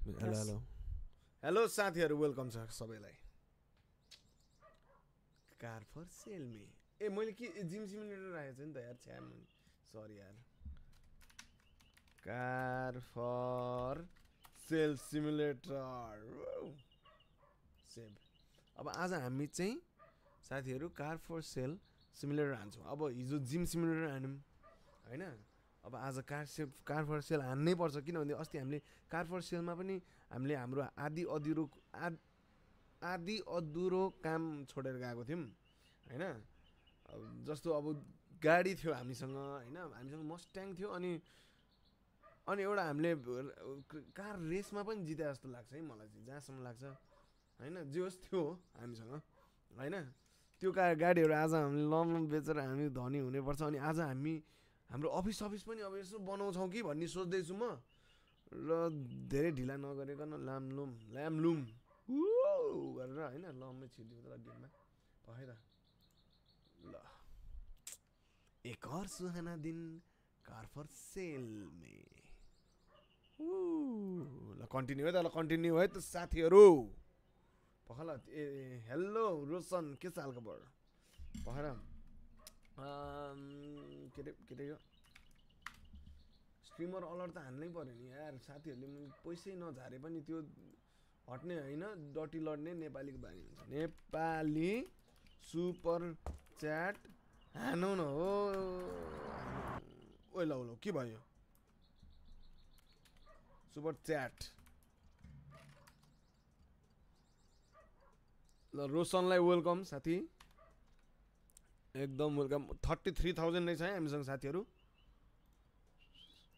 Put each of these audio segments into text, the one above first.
Hello hello. Hello साथीहरू welcome छ सबैलाई। कार फर सेलमे ए मैले के जिम सिमुलेटर राखेको छु नि त यार छ्याम सरी यार। Car for sale simulator save अब आज हामी चाहिँ साथीहरू कार फर सेल सिमुलेटर हान्छौँ। अब हिजो जिम सिमुलेटर हान्यौँ होइन? अब आज car sale car for sale हान्नै पर्छ किनभने अस्ति हामीले कार फर सेलमा पनि हामीले हाम्रो आदि अधुरो आद आदि अधुरो काम छोडेर गएको थियौँ होइन? जस्तो अब गाडी थियो हामीसँग होइन? हामीसँग मस्ट्याङ थियो अनि अनि एउटा हामीले कार रेसमा पनि जिते जस्तो लाग्छ है मलाई चाहिँ जहाँसम्म लाग्छ होइन? जे होस् थियो हामीसँग होइन? त्यो का गाडीहरू आज हामीले लम बेचेर हामी धनी हुनेपर्छ अनि आज हामी हाम्रो अफिस सफिस पनि अब यसो बनाउँछौँ कि भन्ने सोच्दैछु म। र धेरै ढिला नगरिकन लामलुम ल्यामलुम गरेर होइन लम्मै छिरिदिउँ त गेममा पखाइ त ल। एक और सुहाना दिन कार फर सेल में। ल कन्टिन्यू है त ल कन्टिन्यू है त साथीहरू। ल ए हेलो रोशन के छ हालखबर? पखेर के अरे के अरे स्ट्रिमर अलर्ट त हान्नै पऱ्यो नि यार। साथीहरूले पैसै नझारे पनि त्यो हट्ने होइन डटी लड्ने नेपालीको बानी हुन्छ। नेपाली सुपर च्याट हानौ न हो। ओ ल के भयो? Super chat. ल रोशनलाई वेलकम साथी। एकदम वेलकम थर्टी थ्री थाउजन्ड नै छ है हामीसँग साथीहरू।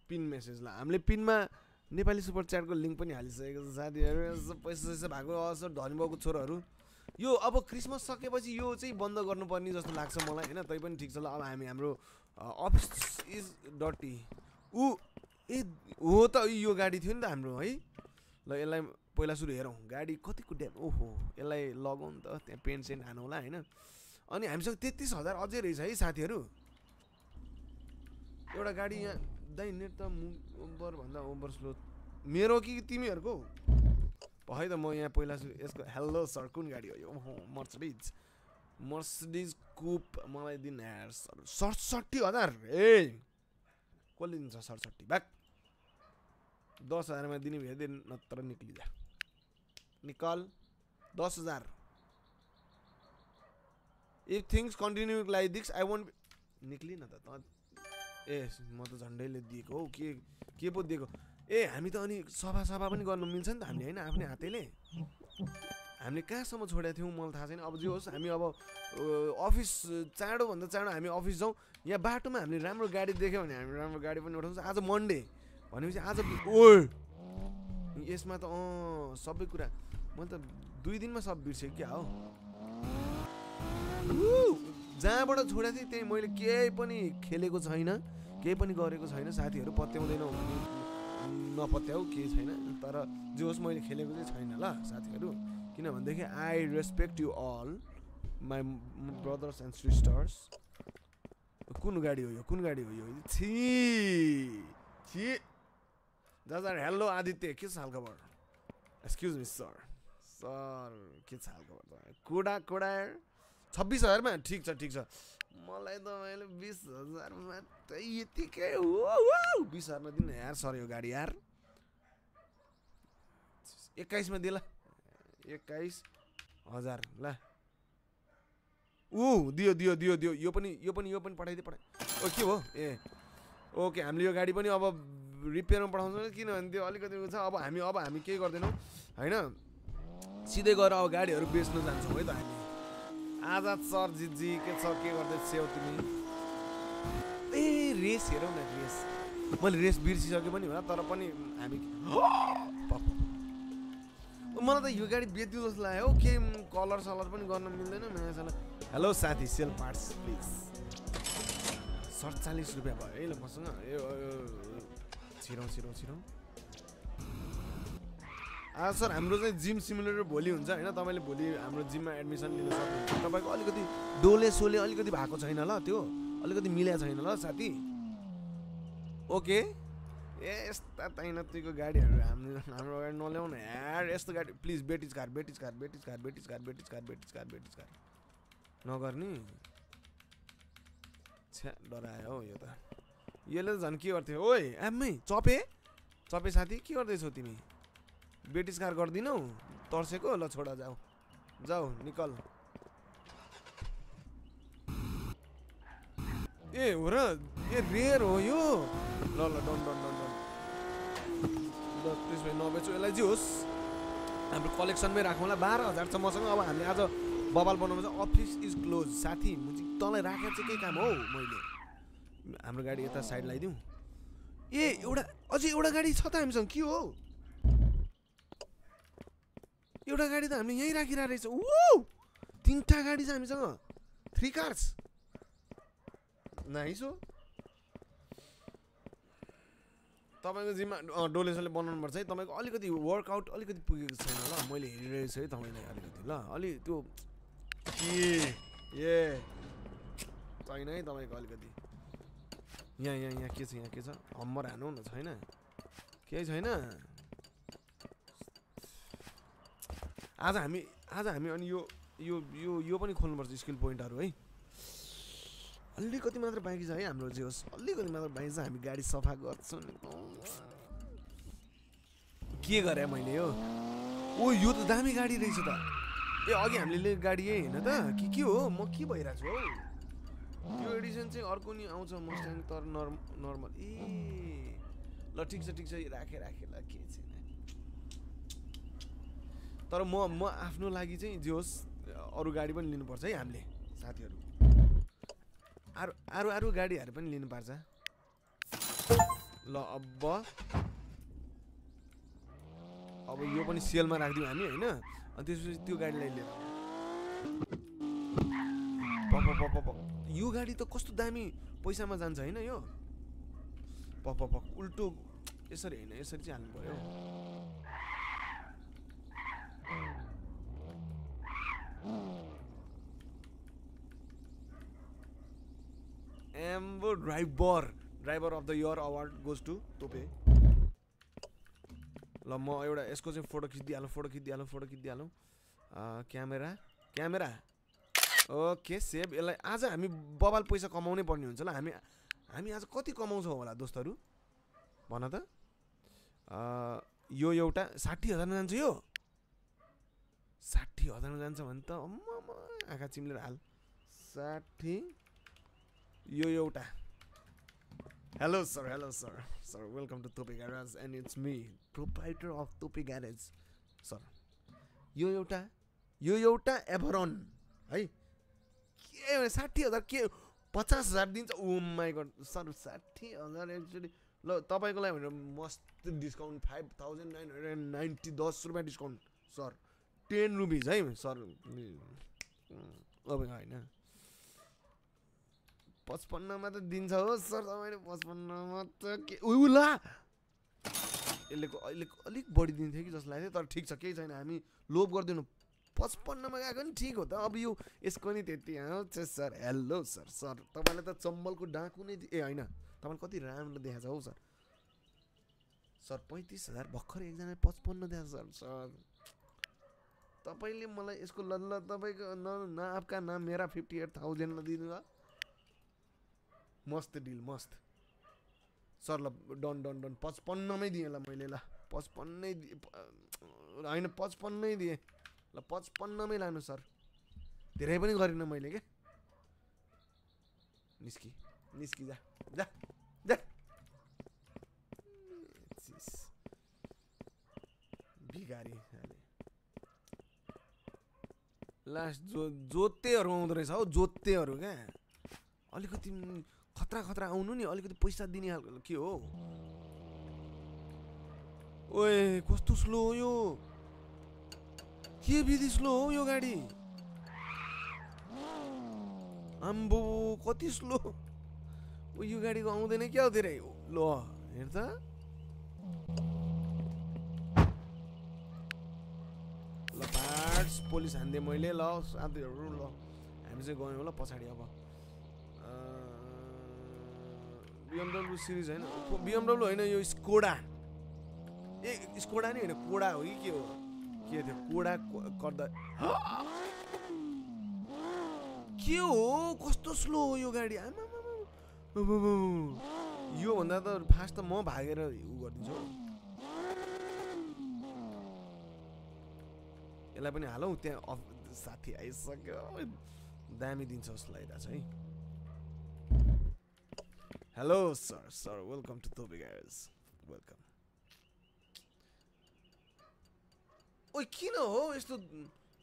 पिन मेसेज ल। हामीले पिनमा नेपाली सुपर च्याटको लिङ्क पनि हालिसकेको छ साथीहरू। पैसा सैसा भएको असो धनी बाबुको छोराहरू। यो अब क्रिसमस सकेपछि यो चाहिँ बन्द गर्नुपर्ने जस्तो लाग्छ मलाई होइन? तै पनि ठिक छ ल अब हामी हाम्रो अफिस इज डटी ऊ ए हो त यो गाडी थियो नि त हाम्रो है? ल यसलाई पहिला सुरु हेरौँ। गाडी कतिको ड्याम ओहो यसलाई लगाउँ त त्यहाँ पेन्ट सेन्ट हानौँ होला होइन? अनि हामीसँग तेत्तिस हजार अझै रहेछ है साथीहरू। एउटा गाडी यहाँ दाइ नेट त मु ओभरभन्दा ओभर स्लो। मेरो कि तिमीहरूको? है त म यहाँ पहिला यसको हेलो सर कुन गाडी हो यो? मर्सडिज मर्सडिज कुप मलाई दिन सर सडसट्ठी हजार ए! कसले दिन्छ सडसट्ठी? ब्याक दस हजारमा दिने भए दे नत्र निक्लिजा। निकल। दस हजार। If things continue like this I won't निक्लि न त ए म त झन्डैले दिएको हौ के के पो दिएको? ए हामी त अनि सफा सफा पनि गर्नु मिल्छ नि त हामीले होइन? आफ्नै हातैले। हामीले कहाँसम्म छोडेको थियौँ मलाई थाहा छैन। अब जे होस् हामी अब अफिस चाँडोभन्दा चाँडो हामी अफिस जाउँ। यहाँ बाटोमा हामीले राम्रो गाडी देख्यौँ भने हामी राम्रो गाडी पनि उठाउँछ। आज मन्डे। भनेपछि आज ओ यसमा त अँ सबै कुरा। मैले त दुई दिनमा सब बिर्सेँ क्या हो। जहाँबाट छोडेको थिएँ त्यही मैले केही पनि खेलेको छैन। केही पनि गरेको छैन। साथीहरू पत्याउँदैनौ नपत्याउ केही छैन। तर जे होस् मैले खेलेको चाहिँ छैन ल साथीहरू। किनभनेदेखि I respect you all my brothers and sisters कुन गाडी हो यो? कुन गाडी हो यो? छि छि। दादा हेलो आदित्य के छ हालखबर? एक्सक्युज मि सर सर के छ हालखबर? कोडा कोडा छब्बिस हजारमा ठिक छ ठिक छ। मलाई त मैले बिस हजार मात्रै यतिकै हो बिस हजारमा दिनु यार सर यो गाडी यार। एक्काइसमा दिए ल एक्काइस हजार ल। ऊ दियो दियो दियो दियो। यो पनि यो पनि यो पनि पठाइदियो पठाइ। ओ के हो ए ओके हामीले यो गाडी पनि अब रिपेयरमा पठाउँछौँ किनभने त्यो अलिकति छ। अब हामी अब हामी केही गर्दैनौँ होइन? सिधै गएर अब गाडीहरू बेच्नु जान्छौँ है त हामी। आजाद सर जिजी के छ के गर्दैछौ तिमी ए रेस हेरौँ न रेस मैले रेस बिर्सिसकेँ पनि होला तर पनि हामी। मलाई त यो गाडी बेच्दियो जस्तो लाग्यो हौ कलर सलर पनि गर्न मिल्दैन नयाँ हेलो साथी सेल पार्ट्स प्लिज सडचालिस रुपियाँ भयो है ल मसँग ए छिरौँ छिरौँ छिरौँ सर हाम्रो चाहिँ जिम सिमुलेटर भोलि हुन्छ होइन? तपाईँले भोलि हाम्रो जिममा एडमिसन लिन सक्नुहुन्छ। तपाईँको अलिकति डोले सोले अलिकति भएको छैन ल त्यो। अलिकति मिल्या छैन ल साथी। ओके। ए यस्ता तैनतीको गाडीहरू हाम्रो हाम्रो गाडी नल्याउनु यार। यस्तो गाडी please बेटिज car बेटिज car बेटिज car बेटिज car बेटिज car बेटिज car बेटिज car नगर्ने? छ्या डरायो हौ यो त। यसले त झन् के गर्थ्यो? ओइ आम्मै चपे? चपे साथी के गर्दैछौ तिमी? बेटिज कार गरिदिनौ तर्सेको ल छोडा जाऊ। जाऊ निकल। ए हो र ए रेयर हो यो। ल ल डन डन डन डन। ल त्यसो भए नबेचो यसलाई चाहिँ होस्। हाम्रो कलेक्सनमै राखौँला बाह्र हजार छ मसँग। अब हामीले आज बबाल बनाउनु चाहिँ अफिस इज क्लोज। साथी म चाहिँ तँलाई राखेर चाहिँ केही काम हो मैले? हाम्रो गाडी यता साइड लगाइदिउँ ए एउटा अझै एउटा गाडी छ त हामीसँग। के हो? एउटा गाडी त हामीले यहीँ राखिरहेको रहेछ। ऊ तिनवटा गाडी छ हामीसँग। थ्री कार्स नाइस हो। तपाईँको जिम्मा अँ डोलेसनले बनाउनुपर्छ है। तपाईँको अलिकति वर्कआउट अलिकति पुगेको छैन ल। मैले हेरिरहेको छु है तपाईँलाई अलिकति। ल अलि त्यो ए छैन है तपाईँको अलिकति। यहाँ यहाँ यहाँ के छ? यहाँ के छ? हम्बर हानु न छैन। केही छैन? आज हामी आज हामी अनि यो यो यो यो पनि खोल्नुपर्छ स्किल पोइन्टहरू है। अलिकति मात्र बाँकी छ है हाम्रो जे होस्। अलिकति मात्र बाँकी छ हामी गाडी सफा गर्छौँ। के गरेँ मैले यो? ओ यो त दामी गाडी रहेछ त। ए अघि हामीले गाडी यही होइन त? कि के हो? म के भइरहेको छु हौ? यो एडिसन चाहिँ अर्को नि आउँछ मस्ट्याङ तर नर्म नर्मल ए ल ठिक छ ठिक छ। राखेँ राखेँ ल के छैन तर म म आफ्नो लागि चाहिँ जे होस् अरू गाडी पनि लिनुपर्छ है हामीले। साथीहरू। अरू अरू अरू गाडीहरू पनि लिनुपर्छ। ल अब। अब यो पनि सेलमा राखिदिउँ हामी होइन? अनि त्यसपछि त्यो गाडीलाई लिएर। यो गाडी त कस्तो दामी पैसामा जान्छ होइन यो? प प प। उल्टो यसरी होइन यसरी चाहिँ हाल्नु पऱ्यो एम्बो driver driver of the year award goes to Tope ल म एउटा यसको चाहिँ फोटो खिचिदिइहालौँ फोटो खिचिदिइहालौँ फोटो खिचिदिइहालौँ क्यामेरा क्यामेरा। Okay save. यसलाई आज हामी बबाल पैसा कमाउनै पर्ने हुन्छ ल। हामी हामी आज कति कमाउँछौँ होला दोस्तहरू? भन त। यो एउटा साठी हजारमा जान्छ यो। साठी हजारमा जान्छ भने त अम्मामा आँखा चिम्लेर हाल। साठी यो एउटा। Hello sir hello sir sir welcome to Tope garage and it's me proprietor of Tope garage sir यो एउटा यो एउटा एभरन है? के साठी हजार के पचास हजार दिन्छ? ओ माई गड सर साठी हजार एक्चुली ल तपाईँको लागि भनेर मस्त discount five thousand nine hundred and ninety दस रुपियाँ डिस्काउन्ट सर टेन रुपिज है सर अब होइन। पचपन्नमा त दिन्छ हो सर तपाईँले पचपन्नमा त के उ ला! यसलेको अहिलेको अलिक बढी दिन्थ्यो कि जस्तो लाग्थ्यो तर ठिक छ केही छैन हामी लोभ गरिदिनु। पचपन्नमा गएको नि ठिक हो त अब यो यसको नि त्यति आउँछ सर हेलो सर सर तपाईँले त चम्बलको डाँकु नै ए होइन तपाईँले कति राम्रो देखाएको छ हौ सर। सर पैँतिस हजार भर्खर एकजना पचपन्न देखाएको सर सर। तपाईँले मलाई यसको ल ल तपाईँको न न आपका नाम मेरा फिफ्टी एट थाउजन्डमा दिनु मस्त डिल मस्त। सर ल डन डन डन पचपन्नमै दिएँ ल मैले ल। पचपन्नै होइन पचपन्नै दिएँ। ल पचपन्नमै लानु सर। धेरै पनि गरिनँ मैले के? निस्कि निस्कि जा जा जा। चिस। लास्ट जो जोतेहरू आउँदो रहेछ हौ जोतेहरू क्या। अलिकति खतरा खतरा आउनु नि अलिकति पैसा दिने खालको के हो? ओए कस्तो स्लो हो यो। के विधि स्लो हो यो गाडी? आम्बो कति स्लो। ओ यो गाडीको आउँदैन क्या हो धेरै। ल हेर त ल पार्ट्स पोलिस हानिदिएँ मैले ल साथीहरू ल। हामी चाहिँ गयौँ ल पछाडि अब। बिएमडब्लु सिरिज होइन। बिएमडब्लु होइन यो स्कोडा ए स्कोडा नि होइन कोडा हो कि के हो? के थियो? कोडा कर्दा के हो? कस्तो स्लो हो यो गाडी? आमामामा। योभन्दा त फास्ट त म भागेर उ गरिदिन्छु यसलाई पनि हालौँ त्यहाँ साथी आइसक्यो। दामी दिन्छ जस्तो लागिरहेको छ है hello sir sir welcome to तोबी guys welcome ओ किन हो यस्तो?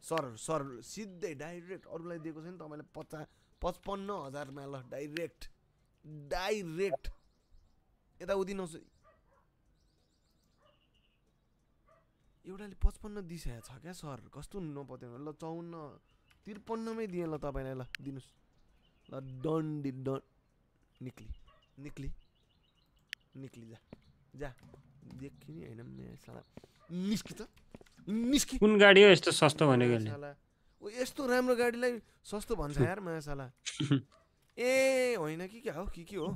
सर सर सिधै डाइरेक्ट अरूलाई दिएको छ नि तपाईँले पचा पचपन्न हजारमा ल डाइरेक्ट। डाइरेक्ट। यताउति नसो एउटाले पचपन्न दिइसकेको छ क्या सर? कस्तो नपत्याउनु? ल चौन्न त्रिपन्नमै दिएँ। ल तपाईँलाई ल दिनुहोस्। ल डन्डी डन। निक्ली निक्ली निक्ली जा। जा। देखि नि होइन साला निस्कि त। निस्कि कुन गाडी हो? यस्तो सस्तो भनेको ओ यस्तो राम्रो गाडीलाई सस्तो भन्छ यार माया साला। ए होइन कि क्या हो? कि के हो?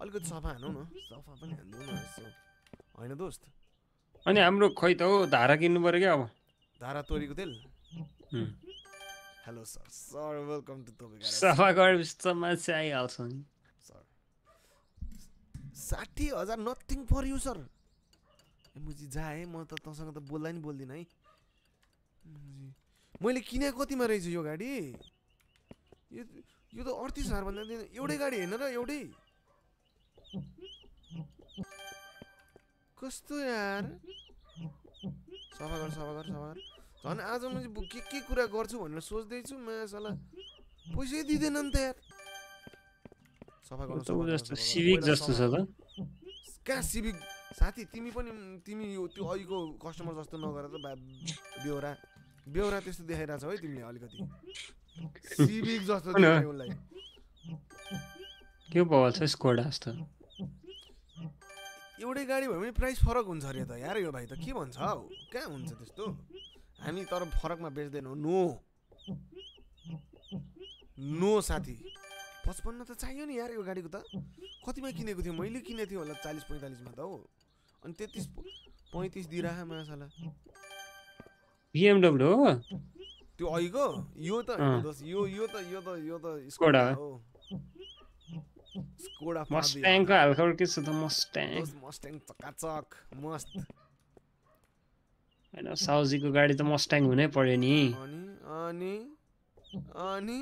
अलिकति सफा हानौ न। सफा पनि हानिदिउँ न यसो। होइन दोस्त? अनि हाम्रो खोइ त हौ धारा किन्नु पऱ्यो क्या अब। धारा तोरीको तेल? Hello sir sir welcome to तपाईँ सफा गरेपछि त मान्छे आइहाल्छ नि। सर साठी हजार नथिङ फर यु सर मुजी जा है म त तँसँग त बोल्दा नि बोल्दिनँ है। मैले किनेको कतिमा रहेछ यो गाडी? यो यो त अडतिस हजारभन्दा एउटै गाडी हेर्न र एउटै। कस्तो यार सफा गर सफा गर सफा गर झन् आज मैले के के कुरा गर्छु भनेर सोच्दैछु मासला पैसै दिँदैन नि त यार। सफा गर्नु जस्तो। सिभिक छ त। कहाँ सिभिक? साथी तिमी पनि तिमी यो त्यो अहिलेको कस्टमर जस्तो नगर त बा बेहोरा। बेहोरा त्यस्तो देखाइरहेको छौ है तिमीले अलिकति। सिभिक जस्तो उसलाई के बवाल छ स्कोडा जस्तो। एउटै गाडी भयो भने प्राइस फरक हुन्छ अरे त। यार यो भाइ त के भन्छ हौ? कहाँ हुन्छ त्यस्तो? हामी तर फरकमा बेच्दैनौँ। नो। नो साथी। पचपन्न त चाहियो नि यार यो गाडीको त। कतिमा किनेको थियो? मैले किनेको थिएँ होला चालिस पैँतालिसमा त हो। अनि तेत्तिस पैँतिस दिइराख मासाला। बिएमडब्लु हो? त्यो अहिको यो त यो यो त यो त यो त स्कोडा हो। स्कोडा मस्ट्याङको हालखबर के छ त मस्ट्याङ मस्ट्याङ चकाचक मस्त होइन साउजीको गाडी त मस्ट्याङ हुनै पर्यो नि। अनि अनि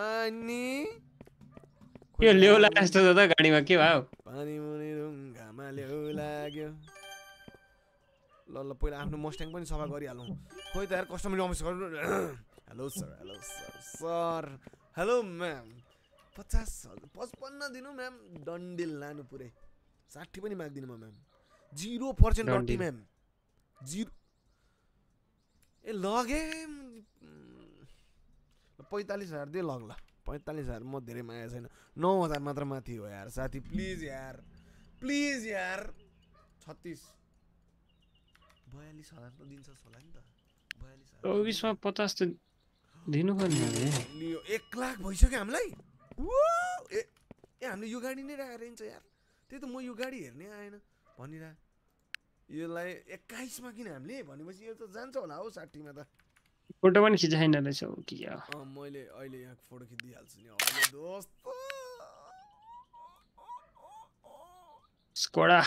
अनि यो ल्याउला जस्तो छ त गाडीमा के भयो? पानी मुनि ढुङ्गामा ल्याउ लाग्यो। ल ल पहिला आफ्नो मस्ट्याङ पनि सफा गरिहालौँ। खोइ त यार कस्टमर गर्नु hello sir hello sir sir hello ma'am पचास हजार पचपन्न दिनु म्याम डन्डिल लानु पुरै। साठी पनि माग्दिनँ म ma'am. Zero percent done deal. Ma'am. Zero ए लगे। पैँतालिस हजार दिए लग ल। पैँतालिस हजार म धेरै मागेको छैन। नौ हजार मात्र माथि हो यार साथी। प्लिज यार। प्लिज यार। छत्तिस। बयालिस हजार त दिन्छ होला नि त। बयालिस हजार। चौबिसमा पचास त दिनुपर्ने हो नि लियो। एक लाख भइसक्यो हामीलाई! ए ए हामीले यो गाडी नै राखेर हिँड्छ यार। त्यही त म यो गाडी हेर्ने आएन भनिरह। यसलाई एक्काइसमा किन हामीले? भनेपछि यो त जान्छ होला हौ साठीमा त। फोटो पनि खिचाइन रहेछ हो कि मैले अहिले यहाँ फोटो खिचिदिइहाल्छु नि दोस्त। स्कोडा।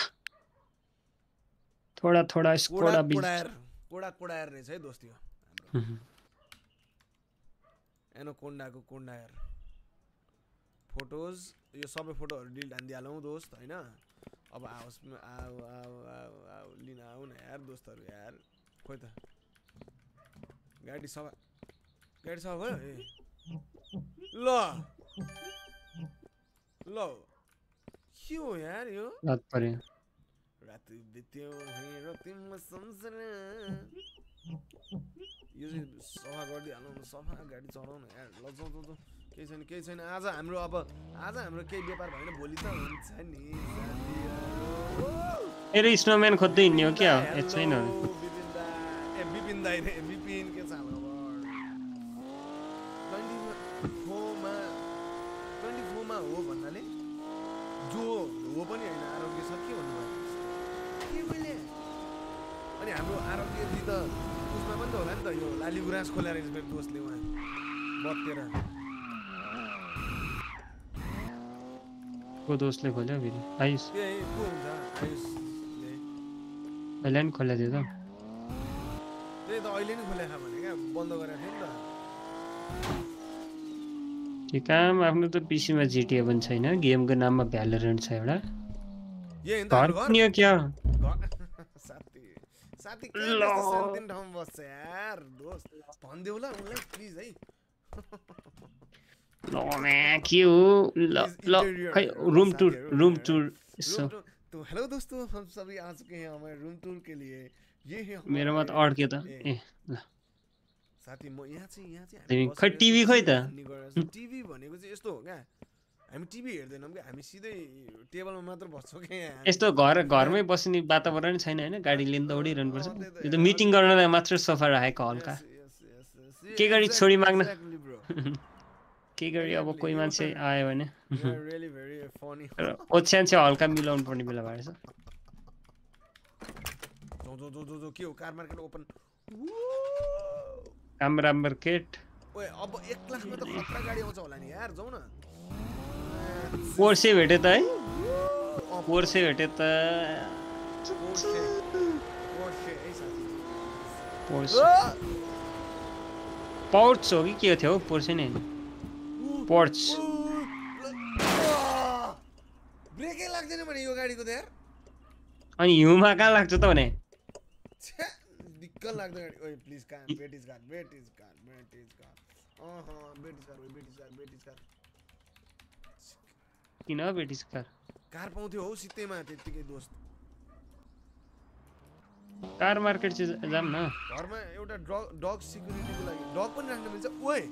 थोडा थोडा स्कोडा कोडाएर कोडा कोडाएर रहेछ है दोस्त यो हाम्रो। एनो कोन्डाको कोन्डायर। फोटोज यो सबै फोटोहरू डिलिट हानिदिइहालौँ दोस्त होइन? अब आओस् आऊ आऊ आऊ आऊ लिन आऊ न यार दोस्तहरू यार। खोइ त। गाडी सफा गाडी सफा भयो? ए। ल। ल। के हो यार यो? रात बित्यो यो चाहिँ सफा गरिदिइहालौँ सफा गाडी चलाउन यार। ल जाउँ जाउँ जाउँ केही छैन केही छैन। आज हाम्रो अब आज हाम्रो केही व्यापार भएन भोलि त हुन्छ नि। मेरो स्नोम्यान खोज्दै हिँड्ने हो क्या? ए छैन। विपिन दा ए विपिन दाइ रे विपिन के छ हाम्रो ट्वेन्टी फोरमा ट्वेन्टी फोरमा हो भन्नाले हो पनि होइन आरोग्य सर के भन्नुभयो? के मैले? अनि हाम्रो आरोग्यजी त उसमा पनि त होला नि त यो लाली गुराँस खोलेर रहेछ मेरो दोस्तले उहाँ बत्तेर। को फेरि। आयुष। ए ए, को हुन्छ आयुषले अहिले नि खोल्यो थियो त त्यही त अहिले नै? खोलेको भने क्या बंद गरेको थियो नि त त्यो काम आफ्नो त पिसीमा जिटिए पनि छैन गेमको नाममा भ्यालोरेन्ट छ एउटा। यही हो नि त घर हो क्या? साथी साथी के ल। शान्तिन ठाउँमा बस्छ यार दोस्त। भनिदेऊ ल उनलाई प्लिज है ल के हो ल ल खै रुम टुर रुम टुर तो हेलो दोस्तों हम सभी आ चुके हैं हमारे रूम टूर के लिए ये है मेरोमा त हमारे- अड्क्यो त ए। ल साथी म यहाँ चाहिँ यहाँ चाहिँ खै टिभी यस्तो खोइ त? टिभी भनेको चाहिँ यस्तो हो क्या हामी टिभी हेर्दैनौँ क्या हामी सिधै टेबलमा मात्र बस्छौँ क्या यस्तो घर घरमै बस्ने वातावरण छैन होइन गाडी लिन दौडिरहनु पर्छ त यो त। मिटिङ गर्नलाई मात्र सोफा राखेको हल्का के गरी छोरी माग्न? के गरी अब कोही मान्छे आयो भने? ओछ्यान चाहिँ हल्का मिलाउनु पर्ने बेला भएछ राम्रो लाखमा त है। भेट्यो त। पोर्से पाउच हो कि के थियो हौ पोर्से नै। होइन पोर्च ब्रेकै लाग्दैन भने यो गाडीको त यार अनि हिउँमा कहाँ लाग्छ त भने? दिक्क लाग्दो गाडी। ओए please car बेटिज car बेटिज car बेटिज car अँ बेटिज कार ओए बेटिज कार बेटिज कार किन बेटिस कार कार पाउँथ्यो हौ सित्तैमा त्यत्तिकै दोस्त। कार मार्केट चाहिँ जाऊँ न। घरमा एउटा डग डग सिक्युरिटीको लागि। डग पनि राख्न मिल्छ। ओए!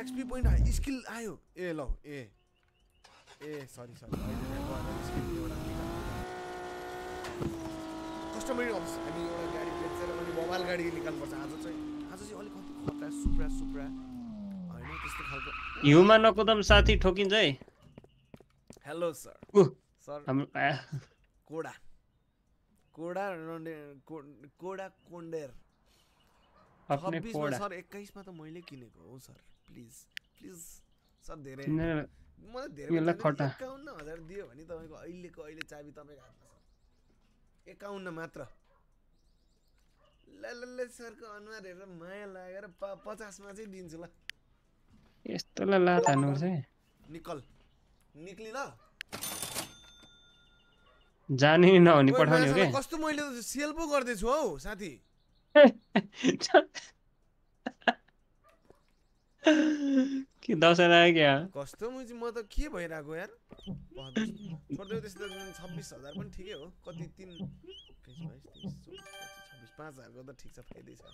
एक्सपी पोइन्ट स्किल आयो। ए ल ए। ए सरी सरी कस्टमरी अफिस हामी एउटा गाडी बेचेर अनि मोबाइल गाडी निकाल्नुपर्छ। आज चाहिँ आज चाहिँ अलिक कति खतरा सुप्रा सुप्रा। होइन त्यस्तो खालको। हिउँमा नकुदम साथी ठोकिन्छ है। हेलो सर सर कोडा। कोडा कोडा कोन्डेर। छब्बिसमा सर एक्काइसमा त मैले किनेको हो सर। प्लिज प्लिज सर धेरै मलाई धेरै। एकाउन्न हजार दियो भने तपाईँको अहिलेको अहिले चाबी तपाईँको हातमा छ। एकाउन्न मात्र। ल सरको अनुहार हेरेर माया लागेर पचासमा चाहिँ दिन्छु ल। लात है निकल। निक्ली ल। जाने नि नहुने पठाउने हो क्या कस्तो मैले सेल पो गर्दैछु हौ साथी। के दसैँ आयो क्या कस्तो मुजी म त के भइरहेको यार छोडिदेऊ त्यस्तो छब्बिस हजार पनि ठिकै हो कति तिन छब्बिस पाँच हजारको त ठिक छ फाइदै छ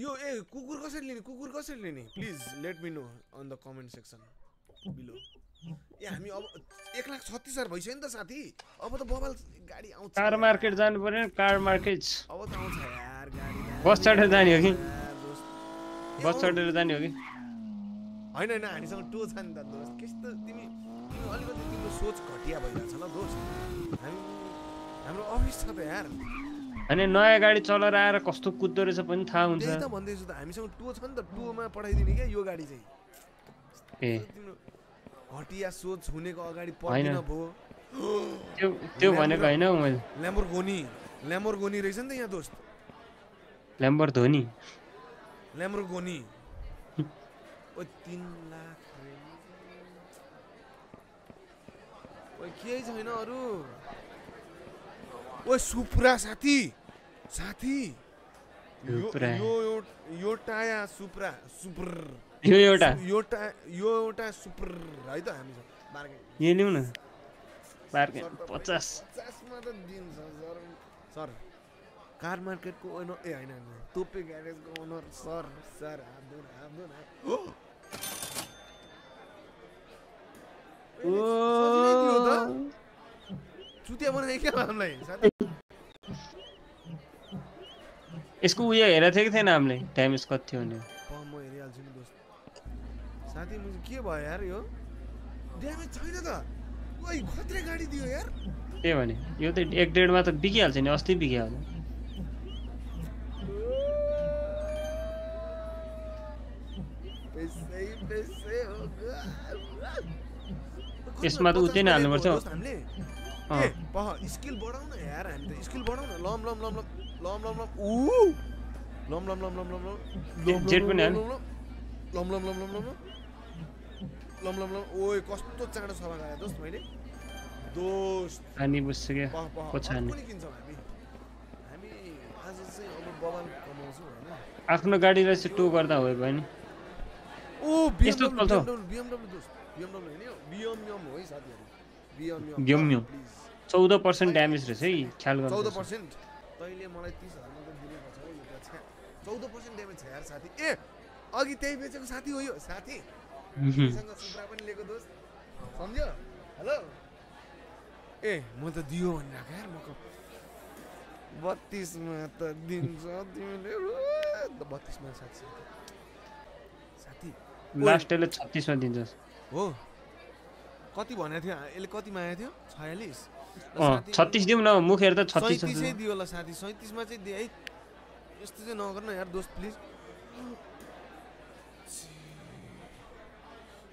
यो ए कुकुर कसरी लिने कुकुर कसरी लिने please let me know on the comment section below ए हामी अब एक लाख छत्तिस हजार भइसक्यो नि त साथी। अब त बबाल गाडी आउँछ। कार। मार्केट जानु पर्यो कार मार्केट अब त आउँछ यार गाडी। बस चढेर जाने हो कि? बस चढेर जाने हो कि? होइन होइन हामीसँग टो छ नि त दोस्त। कस्तो तिमी तिमी अलिकति तिम्रो सोच घटिया भइरहेछ ल दोस्त। हामी हाम्रो अफिस छ त यार। अनि नयाँ गाडी चलाएर आएर कस्तो कुद्दो रहेछ पनि थाहा हुन्छ। त भन्दैछु त हामीसँग टो छ नि त टोमा पठाइदिने क्या यो गाडी चाहिँ। ए। तिम्रो घटिया सोच हुनेको अगाडि। पर्दिन भयो त्यो त्यो भनेको होइन मैले। ल्याम्बोर गोनी ल्याम्बोर गोनी रहेछ नि त यहाँ दोस्त। ल्याम्बर धोनी ल्याम्बोर गोनी ओ तिन लाख ओ केही छैन अरू ओ सुप्रा साथी साथी यो। यो यो टाया सुप्रा सुप्र यो एउटा यो टा यो एउटा सुप्र है त हामीसँग बार्गेन यो लिउँ न बार्गेन पचास पचासमा त दिन्छ सर सर कार मार्केटको ओनर ए होइन होइन तोपे ग्यारेजको ओनर सर सर हात धुन हात धुन हात- हो! ए, सजिलै दियो त। चुतिया बनायो क्या हामीलाई साथी यसको उयो हेरेको थियो कि थिएन हामीले ड्यामेज कति थियो भने प म हेरिहाल्छु नि दोस्त साथी मुझे के भयो यार यो ड्यामेज छैन त ओइ खत्रे गाडी दियो यार त्यही भने यो त एक डेढमा त बिकिहाल्छ नि अस्ति बिकिहाल्छ यसमा त उतै नै हाल्नुपर्छ हौ। ए पह स्किल बढाउ न यार हामी त स्किल बढाउ न लम लम लम लम लम लम लम ऊ लम लम लम लम लम लम जेट पनि हाल। लम लम लम लम लम लम लम लम ओए कस्तो चाँडो सभा गरे दोस्त मैले दोस्त पानी बुझ्छु क्या पह पह पछाडि। किन्छौँ हामी हामी आज चाहिँ अब बबाल कमाउँछौँ होइन आफ्नो गाडीलाई चाहिँ टो गर्दा हो भयो नि ओ यस्तो BMW चल्छ? BMW BMW दोस्त BMW होइन यो बिएमएम हो है साथीहरू बिएमएम BMWM। प्लिज चौध पर्सेन्ट ड्यामेज रहेछ है ख्याल चौध गर्नु पर्सेन्ट तैँले मलाई तिस हजार मात्रै दिनुपर्छ हो यो छ्या चौध पर्सेन्ट ड्यामेज छ यार साथी ए अघि त्यही बेचेको साथी हो यो साथी सँग सुब्रा पनि लिएको दोस्त सम्झ्यो हेलो ए म त दियो भनिरहेको यार म बत्तिसमा त दिन्छ तिमीले बत्तिसमा साथी लास्ट यसले छत्तिसमा दिन्छ हो। कति भनेको थियो? यसले कति मागेको थियो? छयालिस? छत्तिस दिउँ न मुखेर त छत्तिस दियो होला साथी। सैतिसमा चाहिँ दिए है। यस्तो चाहिँ नगर्न यार दोस्त प्लिज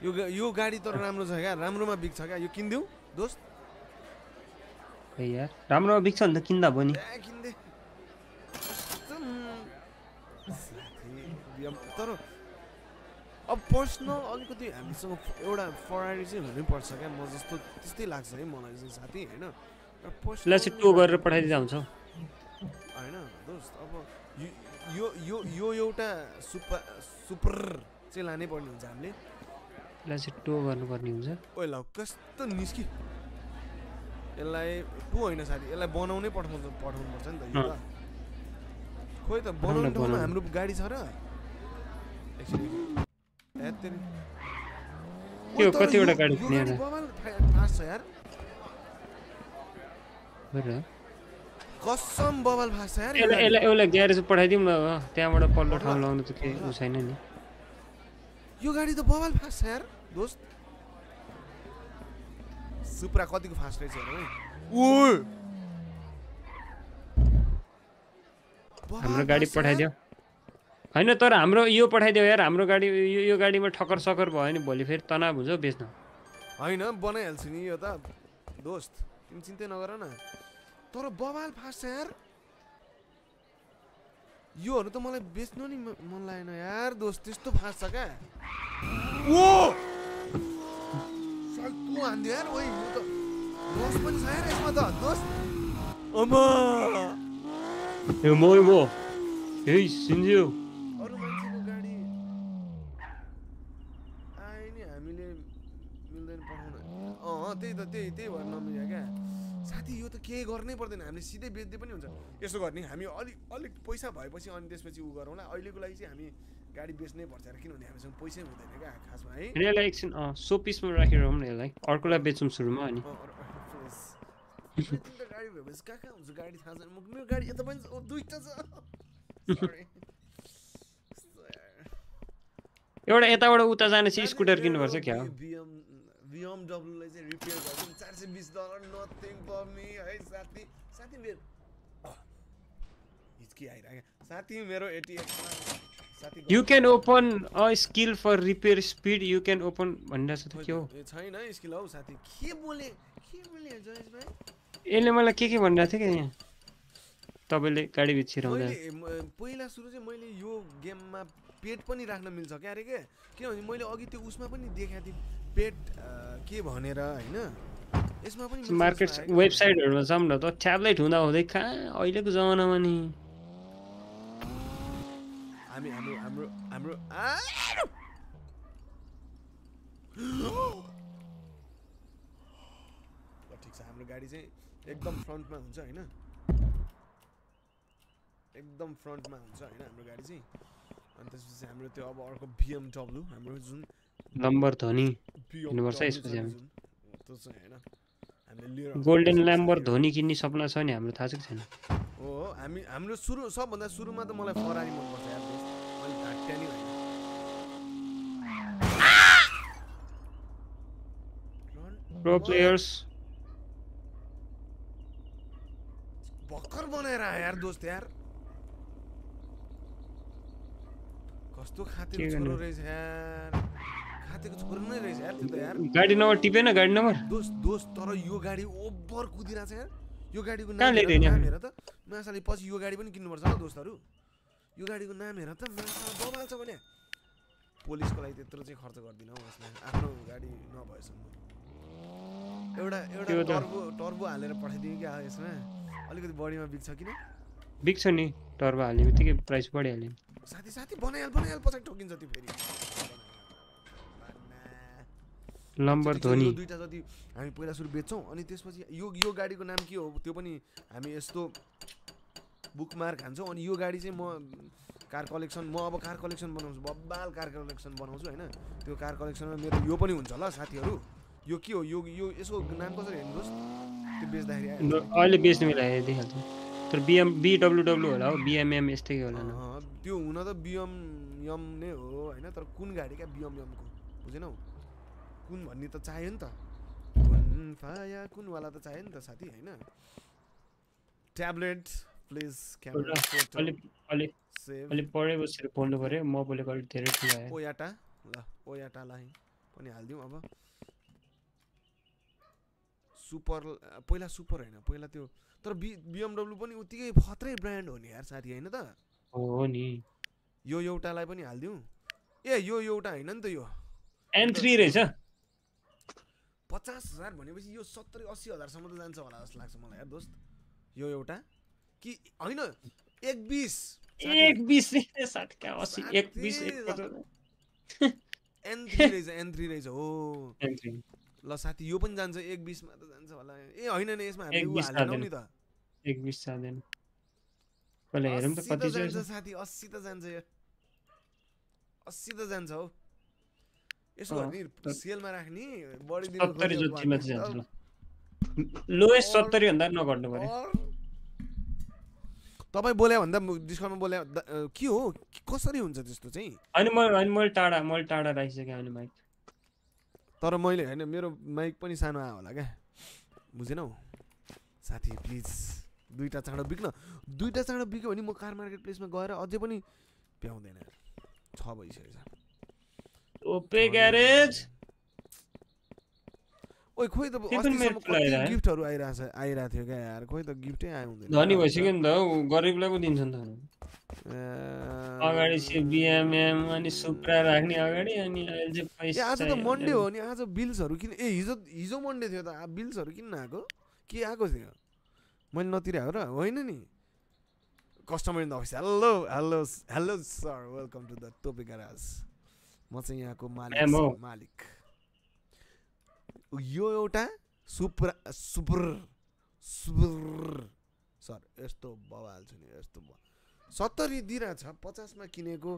यो यो गाडी तर राम्रो छ क्या? राम्रोमा बिक्छ क्या? यो किनिदेऊ दोस्त। खै यार राम्रो बिग्छ नि त किन्दा भयो नि तर अब पर्सनल अलिकति हामीसँग एउटा फरारी चाहिँ हुनैपर्छ क्या म जस्तो त्यस्तै लाग्छ है मलाई चाहिँ साथी होइन? टो गरेर पठाइदिँदा हुन्छ। होइन दोस्त अब यो यो यो एउटा सुपर सुपर चाहिँ लानै पर्ने हुन्छ हामीले। यसलाई चाहिँ टो गर्नुपर्ने हुन्छ। ओ ल कस्तो निस्कि। यसलाई टु होइन साथी यसलाई बनाउनै पठाउनु पठाउनु पर्छ नि त यो खोइ त बनाउनु। हाम्रो गाडी छ र। त्यो कतिवटा गाडी किने कसम बबल फास यार यसलाई यसलाई एउटा ग्यारेज पठाइदिउँ न त्यहाँबाट पल्लो ठाउँ लाउनु त केही उ नि। यो गाडी त बबल यार दोस्त। हाम्रो गाडी पठाइदियो। होइन तर हाम्रो यो पठाइदियो यार। हाम्रो गाडी यो यो गाडीमा ठक्कर सक्कर भयो भने भोलि फेरि तनाव हुन्छ बेच्न। होइन बनाइहाल्छु नि यो त। दोस्त तिमी चिन्तै नगर न। तर बवाल फास्ट छ यार। योहरू त मलाई बेच्नु नि मन लागेन यार। दोस्त त्यस्तो फास्ट छ क्या। हान्दियो यार ओइ यो त पनि छ यार यसमा त। दोस्त। अमा यो म म। हे सिन्ज्यू अरू मान्छेको गाडी आए नि हामीले मिल्दैन पठाउन अँ त्यही त त्यही त्यही भएर नमिल्यो क्या। साथी यो त केही गर्नै पर्दैन। हामीले सिधै बेच्दै पनि हुन्छ। यसो गर्ने हामी अलिक अलिक पैसा भएपछि अनि त्यसपछि उ गरौँला। अहिलेको लागि चाहिँ हामी गाडी बेच्नै पर्छ यार किनभने हामीसँग पैसै हुँदैन क्या खासमा है? यसलाई एकछिन सो पिसमा राखेर न यसलाई अर्कोलाई बेचौँ सुरुमा अनि। अरू- अरू तिनवटा गाडी भएपछि कहाँ कहाँ हुन्छ? गाडी थाहा छैन। मेरो गाडी यता पनि दुईवटा छ। एउटा यताबाट उता जाने चाहिँ स्कुटर किन्नुपर्छ क्या बिएमडब्लुलाई चाहिँ रिपेयर गर्छु चार सय बिस डलर नथिङ फर मी है साथी। साथी मेरो हिचकी आइरहेको साथी मेरो एटिएममा साथी you can open a skill for repair speed you can open भनिरहेको छ त के हो? छैन स्किल हौ साथी। के बोले के बोले जयेश भाइ? यसले मलाई के के भनिरहेको थियो क्या यहाँ? तपाईँले गाडी बेचिरहँदा पहिला सुरु चाहिँ मैले यो गेममा पेट पनि राख्न मिल्छ क्या अरे के? किनभने मैले अघि त्यो उसमा पनि देखाएको थिएँ। पेट के भनेर होइन यसमा पनि मार्केट। वेबसाइटहरूमा जाऊँ न त ट्याब्लेट हुँदा हुँदै कहाँ अहिलेको जमानामा नि। हामी हाम्रो हाम्रो हाम्रो ठिक छ हाम्रो गाडी चाहिँ एकदम फ्रन्टमा हुन्छ होइन। एकदम फ्रन्टमा हुन्छ होइन हाम्रो गाडी चाहिँ। अनि त्यसपछि हाम्रो त्यो अब अर्को बिएमडब्लु हाम्रो जुन नम्बर धनी BMW हुनुपर्छ छ यसपछि हामी। गोल्डन ल्याम्बर धोनी किन्ने सपना छ नि हाम्रो थाहा छ कि छैन? हो हामी हाम्रो सुरु सबभन्दा सुरुमा त मलाई फरारी मनपर्छ प्रो प्लेयर्स भर्खर बनाएर आयो यार दोस्त यार। कस्तो खातेको के छोरो? रहेछ यार। खातेको छोरो नै रहेछ यार त्यो त यार। गाडी नम्बर टिपेन गाडी नम्बर दोस्त दोस्त तर यो गाडी ओभर कुदिरहेको छ यार। यो गाडीको नाम हेर त, मासाले पछि यो गाडी पनि किन्नुपर्छ ल दोस्तहरू। यो गाडीको नाम हेर त मासा बबाल छ भने। पुलिसको लागि त्यत्रो चाहिँ खर्च गर्दिनँ हौ यसमा आफ्नो गाडी नभएसम्म। एउटा एउटा टर्बो टर्बो हालेर पठाइदिउँ क्या यसमा। अलिकति बढीमा बिग्छ किन? बिग्छ नि टर्बो हाल्ने बित्तिकै प्राइस बढिहाल्यो। नि साथी साथी बनाइहाल बनाइहाल पछाडि ठोकिन्छ त्यो फेरि। एकचोटि धोनी। दुइटा जति हामी पहिला सुरु बेच्छौँ अनि त्यसपछि यो यो गाडीको नाम के हो? त्यो पनि हामी यस्तो बुकमार्क हान्छौँ अनि यो गाडी चाहिँ म कार कलेक्सन म अब कार कलेक्सन बनाउँछु बब्बाल कार कलेक्सन बनाउँछु होइन? त्यो कार कलेक्सनमा मेरो यो पनि हुन्छ ल साथीहरू। यो के हो? यो यो यसको नाम कसरी हेर्नुहोस्? त्यो बेच्दाखेरि अहिले बेच्ने बेला हेरिदिइहाल्छ। तर बिएम बिडब्लुडब्लु होला हो बिएमएम यस्तै होला त्यो हुन त बिएम यम नै हो होइन? तर कुन गाडी क्या बिएम यमको बुझेनौ? कुन भन्ने त चाहियो नि त। कुन फाया कुनवाला त चाहियो नि त साथी होइन? ट्याब्लेट प्लिज अलिक पढे बसेर बोल्नु पऱ्यो। म बोलेको अलिक धेरै ठुलो आयो। ओयाटा ल ओयाटालाई पनि हालिदिउँ अब। सुपर पहिला सुपर होइन पहिला त्यो तर बि बिएमडब्लु पनि उत्तिकै खत्रै ब्रान्ड हो नि यार साथी होइन त? हो नि। यो एउटालाई पनि हालिदिउँ। ए यो एउटा होइन नि त यो। एन थ्री रहेछ। पचास हजार भनेपछि यो सत्तरी अस्सी हजारसम्म त जान्छ होला जस्तो लाग्छ मलाई यार दोस्त। यो एउटा कि होइन एक बिस एक बिस एन थ्री रहेछ एन थ्री रहेछ हो। ल साथी यो पनि जान्छ एक बिसमा त जान्छ होला। ए होइन नि यसमा बिस हालेनौँ नि। त। एक बिस जाँदैन। साथी अस्सी त जान्छ। यो अस्सी त जान्छ हौ। यसो गर्ने सेलमा राख्ने बढी सत्तरी जतिमा चाहिँ जान्छ ल लोएस्ट सत्तरी भन्दा नघट्नु पऱ्यो तपाईँ बोल्यो भन्दा डिस्काउन्टमा बोल्यो के हो कसरी हुन्छ त्यस्तो चाहिँ अनि म अनि मैले टाढा मैले टाढा राखिसकेँ अनि माइक तर मैले होइन मेरो माइक पनि सानो आयो होला क्या बुझेनौ साथी प्लिज दुइटा चाँडो बिक्न दुइटा चाँडो बिक्यो भने म कार मार्केट प्लेसमा गएर अझै पनि भ्याउँदैन छ भइसकेको छ ओपे ग्यारेज ओइ खोइ त अस्तिसम्म कति। गिफ्टहरू आइरहेछ आइरहेको थियो क्या यार खोइ त गिफ्टै आयो हुँदैन धनी भइसक्यो नि त हौ गरिबलाई पो दिन्छ नि त अगाडि बिएमएम अनि सुप्रा राख्ने अगाडि अनि अहिले चाहिँ आज त मन्डे हो नि आज बिल्सहरू किन ए हिजो हिजो मन्डे थियो त बिल्सहरू किन आएको के आएको थियो मैले नतिराएको र होइन नि customer in the office hello hello hello sir welcome to the Tope garage म चाहिँ यहाँको मालिक मालिक। यो एउटा सुप्रा सुपर सुपर। सर यस्तो बवाल छु नि यस्तो सत्तरी दिइरहेछ पचासमा किनेको।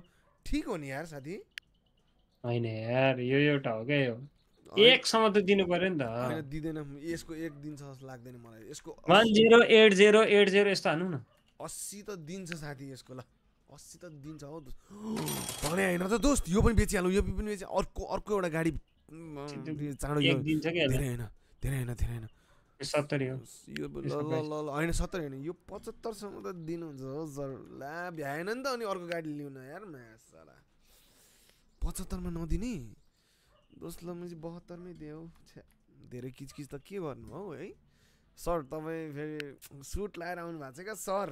ठिक हो नि यार साथी? होइन यार यो एउटा हो क्या यो। एकसम्म त दिनु पर्यो नि होइन त दिँदैन। यसको एक दिन्छ जस्तो लाग्दैन मलाई। यसको one zero eight zero eight zero यस्तो हाल्नु न। अस्सी त दिन्छ साथी यसको ल। अस्सी त दिन्छ हौ भने होइन त दोस्त यो पनि बेचिहालौँ यो पनि बेचि अर्को अर्को एउटा गाडी चाँडो धेरै होइन धेरै होइन धेरै होइन। सत्तरी हो। यो ल यसको ल price? ल ल होइन सत्तरी होइन। यो पचहत्तरसम्म त दिनुहुन्छ हो सर। ला भ्याएन नि त अनि अर्को गाडी लिउन यार मासला पचहत्तरमा नदिने? दोस्त ल मैले बहत्तरमै दिएँ छ्या धेरै किचकिच त के गर्नु हौ है? सर तपाईँ फेरि सुट लाएर आउनु भएको छ क्या सर?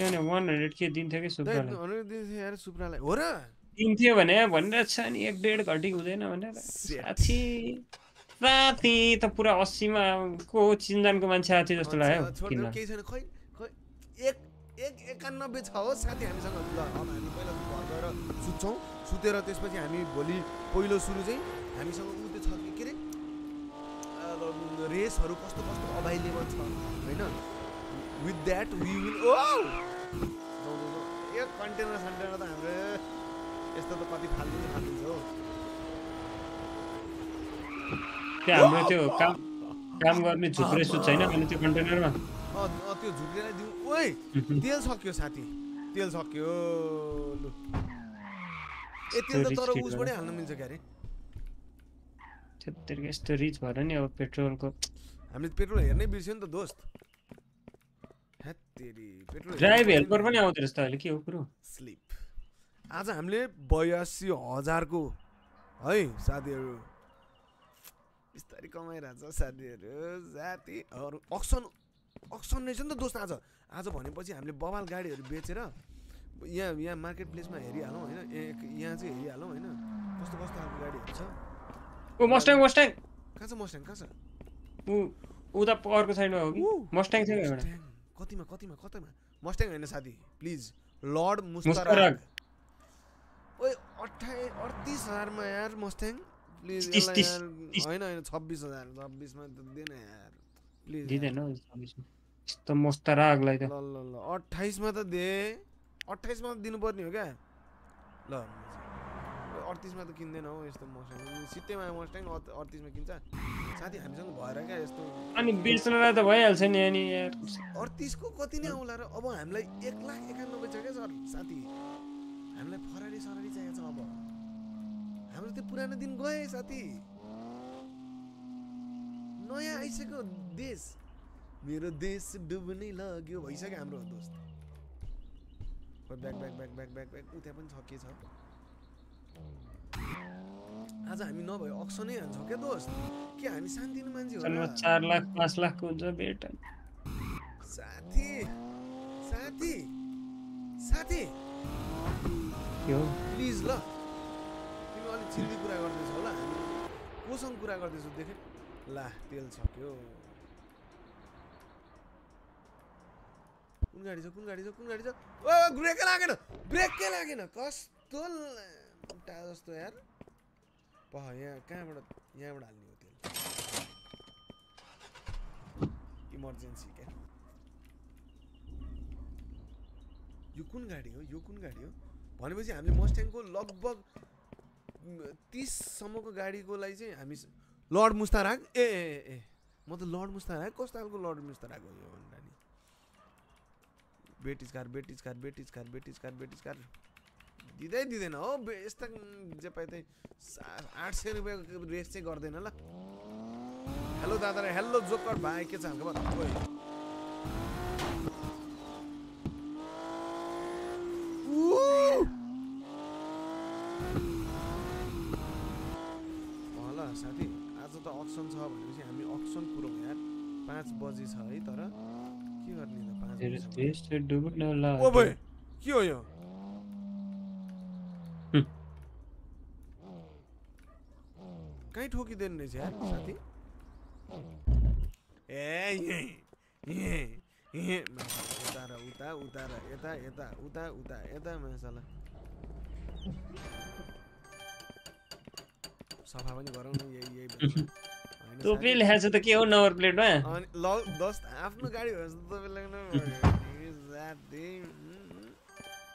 वान हन्ड्रेड के दिन्थ्यो कि सुप्रालाई हन्ड्रेड दिन्थ्यो यार सुप्रालाई हो र? दिन्थ्यो भने भनिरहेको छ नि एक डेढ घटी हुँदैन भनेर. साथी साथी त पुरा अस्सीमा को चिन्जानको मान्छे थियो जस्तो लाग्यो किन्न। केही छैन। खै एक एक एकानब्बे छ हो साथी हामीसँग। ल अब हामी पहिला घर गएर सुत्छौँ। सुतेर त्यसपछि हामी भोलि पहिलो सुरु चाहिँ हामीसँग उ त्यो छ कि के अरे रेसहरू कस्तो कस्तो अभाइलेबल छ होइन? विथ द्याट वी विल ओ यो कन्टेनर सन्टेनर त हाम्रो यस्तो त कति फालिदिन्छ फालिदिन्छ हो। त्यो हाम्रो त्यो काम काम गर्ने झुप्रे सुट छैन अनि त्यो कन्टेनरमा अँ अँ, त्यो झुक्रेलाई दिउँ। ओइ तेल सक्यो साथी। तेल सक्यो लु। ए तेल त तर उसबाटै हाल्न मिल्छ क्या अरे त्यत्तिकै यस्तो रिच भएर नि अब पेट्रोलको हामीले पेट्रोल हेर्नै बिर्स्यो नि त दोस्त। ड्राइभ हेल्पर पनि आउँदो रहेछ त अहिले के हो कुरो? स्लिप। आज हामीले बयासी हजारको है साथीहरू। बिस्तारै कमाइरहेको छ साथीहरू साथीहरू। अक्सन अक्सन रहेछ नि त दोस्त आज। आज भनेपछि हामीले बबाल गाडीहरू बेचेर यहाँ यहाँ मार्केट प्लेसमा हेरिहालौँ होइन? यहाँ चाहिँ हेरिहालौँ होइन? कस्तो कस्तो खालको गाडीहरू छ? ओ मस्ट्याङ मस्ट्याङ कहाँ छ मस्ट्याङ कहाँ छ? ऊ उता अर्को साइडमा हो कि? मस्ट्याङ थियो एउटा। कतिमा कतिमा कतिमा? मस्ट्याङ होइन साथी प्लिज लर्ड मुस्तराग। ओए अठाइ अडतिस हजारमा यार मस्ट्याङ प्लिज। होइन होइन छब्बिस हजार छब्बिसमा त दिएन यार। प्लिज दिँदैन हौ छब्बिसमा। यस्तो मस्त रागलाई त। ल ल ल अट्ठाइसमा त दे। अट्ठाइसमा त दिनुपर्ने हो क्या? ल अडतिसमा त किन्दैन हौ यस्तो मस्ट्याङ सित्तैमा मस्ट्याङ अड- अडतिसमा किन्छ। साथी हामीसँग भएर क्या यस्तो। अनि बेच्नलाई त भइहाल्छ नि अनि अडतिसको कति नै आउला र अब हामीलाई एक लाख एकानब्बे छ क्या सर साथी। हामीलाई फरारी सरारी चाहिएको छ अब। हाम्रो त्यो पुरानो दिन गए साथी। नयाँ आइसक्यो देश। मेरो देश डुब्नै लाग्यो। भइसक्यो हाम्रो दोस्त। Back back back back back back त्यहाँ पनि छ के छ आज हामी नभए अक्सनै हान्छौँ क्या दोस्त? के हामी सानतिनो मान्छे हो? चार लाख पाँच लाखको हुन्छ बेट साथी साथी साथी। प्लिज ल। तिमी अलिक चिल्ली कुरा गर्दैछौ होला हामी। कोसँग कुरा गर्दैछौ देखे ला तेल सक्यो कुन गाडी छ कुन गाडी छ कुन गाडी छ? ओ ब्रेकै लागेन ब्रेकै लागेन। कस्तो जस्तो यार। पह यहाँ कहाँबाट यहाँबाट हाल्ने हो तेल? इमर्जेन्सी क्या? यो कुन गाडी हो? यो कुन गाडी हो? भनेपछि हामीले मस्ट्याङको लगभग तिससम्मको गाडीको लागि चाहिँ हामी लर्ड मुस्ताराग ए ए ए, ए म त लर्ड मुस्ताराग कस्तो खालको लर्ड मुस्ताराग हो यो भन्दा नि? Bet is car bet is car bet is car bet is car bet is car दिँदै दिँदैन हो यस्ता जे पाए त्यही सा- आठ सय रुपियाँको रेस चाहिँ गर्दैन ल। हेलो दादा र हेलो जोकर भाइ के छ ऊ! ल साथी आज त अक्सन छ भनेपछि हामी अक्सन पुरौँ यार। पाँच बजी छ है तर के गर्ने त पाँच भाइ के हो यो? कहीँ ठोकिँदैन रहेछ यार साथी। ए। यता र उता उता र यता यता उता उता यता मासाला सफा पनि गरौँ न यही यही टोपी? ल्याएछ त के हो नम्बर प्लेटमा? अनि ल दोस्त आफ्नो गाडी भएछ त तपाईँलाई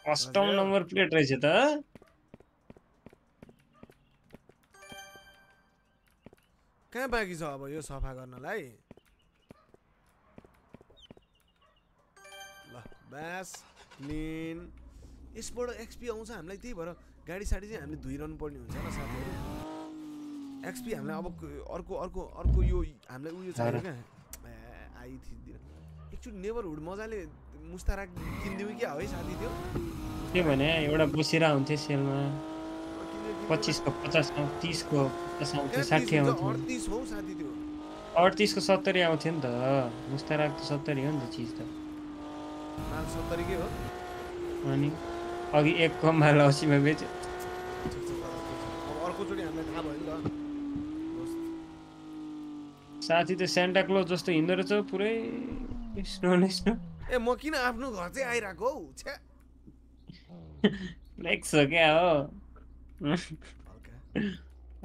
कस्टम। नम्बर प्लेट रहेछ त। कहाँ बाँकी छ अब यो सफा गर्नलाई? ल बास क्लिन। यसबाट एक्सपी आउँछ हामीलाई त्यही भएर गाडी साडी चाहिँ हामीले धोइरहनु पर्ने हुन्छ ल साथीहरू। एक्सपी हामीलाई अब अर्को अर्को अर्को यो हामीलाई उयो चाहियो क्या। आई थिच्दिनँ एकचोटि नेबरहुड मजाले मुस्ताराक किनिदिउँ क्या है साथी त्यो। के भने एउटा बसिरहेको हुन्थ्यो सेलमा। पच्चिसको पचास आउँथ्यो तिसको पचास आउँथ्यो साठी 30 हुन्छ? आउँथ्यो। 38 हो साथी त्यो। अडतिसको सत्तरी आउँथ्यो नि त मुस्ताराक त सत्तरी हो नि त चिज त। अनि अघि एकको माल असीमा बेच्यो। साथी त सेन्टा क्लोज जस्तो हिँड्दो रहेछ पुरै। स्नो नै स्नो। ए म किन आफ्नो घर चाहिँ आइरहेको हौ? देख्छ क्या हो?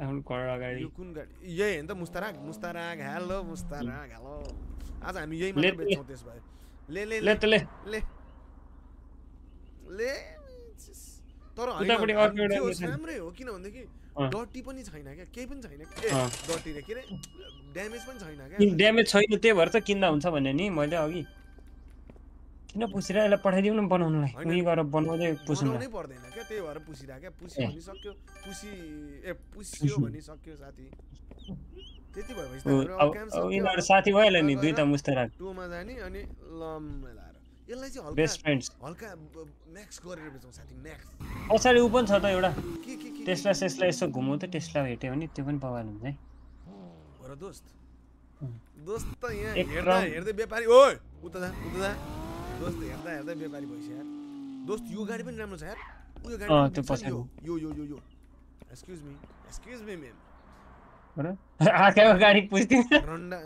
आफ्नो घर अगाडि यो कुन गाडी यही होइन त मुस्ताराग मुस्ताराग हेलो मुस्ताराग हेलो आज हामी यही मात्र बेच्छौँ त्यस भए ले ले ले ले ले ले ले तर। राम्रै हो किनभनेदेखि अँ। डटी पनि छैन क्या केही पनि छैन। डटी रे के रे ड्यामेज पनि छैन क्या ड्यामेज छैन त्यही भएर त किन्दा हुन्छ भने नि मैले अघि किन पुसिरहेको यसलाई पठाइदिउँ न बनाउनुलाई। उही गरेर बनाउँदै पुस्नु बनाउनै पर्दैन क्या त्यही भएर पुसिरहेको क्या पुसी। भनिसक्यो पुसी ए पुस्यो भनिसक्यो साथी त्यति भएपछि त यिनीहरू साथी भइहाल्यो नि गएर दुईटा मुस्ताराक टुमा जाने अनि लम लाएर यसलाई चाहिँ हल्का बेस्ट फ्रेन्ड्स हल्का म्याक्स गरेर बेचौँ साथी म्याक्स पछाडि ऊ पनि छ त एउटा के के के टेस्ला सेस्ला यसो घुमाउ त टेस्ला भेट्यो भने त्यो पनि पावाल हुन्छ है र दोस्त. दोस्त त यहाँ हेर्दा हेर्दै व्यापारी ओइ उता जा उता जा दोस्त हेर्दा हेर्दा व्यापारी भइस यार। दोस्त यो गाडी पनि राम्रो छ यार। उयो गाडी यो। यो यो यो यो। एक्सक्युज मी एक्सक्युज मी र अर्काको गाडी पुस्दिउँ रन्डा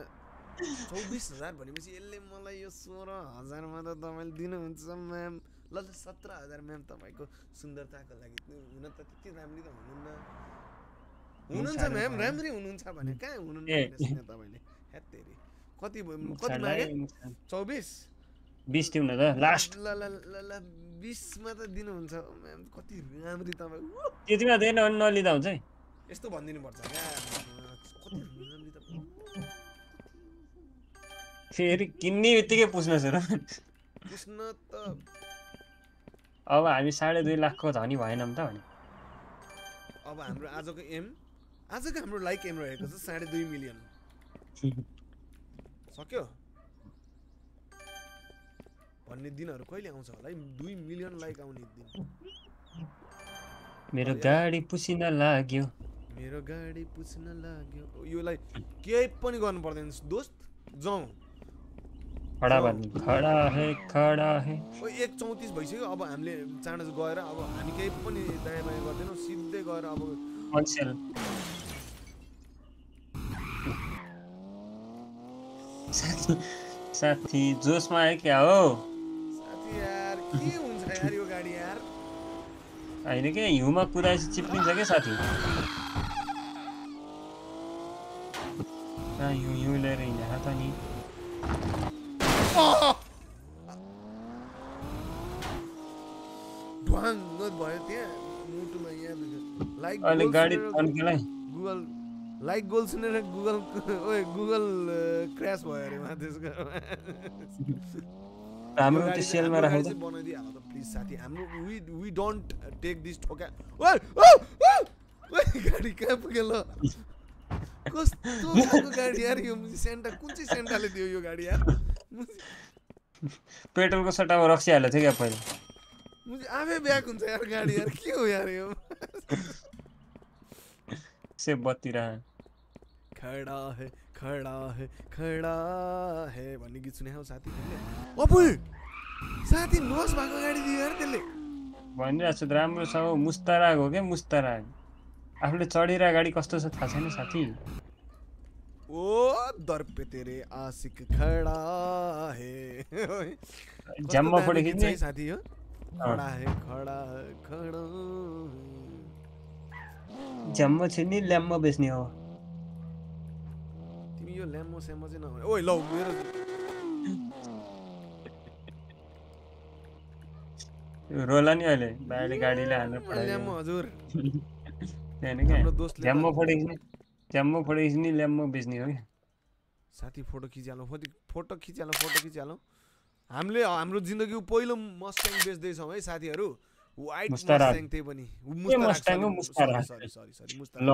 चौबिस हजार भनेपछि यसले मलाई यो सोह्र हजारमा त तपाईँले दिनुहुन्छ म्याम ल ल सत्र हजार म्याम तपाईँको सुन्दरताको लागि। हुन त त्यति राम्री त हुनुहुन्न। हुनुहुन्छ म्याम। राम्रै हुनुहुन्छ भने कहाँ हुनुहुन्न तपाईँले। हेत्तेरी कति कति मागे? चौबिस। बिस दिउँ न त लास्ट ल ल ल ल बिसमा त दिनुहुन्छ। म्याम कति राम्री तपाईँ। त्यतिमा दिएन भने नलिँदा हुन्छ है यस्तो भनिदिनु पर्छ फेरि किन्ने बित्तिकै पुस्न सुरु। कृष्ण त अब हामी साढे दुई लाखको धनी भएनौँ त भने। अब हाम्रो आजको एम आजको हाम्रो लाइक एम रहेको छ साढे दुई मिलियन। सक्यो? भन्ने दिनहरू कहिले आउँछ होला? है दुई मिलियन लाइक आउने दिन। मेरो गाडी पुसिन लाग्यो। मेरो गाडी पुछ्न लाग्यो। योलाई केही पनि गर्नु पर्दैन। दोस्त जाउँ। खडा खडा है खडा है। एक चौतिस भइसक्यो। अब हामीले चाँडो गएर अब हामी केही पनि दायाँ बायाँ गर्दैनौँ। सिधै गएर अब साथी साथी जोसमा आयो क्या हो? यार के हुन्छ यार यो गाडी यार? होइन के हिउँमा कुदाएपछि चिप्लिन्छ क्या साथी? कहाँ हिउँ हिउँ लिएर त नि ढ्वाङ्ग भयो त्यहाँ मुटुमा यहाँ लाइक अहिले गाडी तन्केलाई गुगल लाइक गोल सुनेर गुगल ओए गुगल क्रास भयो अरे उहाँ त्यसको। हाम्रो त्यो सेलमा राखेको चाहिँ बनाइदिइहाल त प्लिज साथी हाम्रो we we don't take this ठोका ओ ओ गाडी कहाँ पुग्यो ल कस्तो गाडी यार यो? सेन्टा कुन चाहिँ सेन्टाले दियो यो गाडी यार? पेट्रोलको सट्टामा रक्सिहाल्यो थियो क्या पहिला। मुझे आफै ब्याक हुन्छ यार गाडी यार के हो यार यो? सेप बत्ती रह खडा है। खडा है खडा है। भन्ने गीत सुने हौ साथी तिमीले अपुल साथी नोस भएको गाडी दियो यार त्यसले भनिरहेको छु राम्रो छ हौ मुस्ताराग हो क्या मुस्ताराग। आफूले चढिरहेको गाडी कस्तो छ थाहा छैन साथी? ओ दर पे तेरे आशिक खडा है। दामी फ़ोटो गीत छ है साथी हो? खडा है खडा है खडा झ्याम्म छिर्ने ल्याम्म बेच्ने हो। ल्यामो स्यामो चाहिँ नहुने ओइ लौ मेरो रोला नि अहिले बाहिर गाडीले हालेर ल्यामो हजुर हाम्रो दोस्तले झ्याम्म त- फोटो झ्याम्म फोटो खिच्ने ल्याम्म बेच्ने हो क्या साथी फोटो खिचिहालौँ फोटो फोटो खिचिहालौँ फोटो खिचिहालौँ हामीले हाम्रो जिन्दगीको पहिलो मस्ट्याङ बेच्दैछौँ है साथीहरू वाइट। मस्ट्याङ त्यही पनि। सरी सरी सरी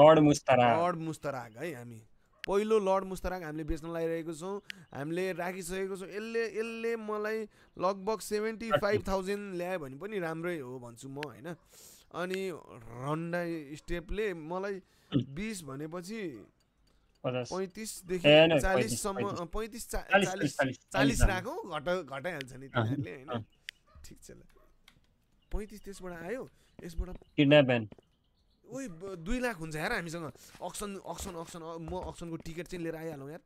लर्ड मुस्तराग है हामी पहिलो लर्ड मुस्तराग हामीले बेच्न लागिरहेको छौँ। हामीले राखिसकेको छौँ। यसले यसले मलाई लगभग सेभेन्टी फाइभ थाउजन्ड ल्यायो भने पनि राम्रै हो भन्छु म होइन? अनि रन्डा स्टेपले मलाई बिस भनेपछि पैँतिसदेखि चालिससम्म पैँतिस, चालिस, चालिस राखौँ घट घटाइहाल्छ नि तिनीहरूले होइन। ठिक छ ल। पैँतिस त्यसबाट आयो यसबाट ओइ दुई लाख हुन्छ यार हामीसँग। अक्सन अक्सन अक्सन म अक्सनको टिकट चाहिँ लिएर आइहालौँ यार।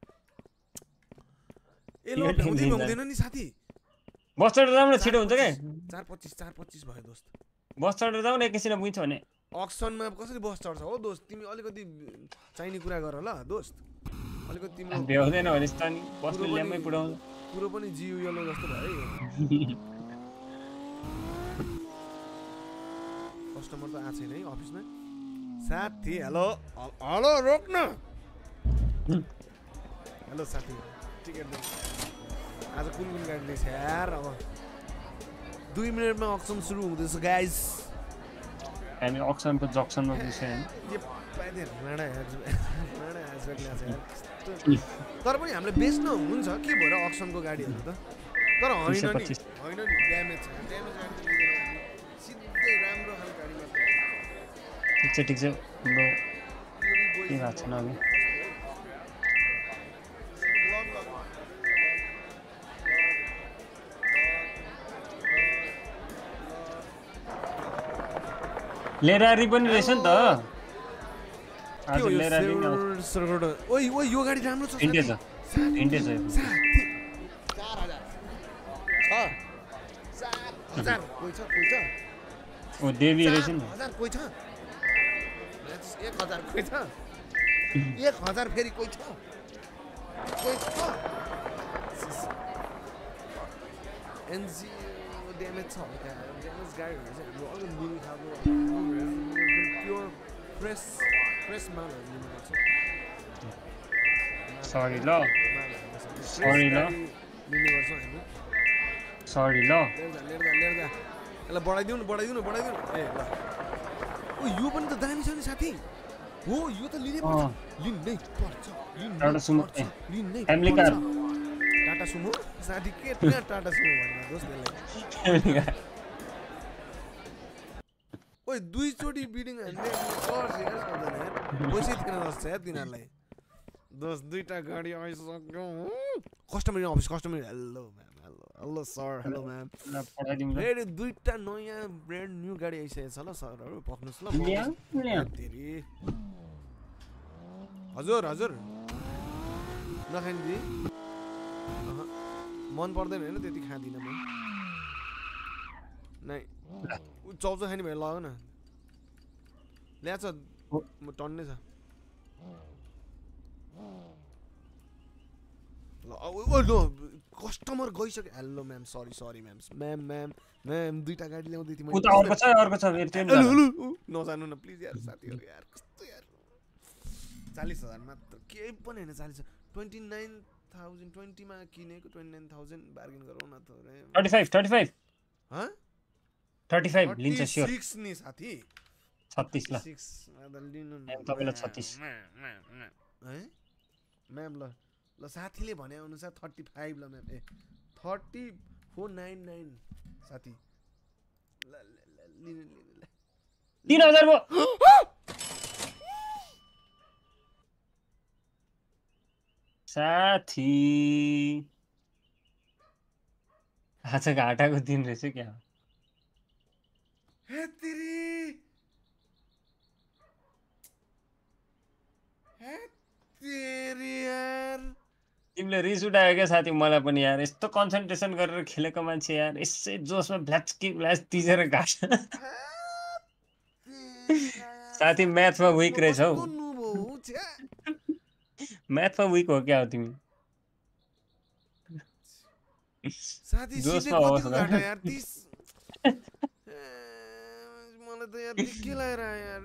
ए ल भ्याउँदै। भ्याउँदैन नि साथी। बस चढेर जाउँ न छिटो हुन्छ क्या चार पच्चिस चार पच्चिस भयो दोस्त। बस चढेर जाउँ न एकैछिनमा पुग्छ भने। अक्सनमा कसरी बस चढ्छ हो दोस्त? तिमी अलिकति चाहिने कुरा गर ल दोस्त। अलिकति तिम्रो भ्याउँदैन भने बसले ल्याम्मै पनि- पुऱ्याउँछ। कुरो पनि जिउ यलो जस्तो भयो है। कस्टमर त आएको छैन है अफिसमा। साथी हेलो। हेलो रोक्न। हेलो साथी। टिकट आज कुन कुन गाडी लिएछ यार अब। दुई मिनटमा अक्सन सुरु हुँदैछ गाइस हामी अक्सनको जक्सनमा पुग्छ तर पनि हामीले बेच्न हुन्छ के भएर अक्सनको गाडीहरू त? तर होइन नि होइन नि ड्यामेज छ। ड्यामेज गाडी सिधै राम्रो खालको ठिक छ ठिक छ। हाम्रो के भएको छैन अघि। लेरारी पनि रहेछ नि त यो गाडी राम्रो छ भिन्टेज भिन्टेज ओ देवी रहेछ नि। एक हजार कोही छ? एक हजार फेरि कोही छ? कोही छ? एनजी ड्यामेज छ ड्यामेज गाडीहरू चाहिँ हाम्रो अलिक लिने खालको प्योर फ्रेस फ्रेस मालहरू लिने गर्छ सरी ल। सरी ल। लिने गर्छौँ हामी। सरी ल। जा लिएर जा यसलाई बढाइदिउँ न बढाइदिउँ न बढाइदिउँ ए ल। यो पनि त दामी छ नि साथी। हो यो त लिनै पर्छ। लिनै पर्छ। लिनै लिनै फ्यामिली कार टाटा सुमो? साथी के टाटा सुमो भनेर दोस्तले ओइ दुईचोटि बिडिङ हान्ने गर्छ यार। सक्दैन पैसै दिन जस्तो यार तिनीहरूलाई। दोस्त दुईवटा गाडी आइसक्यो। Customer office customer hello ma'am hello sir hello ma'am फेरि दुईवटा नयाँ ब्रान्ड न्यू गाडी आइसकेको छ ल सरहरू पक्नुहोस् ल हजुर हजुर नखाने दिदी मन पर्दैन होइन त्यति खाँदिनँ म नै चाउचाउ खाने भए लगाऊ न ल्याएछ म टन्नै छ ल कस्टमर गइसक्यो hello ma'am sorry sorry ma'am ma'am ma'am ma'am दुइटा गाडी ल्याउँदै थिएँ नजानु न प्लिज यार साथीहरू यार कस्तो यार चालिस हजार मात्र केही पनि होइन चालिस ट्वेन्टी नाइन थाउजन्ड ट्वेन्टीमा किनेको ट्वेन्टी नाइन थाउजन्ड बार्गेन गरौँ न त thirty five thirty five thirty five लिन्छ स्योर सिक्स नि साथी छत्तिस ल सिक्स लिनु तपाईँलाई छत्तिस म्याम ल ल साथीले भने अनुसार थर्टी फाइभ ल म्याम। ए थर्टी फोर नाइन नाइन साथी। तिन हजार साथी। आज घाटाको दिन रहेछ क्या? तिमीले रिस उठायो क्या साथी मलाई पनि यार? यस्तो कन्सन्ट्रेसन गरेर खेलेको मान्छे यार यसै जोसमा भ्ल्याचकी भ्ल्याच तिजेर घाट साथी म्याथमा विक रहेछ। हौ म्याथमा विक हो क्या हो तिमी? साथी जोसमा होस् यार? 30 मलाई त यार के यार।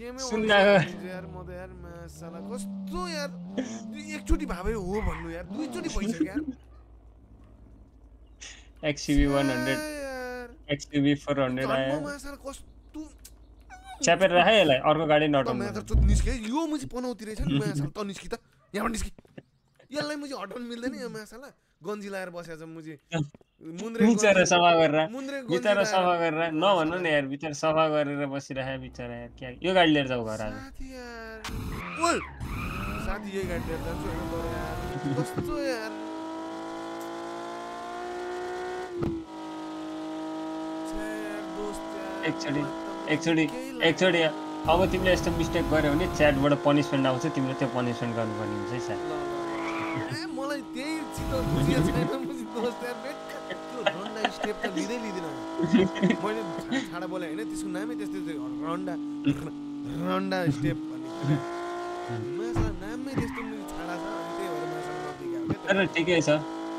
गेमै यार म त यार मासाला कस्तो यार एकचोटि भावे हो भन्नु यार दुईचोटि भइसक्यो यार एक्सयुभी 100 एक्सयुभी 400 आयो मासाला कस्तो च्यापेर राख यसलाई अर्को गाडी नटाउनु निस्के यो मुझे पनौती रहेछ नि मासाला त निस्कि त यहाँबाट निस्कि यसलाई मुझे हटाउनु मिल्दैन यो मासाला गन्जी लाएर बसेको छ मुझे बिचरा सफा गरेर बिचरा सफा गरेर नभन्नु नि यार बिचरा सफा गरेर बसिरहे बिचरा यार क्या यो गाडी लिएर जाऊ घर आज साथी यही गाडी लिएर जान्छु यार कस्तो यार एकचोटि एकचोटि एकचोटि अब तिमीले यस्तो मिस्टेक गर्यो भने च्याटबाट पनिसमेन्ट आउँछ तिमीले त्यो पनिसमेन्ट गर्नुपर्ने हुन्छ है सायद मलाई त्यही चित्त बुझिएको छैन दोस्त यार रन्डा स्टेप त लिँदै लिँदिनँ मैले छाडा बोले होइन त्यसको नामै त्यस्तै रन्डा रन्डा स्टेप भन्ने माछा नामै त्यस्तो मैले छाडा छ अनि त्यही भएर माछा नदिएको ठिकै छ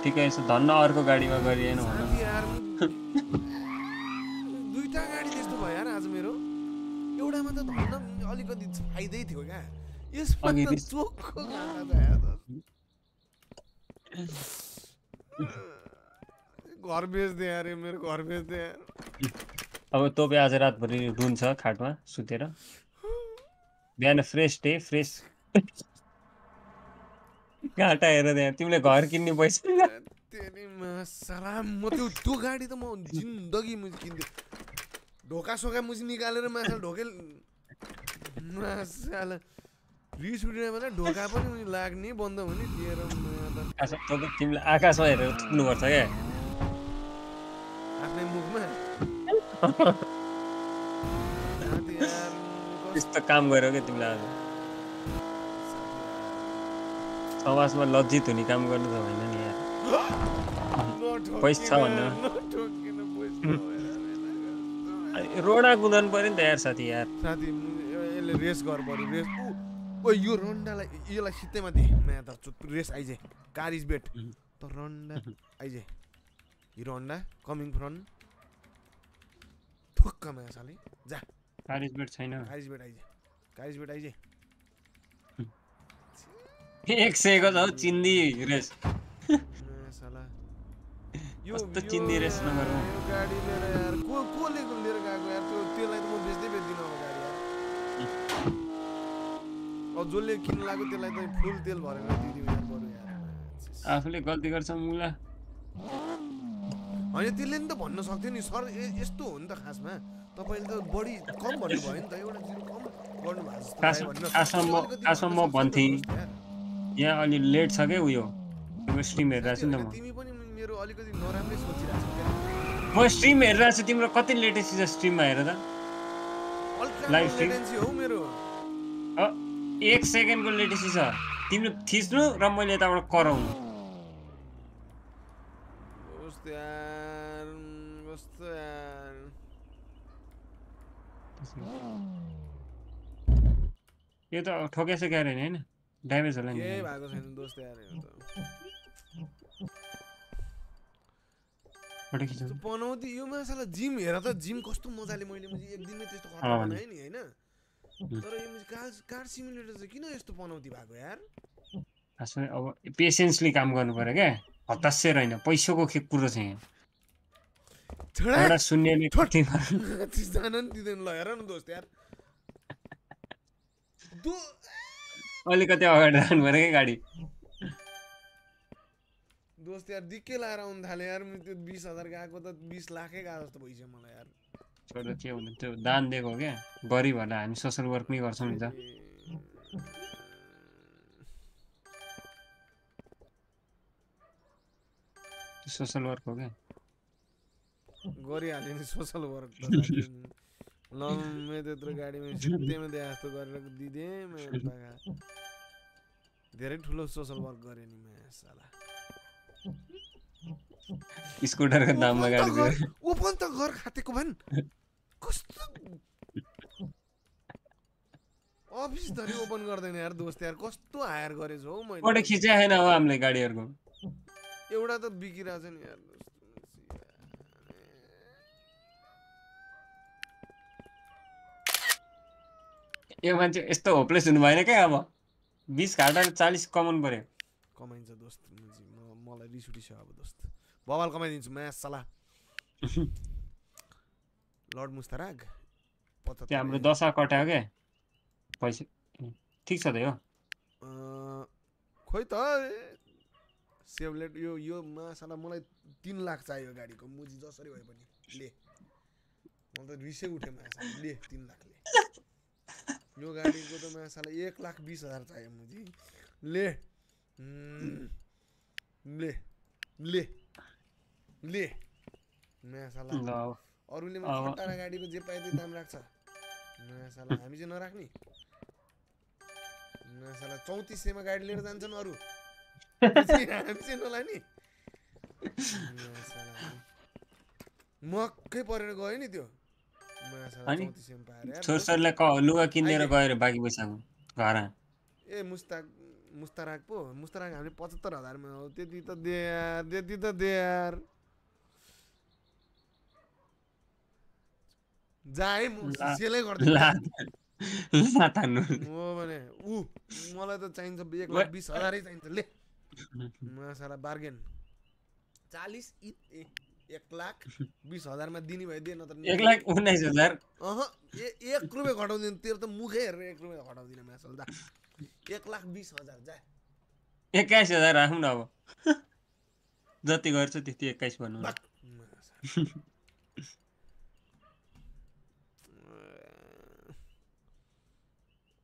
ठिकै छ धन्न अर्को गाडीमा गरिएन दुईवटा गाडी त्यस्तो भयो यार आज मेरो एउटामा त धन्न अलिकति फाइदै थियो क्या यसमा त चोखो घर बेच्दे अरे मेरो घर बेच्दे अब तोपे आज रातभरि रुन्छ खाटमा सुतेर। बिहान फ्रेस डे फ्रेस। घाटा हेर त्यहाँ तिमीले घर किन्ने पैसा। साला म त्यो त्यो गाडी त म जिन्दगी मुझ किन्थेँ। ढोका सोका मुझ निकालेर माछा ढोके माछाला रिस उठेर भने ढोका पनि उनी लाग्ने बन्द हुने लिएर तिमीले आकाशमा हेरेर थुक्नुपर्छ क्या। आफ्नै मुखमा? त्यस्तो काम गर्यो क्या तिमीले आज। समाजमा लज्जित हुने काम गर्नु त होइन नि यार। पैसा छ भन्नु। रोडा कुदाउनु पऱ्यो नि त यार साथी यार। साथी यसले रेस गर पऱ्यो रेस ओ यो रन्डालाई यसलाई सित्तैमा दे। म्या त रेस आइजे। कार इज बेट त रन्डा आइजे। हिरो हन्डा कमिङ फ्रन्ट थुक्क म्या साले। जा। कारिज बेट छैन। कारिज बेट आइजे। कारिज बेट आइजे। एक सयको छ चिन्दी रेस। साला। यो चिन्दी रेस नगरौँ। गाडी लिएर यार को कोले लिएर गएको यार त्यो त्यसलाई त म बेच्दै बेच्दिनँ अब गाडी यार अब जसले किन्नु लाग्यो त्यसलाई त फुल तेल भरेर यार बरु आफूले गल्ती गर्छ मुला। होइन त्यसले नि त भन्न सक्थ्यो नि सर यस्तो हो नि त खासमा। तपाईँले त बढी कम भन्नुभयो नि त एउटा जिरो कम गर्नु भएको म भन्थेँ। यहाँ अलि लेट छ क्या उयो स्ट्रिम हेरिरहेको छु नि त तिमी पनि मेरो अलिकति नराम्रै सोचिरहेको छु म स्ट्रिम हेरिरहेको छु तिम्रो कति लेटेस्ट छ स्ट्रिममा हेर त। लाइभ स्ट्रिम हो मेरो। एक सेकेन्डको लेटेस्ट छ। तिमीले थिच्नु र मैले यताबाट कराउनु। यो त ठोकेछ क्यारे होइन? ड्यामेज होला नि। पनौती यो माछालाई जिम हेर त जिम कस्तो मजाले मैले एक दिनमै त्यस्तो खतरा बनाएँ नि होइन? तर यो कार कार सिमुलेटर चाहिँ किन यस्तो पनौती भएको यार? खासमा अब पेसेन्सली काम गर्नु पर्यो क्या। हतास्य होइन पैसाको खेप कुरो छ यहाँ? एउटा शून्यले जान नि दिँदैन ल हेर न दोस्त यार। अलिकति अगाडि राख्नु पऱ्यो क्या गाडी। दोस्त यार दिक्कै लाएर आउनु थाल्यो यार। त्यो बिस हजार गएको त बिस लाखै गएको जस्तो भइसक्यो मलाई यार। छोडेर के हुनु त्यो दान दिएको क्या? गरिबहरूलाई हामी सोसल वर्क नै गर्छौँ नि त। सोसल वर्क हो क्या? गरिहाल्यो नि सोसल वर्क ल त्यत्रो गाडीमा सित्तैमा दिए जस्तो गरेर दिदिएँ धेरै ठुलो सोसल वर्क गरेँ नि मैं साला। स्कुटरको दाममा गाडी ओपन त घर खातेको भन्। कस्तो? अफिस धरि ओपन गर्दैन यार दोस्त यार कस्तो हायर गरेछ हौ मैले? फोटो खिच्या छैन हो हामीले गाडीहरूको। एउटा त बिकिरहेछ नि यार यो मान्छे यस्तो होपलेस हुनु भएन क्या अब। बिस घाटा चालिस कमाउनु पर्यो। कमाइन्छ दोस्त मलाई रिस उठिसक्यो अब दोस्त। बवाल कमाइदिन्छु म्यास सला। लर्ड मुस्ताराग त्यो हाम्रो दशा कट्यायो क्या पैसा ठिक छ त यो। खोइ त सेभलेट यो यो मासाला मलाई तिन लाख चाहियो गाडीको। मुजी जसरी भए पनि। ले। मलाई त रिसै उठ्यो मासा। ले तिन लाखले यो गाडीको त मासाला एक लाख बिस हजार चाहियो मुजी। ले। ले। ले। ले। मासाला अरूले खटारा गाडीको जे पाए त्यो दाम राख्छ। साला हामी चाहिँ नराख्ने। साला चौतिस सयमा गाडी लिएर जान्छन् अरू। हामी चाहिँ नलाने। मक्कै परेर गयो नि त्यो। छोरछोरीलाई लुगा किनेर गएर बाँकी पैसाको घर? ए मुस्ताक मुस्ताराक पो। मुस्ताराक हामीले पचहत्तर हजारमा हो। त्यति त दे त्यति त दे यार जा है म सेलै गर्छु हो भने ऊ मलाई त चाहिन्छ एक लाख बिस हजारै चाहिन्छ ले बार्गेन चालिस एक लाख बिस हजारमा दिने भए दिए नत्र एक लाख उन्नाइस हजार अह एक रुपियाँ घटाउँदिन तेरो त मुखै हेरेर एक रुपियाँ घटाउँदिन म्यासल दा एक लाख बिस हजार जा एक्काइस हजार राखौँ न अब जति गर्छु त्यति एक्काइस भनौँ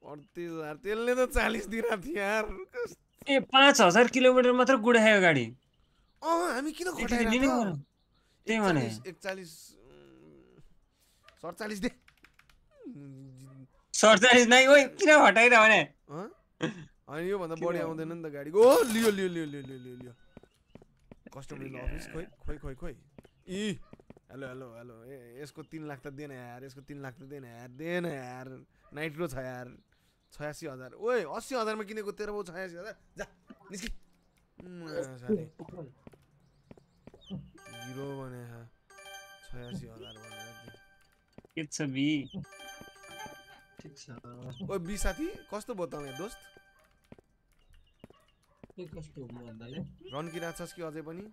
अडतिस हजार त्यसले त चालिस दिइरहेको थियो यार। ए पाँच हजार किलोमिटर मात्र गुडायो गाडी। अँ हामी किन दिनै एकचालिस सडचालिस दे। सडचालिस नै ओइ किन हटाइरह भने? अनि योभन्दा बढी? आउँदैन नि त गाडीको ओ लियो लियो लियो लियो लियो लियो लियो। कस्टमर अफिस खोइ खोइ खोइ खोइ इ हेलो हेलो हेलो। ए यसको तिन लाख त दिएन यार यसको तिन लाख त दिएन यार दिएन यार। नाइट्रो छ यार। छयासी हजार। ओए अस्सी हजारमा किनेको तेरो बाउ छयासी हजार। जा निस्कि। हिरो भने छयासी हजार भनेर छ बी। ठिक छ। ओ बी साथी कस्तो भयो तपाईँ दोस्त? रन्किरहेको छस् कि अझै पनि?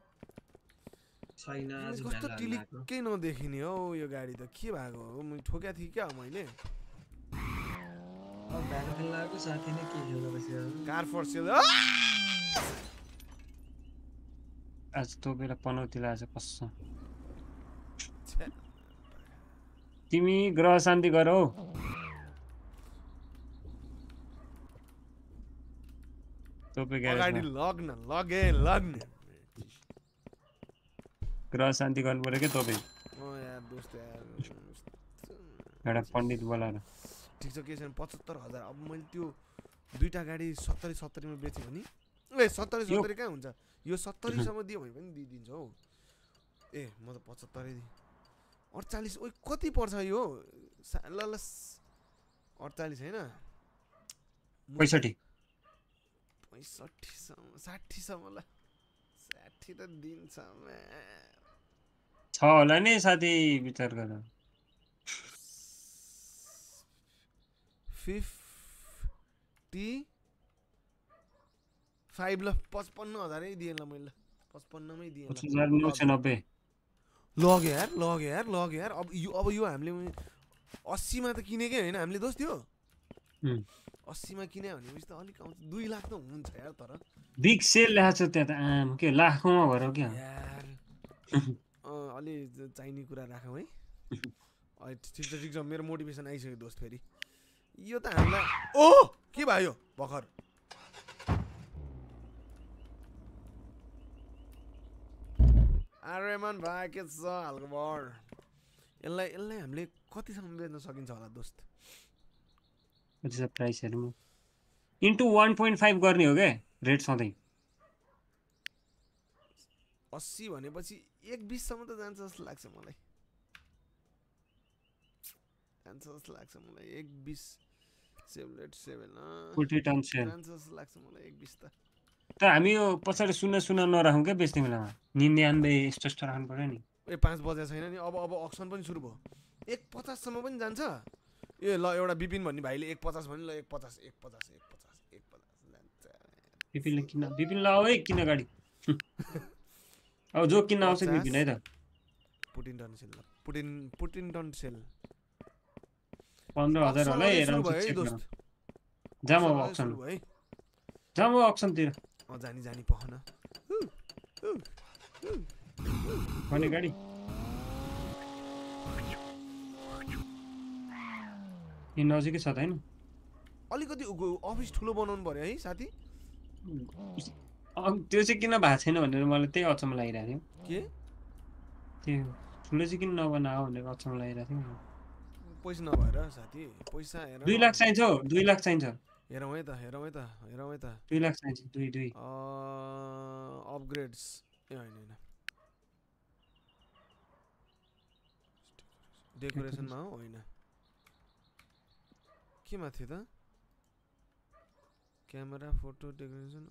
कस्तो टिलिक्कै। नदेखिने हौ यो गाडी त। के भएको हो? ठोक्या थिएँ क्या मैले अब बिहान खेल्न आएको साथी नै के खेल्न बस्यो कार फर सेल आज तोपेर पनौती लाएछ कसम छ्या। तिमी ग्रह शान्ति गर हौ। लग्न लगे लग्न। ग्रह शान्ति गर्नु पऱ्यो क्या तोपे ओ यार दोस्त यार एउटा पण्डित बोलाएर। ठिक छ के छैन पचहत्तर हजार। अब मैले त्यो दुइटा गाडी सत्तरी सत्तरीमा बेचेँ भने ए सत्तरी सत्तरी कहाँ हुन्छ? यो सत्तरीसम्म दियो भने पनि दिइदिन्छ हौ। ए म त पचहत्तरै दिएँ। अडचालिस ओ कति पर्छ यो? ल ल अडचालिस होइन? पैँसठी। पैँसठीसम्म साठीसम्म ल। साठी त दिन्छ। छ होला नि साथी विचार गर फिफ्टी फाइभ ल पचपन्न हजारै दिएँ ल मैले। ल। पचपन्नमै दिएँ लग्यो यार लग्यो यार लग्यो यार। अब यो अब यो हामीले अस्सीमा त किनेकै होइन हामीले दोस्त त्यो। अस्सीमा किन्यो भनेपछि त अलिक आउँछ दुई लाख त हुन्छ यार तर। बिग सेल ल्याएको छ त्यहाँ त आम के लाखौँमा भएर क्या? यार। अलि चाहिने कुरा राखौँ है। ठिक छ ठिक छ मेरो मोटिभेसन आइसक्यो दोस्त फेरि। यो त हामीलाई ओ के भयो? भर्खर। आर्यमान भाइ के छ हालको बर यसलाई यसलाई हामीले कतिसम्म बेच्न सकिन्छ होला दोस्त? कति छ प्राइसहरू इन्टु वान पोइन्ट फाइभ गर्ने हो क्या रेट सधैँ। अस्सी भनेपछि एक बिससम्म त जान्छ जस्तो लाग्छ मलाई। जान्छ जस्तो लाग्छ मलाई एक बिस सेभेन सेभेन लाग्छ मलाई एक बिस त। तर हामी यो पछाडि सुन्न सुन्न नराखौँ क्या बेच्ने बेलामा? निन्यानब्बे यस्तो यस्तो राख्नु पऱ्यो नि। ए पाँच बजेको छैन नि। अब अब अक्सन पनि सुरु भयो। एक पचाससम्म पनि जान्छ। ए ल एउटा बिपिन भन्ने भाइले एक पचास भने ल एक पचास एक पचास एक पचास एक पचास जान्छ। बिपिनले किन बिपिन लाऊ है किन गाडी? अब जो किन्न आउँछ। बिपिन है त। पुटिन टन सेल ल। Put it put it on sale. पन्ध्र हजार होला है जाम अब अक्सन। जाम अब अक्सनतिर जानी जानी पहन। भने गाडी। यो नजिकै छ त होइन। अलिकति अफिस ठुलो बनाउनु पऱ्यो है साथी। त्यो चाहिँ किन भएको छैन भनेर मलाई त्यही अचम्म लागिरहेको थियो के? त्यो ठुलो चाहिँ किन नबनायो भनेर अचम्म लागिरहेको थियो पैसा नभएर साथी पैसा हेर दुई लाख चाहिन्छ हौ दुई लाख चाहिन्छ। हेरौँ है त हेरौँ है त हेरौँ है त दुई लाख चाहिन्छ दुई दुई। अपग्रेड्स ए होइन होइन। डेकोरेसनमा हो होइन। केमा थियो त? क्यामेरा फोटो डेकोरेसन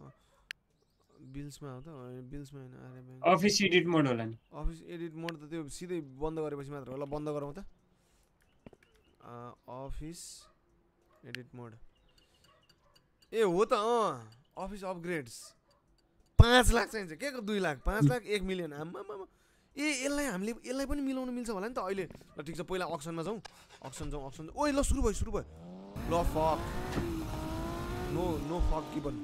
बिल्समा हो त? बिल्समा होइन अफिस एडिट मोड होला नि। अफिस एडिट मोड त त्यो सिधै बन्द गरेपछि मात्र होला बन्द गरौँ त। अफिस एडिट मोड ए हो त अँ अफिस अपग्रेड्स पाँच लाख चाहिन्छ। के को दुई लाख? पाँच लाख एक मिलियन आम्मा ए यसलाई हामीले यसलाई पनि मिलाउनु मिल्छ होला नि त अहिले। ल ठिक छ पहिला अक्सनमा जाउँ। अक्सन जाउँ अक्सन ओइ ल सुरु भयो सुरु भयो। ल fuck no no fuck given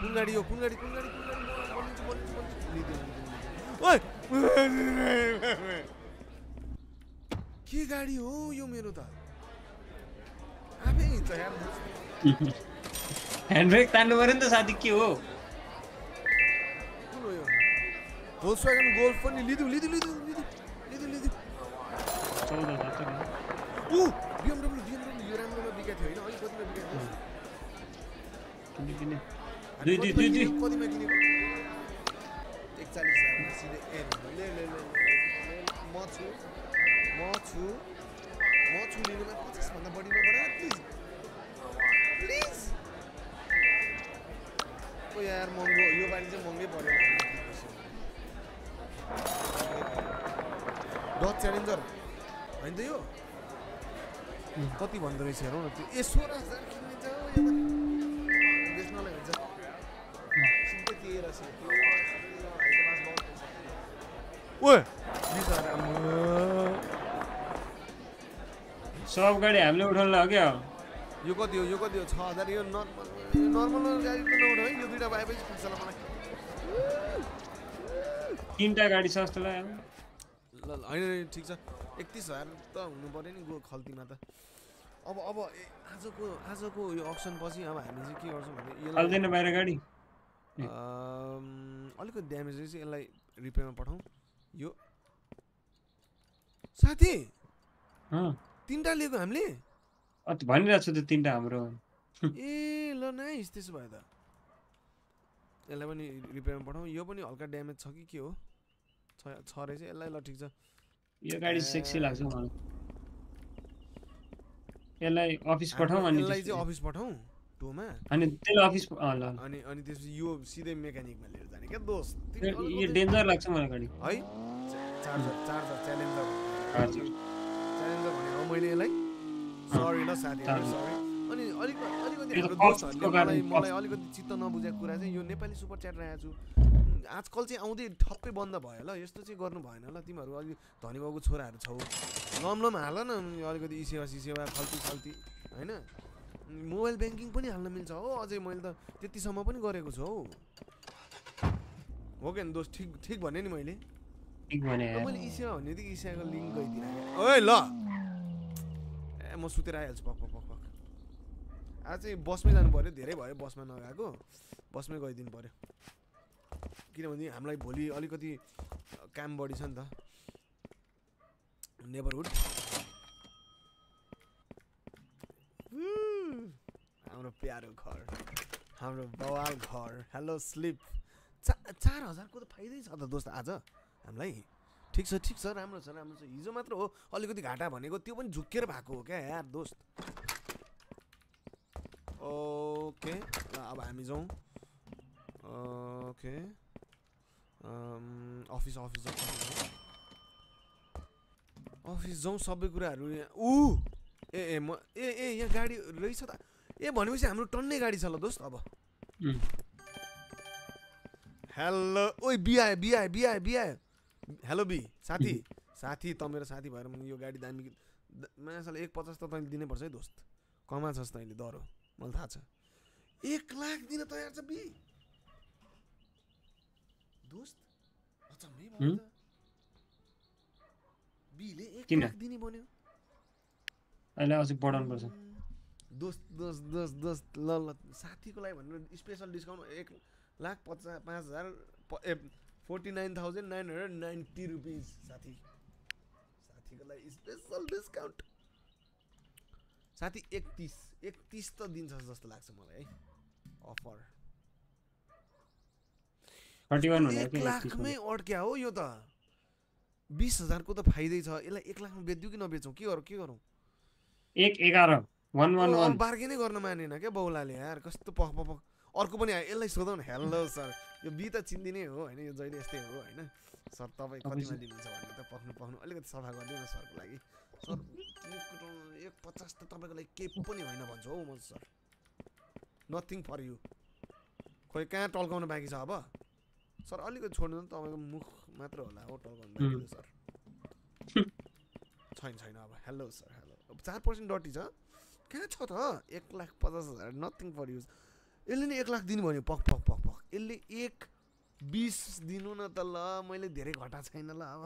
कुन गाडी हो? कुन गाडी कुन गाडी कुन गाडी म बोलिन्छु बोलिन्छु बोलिन्छु लिँदैन, लिँदैन, लिँदैन। ओइ के गाडी हो यो मेरो त आफै त यार ह्यान्ड ब्रेक तान्नु पऱ्यो नि त साथी के हो यो भोल्सवागन गोल्फ पनि लिदिउँ लिदिउँ लिदिउँ चौध हजार त ऊ बिएमडब्लु बिएमडब्लु यो राम्रोमा बिकेको थियो होइन अलिक कतिमा बिकेको थियो किने किने दुई दुई दुई दुई कतिमा किनेको एकचालिस सिधै ए ले ले, ले, म छु म छु म छु लिनुमा पचासभन्दा बढी नगर प्लिज। प्लिज। ओ यार महँगो यो पालि चाहिँ महँगै पऱ्यो डच च्यालेन्जर। होइन त यो? कति भन्दो रहेछ हेरौँ न त्यो ए सोह्र हजार किनिन्छ बेच्नलाई हुन्छ सिधै तेह्र सय ओ बिस हजार। सब गाडी हामीले उठाउनु लाग्यो। क्या यो कति हो यो कति हो? छ हजार यो नर्मल गाडी त है यो दुइटा भएपछि पुग्छ होला मलाई तिनवटा गाडी छ जस्तो लाग्यो। ल होइन ठिक छ। एकतिस हजार त हुनु पऱ्यो नि गो खल्तीमा त। अब अब आजको आजको यो अप्सन पछि अब हामी चाहिँ के गर्छौँ भने यसलाई हाल्दैन बाहिर गाडी। अलिकति ड्यामेज रहेछ यसलाई रिपेयरमा पठाउँ। यो साथी! तिनवटा लिएको हामीले? भनिरहेको छु त तिनवटा हाम्रो। ए ल नाइस त्यसो भए त। यसलाई पनि रिपेयरमा पठाउँ। यो पनि हल्का ड्यामेज छ कि के हो? छ रहेछ। यसलाई ल ठिक छ। यो गाडी सेक्सी लाग्छ मलाई। यसलाई अफिस पठाउँ अनि यसलाई चाहिँ अफिस पठाउँ टोमा। अनि त्यसलाई अफिस ल। अनि अनि त्यसपछि यो सिधै मेकानिकमा लिएर जाने क्या दोस्त। यो- डेन्जर लाग्छ मलाई गाडी। है? चार्जर चार्जर च्यालेन्जर हजुर च्यालेन्जर मैले यसलाई सरी ल साथीहरू। सरी अनि अलिक अलिकति हाम्रो दोस्तहरूले मलाई। अलिकति चित्त नबुझेको कुरा चाहिँ यो नेपाली सुपर च्याट राखेको छु। आजकल चाहिँ आउँदै ठप्पै बन्द भयो ल यस्तो चाहिँ गर्नु भएन ल तिमीहरू अलिक धनी बाबुको छोराहरू छौ। लम लम हाल न अलिकति इसेवा सिसेवा खल्ती खल्ती होइन? मोबाइल ब्याङ्किङ पनि हाल्न मिल्छ हो अझै मैले त त्यतिसम्म पनि गरेको छु हौ। हो क्या नि दोस्त ठिक ठिक भने नि मैले? ठिक भने ल मैले इसिया भन्ने इसियाको लिङ्क गइदिरहेँ ओए ल! म सुतेर आइहाल्छु पक पक पक। आज चाहिँ बसमै जानु पऱ्यो धेरै भयो बसमा नगएको। बसमै गइदिनु पऱ्यो किनभने हामीलाई भोलि अलिकति काम बढी छ नि त। नेबरहुड। हाम्रो प्यारो घर। हाम्रो बवाल घर। हेलो स्लिप चा चार हजारको त फाइदै छ त दोस्त आज। हामीलाई ठिक छ ठिक छ राम्रो छ राम्रो छ। हिजो मात्र हो अलिकति घाटा भनेको त्यो पनि झुक्केर भएको हो क्या यार दोस्त। ओके ल अब हामी जाउँ। ओके। अफिस अफिस अफिस जाउँ। सबै कुराहरू यहाँ। ऊ! ए ए म ए ए यहाँ गाडी रहेछ त। ए भनेपछि हाम्रो टन्नै गाडी छ ल दोस्त अब। हेलो ओइ बी आयो बी आयो बी आयो बी आयो हेलो बी साथी। साथी त मेरो साथी भएर म यो गाडी दामी मान्छेले एक पचास त तैँले दिनैपर्छ है दोस्त। कमा छस् तैँले दरो मलाई थाहा छ। एक लाख दिन तयार छ बी दोस्त अचम्मै भयो बीले एक? लाख दिने बन्यो। अहिले अझै बढाउनु पर्छ। दोस्त दोस्त दोस्त दोस्त ल ल। साथीको लागि भनेर स्पेसल डिस्काउन्ट एक लाख पचास पाँच हजार ए forty nine thousand nine hundred ninety rupees साथी साथीको लागि स्पेसल डिस्काउन्ट साथी एकतिस एकतिस त दिन्छ जस्तो लाग्छ मलाई है। अफर एक के लाखमै अड्क्या हो यो त। बिस हजारको त फाइदै छ। यसलाई एक लाखमा बेचिदिउँ कि नबेचौँ के गरौँ के गरौँ? एक एघार वान वान वान बार्गेनै गर्न मानेन क्या बौलाले यार। कस्तो पख पख पख। अर्को पनि आयो। यसलाई सोधौँ न। हेलो सर यो बी त चिन्दिनै हो होइन यो जहिले यस्तै हो होइन। सर तपाईँ कतिमा लिनुहुन्छ भने त पख्नु पख्नु अलिकति सफा गरिदिनु न सरको लागि। सर एक पचास त तपाईँको लागि केही पनि होइन भन्छु हौ म सर। नथिङ फर यु खोइ कहाँ टल्काउनु बाँकी छ अब? सर अलिकति छोड्नु त तपाईँको मुख मात्र होला हो टल्काउनु। भएको सर। छैन छैन अब। हेलो सर हेलो अब चार पर्सेन्ट डटी छ। कहाँ छ त? एक लाख पचास हजार। नथिङ फर युज यसले नि एक लाख दिनु भन्यो पक पक पक। यसले एक बिस दिनु न त ल मैले धेरै घटा छैन ल अब।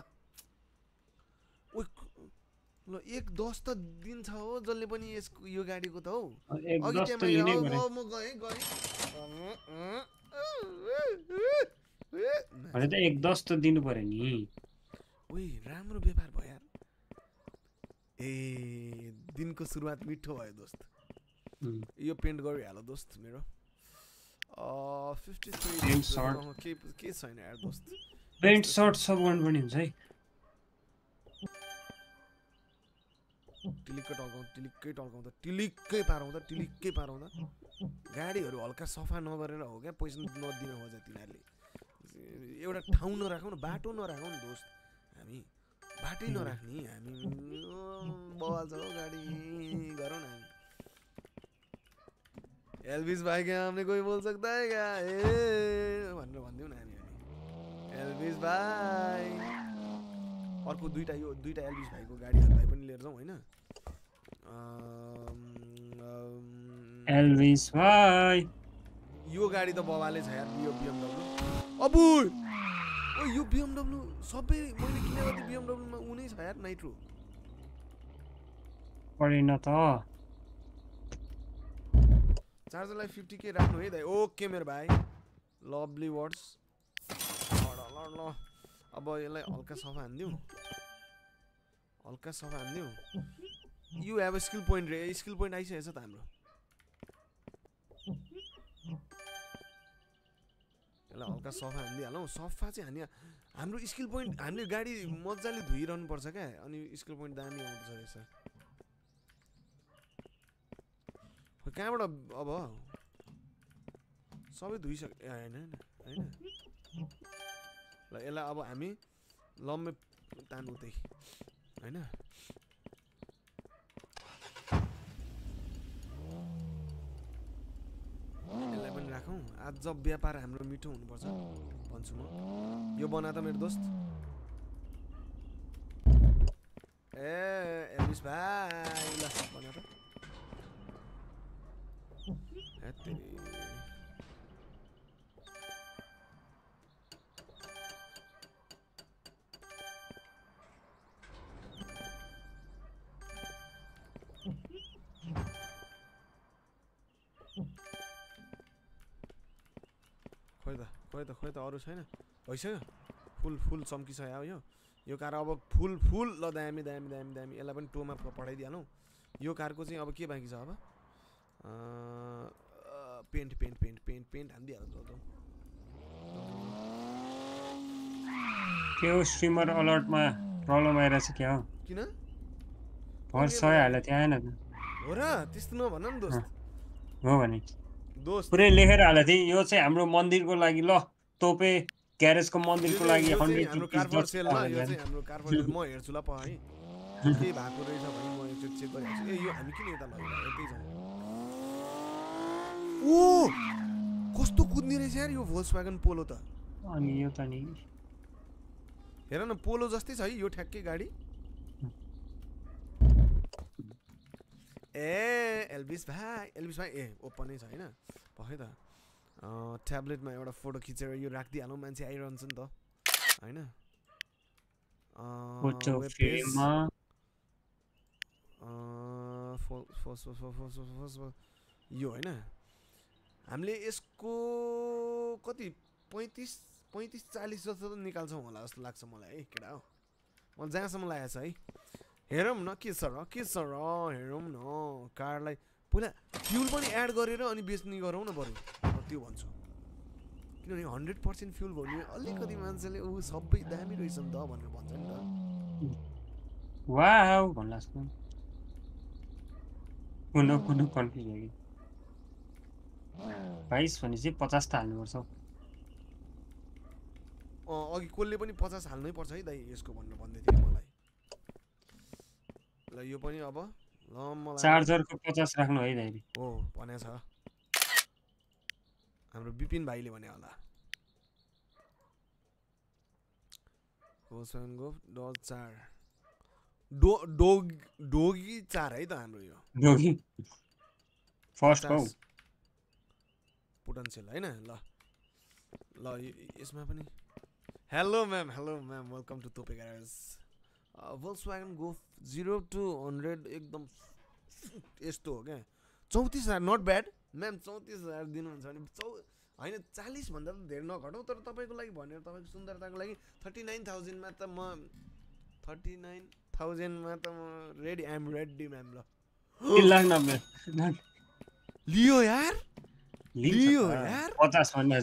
ल एक दस त दिन्छ हो जसले पनि यसको यो गाडीको त हौ। अघि त्यहाँ म गएँ गएँ। एक दस त दिनु पर्यो नि। ओइ राम्रो व्यापार भयो यार। ए दिनको सुरुवात मिठो भयो दोस्त। यो पेन्ट गरिहाल दोस्त मेरो फिफ्टी Paint shot. थ्री के के छैन यार दोस्त? पेन्ट सर्ट सब गर्नुपर्ने हुन्छ है। टिलिक्कै टल्काउँदा टिलिक्कै टल्काउँदा टिलिक्कै पाराउँदा टिलिक्कै पाराउँदा। गाडीहरू हल्का सफा नगरेर हो क्या पैसा नदिन खोज्छ तिनीहरूले एउटा ठाउँ नराखौँ न बाटो नराखौँ नि दोस्त। हामी बाटै नराख्ने हामी बवाल छ हो गाडी गरौँ न हामी। एल्भिस भाइ क्या हमने कोही बोल सकता है क्या? ए भनेर भनिदिउँ न हामी अनि। एल्भिस भाइ। अर्को दुइटा यो दुइटा एल्भिस भाइको गाडीहरूलाई पनि लिएर जाउँ होइन? एल्भिस भाइ। यो गाडी त बबाले छ यार यो बिएमडब्लु अबु ओ यो बिएमडब्लु सबै मैले किनेको बिएमडब्लुमा ऊ नै छ यार नाइट्रो। पढेन त। चार्जरलाई फिफ्टी के राख्नु है दाइ। ओके मेरो भाइ। लभली वर्ड्स ल अब यसलाई हल्का सफा हानिदिउँ। हल्का सफा हानिदिउँ। यु हेभ स्किल पोइन्ट रे। स्किल पोइन्ट आइसकेको छ त हाम्रो। यसलाई हल्का सफा हानिदिइहालौँ। सफा चाहिँ हानि हाम्रो स्किल पोइन्ट हामीले गाडी मजाले धोइरहनु पर्छ क्या। अनि स्किल पोइन्ट दामी आउँदछ रहेछ खै कहाँबाट अब? सबै धोइसक ए होइन होइन ल यसलाई अब हामी लम्बे तान्नु त्यही होइन? यसलाई पनि राखौँ। आज व्यापार हाम्रो मिठो हुनुपर्छ भन्छु म। यो बना त मेरो दोस्त। ए एल्भिस भाइ ल बना त। तेरी। खोइ त खोइ त खोइ त अरू छैन। भइसक्यो। फुल फुल चम्किसक्यो यो यो कार अब फुल फुल ल दामी दामी दामी दामी। यसलाई पनि टोमा पठाइदिइहालौँ। यो कारको चाहिँ अब के बाँकी छ अब? Paint paint paint paint paint हानिदिइहाल्छ त के हो स्ट्रिमर अलर्टमा प्रब्लम आइरहेछ क्या? हो किन भर सय त्यहाँ आएन त। हो र त्यस्तो नभन नि दोस्त। हो भने। दोस्त। पुरै लेखेर हालेको थिएँ यो चाहिँ हाम्रो मन्दिरको लागि ल तोपे ग्यारेजको मन्दिरको लागि हन्ड्रेड म हेर्छु ल प है। भएको रहेछ भने म एकचोटि चेक गरिहाल्छु। ए यो हामी किन यता लगेर यतै जाउँ। ओ कस्तो कुद्ने रहेछ यार यो भोल्स वागन पोलो त अनि यो त नि हेर न पोलो जस्तै छ है यो ठ्याक्कै गाडी ए एल्बिस भाइ एल्बिस भाइ ए ओपनै छ होइन भखै त ट्याब्लेटमा एउटा फोटो खिचेर यो राखिदिइहालौँ मान्छे आइरहन्छ नि त होइन यो होइन हामीले यसको कति पैँतिस पैँतिस चालिस जस्तो त निकाल्छौँ होला जस्तो लाग्छ मलाई है केटा हो। मलाई जहाँसम्म लागेको छ है। हेरौँ न के छ र के छ र हेरौँ न कारलाई पहिला फ्युल पनि एड गरेर अनि बेच्ने गरौँ न बरु त्यो भन्छु। किनभने हन्ड्रेड पर्सेन्ट फ्युल भयो भने अलिकति मान्छेले ऊ सबै दामी रहेछ नि त भनेर भन्छ नि त। भन्ला जस्तो कुन कुन कन्फ्युज भयो कि बाइस भनेपछि पचास त हाल्नुपर्छ। अँ, अघि कसले पनि पचास हाल्नै पर्छ है दाइ यसको भनेर भन्दै थियो मलाई। ल यो पनि अब ल मलाई चार्जरको पचास राख्नु है दाइले। हो भनेको छ। हाम्रो विपिन भाइले भने होला। गोफ डज चार। डो डोग डोगी चार है त हाम्रो यो। डोगी। फर्स्ट हौ। पोटेन्सियल होइन? ल ल यसमा पनि। Hello ma'am hello ma'am welcome to Tope garage Volkswagen go zero two hundred एकदम यस्तो हो क्या? चौतिस हजार नट ब्याड म्याम चौतिस हजार दिनुहुन्छ भने चौ होइन चालिसभन्दा त धेरै नघटाउँ तर तपाईँको लागि भनेर तपाईँको सुन्दरताको लागि थर्टी नाइन थाउजन्डमा त म थर्टी नाइन थाउजन्डमा त म रेडी आइएम रेडी म्याम ल। लियो। यार। पचास भन्दा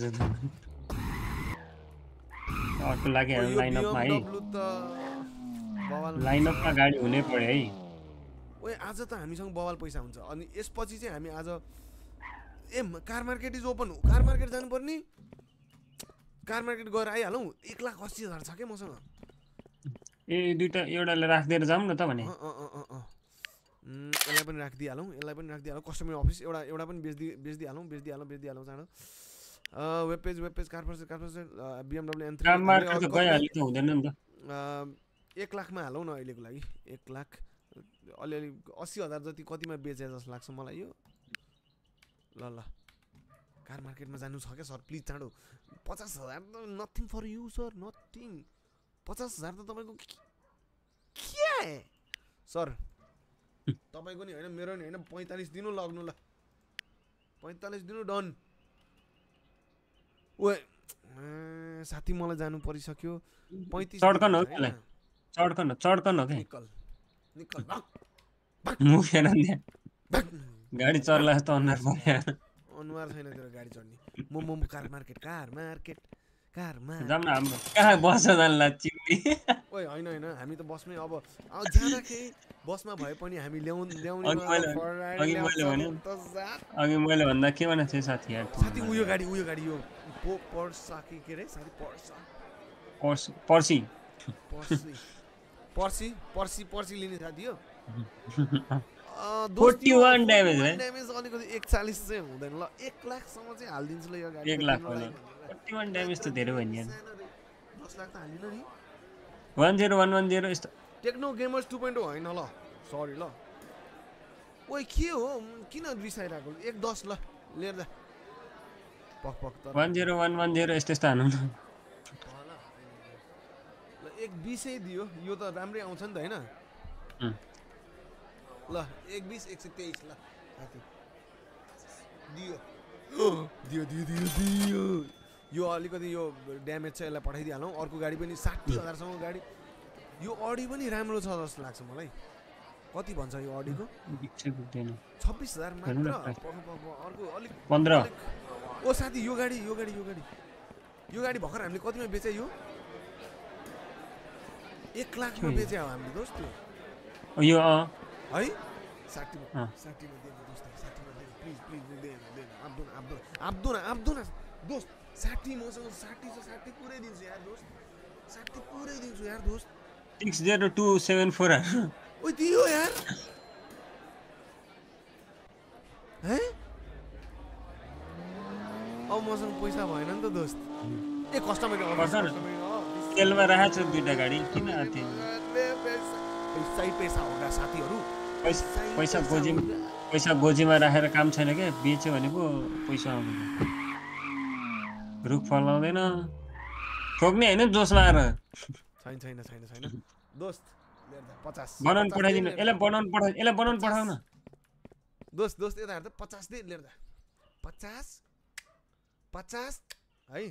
अर्को लागि लाइनअपमा है। लाइनअपमा गाडी हुनै पर्यो है। ओए आज त हामीसँग बवाल पैसा हुन्छ। अनि यसपछि चाहिँ हामी आज ए car market is open car market जानुपर्ने? कार मार्केट गएर आइहालौँ। एक लाख अस्सी हजार छ क्या मसँग? ए दुइटा एउटाले राखिदिएर जाउँ न त भने। यसलाई पनि राखिदिइहालौँ यसलाई पनि राखिदिइहालौँ कस्टमर अफिस एउटा एउटा पनि बेच्दि बेचिदिइहालौँ बेचिदिइहालौँ बेचिदिइहालौँ चाँडो web page web page car purchase car purchase BMW an त एक लाखमा हालौँ न अहिलेको लागि। एक लाख अलिअलि अस्सी हजार जति कतिमा बेचे जस्तो लाग्छ मलाई यो। ल ल। कार मार्केटमा जानु छ क्या सर? प्लिज चाँडो। पचास हजार त nothing for you sir nothing पचास हजार त तपाईँको के सर तपाईँको नि होइन मेरो नि होइन पैँतालिस दिनु लग्नु ल। पैँतालिस दिनु डन। ओए ए, साथी मलाई जानु परिसक्यो। पैँतिस चड्कन हो? चड्कन चड्कन निकल निकल गाडी चढ्ला जस्तो अनुहार छैन तेरो गाडी चढ्ने। म म car market car market. Car market जाऊँ न हाम्रो। कहाँ जानला हामी त बसमै अब जाँदाखेरि बसमा भए पनि हामी ल्याउने अघि मैले- अघि मैले भने- अघि मैले भन्दा के भनेको थिएँ साथी यार साथी उयो गाडी उयो गाडी यो पो पर्सा कि के अरे साथी पर्सा। पर्सि पर्सि। पर्सी। पर्सी पर्सी पर्सी लिने साथी हो। 41 damage है। ड्यामेज अलिकति एकचालिस चाहिँ हुँदैन ल एक लाखसम्म चाहिँ हालिदिन्छु ल यो गाडी। एक लाख होला फोर्टी वान ड्यामेज त धेरै भयो नि दस लाख त हालिन नि one zero one one zero यस्तो टेक्नो गेमर्स टु पोइन्ट होइन ल। सरी ल। ओइ के हो? किन रिसाइरहेको एक दस ल। लिएर जा। पक पक तर one zero one one zero यस्तो यस्तो हानु न ल एक बिसै दियो। यो त राम्रै आउँछ नि त होइन. ल एक बिस एक सय तेइस ल। साथी दियो। दियो दियो दियो दियो। यो अलिकति यो ड्यामेज छ यसलाई पठाइदिइहालौँ अर्को गाडी पनि साठी हजारसम्म गाडी। यो अडी पनि राम्रो छ जस्तो लाग्छ मलाई। कति भन्छ यो अडीको? छब्बिस हजार मात्र अर्को अलिक पन्ध्र। ओ साथी यो गाडी यो गाडी यो गाडी। यो गाडी भर्खर हामीले कतिमा बेचे यो? एक लाखमा? बेचे हो हामीले दोस्त यो है? साठीमा। साठीमा दिएन दोस्त। साठीमा दिएन प्लिज प्लिज दिएन दिएन। आब्दो आब्दो आब्दो दोस्त साठी मसँग साठी छ साठी पुरै दिन्छु यार दोस्त। साठी पुरै दिन्छु यार दोस्त। Six zero two seven four ओइ दियो यार। है? अब मसँग पैसा भएन नि त दोस्त। ए कस्टमर? तेलमा राखेको छु दुइटा गाडी। किन पैसा। पैसा होगा साथीहरू। पैसा पैसै गोजी। पैसा गोजीमा राखेर काम छैन क्या बेच्यो भने पो पैसा आउँदैन। रुख फलाउँदैन ठोक्ने होइन जोस लाएर छैन छैन छैन छैन। दोस्त बनाउनु पचास पठाइदिनु। यसलाई बनाउनु पठाउ यसलाई बनाउनु। पठाउ न दोस्त दोस्त यता हेर्दा पचास दे लिएर पचास पचास है?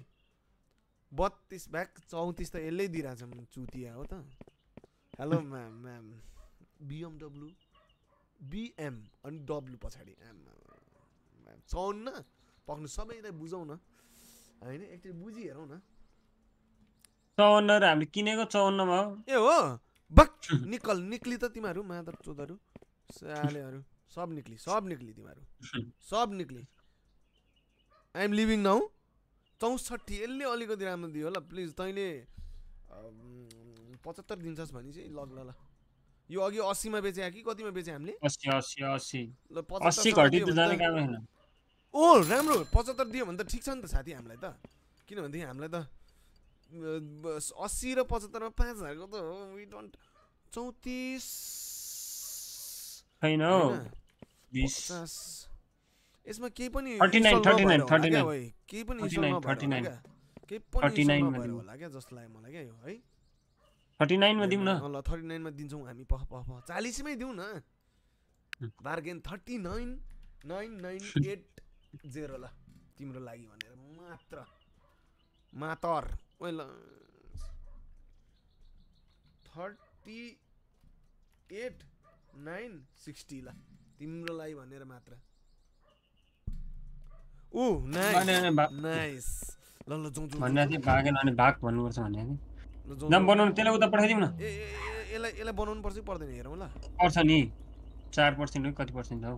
बत्तिस ब्याग चौतिस त यसले दिइरहेछ म चुतिया हो त। Hello ma'am ma'am. BMW B M अनि डब्लु पछाडि। एम म्याम चौन्न पक्नु सबैलाई बुझाउ न होइन एकचोटि बुझी हेरौँ न। चौवन्न र हामीले किनेको चौवन्नमा हो। ए हो? बक निकल निक्ली त तिमीहरू मादर चोदहरू सालेहरू सब निक्ली सब निक्ली तिमीहरू सब निक्ली। आइएम लिभिङ नाउ चौसठी यसले अलिकति राम्रो दियो ल प्लिज तैँले पचहत्तर दिन्छस् भने चाहिँ लग ल ल। यो अघि अस्सीमा बेचे कि कतिमा बेचे हामीले? ओ राम्रो। पचहत्तर दियो भने त ठिक छ नि त साथी हामीलाई त। किनभनेदेखि हामीलाई त अस्सी र पचहत्तरमा पाँच हजारको त हो। वी डोन्ट चौतिस छैन पचास। यसमा केही पनि 39, install नभएर 39, होला क्या 39, भाइ, केही पनि 39, install नभएर होला 39. क्या। केही पनि install 39 मा नभएर दिनु। होला क्या जस्तो लाग्यो मलाई क्या यो है? थर्टी नाइनमा दिउँ न। ल थर्टी नाइनमा दिन्छौँ हामी। पख पख पख चालिसमै दिउँ न। Bargain thirty nine nine nine eight zero ल तिम्रो लागि भनेर मात्र मातर। ओइ ल। थर्टी एट नाइन सिक्सटी ल तिम्रो लागि भनेर मात्र। ऊ नाइस ल ल जाउँ जाउँ भागेन भने भाग भन्नुपर्छ भने जाउँ। बनाउनु त्यसलाई उता पठाइदिउँ न। ए यसलाई यसलाई बनाउनु पर्छ कि पर्दैन हेरौँ ल। पर्छ नि। चार पर्सेन्ट हो कति पर्सेन्ट हौ?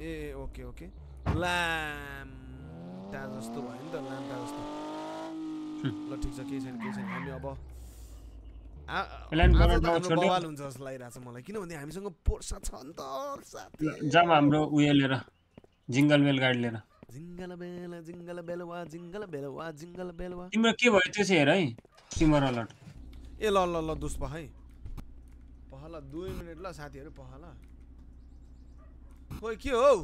ए, ओके ओके। लाम्टा जस्तो भयो नि त लाम्टा जस्तो। ल ठिक छ केही छैन केही छैन हामी अब। बवाल हुन्छ जस्तो लागिरहेको छ मलाई किनभने हामीसँग पोर्सा छ नि त साथी। जाऊँ हाम्रो उयो लिएर जिङ्गल बेल गाडी लिएर। Jingle bells jingle bells jingle bells jingle bells. तिम्रो के भयो त्यो चाहिँ हेर है स्टिमर अलर्ट ए ल ल ल दुस पख है। पख ल दुई मिनट ल साथीहरू पख ल खोइ के हौ?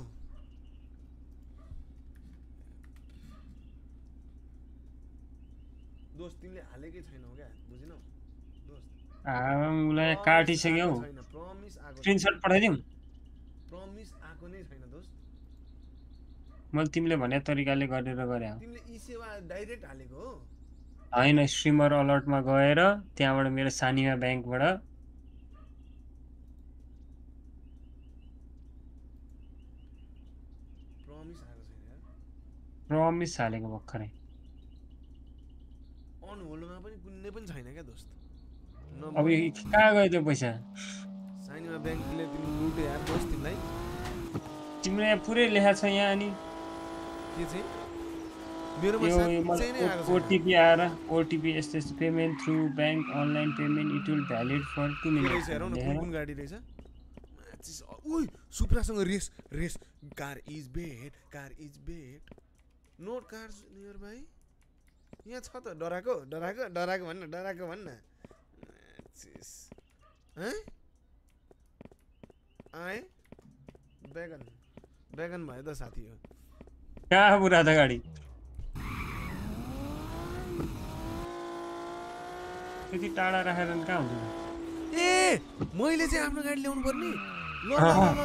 दोस्त तिमीले हालेकै छैनौ क्या बुझिनौ? दोस्त। उसलाई काटिसक्यो प्रमिस आएको स्क्रिनसट पठाइदिउँ। प्रमिस आएको नै छैन दोस्त। मैले तिमीले भने तरिकाले गरेर गरे तिमीले ई सेवा डाइरेक्ट हालेको हो? होइन स्ट्रिमर अलर्टमा गएर त्यहाँबाट मेरो सानिमा ब्याङ्कबाट प्रमिस हालेको भर्खरै। अन होल्डमा पनि कुनै पनि छैन क्या दोस्त। अब कहाँ गयो त्यो पैसा? साइनीमा ब्याङ्कले तिमी लुट्यो यार दोस्त तिमीलाई। तिम्रो यहाँ पुरै लेखा छ यहाँ अनि। के चाहिँ? ओटिपी आएर ओटिपी यस्तो यस्तो payment through bank online payment it will valid for two minute कुन गाडी रहेछ? उइ सुप्रासँग race race. Car is bed car is bed note car nearby यहाँ छ त डराएको डराएको डराएको भन्न डराएको भन्न? आए? बेगन बेगन भयो त साथी हो। कहाँ पुरा त गाडी? त्यति टाढा राखेर कहाँ हुन्छ? ए मैले चाहिँ आफ्नो गाडी ल्याउनु पर्ने। ल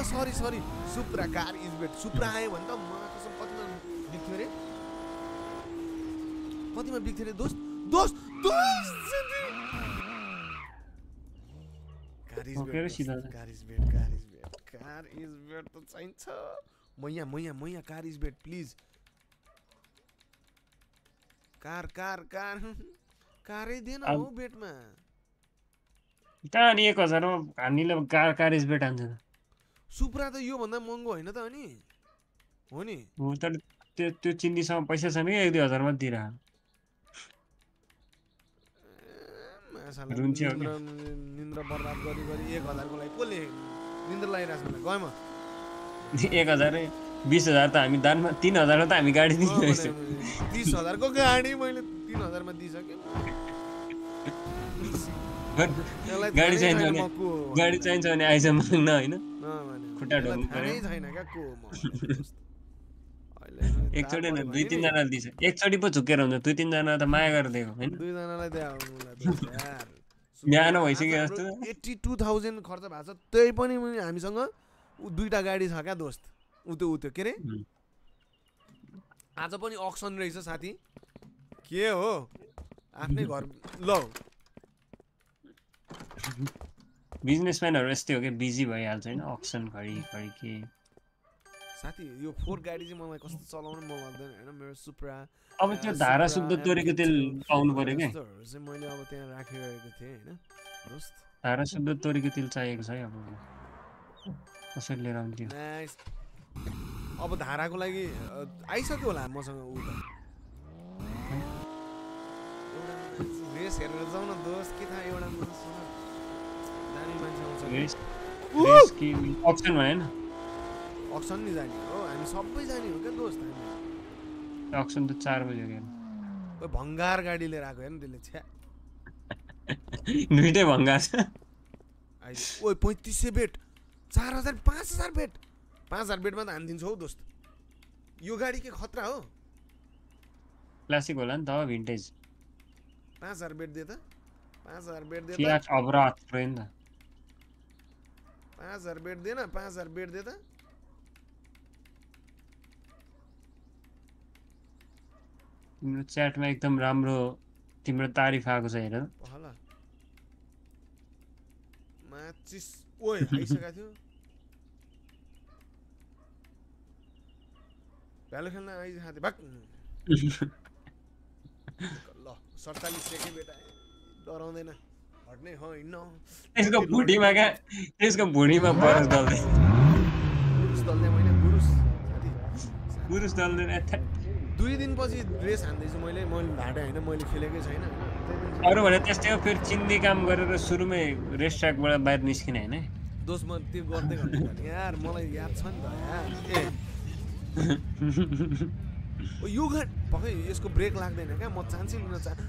sorry sorry Supra car is bet Supra आयो भने त मलाई कसम कतिमा बिक्थ्यो अरे कतिमा बिक्थ्यो अरे दोस्त। दोस्त car is. Car is car is car is चाहिन्छ मैया मैया मैया car is bet please car car car कारै दिएन हौ बेटमा कहाँ नि एक हजारमा हामीले कार कारेज बेट हान्छ त सुप्रा त योभन्दा महँगो होइन त अनि? हो नि? हो तर त्यो त्यो चिन्नीसँग पैसा छैन कि एक दुई हजारमा दिइरह माछालाई रुन्ची हो निन्द्रा निन्द्रा बर्बाद गरी गरी एक हजारको लागि कसले निन्द्रा लगाइरहेको छ गएँ म एक हजार बिस हजार त हामी दानमा तिन हजारमा त हामी गाडी तिस हजारको गाडी मैले तिन हजारमा दिइसकेँ। गाडी चाहिन्छ भने गाडी। चाहिन्छ भने आइज माग्न होइन। खुट्टा। छैन क्या को एकचोटि दुई तिनजनालाई दिन्छ एकचोटि पो झुकेर हुन्छ दुई तिनजना त माया गरेर दिएको होइन। बिहान भइसक्यो जस्तो। एट्टी टू थाउजन्ड खर्च भएको छ त्यही पनि हामीसँग दुईवटा गाडी छ क्या दोस्त ऊ त्यो ऊ त्यो के अरे। आज पनि अक्सन रहेछ साथी के हो आफ्नै घर ल बिजनेसम्यानहरू यस्तै हो क्या बिजी भइहाल्छ होइन अक्सन घडी घडी के साथी यो फोर गाडी चाहिँ मलाई कस्तो चलाउनु मन लाग्दैन होइन? मेरो सुप्रा अब त्यो धारा शुद्ध तोरीको तेल पाउनु पर्यो क्या। चाहिँ मैले अब त्यहाँ राखिरहेको थिएँ होइन? धारा शुद्ध तोरीको तेल चाहिएको छ है अब। कसरी लिएर आउँथ्यो अब धाराको लागि आइसक्यो होला मसँग ऊ त। रेस हेरेर जाउँ न दोस्त के थाहा एउटा मान्छे दामी मान्छे आउँछ। अप्सन भएन। अक्सन नि जाने हो। हामी सबै जाने हो क्या दोस्त हामी। अक्सन त चार बज्यो क्या ओ भङ्गार गाडी लिएर आएको हेर्नु त्यसले छ्या। दुइटै भङ्गार छ। ओ पैँतिस सय बेट। चार हजार पाँच हजार बेट। पाँच हजार बेटमा त हानिदिन्छु हौ दोस्त। यो गाडी के खतरा हो। क्लासिक होला नि त भिन्टेज पाँच हजार बेट दिए त। पाँच हजार बेट दिए पाँच हजार बेट दिएन पाँच हजार बेट दिए त। तिम्रो च्याटमा एकदम राम्रो तिम्रो तारिफ आएको छ हेर। माचिस ओए आइसकेको थियो। भ्यालो खेल्न आइसकेको थियो भाग ल सडचालिस सेकेन्ड बेटा डराउँदैन। हट्ने हो हिँड्न। त्यसको भुँडीमा क्या त्यसको भुँडीमा बरस डल्दै। पुरुष। दुई दिनपछि ड्रेस हान्दैछु मैले। मैले भाडे होइन मैले खेलेकै छैन। अरू भने त्यस्तै हो फेरि चिन्दी काम गरेर सुरुमै रेस्ट ट्र्याकबाट बाहिर निस्किने होइन? दोष म त्यो गर्दै गर्दै गरेँ। यार मलाई याद छ नि त यार। ओ, यो गाडी पक्कै यसको ब्रेक लाग्दैन क्या? म चान्सै लिन चाह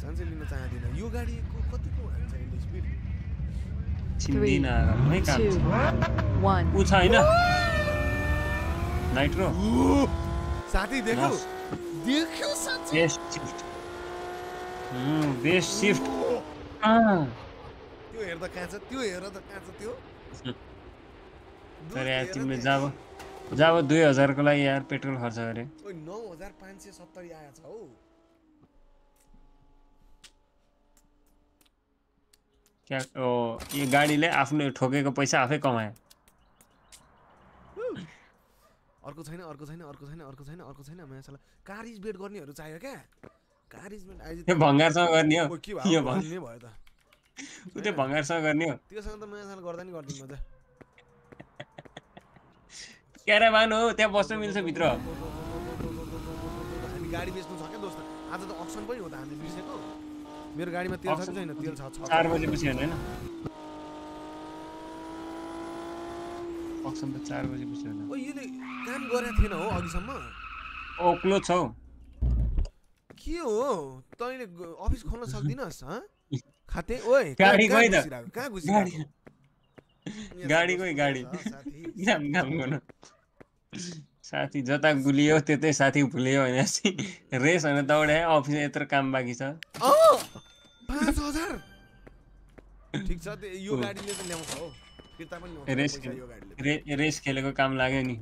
चान्सै लिन चाहदिनँ। यो गाडीको कतिको हान्छ यसले स्पिड? चिन्दिनँ. ऊ छ होइन। नाइट्रो। साथी देख्यौ नस। देख्यौ साथी। बेस्ट सिफ्ट बेस्ट सिफ्ट त्यो हेर्दा कहाँ छ? त्यो हेर त कहाँ छ त्यो? तर यार तिमीले जब जब दुई हजारको लागि यार पेट्रोल खर्च गरे। नौ हजार पाँच सय सत्तरी आएछ हौ। क्या ओ यो गाडीले आफ्नो ठोकेको पैसा आफै कमायो। अर्को छैन अर्को छैन अर्को छैन अर्को छैन अर्को छैन माछाला कारिज बेट गर्नेहरू चाहियो क्या। कारिज बेट आइज यो भङ्गारसँग गर्ने हो। ओ, के यो भयो भङ्ग भन्ने भयो त। ऊ त्यो भङ्गारसँग गर्ने हो। त्योसँग त माछाला गर्दा नि गर्दिनँ म त। क्याराबान हो त्यहाँ बस्न मिल्छ भित्र। हामी गाडी बेच्नु छ क्या दोस्त? आज त अक्सन पनि हो त हामी बिर्सेको। मेरो गाडीमा तेल छ कि छैन? तेल छ बजेपछि होइन? अक्सन त चार बजेपछि होला। ओ यसले काम गरेको थिएन हो अघिसम्म? ओ क्लोज छ हौ। के हो? तैँले अफिस खोल्न सक्दिनस् हँ? खाते? ओए गाडी खोइ त। कहाँ? कहाँ गाडी। घुसिरहेको? गाडी छ, काम काम गर्नु। साथी जता गुलियो त्यतै साथी भुलियो चाहिँ रेस होइन दौडे अफिस यत्रो काम बाँकी छ। पाँच हजार। ठिक छ यो। गाडीले त ल्याउँछ हौ। फिर्ता पनि रेस खेलेको काम लाग्यो नि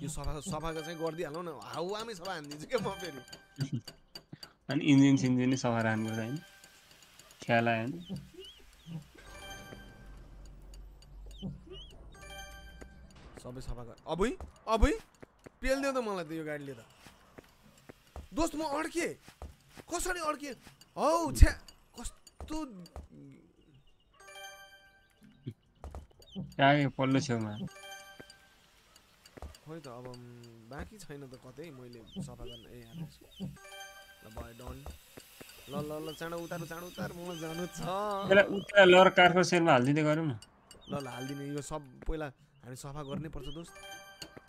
यो सफा सफाको चाहिँ गरिदिइहालौँ न हावामै सफा हानिदिन्छु क्या म फेरि अनि इन्जिन सिन्जिन सफा राख्नुपर्छ होइन ख्याल आयो नि सबै सफा गर अबै अबै पेल्दियो त मलाई त यो गाडीले त दोस्त म अड्केँ कसरी अड्केँ हौ छ्या कस्तो आयो पल्लो छेउमा। खोइ त अब बाँकी छैन त कतै मैले सफा गर्न ए। ल भयो डन। ल ल ल चाँडो उतार चाँडो उतार म जानु छ। उता लर कारको सेलमा हालिदिँदै गरौँ न। ल ल हालिदिने यो सब पहिला हामी सफा गर्नै पर्छ दोस्त।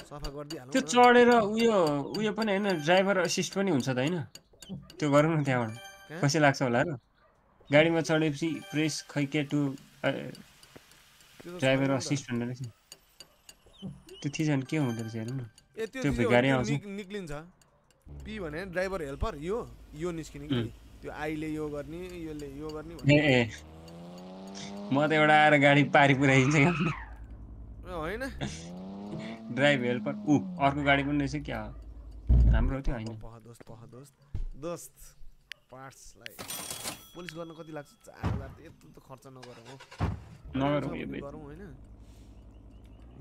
सफा गरिदिइहालौँ त्यो। चढेर उयो उयो पनि होइन ड्राइभर असिस्ट पनि हुन्छ त होइन? त्यो गरौँ न त्यहाँबाट। कहाँ? कसै लाग्छ होला र। गाडीमा चढेपछि प्रेस खै के टु ड्राइभर छैन नि त। असिस्ट भन्ने रहेछ। त्यो भने के हुँदो रहेछ हेरौँ न। त्यो भिखारी त्यो आउँछ। निक- निक्लिन्छ। पी भने ड्राइभर हेल्पर यो यो निस्किने कि त्यो आईले यो गर्ने योले यो गर्ने ए म त एउटा आएर गाडी पारी पुऱ्याइदिन्छ होइन। ड्राइभ हेल्पर ऊ अर्को गाडी पनि रहेछ क्या। हाम्रो हो त्यो होइन। दोस्त दोस्त। दोस्त पार्ट्सलाई। पुलिस गर्न कति लाग्छ? चार हजार त यत्रो त खर्च नगरौँ हो। गरौँ होइन।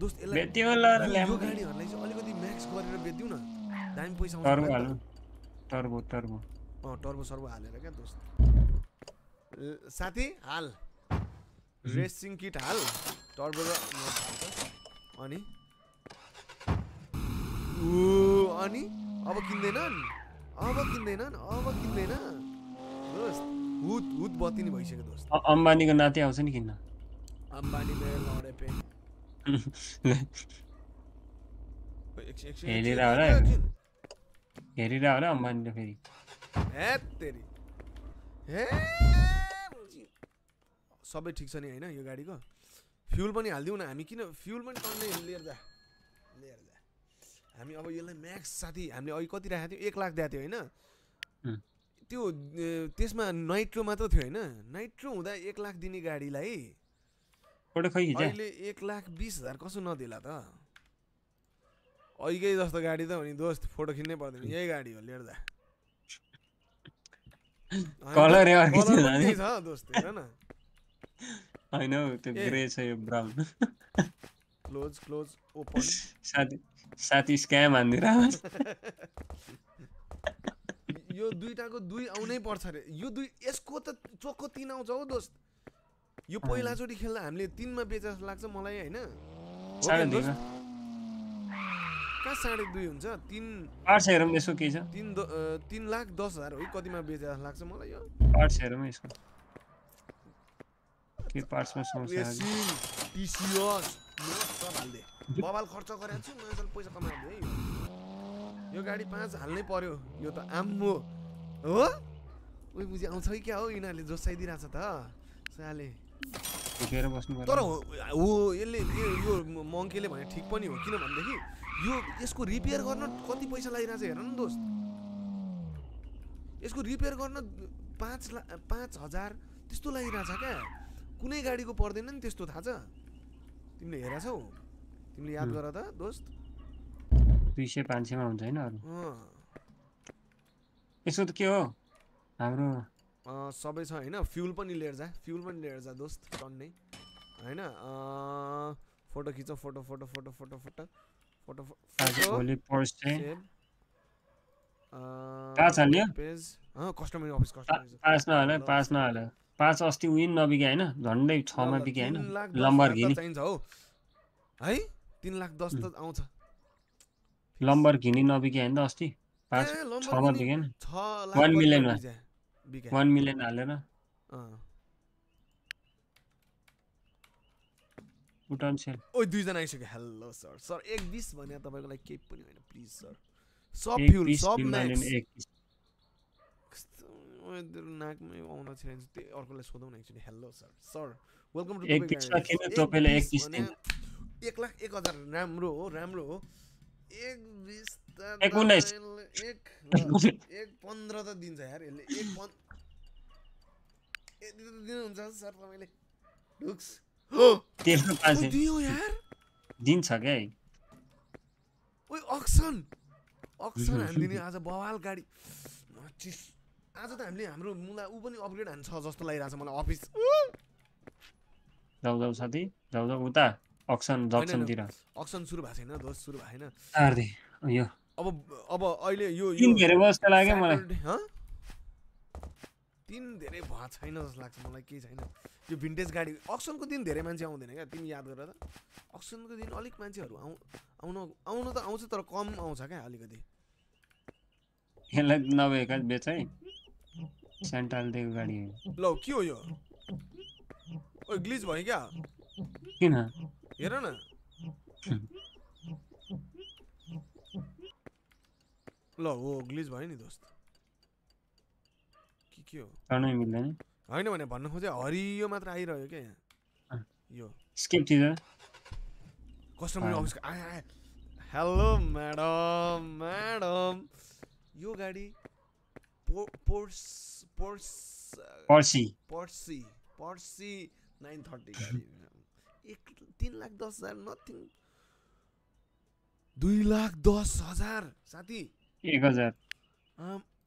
दोस्त यसलाई यो- गाडीहरूलाई चाहिँ अलिकति म्याक्स गरेर बेचिदिउँ न। दामी पैसा आउँछ टर्बो। टर्बो अँ टर्बो सर्बो हालेर क्या दोस्त। साथी हाल। रेसिङ किट हाल। टर्बो र अनि? अनि? अब किन्दैनन्? अब किन्दैनन्? अब किन्दैन दोस्त। हुत हुत बत्ती नि भइसक्यो दोस्त। अम्बानीको नाति आउँछ नि किन्न। अम्बानी होला। होला अम्बानीले फेरि। सबै ठिक छ नि होइन यो गाडीको? फ्युल पनि हालिदिउँ न हामी किन फ्युल पनि टन्नै लिएर जा। लिएर जा। हामी अब यसलाई म्याक्स साथी हामीले अघि कति राखेको थियौँ? एक लाख दिएको थियो होइन। त्यो त्यसमा नाइट्रो मात्र थियो होइन? नाइट्रो हुँदा एक लाख दिने गाडीलाई अहिले एक लाख बिस हजार कसो नदेला त? अहिलेकै जस्तो गाडी त हो नि दोस्त फोटो खिच्नै पर्दैन। यही गाडी हो लिएर छ दोस्त हेर न। होइन त्यो। ग्रे छ यो ब्राउन। क्लोज क्लोज ओपन साथी साथी स्क्याम हानिदिएर यो दुइटाको दुई आउनै पर्छ अरे। यो दुई यसको त चोखो तिन आउँछ हौ दोस्त। यो पहिलाचोटि खेल्दा हामीले तिनमा बेचे जस्तो लाग्छ मलाई होइन? कहाँ साढे दुई हुन्छ? तिन पार्ट्स हेरौँ यसो के छ। तिन तिन लाख दस हजार है कतिमा बेचे जस्तो लाग्छ मलाई यो? पार्ट्स हेरौँ यसको। के पार्ट्समा समस्या टिसिएस बबाल खर्च गरेको छु मैले पैसा कमाइदिएँ है यो। गाडी पाँच हाल्नै पर्यो। यो त आम्मो हो? उयो बुझी आउँछ कि क्या हो यिनीहरूले जोसाइदिरहेछ त? साले। तर हो यसले यो मङ्केले भने ठिक पनि हो। किन भनेदेखि यो यसको रिपेयर गर्न कति पैसा लागिरहेछ हेर न दोस्त। यसको रिपेयर गर्न पाँच ला पाँच हजार त्यस्तो लागिरहेछ क्या। कुनै गाडीको पर्दैन नि त्यस्तो थाहा छ। तिमीले हेरेछौ। तिमीले याद। गर त दोस्त। दुई सय पाँच सयमा हुन्छ होइन अरू? यसको त के हो? हाम्रो सबै छ होइन। फ्युल पनि लिएर जा। फ्युल पनि लिएर जा दोस्त टन्नै होइन? फोटो खिच photo photo photo photo photo. Photo customer office पाँच नहाल पाँच नहाल। पाँच अस्ति उइन नबिके होइन? झन्डै छमा बिके होइन? लम्बर घिनी चाहिन्छ हौ। है? तिन लाख दस त आउँछ। लम्बर घिनी नबिके होइन त अस्ति? पाँच छमा Lamborghini बिके होइन छ लाख One कतिमा million मा। बिज्या- बिक्या? वान मिलियन हालेर। उठाउनु सेल ओइ दुईजना आइसक्यो। हेलो सर सर एक बिस भने तपाईँको लागि केही पनि होइन। प्लिज सर सब फ्युल सब म्याक्स नाकमै आउन छिराइन्छ त्यही अर्कोलाई सोधौँ न एकचोटि। Hello sir sir welcome to एक लाख एक हजार। राम्रो हो राम्रो हो। एक बिस एक उन्नाइस। एक एक पन्ध्र त दिन्छ यार यसले। एक पन् यति त दिनुहुन्छ सर तपाईँले। ढुक्स हो। दियो यार। दिन्छ क्या ओइ अक्सन। अक्सन हानिदिने आज बवाल गाडी। आज त हामीले हाम्रो मुला ऊ पनि अपग्रेड हान्छ जस्तो लागिरहेछ मलाई अफिस। जाउ जाउ साथी। जाउ जाउ उता। अक्सन जक्सनतिर। अक्सन सुरु भएको छैन दोस्त सुरु भएको छैन यो। अब अब अहिले यो तिन धेरै जस्तो लाग्यो मलाई? दिन धेरै भएको छैन जस्तो लाग्छ मलाई केही छैन। यो भिन्टेज गाडी अक्सनको दिन धेरै मान्छे आउँदैन क्या तिमी याद गर त। अक्सनको दिन अलिक मान्छेहरू आउ आउन आउन त आउँछ तर कम आउँछ क्या अलिकति। यसलाई नभएका बेच। है सेन्ट्रल दिएको गाडी ल के हो यो? ग्लिच भयो क्या? किन? हेर न। ल हो ग्लिच भयो नि दोस्त। के के हो? मिल्दैन होइन भने भन्न खोजे हरियो मात्र आइरह्यो क्या यहाँ। यो। कस्टमर आए आए। हेलो म्याडम म्याडम यो गाडी पो पोर्स पोर्स पर्सी। पर्सी। पर्सी। नाइन थर्टी गाडी। एक तिन लाख दस हजार नथिङ दुई लाख दस हजार साथी। एक हजार।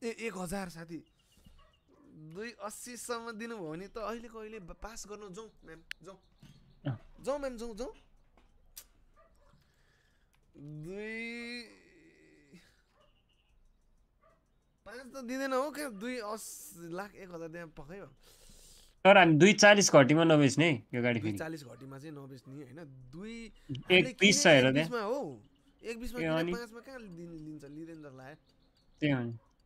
ए एक हजार साथी। दुई अस्सीसम्म दिनुभयो भने त अहिलेको अहिले पास गर्नु? जाउँ म्याम जाउँ। जाउँ म्याम जाउँ जाउँ। दुई पाँच त दिँदैन हो क्या? दुई अस लाख एक हजार त्यहाँ पकायो तर हामी दुई चालिस घटीमा नबेच्ने यो गाडी फेरि। चालिस घटीमा चाहिँ नबेच्ने होइन? दुई एक पिस छ हेर हो। एक बिसमा? पाँचमा कहाँ लिन्छ? लिँदैन जस्तो लाग्यो त्यही हो।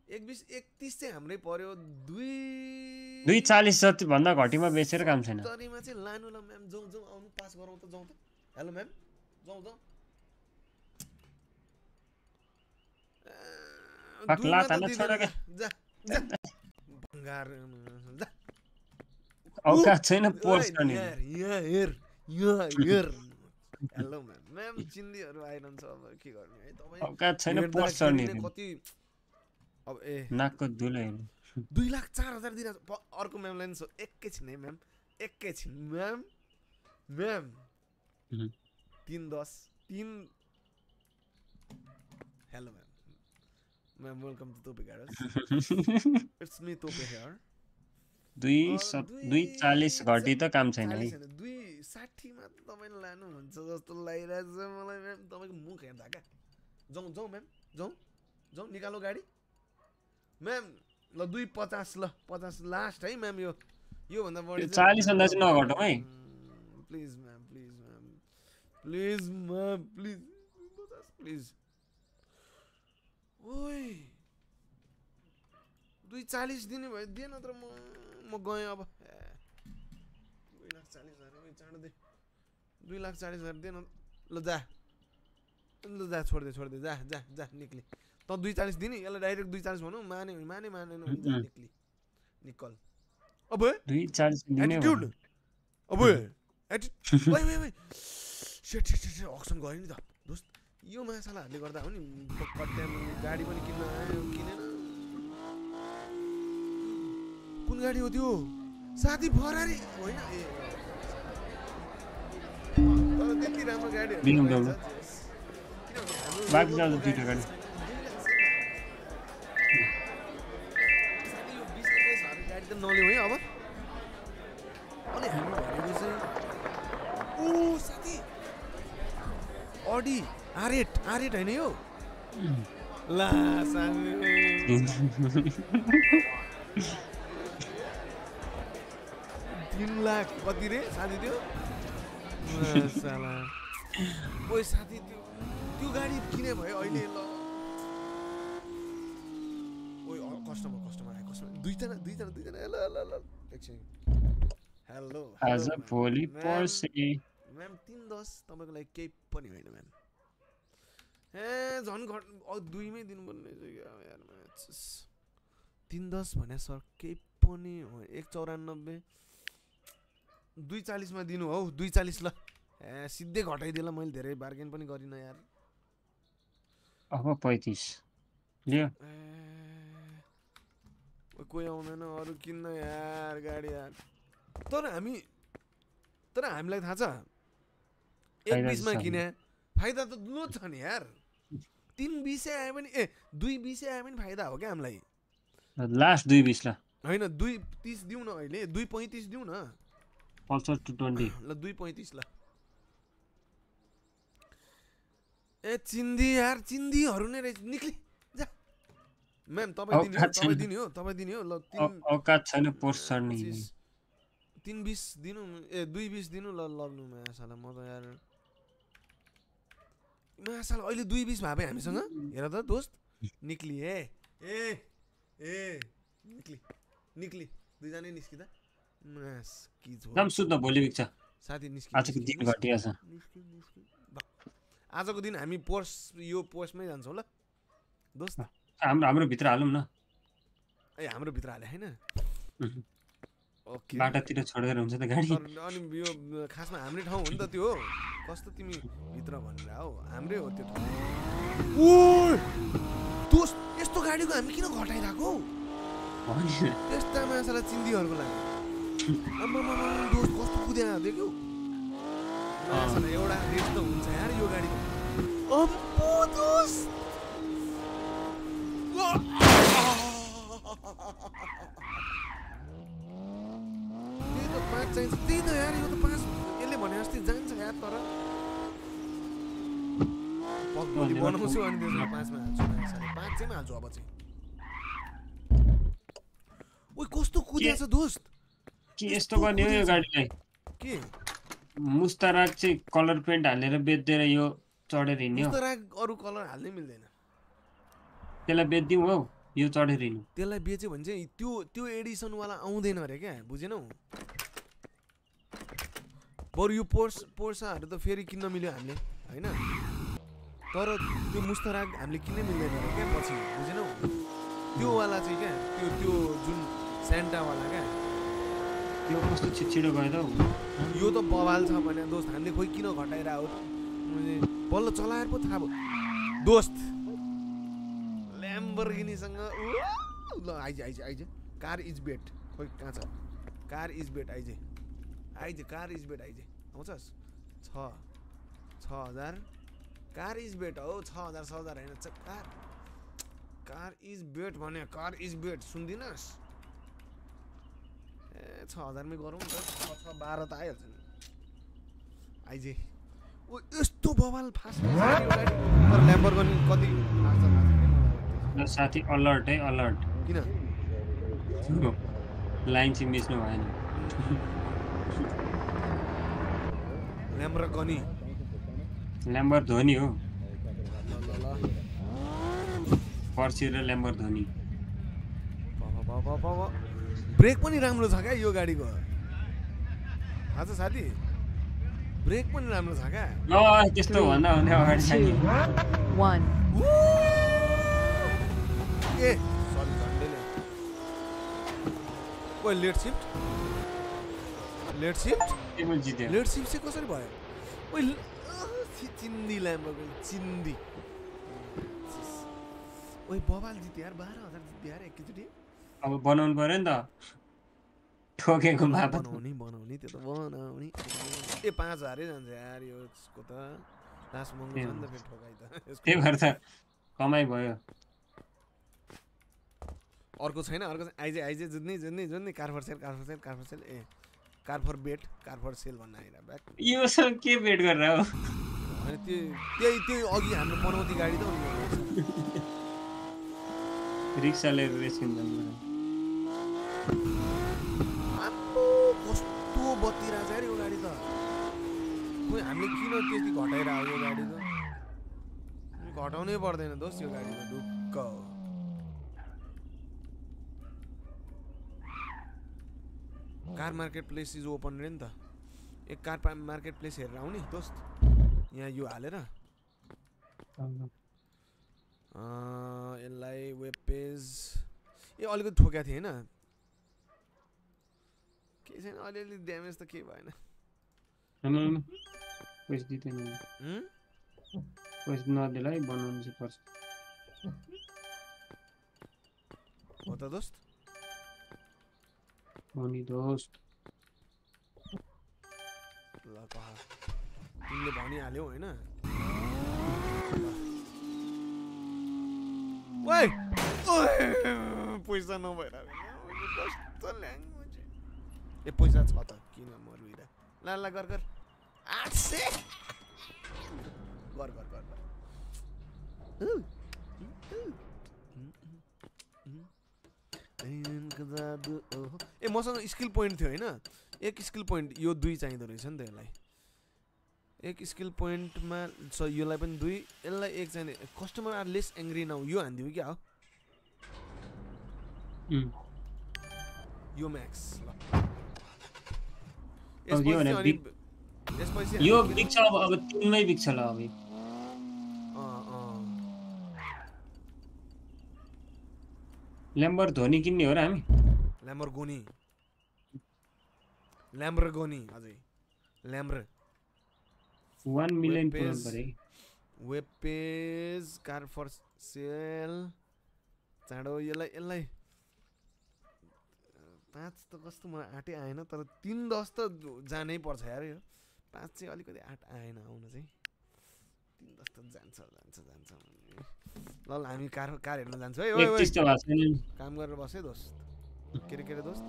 एक बिस एकतिस चाहिँ हाम्रै पर्यो। दुई दुई चालिस जति भन्दा घटीमा बेचेर काम छैन। सत्तरीमा चाहिँ लानु ल म्याम। जाउँ जाउँ आउनु पास गरौँ त जाउँ त। Hello ma'am. जाउँ जाउँ। जा जा। भङ्गार जा। औकात छैन पोर्स गर्ने हेलो म्याम आइरहन्छ अब के गर्ने है तपाईँ औकात छैन पोर्स गर्ने कति अब ए नाकको धुलो हेर्नु दुई लाख चार हजार प- अर्को म्यामलाई नि सो एकैछिन है म्याम एकैछिन म्याम म्याम. तिन दस तिन hello ma'am ma'am welcome to Tope garage it's me Tope here दुई दुई चालिस घटी त काम छैन है दुई साठीमा त तपाईँले लानुहुन्छ जस्तो लागिरहेको छ मलाई म्याम। तपाईँको मुख हेर्दा क्या। जाउँ जाउँ म्याम जाउँ जाउँ निकालो गाडी। म्याम ल दुई पचास ल पचास लास्ट है म्याम यो। योभन्दा बढी यो 40 भन्दा चाहिँ नघटाउँ है। Please ma'am please ma'am. Please ma'am please पचास प्लिज। ओइ दुई चालिस दिने भए दिएन तर म। म गएँ अब। दुई लाख चालिस हजार चाँडो दे। दुई लाख चालिस हजार दिएन ल जा। ल जा छोडिदे छोडिदे जा जा जा निक्ली। त दुई चालिस दिने यसलाई डाइरेक्ट दुई चालिस भनौँ माने माने मानेन जा. निक्ली। निकल। अब दुई चालिस दिने एटिट्युड भन्नु। अब attitude set set set action गयो नि त। दोस्त यो माछालाहरूले गर्दा हो नि गाडी पनि किन्न आयो किनेन। कुन गाडी हो त्यो। साथी फरारी। होइन ए। तर त्यति राम्रो गाडी। साथी, यो 20 21 हजार गाडी त है अब। अनि हामी भनेको चाहिँ ओ साथी अडी आरेट आरेट होइन यो। ला तिन लाख कति रे साथी त्यो ओइ साथी त्यो त्यो गाडी किने भयो अहिले ल ओइ कस्टमर कस्टमर आयो कस्टमर दुईजना दुईजना दुईजना ल ल ल एकछिन हेलो आज भोलि पर्सि म्याम तिन दस तपाईँको लागि केही पनि होइन म्याम ए झन् घट दुईमै यार म्याच तिन दस भने सर केही पनि हो एक चौरानब्बे दुई चालिसमा दिनु हौ दुई चालिस ल। ए सिधै घटाइदिएँ ल मैले धेरै बार्गेन पनि गरिनँ यार। अब पैँतिस। कोही आउँदैन अरू किन्न यार गाडी यार। तर हामी तर हामीलाई थाहा छ एक बिसमा किने फाइदा त लो छ नि यार। तिन बिसै आयो भने ए दुई बिसै आयो भने फाइदा हो क्या हामीलाई। लास्ट दुई बिस ल। होइन दुई तिस दिउँ न अहिले दुई पैँतिस दिउँ न। Pulsar two twenty. ल दुई पैँतिस ल। ए चिन्दी यार चिन्दीहरू नै रहेछ। निक्ली जा। म्याम तपाईँ तपाईँ। दिने हो तपाईँ दिने हो। ल तिन औकात छैन पोर्स। तिन बिस दिनु ए दुई बिस दिनु ल लग्नु मासाला म त यार मासाला अहिले दुई बिस भए हामीसँग? हेर त दोस्त। निक्ली ए। ए ए। निक्ली निक्ली। दुईजनै निस्किँदा। भोलि बिक्छ साथी आजको दिन घटिया छ। आजको दिन हामी पोस्ट यो पोस्टमै जान्छौँ ल। दोस्त। हाम्रो हाम्रो भित्र हालौँ न। ए हाम्रो भित्र हाले होइन? बाटातिर छोडेर हुन्छ त गाडी। अनि यो खासमा हाम्रै ठाउँ हो नि त त्यो कस्तो तिमी भित्र भनेर हो? हाम्रै हो त्यो दोस्त यस्तो गाडीको हामी किन घटाइरहेको? हौ त्यस्ता माछालाई चिन्दीहरूको लागि दोस्त कस्तो कुद्या देख्यौ माछालाई एउटा रेट त हुन्छ यार यो गाडीको अम्बो दोस्त त्यही त पाँच चाहिन्छ त्यही त यार यो त पाँच यसले भने जस्तै जान्छ यार तर भोलि बनाउँछु अनि त्यसमा पाँचमा हाल्छु पाँच चाहिँमा हाल्छु अब चाहिँ ओइ कस्तो कुदिया छ। दोस्त के यस्तो गर्ने हो यो गाडीलाई? के? मुस्ताराक चाहिँ कलर पेन्ट हालेर बेचिदिएर यो चढेर हिँड्ने हो। अरू कलर हाल्नै मिल्दैन। त्यसलाई बेचिदिउँ हौ यो चढेर हिँड्नु। त्यसलाई बेच्यो भने चाहिँ त्यो त्यो एडिसनवाला आउँदैन अरे क्या बुझेनौ? बरु यो पोर्स पोर्साहरू त फेरि किन्न मिल्यो हामीले होइन? तर त्यो मुस्तराग हामीले किन्नै मिल्दैन र क्या पछि बुझेनौ? त्योवाला चाहिँ क्या त्यो त्यो जुन सेन्टावाला क्या। त्यो कस्तो छिटो हौ। यो त बवाल छ भने दोस्त हामीले खोइ किन घटाएर हो? बल्ल चलाएर पो थाहा भयो। दोस्त ल्याम्बर्गिनीसँग ल आइज आइज आइज। कार इज बेट खोइ कहाँ छ? कार इज बेट आइज। आइज कार इज बेट आइज। आउँछस्? छ छ हजार। कार इज बेट हो छ हजार छ हजार होइन। कार कार इज बेट भने कार इज बेट सुन्दिनस्? ए छ हजारमै गरौँ न त छ बाह्र त आइहाल्छ नि। आइजे। ओ यस्तो बवाल फास्ट तर ल्याम्बर गर्ने कति साथी अलर्ट है अलर्ट। किन? लाइन चाहिँ मिच्नु भएन। ल्याम्बर गनी। ल्याम्बर धोनी हो। ल ल ल पर्सी र ल्याम्बर धोनी। ब्रेक पनि राम्रो छ क्या यो गाडीको? थाहा छ साथी? ब्रेक पनि राम्रो छ क्या? ल त्यस्तो भन्दा भन्दै अगाडि. ए सरी झन्डेले ओ late shift late shift late shift चाहिँ कसरी भयो? छि- चिन्दी ल्याम्बरको चिन्दी। ओइ बबाल जित्यो यार बाह्र हजार जित्यो यार एकैचोटि। अब बनाउनु पऱ्यो नि त। ठोकेको बनाउने बनाउने त्यो त बनाउने ए पाँच हजारै जान्छ यार यो त। लास्ट महँगो छ नि त फेरि ठोकाइ त। त्यही भएर त कमाइ भयो। अर्को छैन अर्को आइजे आइजे जुत्ने जुत्ने जुत्ने car for sale car for sale car for sale. A car for bet car for sale भन्न आइरह ब्याक। योसँग के वेट गरेर हो अनि त्यो त्यही त्यही अघि हाम्रो पनौती गाडी त अनि यो रिक्सा लिएर रेस्किन जानु आम्बो कस्तो बत्ती रहेछ यार यो गाडी त? खोइ हामीले किन त्यति घटाएर आयो यो गाडी त? घटाउनै पर्दैन दोस्त यो गाडी त ढुक्क हो। Car market place is open रे नि त। एक कार पा- मार्केट प्लेस हेरेर आउने दोस्त। यहाँ यो हालेर। यसलाई वेब पेज ए अलिकति ठोकेको थिएँ होइन। केही छैन अलिअलि ड्यामेज त केही भएन पैसा दिँदैन हुँ? पैसा नदिएला है बनाउनु चाहिँ पर्छ हो त दोस्त अनि दोस्त ल कह तिमीले भनिहाल्यौ होइन पैसा नभएर कस्तो ल्याङ्गो ए पैसा छ त किन मरुइरा ल ल गर गर। ए मसँग स्किल पोइन्ट थियो होइन एक स्किल पोइन्ट यो दुई चाहिँदो रहेछ नि त यसलाई एक स्किल पोइन्टमा स यसलाई पनि दुई यसलाई एक चाहिने customer are less angry now यो हानिदियो क्या हो यो म्याक्स ल यो बिग्छ अब अब तिनमै बिग्छ ल अब। ल्याम्बर धोनी किन्ने हो र हामी ल्याम्बरगोनी ल्याम्बरगोनी अझै ल्याम्बर one million web page car for sale चाँडो यसलाई यसलाई पाँच त कस्तो म आँटै आएन तर तिन दस त जानै पर्छ यार यो। पाँच चाहिँ अलिकति आँट आएन आउन चाहिँ। तिन दस त जान्छ जान्छ जान्छ। ल ल हामी कार कार हेर्न जान्छौँ है। काम गरेर बस है दोस्त। के अरे के अरे दोस्त?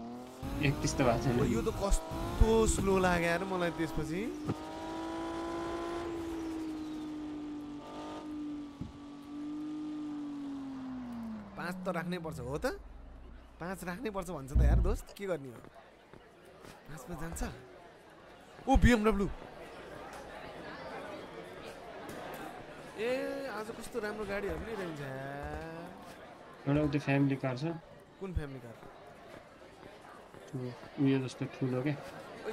एकतिस त भएको छैन। ओ, यो त कस्तो स्लो लाग्यो यार मलाई त्यसपछि। पाँच त राख्नै पर्छ हो त। पाँच राख्नै पर्छ भन्छ त यार दोस्त के गर्ने हो? पाँचमा जान्छ। ओ बिएमडब्लु ए आज कस्तो राम्रो गाडीहरू नै रहन्छ यार। एउटा उतै फ्यामिली कार छ। कुन फ्यामिली कार उयो जस्तो ठुलो क्या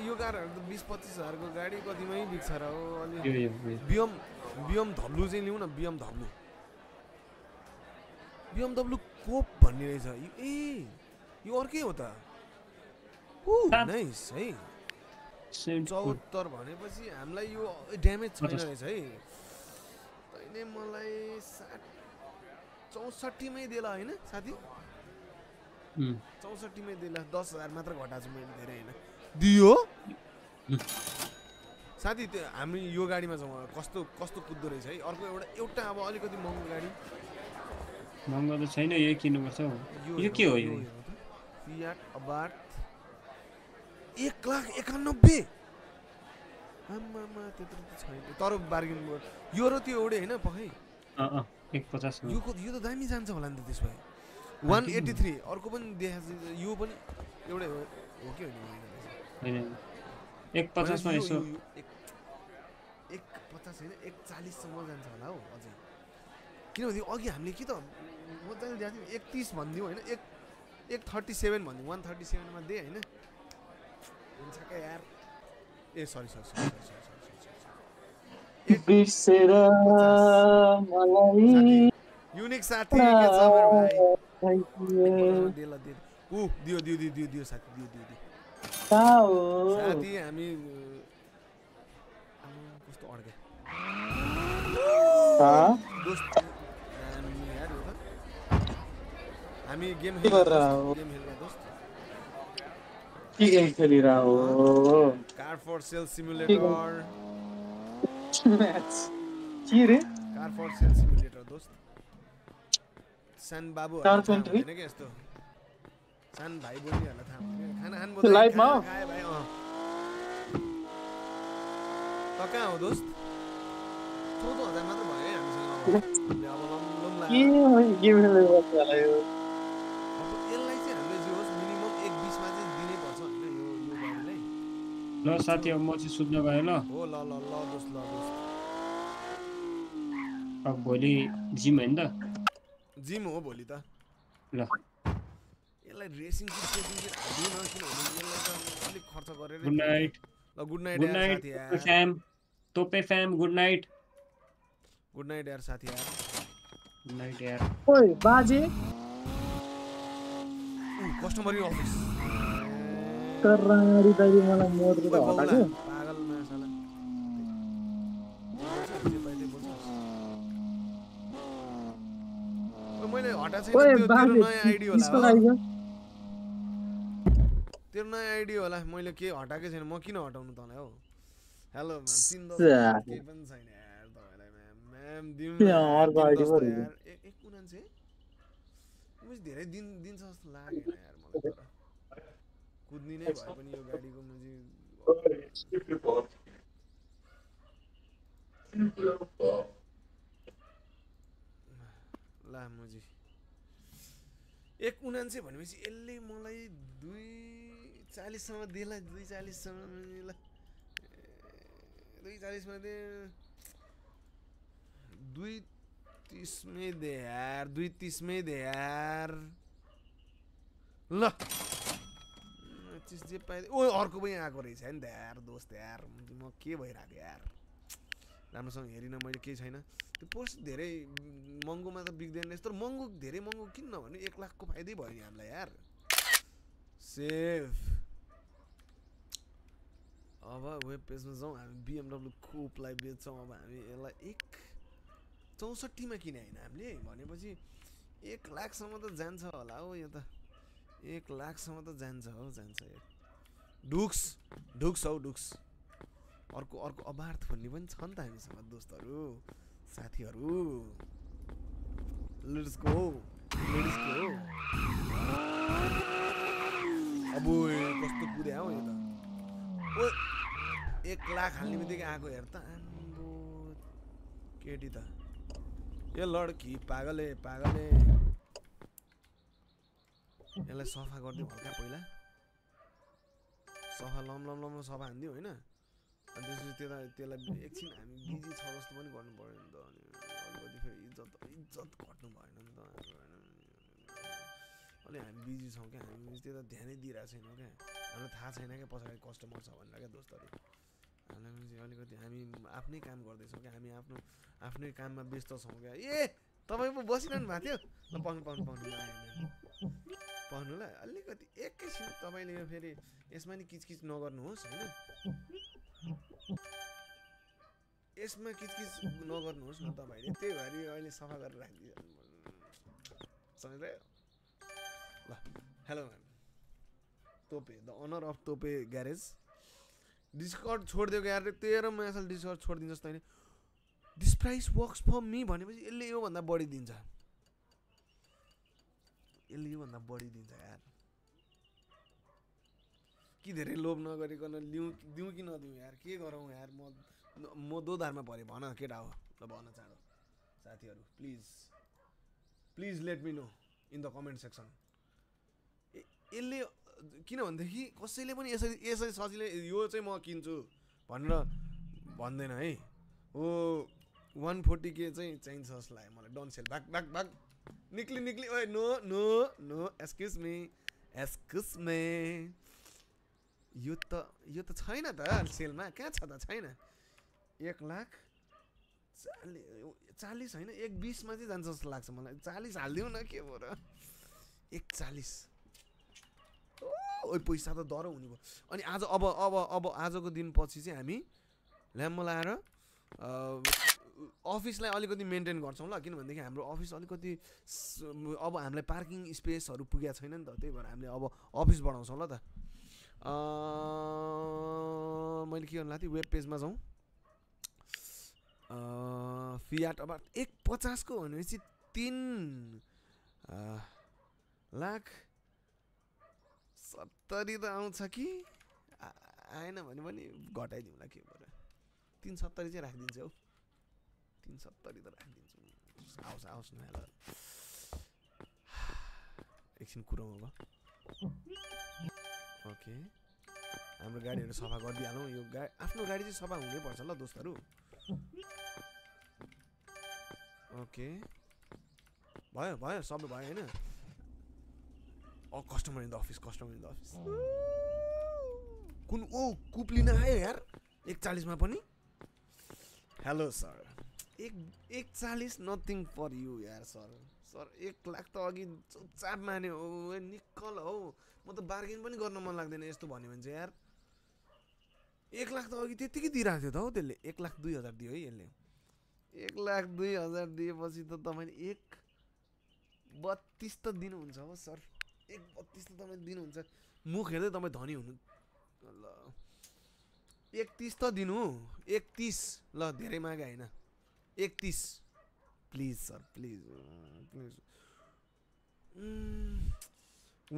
यो कारहरू त बिस पच्चिस हजारको गाडी कतिमै बिक्छ र हो अलि। बिएम बिएम धब्लु चाहिँ लिउँ न बिएम धब्लु बिएम धब्लु कोप भन्ने रहेछ। यो- ए यो अर्कै हो त। नाइस है। चौहत्तर भनेपछि हामीलाई यो ड्यामेज छैन। रहेछ है। तैँले मलाई साठ चौसठीमै दिएला होइन साथी? चौसठीमै दिएला दस हजार मात्र घटाएको छु मैले धेरै होइन। दियो। साथी त्यो हामी यो गाडीमा छौँ कस्तो कस्तो कुद्दो रहेछ है। अर्को एउटा एउटा अब अलिकति महँगो गाडी। महँगो त छैन यही किन्नुपर्छ हौ। यो के हो यो? फियाट एक लाख एकानब्बे। आमामा त्यत्रो त छैन। तर बार्गेन यो र त्यो एउटै होइन पखै? एक पचास। यो यो त दामी जान्छ होला नि त त्यसो भए वान एट्टी थ्री अर्को पनि छ यो पनि एउटै हो कि होइन। एक पचासमा यसो। एक पचास होइन एक चालिससम्म जान्छ होला हौ अझै। किनभने अघि हामीले के त मजाले दिएको थियौँ एकतिस भनिदिउँ होइन एक एक थर्टी सेभेन भनिदिउँ वान थर्टी सेभेनमा दिएँ होइन। हुन्छ क्या यार? ए sorry sorry sorry sorry sorry unique साथी के छ मेरो भाइ। ऊ दियो दियो दियो दियो दियो साथी दियो दियो दियो? साथी हामी कस्तो अड्के। हामी गेम के गरेर हो? गेम खेल्दा दोस्त। के गेम खेलिरह हो car for sale simulator match के रे। कार फर सेल सिमुलेटर दोस्त। सान बाबु कार country? होइन क्या यस्तो सान भाइ बहिनीहरूलाई थाहा हुँदैन खाना खानु त्यो live मा खाए भाइ अँ त कहाँ हो दोस्त? चौध हज़ार मात्र भयो है हामीसँग अब लम लम के लाग्यो हो गेम खेल्ने बच्चा होला यो ल साथी अब म चाहिँ सुत्न गएँ ल। हो ल ल ल दोस्त ल दोस्त। अब भोलि जिम होइन त? जिम हो भोलि त। ल। यसलाई रेसिङ किट सेसिङ किट हालिदिउँ न किनभने यसलाई त अलिक खर्च गरेर गुड नाइट। ल गुड नाइट गुड यार नाइट साथी तोपे यार। Fam. Tope fam good night. Good night यार साथी यार। गुड नाइट यार। ओइ बाजे। Customer office. करारी दाइले मलाई मोडले त हटाएको पागल मासाला जे पायो त्यही बोल्छस्। ओ, मैले हटाएको ओइ छैन त्यो तेरो नयाँ आइडी होला तेरो नयाँ आइडी मैले के हटाएकै छैन म किन हटाउनु तँलाई हौ हेलो म्याम तिन दस स्या। केही पनि छैन यार तपाईँलाई म्याम म्याम दिउँ न त्यहाँ यार, अर्को तिन आइडी दस पो त रहेछ। यार ए- एक उनान्से मैले धेरै दिन दिन्छ जस्तो लागेन यार मलाई तर कुद्ने नै भए पनि यो गाडीको मैले ला मुजी। एक उनान्से भनेपछि यसले मलाई दुई चालिससम्म दिएला दुई चालिससम्म दुई चालिसमा दे दुई तिसमै दे दुई तिसमै दे ल। चिज जे पाए ओ अर्को पनि आएको रहेछ नि त यार दोस्त यार म के भइरहेको यार। राम्रोसँग हेरिनँ मैले केही छैन। त्यो पोस्ट धेरै महँगोमा त बिग्दैन रहेछ तर महँगो धेरै महँगो किन नभने एक लाखको फाइदै भयो नि हामीलाई यार। सेफ। अब वेब पेजमा जाउँ हामी बिएमडब्लु कोपलाई बेच्छौँ। अब हामी यसलाई एक चौसठीमा किने होइन हामीले। भनेपछि एक लाखसम्म त जान्छ होला हौ यो त। एक लाखसम्म त जान्छ हौ जान्छ यो। डुक्स डुक्स हौ डुक्स। अर्को अर्को अबार्थ भन्ने पनि छ नि त हामीसँग दोस्तहरू साथीहरू। लेट्स गो लेट्स गो अब कस्तो कुद्यो हौ यो त। ओ एक लाख हाल्ने बित्तिकै आएको हेर त। आम्बो केटी त। ए लड्की पागले पागले। यसलाई सफा गरिदिउँ हल्का पहिला। सफा लम लम लम सफा हानिदिउँ होइन? अनि त्यसपछि त्यसलाई त्यसलाई एकछिन हामी बिजी छ जस्तो पनि गर्नु पऱ्यो नि त अनि अलिकति फेरि इज्जत इज्जत घट्नु भएन नि त अलि हामी बिजी छौँ क्या हामी त्यो ध्यानै दिइरहेको छैनौँ क्या। हामीलाई थाहा छैन क्या पछाडि कस्टमर छ भनेर क्या दोस्तहरू हामीलाई अलिकति हामी आफ्नै काम गर्दैछौँ क्या हामी आफ्नो आफ्नै काममा व्यस्त छौँ क्या। ए तपाईँ पो बसिरहनु भएको थियो? पाउनु पाउनु पाउनु। ल अलिकति एकैछिन तपाईँले यो फेरि यसमा नि किचकिच नगर्नुहोस् होइन? यसमा किचकिच नगर्नुहोस् न तपाईँले त्यही भएर अहिले सफा गरेर राखिदिनु समझ्नुभयो ल hello ma'am Tope the honour of Tope garage discount छोडिदिएको यार तेह्र मासल डिस्काउन्ट छोडिदिनुहोस् तैँले। This price works for me भनेपछि यसले योभन्दा बढी दिन्छ। यसले योभन्दा बढी दिन्छ यार। कि धेरै लोभ नगरिकन लिउँ दिउँ कि नदिउँ यार? के गरौँ यार? म म दोधारमा परेँ भन केटा हो? ल भन चाँडो। साथीहरू please please let me know in the comment section यसले किनभनेदेखि कसैले पनि यसरी यसरी सजिलै यो चाहिँ म किन्छु भनेर भन्दैन है। हो वान फोर्टी के चाहिँ चाहिन्छ जस्तो मलाई डन सेल। भाग भाग भाग। निक्ली निक्ली। ओए no no no excuse me excuse me यो त यो त छैन त सेलमा। कहाँ छ त? छैन। एक लाख चालिस चालिस होइन एक बिसमा चाहिँ जान्छ जस्तो लाग्छ मलाई। चालिस हालिदिउँ न के भयो र? एकचालिस। ओ पैसा त डह्रो हुने भयो। अनि आज अब अब अब आजको दिनपछि चाहिँ हामी ल्याम्बो लाएर अफिसलाई अलिकति मेन्टेन गर्छौँ ल किनभनेदेखि हाम्रो अफिस अलिकति अब हामीलाई पार्किङ स्पेसहरू पुगेको छैन नि त त्यही भएर हामीले अब अफिस बढाउँछौँ ल त। मैले के गर्नु लाग्थेँ वेब पेजमा जाउँ। फियाट अब एक पचासको भनेपछि तिन लाख सत्तरी त आउँछ कि? आएन भने पनि घटाइदिउँला के भएर। तिन सत्तरी चाहिँ राखिदिन्छु हौ। तिन सत्तरी त राखिदिन्छु आओस् आओस् न ल एकछिन कुरो अब ओके। हाम्रो गाडीहरू सफा गरिदिइहालौँ। यो गा आफ्नो गाडी चाहिँ सफा हुनैपर्छ ल दोस्तहरू। ओके। भयो भयो सबै भयो होइन। ओ customer in the office customer in the office कुन ओ कुप लिन आयो यार। एकचालिसमा पनि। हेलो सर एक एकचालिस नथिङ फर यु यार सर सर एक लाख त अघि चुपचाप मान्यो हो निक्कल हौ। म त बार्गेन पनि गर्न मन लाग्दैन यस्तो भन्यो भने चाहिँ यार। एक लाख त अघि त्यत्तिकै दिइरहेको थियो त हौ त्यसले। एक लाख दुई हजार दियो है यसले। एक लाख दुई हजार दिएपछि त तपाईँले एक बत्तिस त दिनुहुन्छ हो सर एक बत्तिस त तपाईँ दिनुहुन्छ। मुख हेर्दै तपाईँ धनी हुनु। ल। एकतिस त दिनु। एकतिस। ल धेरै मागे होइन। एकतिस। Please sir please please.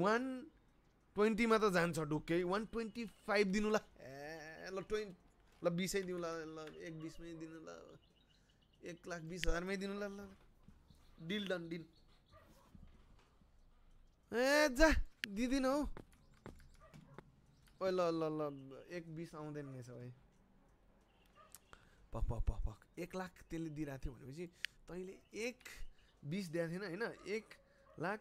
One ट्वेन्टीमा त जान्छ ढुक्कै। वान ट्वेन्टी फाइभ दिनु ल ए ल ट्वेन्टी ल बिसै दिउँ ल ल एक बिसमै दिनु ल एक लाख बिस हजारमै दिनु ल। ल डिल डन डिल ए जा दिँदिन हौ। ओइ ल ल ल एक बिस आउँदैन रहेछ भाइ। पक पक पक पक एक लाख त्यसले दिइरहेको थियो भनेपछि तैँले एक बिस दिएको थिएन होइन? एक लाख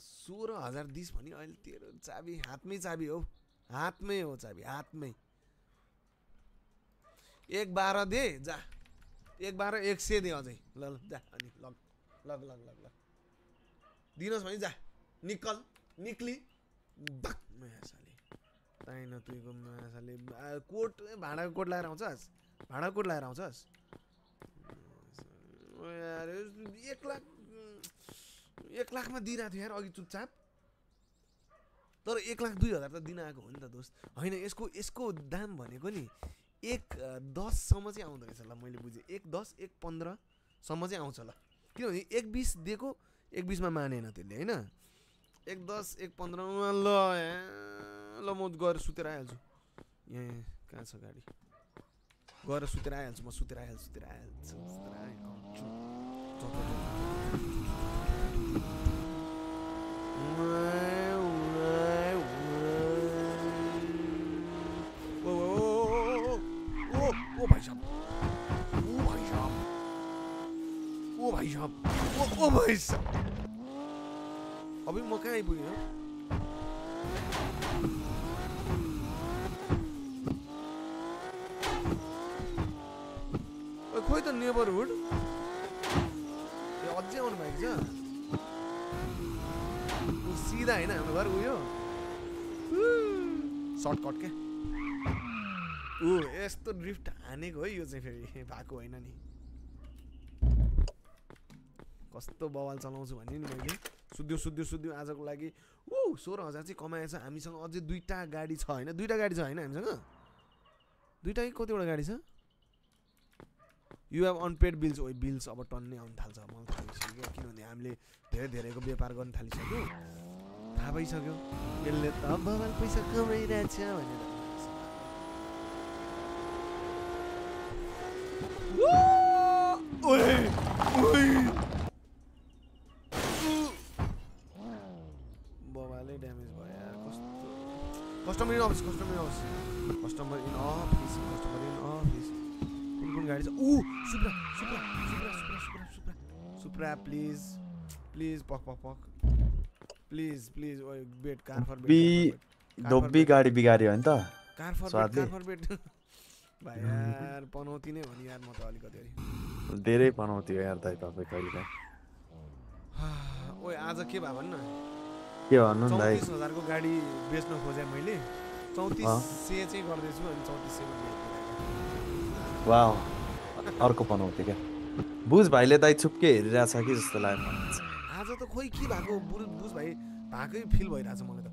सोह्र हजार दिस भने अहिले तेरो चाबी हातमै चाबी हो। हातमै हो चाबी हातमै। एक बाह्र दे जा। एक बाह्र एक सय दे अझै। ल ल जा अनि लग लग लग लग लग। दिनुहोस् भने जा। निकल निक्ली। मायासाले ताइन तुइको मायासाले आ, कोट भाँडाको कोट लगाएर आउँछस् भाँडाको कोट लगाएर आउँछस् एक लाख एक लाखमा दिइरहेको थियो यार अघि चुपचाप। तर एक लाख दुई हजार त दिन आएको हो नि त दोस्त। होइन यसको यसको दाम भनेको नि एक दससम्म चाहिँ आउँदो रहेछ ल मैले बुझेँ। एक दस एक पन्ध्रसम्म चाहिँ आउँछ ल। किनभने एक बिस दिएको एक बिसमा मानेन त्यसले होइन? एक दस एक पन्ध्रमा ल ल म गएर सुतेर आइहाल्छु यहाँ कहाँ छ गाडी गएर सुतेर आइहाल्छु म सुतेर आइहाल्छु सुतेर आइहाल्छु सुतेर आइहाल्छु अबि म कहाँ आइपुगेँ खोइ त नेबरहुड ए अझै आउनु भएको छ सिधा होइन हाम्रो घर उयो सर्टकट क्या ऊ यस्तो ड्रिफ्ट हानेको है यो चाहिँ फेरि भएको होइन नि कस्तो बवाल चलाउँछु भने नि मैले सुत्यो सुत्यो सुत्यो आजको लागि ऊ सोह्र हजार चाहिँ कमाएछ। हामीसँग अझै दुईवटा गाडी छ होइन? दुईवटा गाडी छ होइन हामीसँग? दुईवटा कि कतिवटा गाडी छ? You have unpaid bills oh bills अब टन्नै आउनु थाल्छ मलाई थाहा किनभने हामीले धेरै धेरैको व्यापार गर्न थालिसक्यो। थाहा भइसक्यो। यसले त बवाल पैसा कमाइरहेछ भनेर। ओए ओए ड्यामेज भयो यार कस्तो customer in office customer in office customer in office customer in office कुन कुन गाडी छ ऊ Supra Supra Supra Supra Supra Supra Supra please please पक पक पक please please oh bet car for be धोबी गाडी बिगाऱ्यो भने त car for bet. Car for bet भाइ यार पनौती नै हो नि यार म त अलिकति अलिक धेरै बनाउँथ्यो यार दाइ तपाईँ कहिले ओए आज के भयो भन्न के भन्नु नि चौतिस हजारको गाडी बेच्न खोजेँ मैले। चौतिस अँ। सय चाहिँ गर्दैछु अनि चौतिस सयमा वा अर्को बनाउँथ्यो क्या। बुझ भाइले दाइ छुप्के हेरिरहेछ कि जस्तो लाग्यो मलाई। आज त खोइ के भएको? बुझ भाइ भएकै फिल भइरहेछ मलाई त।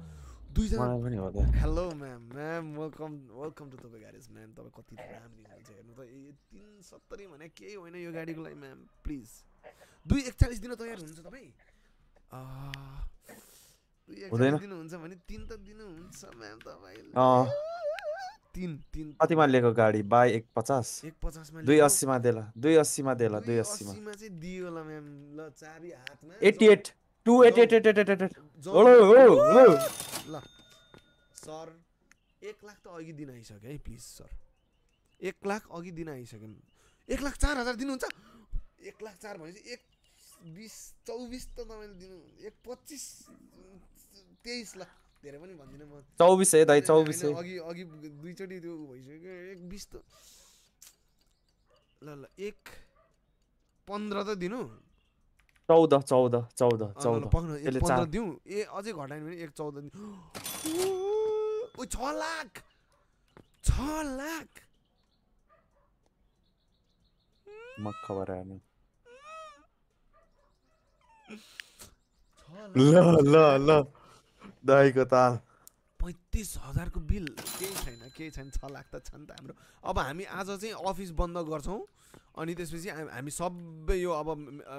दुईजना पनि हो hello ma'am ma'am welcome welcome to तपाईँ गाडी म्याम तपाईँ कति राम्री हुनुहुन्छ हेर्नु त। तिन सत्तरी भने केही होइन यो गाडीको लागि म्याम प्लिज दुई एकचालिस दिन तयार हुनुहुन्छ तपाईँ? हुँदैन? दिनुहुन्छ भने तिन त दिनुहुन्छ म्याम तपाईँले। तिन तिन। कतिमा लिएको गाडी? बाई एक पचास? एक पचासमा दुई। अस्सीमा देला। दुई अस्सीमा देला दुई अस्सीमा। चाहिँ दियो होला म्याम। ल चाबी हातमा eighty eight. Two eight eight eight eight eight eight ओलो ल। सर एक लाख त अघि दिन आइसक्यो है प्लिज सर। एक लाख अघि दिन आइसक्यो। एक लाख चार हजार दिनुहुन्छ? एक लाख चार भनेपछि एक बिस चौबिस त तपाईँले दिनु एक पच्चिस तेइस ल धेरै पनि भन्दिनँ म। चौबिस है दाइ चौबिस अघि अघि दुईचोटि त्यो भइसक्यो एक बिस त। ल ल एक पन्ध्र त दिनु। चौध चौध चौध चौध। पन्ध्र दिउँ। ए अझै घटाएन भने एक चौध दिउँ। ओ छ लाख। छ लाख। छ ल ल ल। दाइको ताल। पैँतिस हजारको बिल केही छैन केही छैन छ लाख त छ नि त हाम्रो। अब हामी आज चाहिँ अफिस बन्द गर्छौँ अनि त्यसपछि हाम- सबै यो अब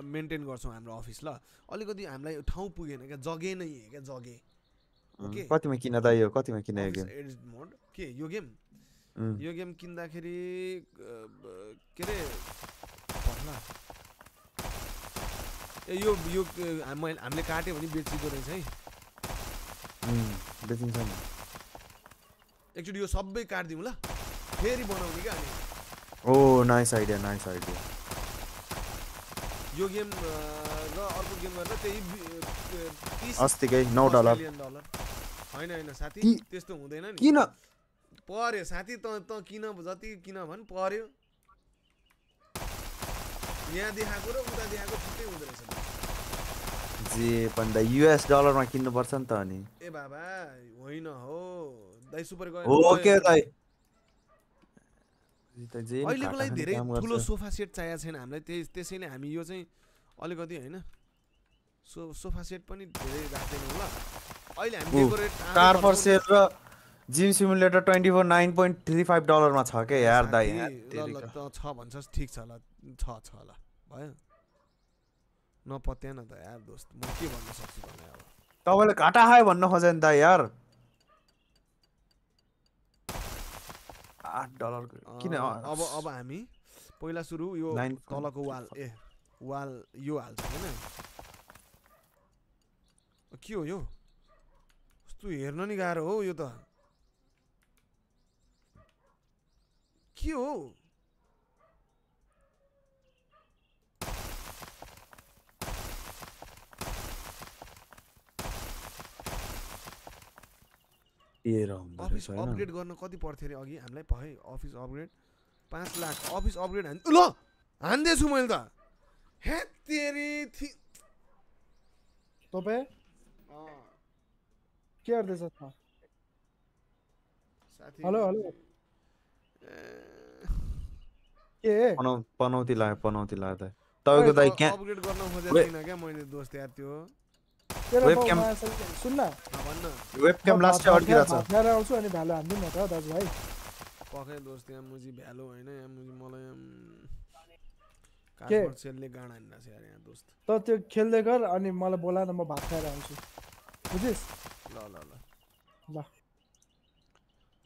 मेन्टेन गर्छौँ हाम्रो अफिस ल। अलिकति हामीलाई ठाउँ पुगेन क्या जगे नै क्या जगे। ओके? कतिमा किन दाइ यो कतिमा किन यो गेम? एडिट मोड के यो गेम? यो गेम किन्दाखेरि के अरे ए यो यो क- हाम- मैले हामीले काट्यो भने बेचिँदो रहेछ है। बेचिन्छ नि एकचोटि यो सबै काटिदिउँ ल। फेरि बनाउने क्या अनि। Oh nice idea nice idea यो गेम र अर्को गेम गरेर त्यही अस्तिकै नौ डलर। होइन होइन साथी त्यस्तो हुँदैन नि। किन? पर्यो साथी त त किन जति किन भन् पर्यो। यहाँ देखाएको र उता देखाएको छुट्टै हुँदो रहेछ जे पनि दाइ युएस डलरमा किन्नुपर्छ नि त अनि। ए बाबा होइन हो। दाइ सुपर गयो। हो के दाइ? अहिलेको लागि धेरै ठुलो सोफा सेट चाहिएको छैन हामीलाई। त्यही त्यसैले हामी यो चाहिँ अलिकति होइन सो सोफा सेट पनि धेरै राख्दैनौँ ल अहिले हामी डेकोरेट कार फर सेल र gym simulator twenty four nine point three five डलरमा छ क्या यार दाइ? ल ल छ भन्छस् ठिक छ ल छ छ ल भयो। नपत्या न त यार दोस्त म के भन्न सक्छु भने अब। तपाईँले घाटा खायो भन्न खोज्यो नि दाइ यार। आठ डलरको किन अब अब हामी पहिला सुरु यो तलको वाल ए वाल यो हाल्छ होइन? के हो यो? कस्तो हेर्न नि गाह्रो हो यो त। के हो? अफिस अपग्रेड गर्न कति पर्थ्यो अरे अघि? हामीलाई पखाइ अफिस अपग्रेड पाँच लाख। अफिस अपग्रेड हान् ल हान्दैछु मैले त। हे तेरी थि तपाईँ? अँ, के गर्दैछ त? साथी हेलो हेलो। ए, पनौती लाग्यो पनौती लाग्यो दाइ तपाईँको क्या अपग्रेड गर्न खोजेको थिइनँ क्या मैले दोस्त यार त्यो असल- सुन न वेबक्याम लास्टै अड्किरहेछ आउँछु अनि हान्दिउँ न त दाजुभाइ पखाइ दोस्त यहाँ मुजी भ्यालो होइन यहाँ मुजी मलाई यहाँ के? कार्डबोर्ड सेलले गाडा हानिरहेको छ यार यहाँ दोस्त त त्यो खेल्दै गर अनि मलाई बोला न म भात खाएर आउँछु बुझिस् ल ल ल ल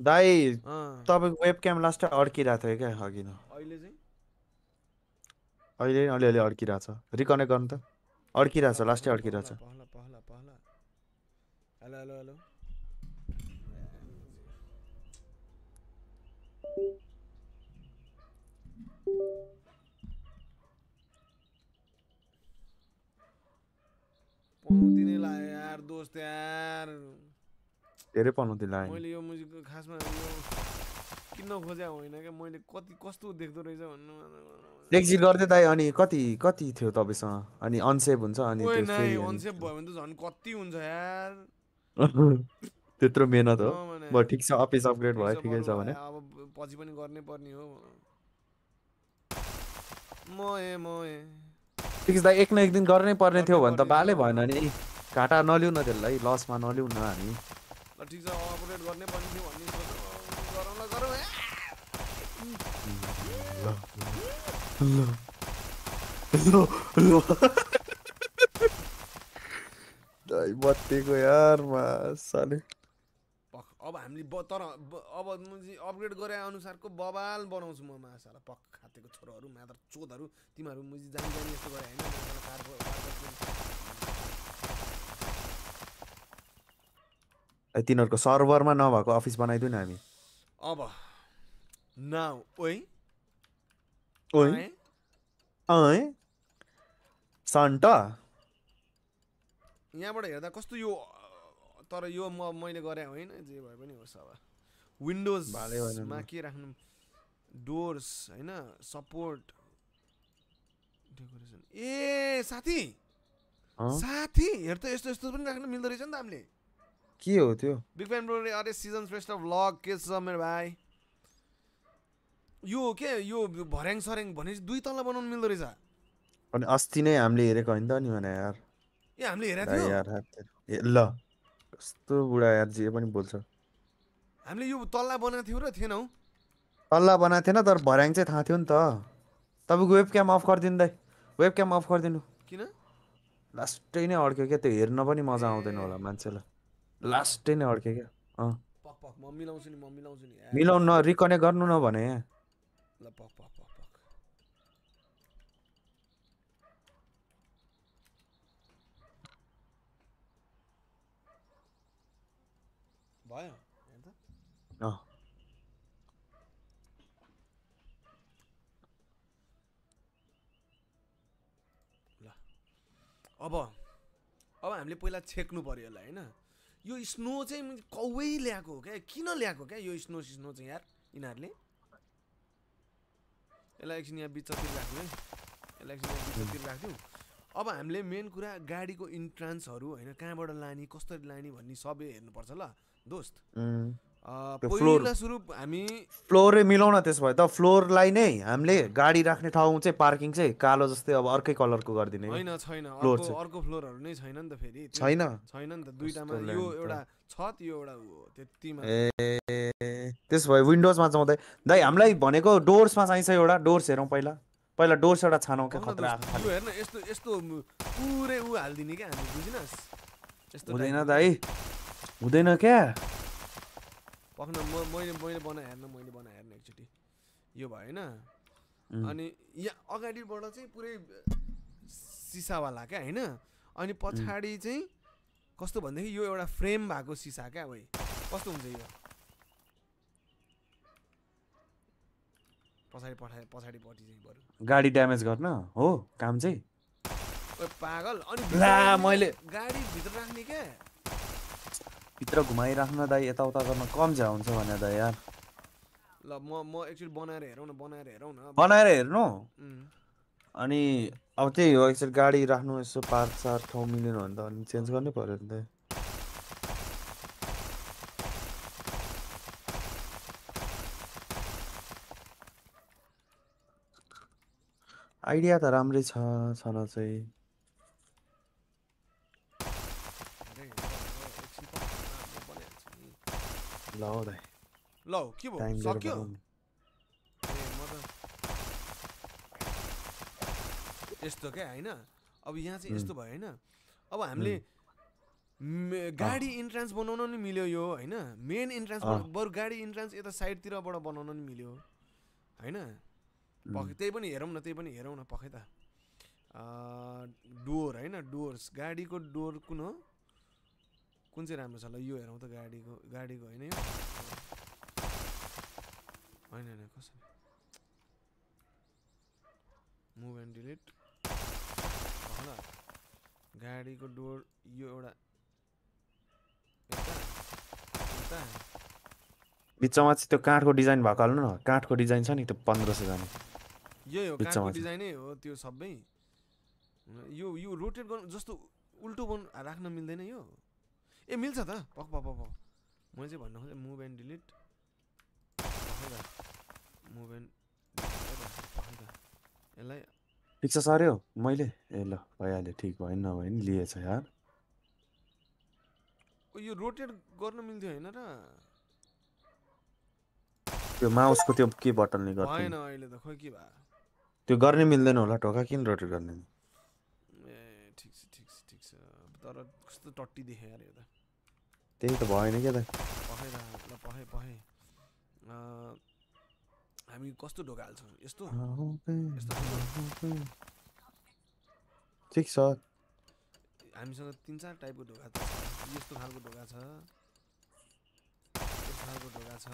दाइ अँ तपाईँको वेबक्याम लास्टै अड्किरहेको थियो क्या अघि न अहिले चाहिँ अहिले नि अलिअलि अड्किरहेछ रिकनेक्ट गर्नु त अड्किरहेछ लास्टै अड्किरहेछ हेलो हेलो हेलो पनौती नै लाग्यो यार दोस्त यार धेरै पनौती लाग्यो मैले यो मुजिकको खासमा यो किन्न खोजे होइन क्या मैले कति कस्तो देख्दो रहेछ भन्नु एक्जिट गर्दै दाइ अनि कति कति थियो तपाईँसँग अनि अनसेभ हुन्छ अनि ओए त्यो नाइ फेरि अनि- अनसेप भयो भने त झन् कति हुन्छ यार त्यत्रो मेहनत हो। ठिक छ अफिस अपग्रेड भयो ठिक छ भने। अब पछि पनि गर्नै पर्ने हो। मोए मोए ठिक छ एक न एक दिन गर्नै पर्ने थियो भने त बालै भएन नि। घाटा नलिउ न त्यसलाई लसमा नलिउ न हामी। ल ठिक छ अपग्रेड गर्नै पर्ने थियो भन्ने सोच गरौँ ल गरौँ ए। बत्तीको यार साले अब हामीले तर अब अपग्रेड गरे अनुसारको बबाल बनाउँछु म मासाला पख खातेको छोरोहरू मात्र चोदहरू तिमीहरू मुजी जानी जानी यस्तो गरे होइन तिनीहरूको सर्भरमा नभएको अफिस बनाइदिउँ न हामी। अब नाउ ओइ। ओइ? अँ सन्टा। यहाँबाट हेर्दा कस्तो यो तर यो म मैले गरे होइन जे भए पनि होस् अब। विन्डोज भाले भएन मा नि। के राख्नु? डोर्स होइन? सपोर्ट डेकोरेसन ए साथी? साथी! हेर त यस्तो यस्तो पनि राख्नु मिल्दो रहेछ नि त हामीले। के हो त्यो? बिग ब्यान ब्रोले अरे सिजन फेस्ट अफ लग के छ मेरो भाइ? यो के यो भर्याङ सर्याङ भनेपछि दुई तल्ला बनाउनु मिल्दो रहेछ। अनि अस्ति नै हामीले हेरेको होइन त नि भने यार। ए हामीले हेरेको थियो। ल। कस्तो बुढा यार जे पनि बोल्छ। हामीले यो तल्ला बनाएको थियौँ र थिएनौ तल्ला बनाएको थिएन तर भर्याङ चाहिँ थाहा थियो नि त। तपाईँको वेब क्याम अफ गरिदिनु दाइ। वेब क्याम अफ गरिदिनु। किन? लास्टै नै अड्क्यो क्या त्यो हेर्न पनि मजा आउँदैन होला मान्छेलाई। लास्टै नै अड्क्यो क्या। अँ। पक पक म मिलाउँछु नि म मिलाउँछु नि। ए, मिलाउनु न रिकनेक्ट गर्नु न भने। ल पक पक पक पक भयो अँ अब अब हामीले पहिला छेक्नु पर्यो यसलाई होइन? यो स्नो चाहिँ कौवै ल्याएको हो क्या? किन ल्याएको क्या यो स्नो स्नो चाहिँ यार यिनीहरूले? यसलाई एकछिन यहाँ बिचतिर राख्नु है। यसलाई एकछिन यहाँ बिचतिर राखिदिउँ अब हामीले मेन कुरा गाडीको इन्ट्रान्सहरू होइन कहाँबाट लाने कसरी लाने भन्ने सबै हेर्नुपर्छ ल। दोस्त। पहिला सुरु हामी फ्लोरै मिलाउन त्यस भए त फ्लोरलाई नै हामीले गाडी राख्ने ठाउँ चाहिँ पार्किङ चाहिँ कालो जस्तै अब अर्कै कलरको गरिदिने। होइन छैन। अर्को फ्लोरहरू नै छैन नि त फेरि। छैन। छैन नि त। कस्तो यो एउटा छत यो एउटा त्यतिमा। ए त्यस भए विन्डोजमा जाउँदै। दाइ हामीलाई भनेको डोर्समा चाहिन्छ एउटा। डोर्स हेरौँ पहिला। पहिला डोर्स एउटा छानौँ क्या खतरा हेर्न। यस्तो यस्तो पुरै ऊ हालिदिने क्या हामी बुझिनस्? यस्तो हुँदैन। दाइ। हुँदैन क्या? पक्न म मैले मैले बनाए हेर्न मैले बनाए हेर्न एकचोटि। यो भयो होइन. अनि यहाँ अगाडिबाट चाहिँ पुरै सिसावाला क्या होइन? अनि पछाडि चाहिँ कस्तो भनेदेखि यो एउटा फ्रेम भएको सिसा क्या वै कस्तो हुन्छ यो? पछाडि पठाए पछाडिपट्टि चाहिँ बरु। गाडी ड्यामेज गर्न? हो काम चाहिँ? पागल। अनि मैले- गाडी भित्र राख्ने क्या? भित्र घुमाइराख्न दाइ यताउता गर्न कम झ्या हुन्छ भने दाइ यार। ल म म एकचोटि बनाएर हेरौँ न बनाएर हेरौँ न। बनाएर हेर्नु? अनि अब त्यही हो एकचोटि गाडी राख्नु यसो पार्क सार्क ठाउँ मिलेन भने त अनि चेन्ज गर्नै पऱ्यो नि त। आइडिया त राम्रै छ छन चाहिँ हेरै, ल, ल, एकछिन पर्ख न, म बनाइहाल्छु नि। ल हौ दाइ ल के भयो सक्यो यस्तो क्या होइन अब यहाँ चाहिँ यस्तो भयो होइन अब हामीले गाडी इन्ट्रान्स बनाउन नि मिल्यो यो होइन मेन इन्ट्रान्स। बरु गाडी इन्ट्रान्स यता साइडतिरबाट बनाउन नि मिल्यो होइन पख त्यही पनि हेरौँ न त्यही पनि हेरौँ न पखै त डोर होइन डोर्स गाडीको डोर कुन हो कुन चाहिँ राम्रो छ ल यो हेरौँ त गाडीको गाडीको होइन यो? होइन होइन कसरी? मुभ एन्ड डिलिट ल गाडीको डोर यो एउटा बिचमा चाहिँ त्यो काठको डिजाइन भएको हाल्नु न। काठको डिजाइन छ नि त्यो पन्ध्र सय जाने। यही हो बिचमा काठको। डिजाइनै हो त्यो सबै। यो यो रोटेट गर्नु जस्तो उल्टो बन राख्न मिल्दैन यो। ए मिल्छ त। पक पक पक मैले चाहिँ भन्नु खोजेँ move and delete move and यसलाई ठिक छ सर्यो मैले ए ल भइहाल्यो ठिक भयो नि नभए नि लिएछ यार। यो रोटेट गर्न मिल्थ्यो होइन र। त्यो माउसको त्यो के बटनले गर्छ अहिले त खोइ के भयो त्यो गर्ने मिल्दैन होला ढोका किन रोटेट गर्ने? ए ठिक छ ठिक छ ठिक छ। तर कस्तो टट्टी देखेँ यार यो त। त्यही त भएन क्या त। पखाइ ल पखाइ पखाइ हामी कस्तो ढोका हाल्छौँ? यस्तो? ठिक छ। हामीसँग तिन चार टाइपको ढोका छ। यस्तो खालको ढोका छ। यस्तो खालको ढोका छ।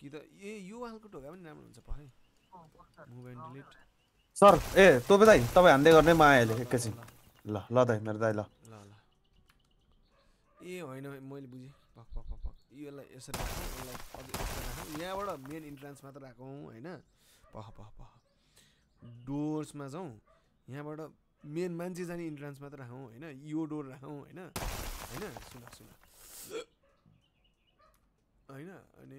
कि त ए यो खालको ढोका पनि राम्रो हुन्छ पखाइ एन्ड डिलिट सर ए तँ दाइ तपाईँ हान्दै गर्ने म आइहालेँ एकैछिन। ल ल दाइ मेरो दाइ ल ल। ए होइन मैले बुझेँ। पक पक पक पक। यसलाई यसरी राखौँ यसलाई यसरी राखौँ। यहाँबाट मेन इन्ट्रान्स मात्र राखौँ होइन? पख पख पख डोर्समा जाउँ। यहाँबाट मेन मान्छे जाने इन्ट्रान्स मात्र राखौँ होइन? यो डोर राखौँ होइन? होइन? सुन सुन। होइन? अनि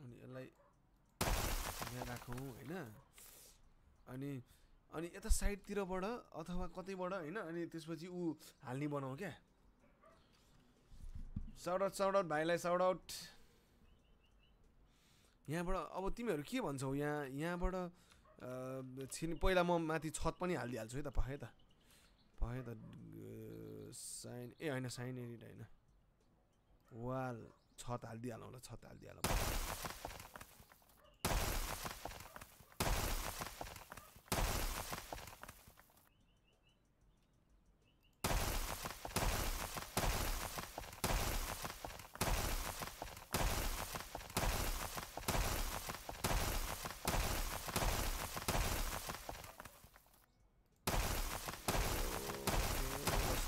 अनि यसलाई यहाँ राखौँ होइन? अनि अनि यता साइडतिरबाट अथवा कतैबाट होइन अनि त्यसपछि ऊ हाल्ने बनाऊ क्या। साउट आउट साउट आउट भाइलाई साउट आउट यहाँबाट अब तिमीहरू के भन्छौ? यहाँ यहाँबाट छिन पहिला म माथि छत पनि हालिदिइहाल्छु है त पखाइ त। पखाइ त साइन ए होइन साइन एडिट होइन। वाल छत हालिदिइहालौँ ल छत हालिदिइहालौँ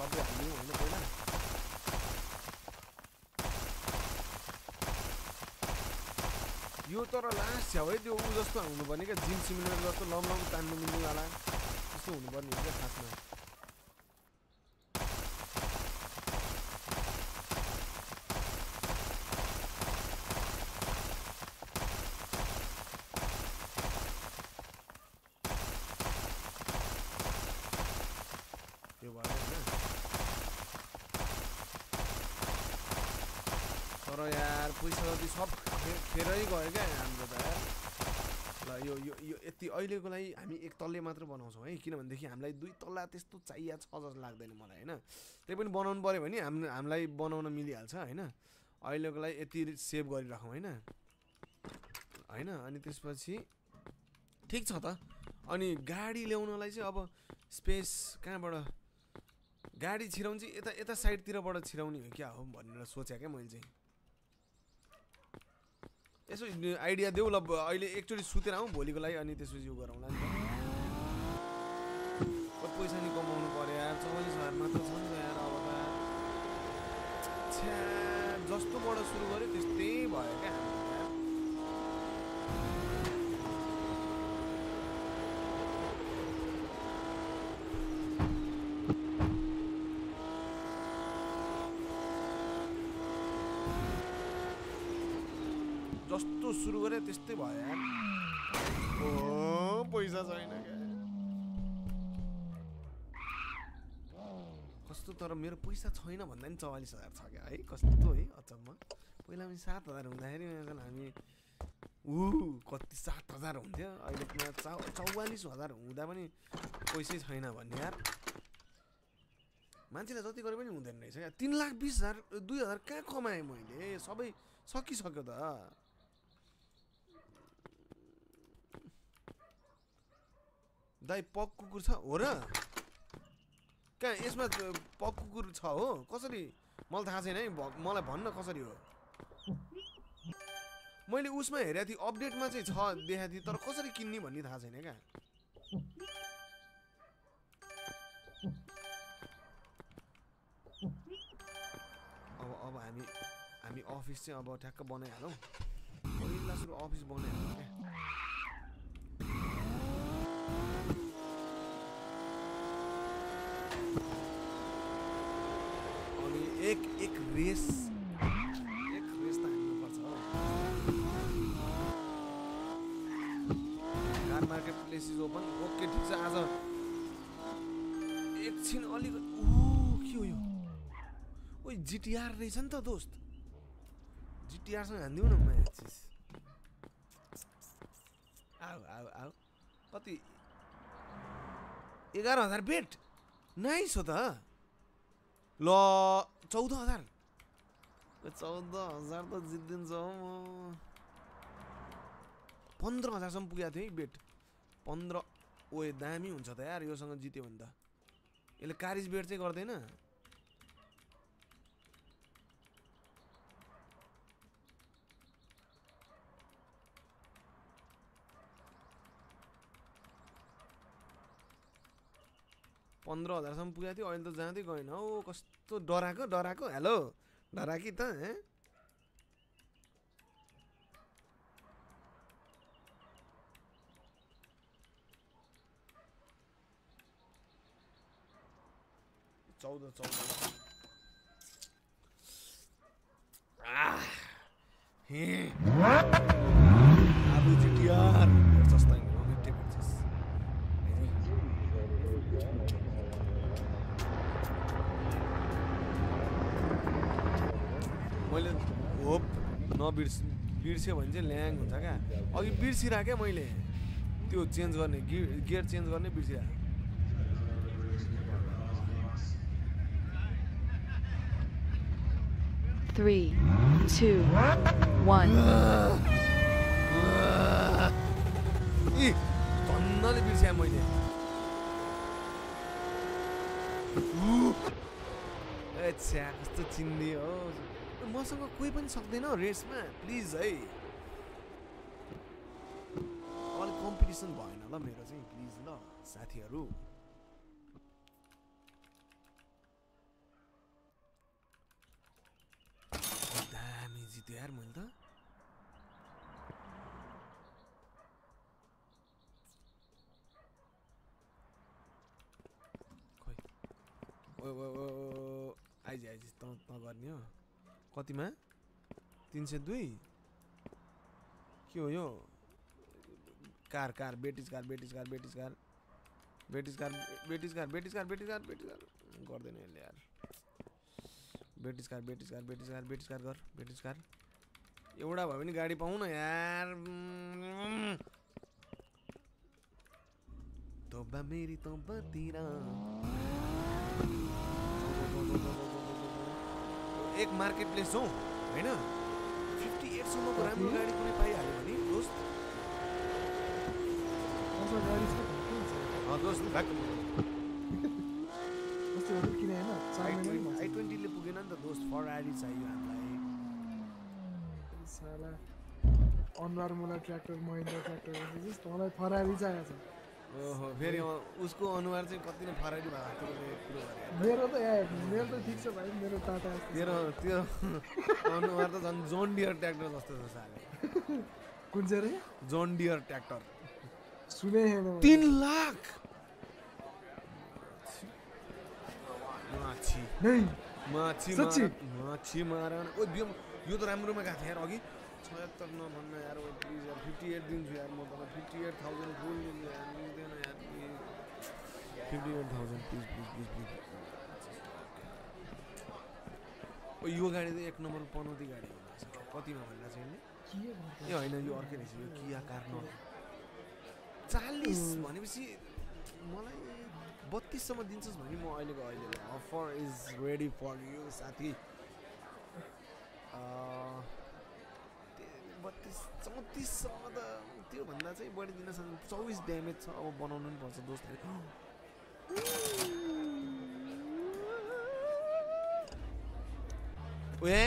सबै हालिदिउँ होइन पहिला यो तर लास्ट छ्याउ त्यो ऊ जस्तो हुनुपर्ने क्या। जिम सिमिलर जस्तो लम लम तान्नु मिल्नेवाला त्यस्तो हुनुपर्ने हो क्या खासमा त्यो भयो होइन तर यार पैसा जति सब खे- खेरै गयो क्या हाम्रो त यार ल यो यो यो यति अहिलेको लागि हामी एक तल्ले मात्र बनाउँछौँ है? किनभनेदेखि हामीलाई दुई तल्ला त्यस्तो चाहिएको छ जस्तो लाग्दैन मलाई होइन? त्यही पनि बनाउनु पऱ्यो भने हाम हामीलाई बनाउन मिलिहाल्छ होइन? अहिलेको लागि यति सेभ गरिराखौँ होइन? होइन? अनि त्यसपछि ठिक छ त। अनि गाडी ल्याउनलाई चाहिँ अब स्पेस कहाँबाट? गाडी छिराउनु चाहिँ यता यता साइडतिरबाट छिराउने हो क्या हो भनेर सोचेँ क्या मैले चाहिँ। यसो आइडिया देऊ ल अहिले एकचोटि सुतेर आउँ भोलिको लागि अनि त्यसपछि यो गरौँला नि कति पैसा नि कमाउनु पऱ्यो यार चौवालिस हजार मात्र छ नि त यार अब त छ्या जस्तोबाट सुरु गऱ्यो त्यस्तै भयो क्या जस्तो सुरु गरे त्यस्तै भयो पैसा छैन क्या कस्तो तर मेरो पैसा छैन भन्दा नि चौवालिस हजार छ क्या है? कस्तो है अचम्म। पहिला पनि सात हजार हुँदाखेरि हामी ऊ कति सात हजार हुन्थ्यो। अहिले चौ चौवालिस हजार हुँदा पनि पैसै छैन भन्ने यार। मान्छेलाई जति गरे पनि हुँदैन रहेछ क्या। तिन लाख बिस हजार दुई हजार कहाँ कमाएँ मैले? सबै सकिसक्यो त। दाइ पग कुकुर छ हो र? कहाँ यसमा कुकुर छ हो? कसरी? मलाई थाहा छैन है मलाई भन्न कसरी हो? मैले उसमा हेरेको थिएँ अपडेटमा चाहिँ छ देखाएको थिएँ तर कसरी किन्ने भन्ने थाहा छैन क्या? अब अब हामी हामी अफिस चाहिँ अब ठ्याक्क बनाइहालौँ। पहिला सुरु अफिस बनाइहालौँ क्या अनि एक एक रेस एक रेस त हान्नुपर्छ हो। Car market place is open. Okay ठिक छ आज एकछिन अलिकति ऊ के हो यो? ओ जिटिआर रहेछ नि त दोस्त। जिटिआरसँग हानिदिउँ न म्याच आऊ आऊ आऊ। कति? एघार हजार बेट नाइस हो त ल चौध हजार चौध हजार त जितिदिन्छ म पन्ध्र हजारसम्म पुगेको है बेट पन्ध्र ओए दामी हुन्छ त यार योसँग जित्यो भने त यसले कारिज बेट चाहिँ गर्दैन पन्ध्र हजारसम्म पुगेको थियो अहिले त जाँदै गएन हौ कस्तो डराएको डराएको हेलो डराकी त हेँ चौध चौध आह, हे आलु जिटिआर हेर्छस् त मिठे हेर्छस् मैले होप नबिर्स बिर्स्यो भने चाहिँ ल्याङ हुन्छ क्या। अघि बिर्सिरहेको क्या मैले। त्यो चेन्ज गर्ने गियर गियर चेन्ज गर्ने बिर्सिरहेको। Three, two, one. इ धन्नले बिर्स्याएँ मैले। अच्छा कस्तो चिन्दी हो। मसँग कोही पनि सक्दैन रेसमा। प्लिज है। अलिक कम्पिटिसन भएन ल मेरो चाहिँ प्लिज ल साथीहरू। दामी जित्यो यार मैले त। आइज आइज त गर्ने हो? कतिमा तिन सय दुई के हो यो car car bet is car bet is car bet is car bet is car bet is car bet is car bet is car बेटिज कार गर्दैन यसले यार bet is car bet is car bet is car bet is car गर बेटिज car एउटा भए पनि गाडी पाउँ न यार उम्। तोबा मेरी तोबा तेरा एक मार्केट प्लेस जाउँ होइन? फिफ्टी एटसम्मको राम्रो गाडी कुनै पाइहाल्यो भने दोस्त। दोस्त पुगेन नि त दोस्त फरारी चाहियो हामीलाई। अनुहार मलाई ट्र्याक्टर महिन्द्रा ट्र्याक्टर तँलाई फरारी चाहिएको छ। फेरि उसको अनुहार चाहिँ कति नै फरारी भएको कुरो मेरो त मेरो त ठिक छ भाइ मेरो टाटा। तेरो त्यो अनुहार त झन् जोन डियर ट्र्याक्टर जस्तो छ साह्रै कुन चाहिँ रे? जोन डियर ट्र्याक्टर सुने। तिन लाख! माछी। माछी माछी मार ओ यो त राम्रोमा गएको थियो यार अघि। छयत्तर नभन्न यार ओ प्लिज यार फिफ्टी एट दिन्छु यार म तपाईँ फिफ्टी एट थाउजन्ड फुल दिन्छु यार मिल्दैन यार please fifty eight thousand please please please please ओ यो गाडी त एक नम्बर पनौती गाडी हो कतिमा भन्दा चाहिँ भन्नु? ए होइन यो अर्कै रहेछ यो किया कार्न चालिस भनेपछि मलाई बत्तिससम्म दिन्छस् भने म अहिलेको अहिले offer is ready for you साथी बत्तिस चौतिससम्म त त्योभन्दा चाहिँ बढी दिन सक्छ चौबिस ड्यामेज छ अब बनाउनु पनि पर्छ दोस्त ए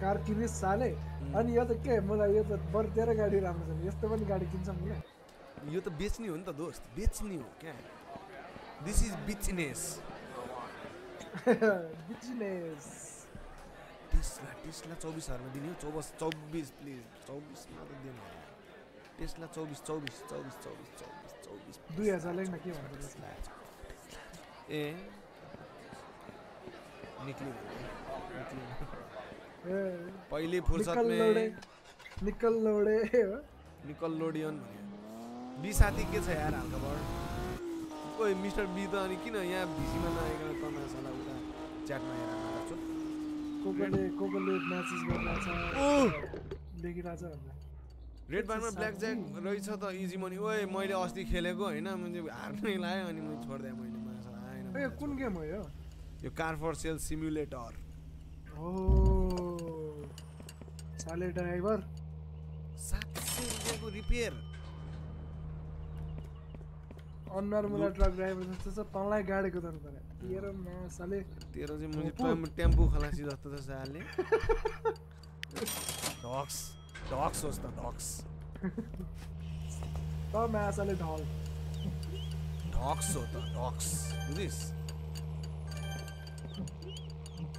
कार किने साले? अनि यो त के? मलाई यो त बरु तेरो गाडी राम्रो छ नि। यस्तो पनि गाडी किन्छ मलाई यो त बेच्ने हो नि त दोस्त। बेच्ने हो क्या। This is business business Tesla Tesla चौबिस हजारमा दिने हो। चौबिस चौबिस प्लिज चौबिसमा त दिनु होला। टेस्ला चौबिस चौबिस चौबिस चौबिस चौबिस चौबिस दुई हजार लेख्न के टेस्ला ए निक्ली निक्ली ए पहिले फुर्सदमे निकल लोडे। हो। निकल लोडियन भन्यो। बी साथी के छ यार हालखबर? ओए मिस्टर बी त अनि किन यहाँ भिसीमा नआइकन तमासाला उता च्याटमा हेरेर म्यासेज गरिरहेछ। लेखिरहेछ भनेर रेड बारमा ब्ल्याक ज्याक रहेछ त इजी मनी ओए मैले अस्ति खेलेको होइन मैले हार्नै लाग्यो अनि मैले छोडिदिएँ मैले माछा आएन ए कुन गेम हो यो? यो कार फर सेल सिमुलेटर ओ साले ड्राइभर। सात सय रुपियाँको रिपेयर। अनुहार मलाई ट्रक ड्राइभर जस्तो छ तँलाई गाडी कुदाउनु पर्यो तेरो न साले तेरो चाहिँ मैले टेम्पो टेम्पो खलासी जस्तो छ सालले डक्स डक्स होस् त डक्स त मासाले ढल। डक्स हो त डक्स बुझिस्?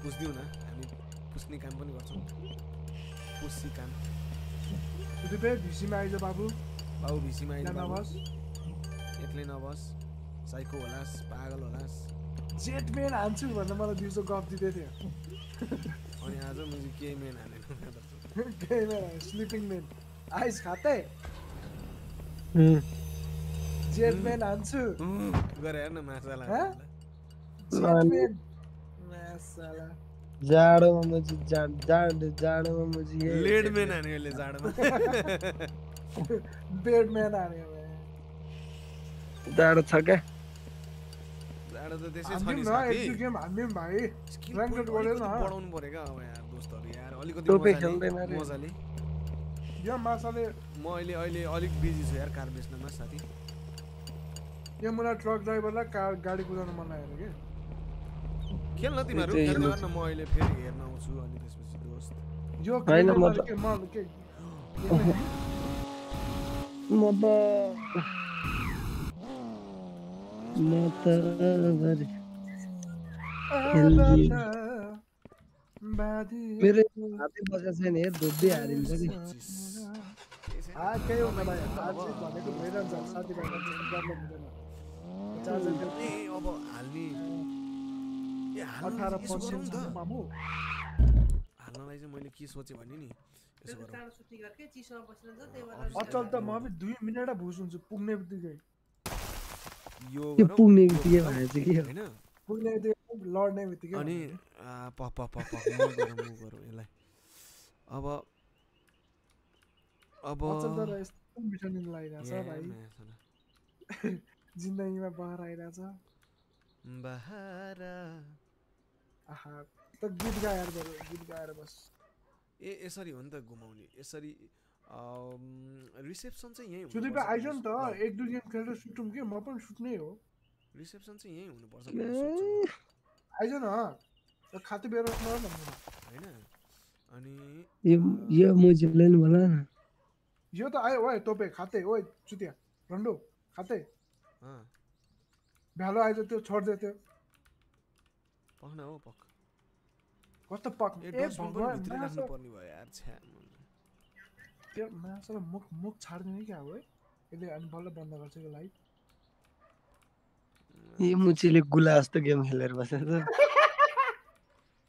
पुस्दिउ न हामी पुस्ने काम पनि गर्छौँ। पुस्सी काम। रुपियाँ भिसीमा आइज बाबु। बाबु भिसीमा आइज बाबु। एक्लै नबस साइको होलास् पागल होलास् जेट मेन हान्छु भनेर मलाई दिउँसो गफ दिँदै थियो अनि आज मैले केही मेन हालेन केही मेन स्लिपिङ मेन आइस खाते जेट मेन हान्छु गएर हेर्न माछाला हँ? जेट अनि- मेन मासाला। जाडोमा मुजी जाड जाड जाडोमा मुजी यही लेड मेन हान्यो यसले जाडोमा बेड मेन हान्यो जाडो छ क्या जाडो त त्यसै छ हामी नि न साथी एक गेम हामी पनि भाइ। Skill Ranked point गऱ्यो अलिकति न। बढाउनु पऱ्यो क्या अब यार दोस्तहरू यार। अलिकति टोपी मजाले खेल्दैन रे। मजाले। यो मासाले म अहिले अहिले अलिक बिजी छु यार कार बेच्नमा साथी। यो मलाई ट्रक ड्राइभरलाई कार गाडी कुदाउनु मन लाग्यो कि? खेल्न तिमीहरू त्यही खेल्दै हो। गर्न म अहिले फेरि हेर्न आउँछु अनि त्यसपछि दोस्त। यो होइन, खेल्ने म त- के म के म त म त गरी बादी मेरो हातै बसेको छैन हेर हारिन्छ कि भनेको भइरहन्छ हाल्नलाई चाहिँ मैले के सोचेँ भने नि? अचल त म पनि दुई मिनट भुस हुन्छु पुग्ने बित्तिकै। यो पुग्ने बित्तिकै गरौँ, भएछ कि होइन? पुग्ने बित्तिकै लड्ने बित्तिकै अनि प प प प गरौँ यसलाई। अब अब। जिन्दगीमा बहर आइरहेछ। बहारा। आहा त गीत गाएर गीत गाएर बस। ए यसरी हो नि त घुमाउने। यसरी रिसेप्सन चाहिँ यहीँ सुदीप आइज नि त। एक दुई गेम खेलेर सुटौँ कि? म पनि सुत्नै हो। रिसेप्सन चाहिँ यहीँ हुनुपर्छ भनेर सोच्छु म, आइज न। त खाते बेरो न भन्नु होइन? अनि यो यो मुजीले नि बोला न। यो त आयो ओए तोपे खाते ओए चुतिया रन्डो खाते। भ्यालो आइज त्यो छोड्दै त्यो। पक्न हो पक कस्तो पक ए भगवान् भित्रै राख्नु पर्ने भयो यार छ्या त्यो मासु मुख मुख छाड्दिने क्या हो है यसले अनि बल्ल बन्द गर्छ यो लाइट ए मुचीले गुला जस्तो गेम खेलेर बसेछ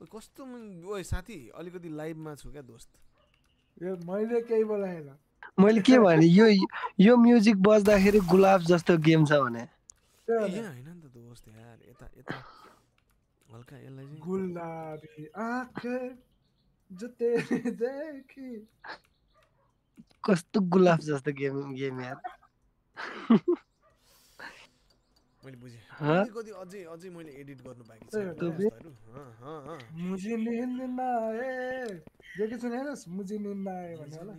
ओइ, कस्तो ओइ साथी अलिकति लाइभमा छु क्या दोस्त? यो मैले केही बोलाएन। मैले के भने यो यो म्युजिक बज्दाखेरि गुलाब जस्तो गेम छ भने। यहाँ होइन नि त दोस्त यार यता यता। हल्का यसलाई चाहिँ गुलाबी आँखें जो तेरी देखी। कस्तो गुलाब जस्तो गेम गेम यार मैले बुझेँ। हँ? कति अझै अझै मैले एडिट गर्नु बाँकी छ। मुझे नींद ना आए। देखि सुनेनस् मुझे नींद ना आए भन्ने होला।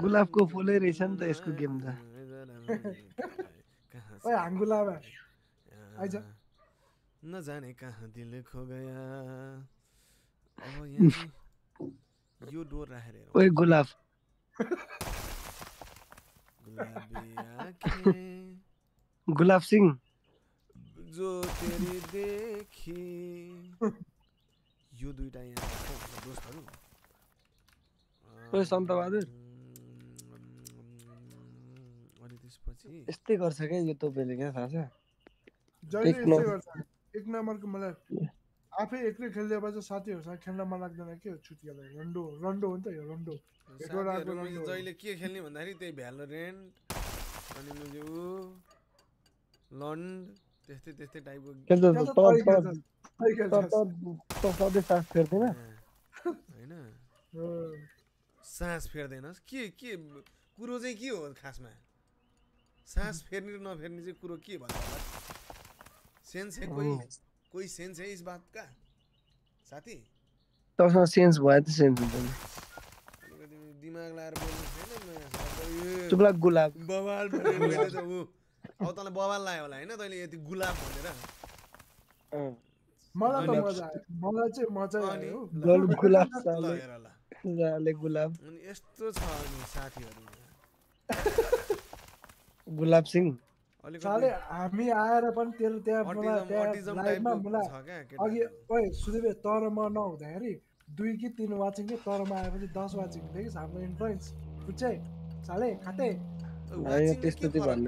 गुलाबको फुलै रहेछ नि त यसको गेम त। ओए से? हाङ्गुलामा आइज। न जाने कहाँ दिल खो गया। अब यहाँ यो डोर राखेर। ओए गुलाब। गुलाबी सिंह जो तेरी देखी यो दुइटा यहाँ दोस्तहरू सन्तबहादुर। अनि त्यसपछि यस्तै गर्छ क्या यो तपाईँले क्या थाहा छ जहिले एक यस्तै नम्बर। गर्छ एक नम्बरको मलाई आफै एक्लै खेलिदिएपछि साथीहरूसँग खेल्न मन लाग्दैन के हो? छुट्टिएला रन्डो रन्डो हो नि त यो रन्डो। जहिले के खेल्ने भन्दाखेरि त्यही भ्यालोरेन्ट अनि मैले ऊ लन्ड त्यस्तै त्यस्तै टाइपको होइन। सास फेर्दैनस्। के के कुरो चाहिँ के हो खासमा? सास फेर्ने र नफेर्ने चाहिँ कुरो के भन्दा होला? सेन्स है कोही कोही सेन्स है इस बात का साथी? तसँग सेन्स भयो त सेन्स हुँदैन अलिकति दिमाग लाएर बोल्नु छैन नयाँ चुप लाग गुलाब। ऊ। अब तँलाई बवाल लाग्यो होला होइन? तैँले यति गुलाब भनेर। अँ। मलाई त मजा आयो। मलाई चाहिँ मजा अनि आयो गुलाब साले। गुलाब। अनि यस्तो छ अनि साथीहरू गुलाब सिंह। साले हामी आएर पनि तेरो त्यहाँ मलाई अघि केटाहरू ओए सुदेवे तर म नहुँदाखेरि दुई कि तिन वाचिङ थियो तर म आएपछि दस वाचिङ देखिस् हाम्रो इन्फ्लुएन्स बुझ्छै? साले खाते? त्यस्तो के चाहिँ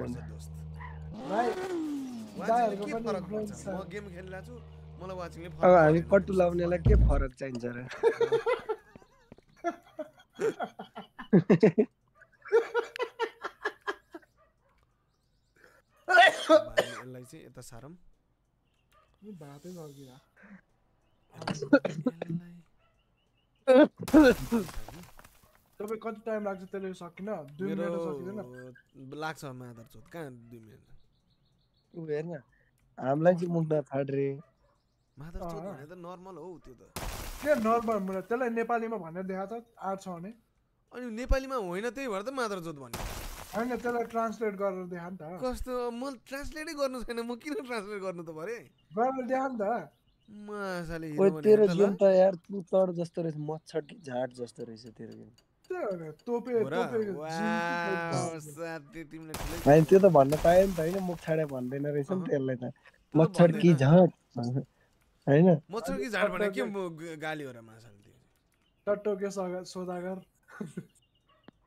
के अब हामी पट्टु। लाउनेलाई के फरक चाहिन्छ र अब हामी यसलाई चाहिँ यता सारौँ। भातै तपाईँ कति टाइम लाग्छ त्यसले सकिन? दुई मेरो मिनट सकिँदैन? लाग्छ मादर चोत कहाँ दुई मिनट? ऊ हेर न हामीलाई चाहिँ मुख नफाड रे मादर चोत। भने त नर्मल हो त्यो त। के नर्मल मुला त्यसलाई नेपालीमा भनेर देखा त आर्ट छ भने। अनि नेपालीमा होइन त्यही भएर त मादर चोत भन्यो। होइन त्यसलाई ट्रान्सलेट गरेर देखा नि त। कस्तो? म ट्रान्सलेटै गर्नु छैन म किन ट्रान्सलेट गर्नु त परे गरेर देखा नि त। मासाले तेरो गेम त यार तँ चढ जस्तो रहेछ मच्छर कि झाट जस्तो रहेछ तेरो गेम तोपे तोपे त्यो त भन्न पायो नि त होइन? मुख छाडे भन्दैन रहेछ नि। त्यसलाई त। मच्छर कि। झाट? होइन? मच्छर कि झाड भने के गाली हो र मासाले त्यो? टट्टो के सगा- सौदागर?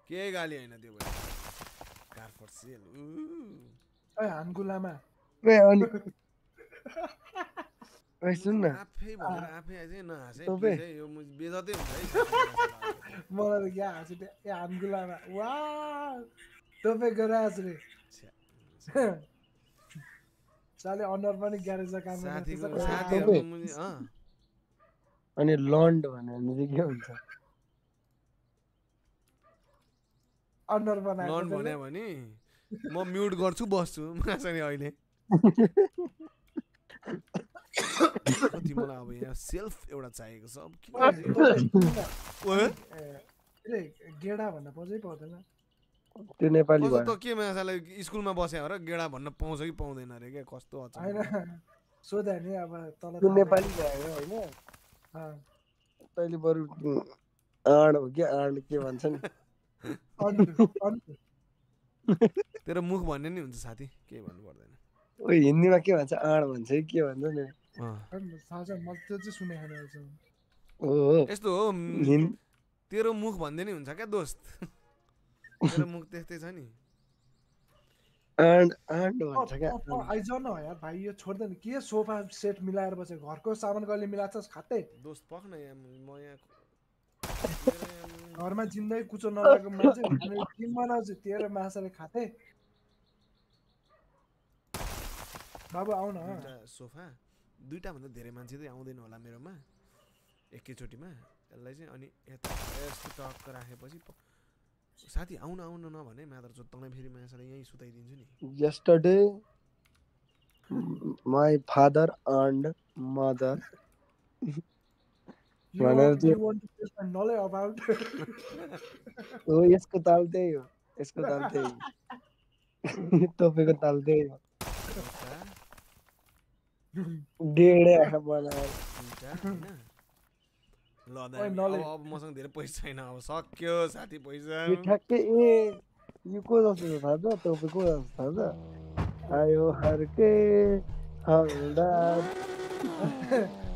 केही गाली होइन त्यो भने सेल ए हानगुलामा ए अनि ओए सुन न आफै भनेर आफै चाहिँ नहाँस तपाईँ? यो बेइज्जतै हुन्छ है मलाई त क्या हाँसी ए हानगुलामा वा तोपे गराएछ रे साले अनुहार पनि ग्यारेजमा काम गर्छ अनि लन्ड भन्यो भने चाहिँ के हुन्छ भने म म्युट गर्छु बस्छु। मासाले अहिले। कति मलाई अब यहाँ सेल्फ एउटा चाहिएको छ। गेडा भन्न पाउँछै पाउँदैन? त्यो नेपाली त के मासाले स्कुलमा बस्यो र गेडा भन्न पाउँछ कि पाउँदैन अरे क्या? कस्तो होइन। अचम्म सोध्या नि अब तल नेपाली भयो। होइन। अँ, तैँले बरु आँड हो क्या? आँड के भन्छ नि। तेरो मुख भन्ने नि हुन्छ साथी केही भन्नु पर्दैन। ओ हिन्दीमा के भन्छ? आँड भन्छ कि के भन्छ नि? छ यस्तो हो तेरो मुख भन्दै नि हुन्छ क्या दोस्त? तेरो मुख त्यस्तै छ नि। आइज न यार भाइ यो छोड्दैन। के सोफा सेट मिलाएर बसेको? घरको सामान कहिले मिलाएको छस् खातै। दोस्त पख न यहाँ म यहाँ- घरमा जिन्दै कुचो नलागेको मान्छे भने टिम बनाउँछु तेरो माछाले खातै। बाबु आउ न सोफा दुइटा भन्दा धेरै मान्छे चाहिँ आउँदैन होला मेरोमा। एकैचोटिमा यसलाई चाहिँ अनि यता यस्तो टक्क राखेपछि साथी आउन आउन नभने मात्र जो तँलाई फेरि माछालाई यहीँ सुताइदिन्छु नि। My father and mother You भनेर हो यसको ताल त्यही हो यसको ताल त्यही हो तपाईँको ताल त्यही हो डेढै आँखा बनाएर ल। अब मसँग धेरै पैसा छैन अब सक्यो साथी पैसा यो ठ्याक्कै ए यो को जस्तो छ थाहा छ तपाईँ को जस्तो थाहा छ आयो हर्के हलदार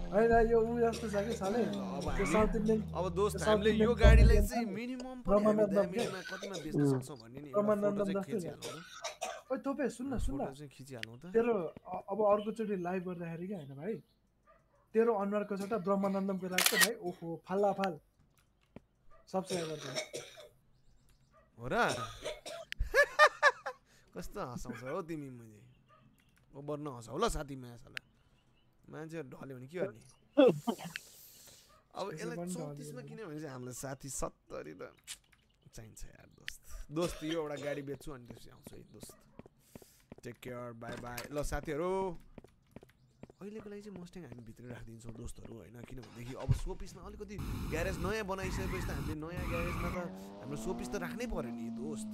होइन यो ऊ जस्तो छ कि साले अब दोस्त हामीले यो गाडीलाई चाहिँ छ मिनिमम कतिमा बेच्न। सक्छौँ भन्ने नि छ। ओइ तोपे सुन न। सुन न फोटो चाहिँ खिचिहालौँ त। तेरो अब अर्कोचोटि लाइभ गर्दाखेरि क्या होइन भाइ? तेरो अनुहारको सट्टा ब्रह्मानन्दमको राख्छ भाइ। ओहो फाल्ला फाल सबसे गर्छ। हो र? कस्तो हँसाउँछ हो तिमी मैले ओभर नहँसाउ ल साथी माछालाई मान्छेहरू ढल्यो भने के गर्ने? अब यसलाई चौतिसमा भने। किनभने चाहिँ हामीलाई साथी सत्तरी त चाहिन्छ यार दोस्त। दोस्त यो एउटा गाडी बेच्छु अनि त्यसपछि आउँछु है दोस्त। टेक केयर बाई बाई ल साथीहरू अहिलेको लागि चाहिँ मस्ट्याङ हामी भित्र राखिदिन्छौँ दोस्तहरू होइन किनभनेदेखि अब सोपिसमा अलिकति ग्यारेज नयाँ बनाइसकेपछि त हामीले नयाँ ग्यारेजमा त हाम्रो सोपिस त राख्नै पऱ्यो नि दोस्त।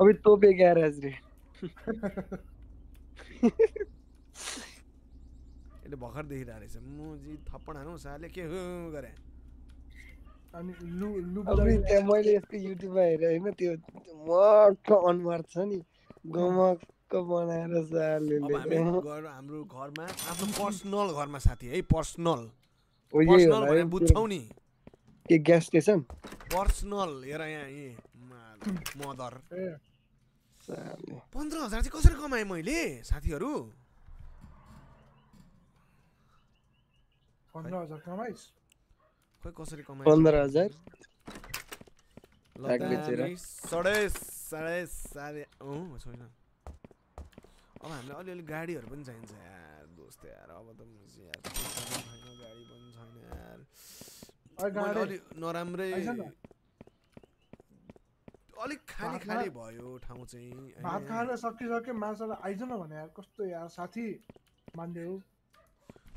अब तोपे ग्यारेज रे यसले भर्खर देखिरहेको रहेछ मुजी थप्पड हानु साले के हो गरे अनि लु लु त्यहाँ मैले यसको युट्युबमा हेरेँ होइन त्यो मक्क अनुहार छ नि गमक्क बनाएर अब हामी साले घर हाम्रो घरमा आफ्नो पर्सनल घरमा साथी है पर्सनल बुझ्छौ नि के ग्यास स्टेसन पर्सनल हेर यहाँ यी। मदर। पन्ध्र हजार चाहिँ कसरी कमाएँ मैले साथीहरू? पन्ध्र हजार कमाइस्? खोइ कसरी कमाएँ? पन्ध्र हजार? ल ट्याग बेचेर। दामी, साढे साढे साढे अँ छैन। अब हामीलाई अलिअलि गाडीहरू पनि चाहिन्छ यार दोस्त यार। अब त यार छैन गाडी पनि छैन यार। नराम्रै। अलिक खाली खाली भयो ठाउँ चाहिँ? भात खाएर सकिसक्यो माछालाई आइज न भने यार कस्तो यार साथी मान्देऊ।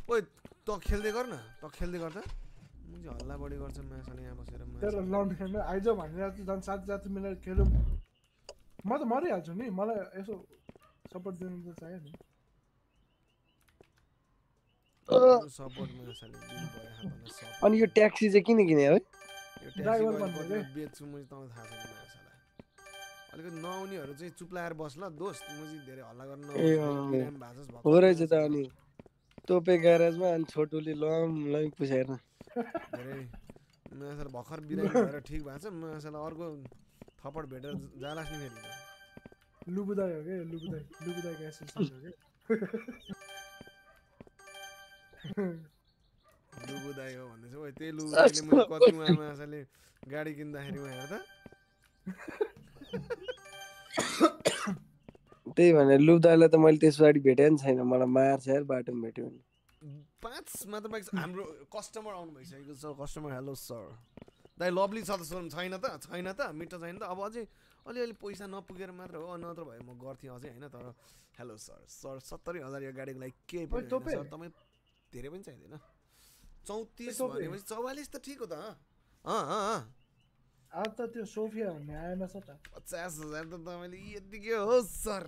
ओइ त खेल्दै गर न त खेल्दै गर त मुजी हल्ला बढी गर्छ माछाले यहाँ बसेर लन्च खेल्नु आइज भनेर झन् साथी साथी मिलेर खेलौँ। म त मरिहाल्छु नि मलाई यसो सपोर्ट दिनु त चाहियो नि। अनि यो ट्याक्सी चाहिँ किन किने है। बेच्छु मैले तँलाई थाहा छैन। अलिकति नआउनेहरू चाहिँ चुप्लाएर बस ल दोस्त म चाहिँ धेरै हल्ला गर्न हो रहेछ त अनि। तोपे ग्यारेजमा अनि छोटुले लम लम पुछाएर धेरै। माछालाई भर्खर बिरामी भएर ठिक भएको छ माछालाई अर्को थप्पड भेटेर जालास् नि फेरि। लुबुदाई हो कि? लुबुदाई लुबुदाई ग्यास हो कि? लुबुदाई हो भन्दैछ। ओइ त्यही लुबुदाईले मैले कति उहाँ माछाले गाडी किन्दाखेरि उहाँ हेर त। त्यही भनेर लुब्दालाई त मैले त्यसपछाडि भेटेँ नि छैन। मलाई मार्छ यार बाटोमा भेट्यो भने। पाँच मात्र बाइक हाम्रो कस्टमर आउनु भइसकेको छ। Customer hello sir. दाइ लभली छ त सर छैन त छैन त मिठो छैन त। अब अझै अलिअलि पैसा नपुगेर मात्र हो नत्र भए म गर्थेँ अझै होइन तर हेलो सर सर सत्तरी हजार यो गाडीको लागि केही पनि। सर तपाईँ धेरै पनि चाहिँदैन। चौतिस। भनेपछि चौवालिस त ठिक हो त अँ अँ अँ आज त त्यो सोफिया भन्ने छ त। पचास हजार त तपाईँले यतिकै हो सर।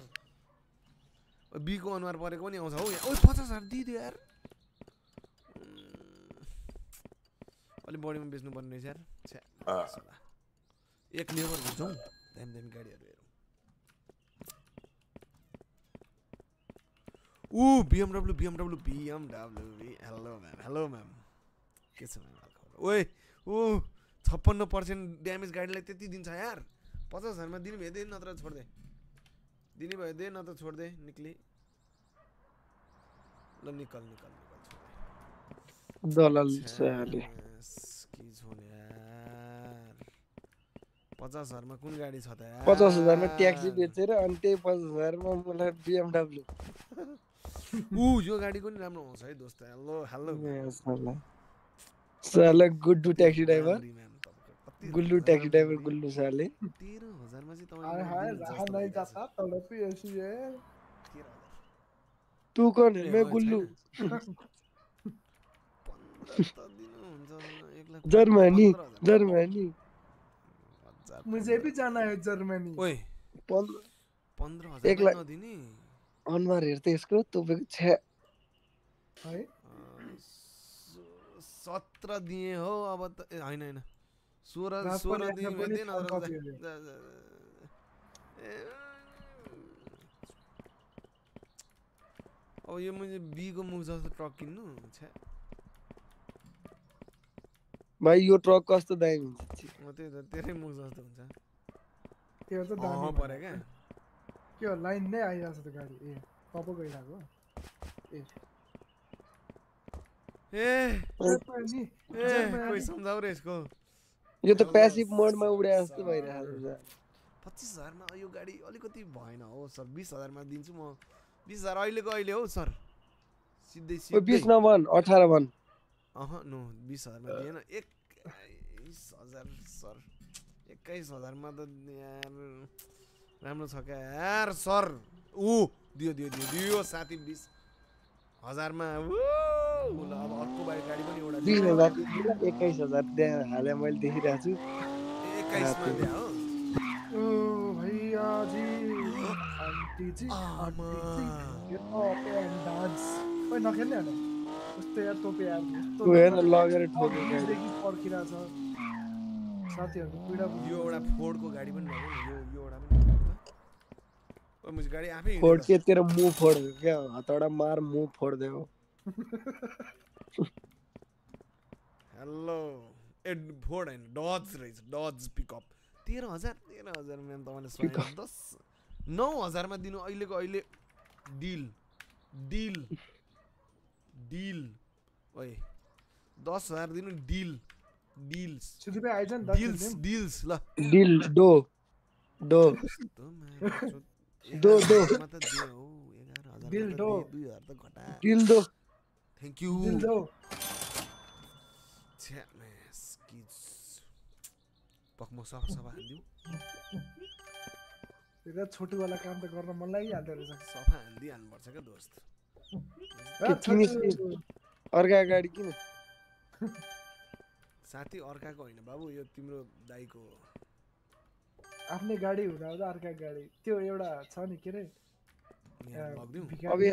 बीको अनुहार परेको पनि आउँछ हौ यहाँ। ओइ पचास हजार दिइदियो यार। अलिक बढीमा बेच्नुपर्ने रहेछ यार। एक लेबर घुम्छौँ दामी दामी गाडीहरू हेरौँ। ऊ BMW BMW BMW hello ma'am hello ma'am के छ म्याम ओए ऊ। छप्पन्न पर्सेन्ट ड्यामेज गाडीलाई त्यति दिन्छ यार। पचास हजारमा दिने भए दे नत्र छोडिदे दिने भए दे नत्र छोडिदे निक्ली। ल निकल निकल निकल छोडिदे पचास हजारमा कुन गाडी छ त पचास हजारमा ट्याक्सी बेचेर अनि त्यही पचास हजारमा मलाई बिएमडब्लु ऊ यो गाडीको नि राम्रो आउँछ है दोस्त। Hello hello. साला Guddu taxi driver. Gullu taxi driver Gullu साले। तेह्र हजारमा चाहिँ हाय हाय रहा नहीं जाता तड़प ही ऐसी है। तू कौन है? मैं गुल्लू। Germany Germany. मुझे भी जाना है जर्मनी। ओए। पन्ध्र पन्ध्र एक हज़ार लाख- नदिने अनुहार हेर्दै यसको तपाईँको छ्या है स- सत्र दिएँ हो अब त होइन होइन सोह्र रात सोह्र पनि दिने आफ्नो भए पनि दिएन फर्क अरू कपी जा- अरे। जा- जा- ए, अब यो मैले बीको मुख जस्तो ट्रक किन्नु छ्या भाइ यो ट्रक कस्तो दामी हुन्छ छि। म त्यही त तेरै मुख जस्तो हुन्छ त्यो त अँ दामी पऱ्यो क्या? के हो लाइन नै आइरहेको छ त गाडी। ए तप गइरहेको ए। ए! Germany A Germany. कोही सम्झाउ रे यसको यो त प्यासिभ मोडमा उडे जस्तो भइरहेको छ। पच्चिस हजारमा यो गाडी अलिकति भएन हो सर बिस हजारमा दिन्छु म। बिस हजार अहिलेको अहिले हौ सर। सिधै ओ बिस सिधै नभन अठार भन। अह नो बिस हजारमा दिएन। एक्काइस हजार सर। एक्काइस हजारमा त यार राम्रो छ क्या। यार सर ऊ दियो दियो दियो दियो साथी बिस। हजारमा अब अर्को गाडी पनि एउटा। हजार एक्काइस हजार त्यहाँ हाले मैले देखिरहेको छु। एक्काइसमा हो? नखेल्ने कस्तो लगेर पर्खिरहेको छ साथीहरूको पीडा यो एउटा फोर्डको गाडी पनि यो यो एउटा पनि। ओए मुझे गाडी आफै फोड हिँड्यो के तेरो मुंह फोड़ दे क्या? हथौड़ा मार मुंह फोड़ दे वो। हेलो ए फोर्ड होइन डज रहेछ डज पिकअप तेह्र हजार तेह्र हजार म्याम तपाईँले सोधेर दस नौ हजारमा दिनु अहिलेको अहिले डिल डिल डिल ओए दस हजार दिनु डिल डिल्स सुदीपे आइज नि त डिल्स खेल्ने। डिल्स ल। डिल डो डो कस्तो म्याम, चो- दो, दो। हजारमा त दियो हौ, एघार हजारमा डिल त दो। थ्याङ्क यू दिल दो छ्या म्यास किज पक्म सफा सफा हानिदिउँ तेरा छोटुवाला काम त गर्न मन लागिहाल्दो रहेछ सफा हानिदिइहाल्नुपर्छ क्या दोस्त र किन छोटु, अर्का गाडी किन साथी अर्काको होइन बाबु यो तिम्रो दाईको हो आफ्नै गाडी हुँदा हुँदा अर्का गाडी। त्यो एउटा छ नि के अरे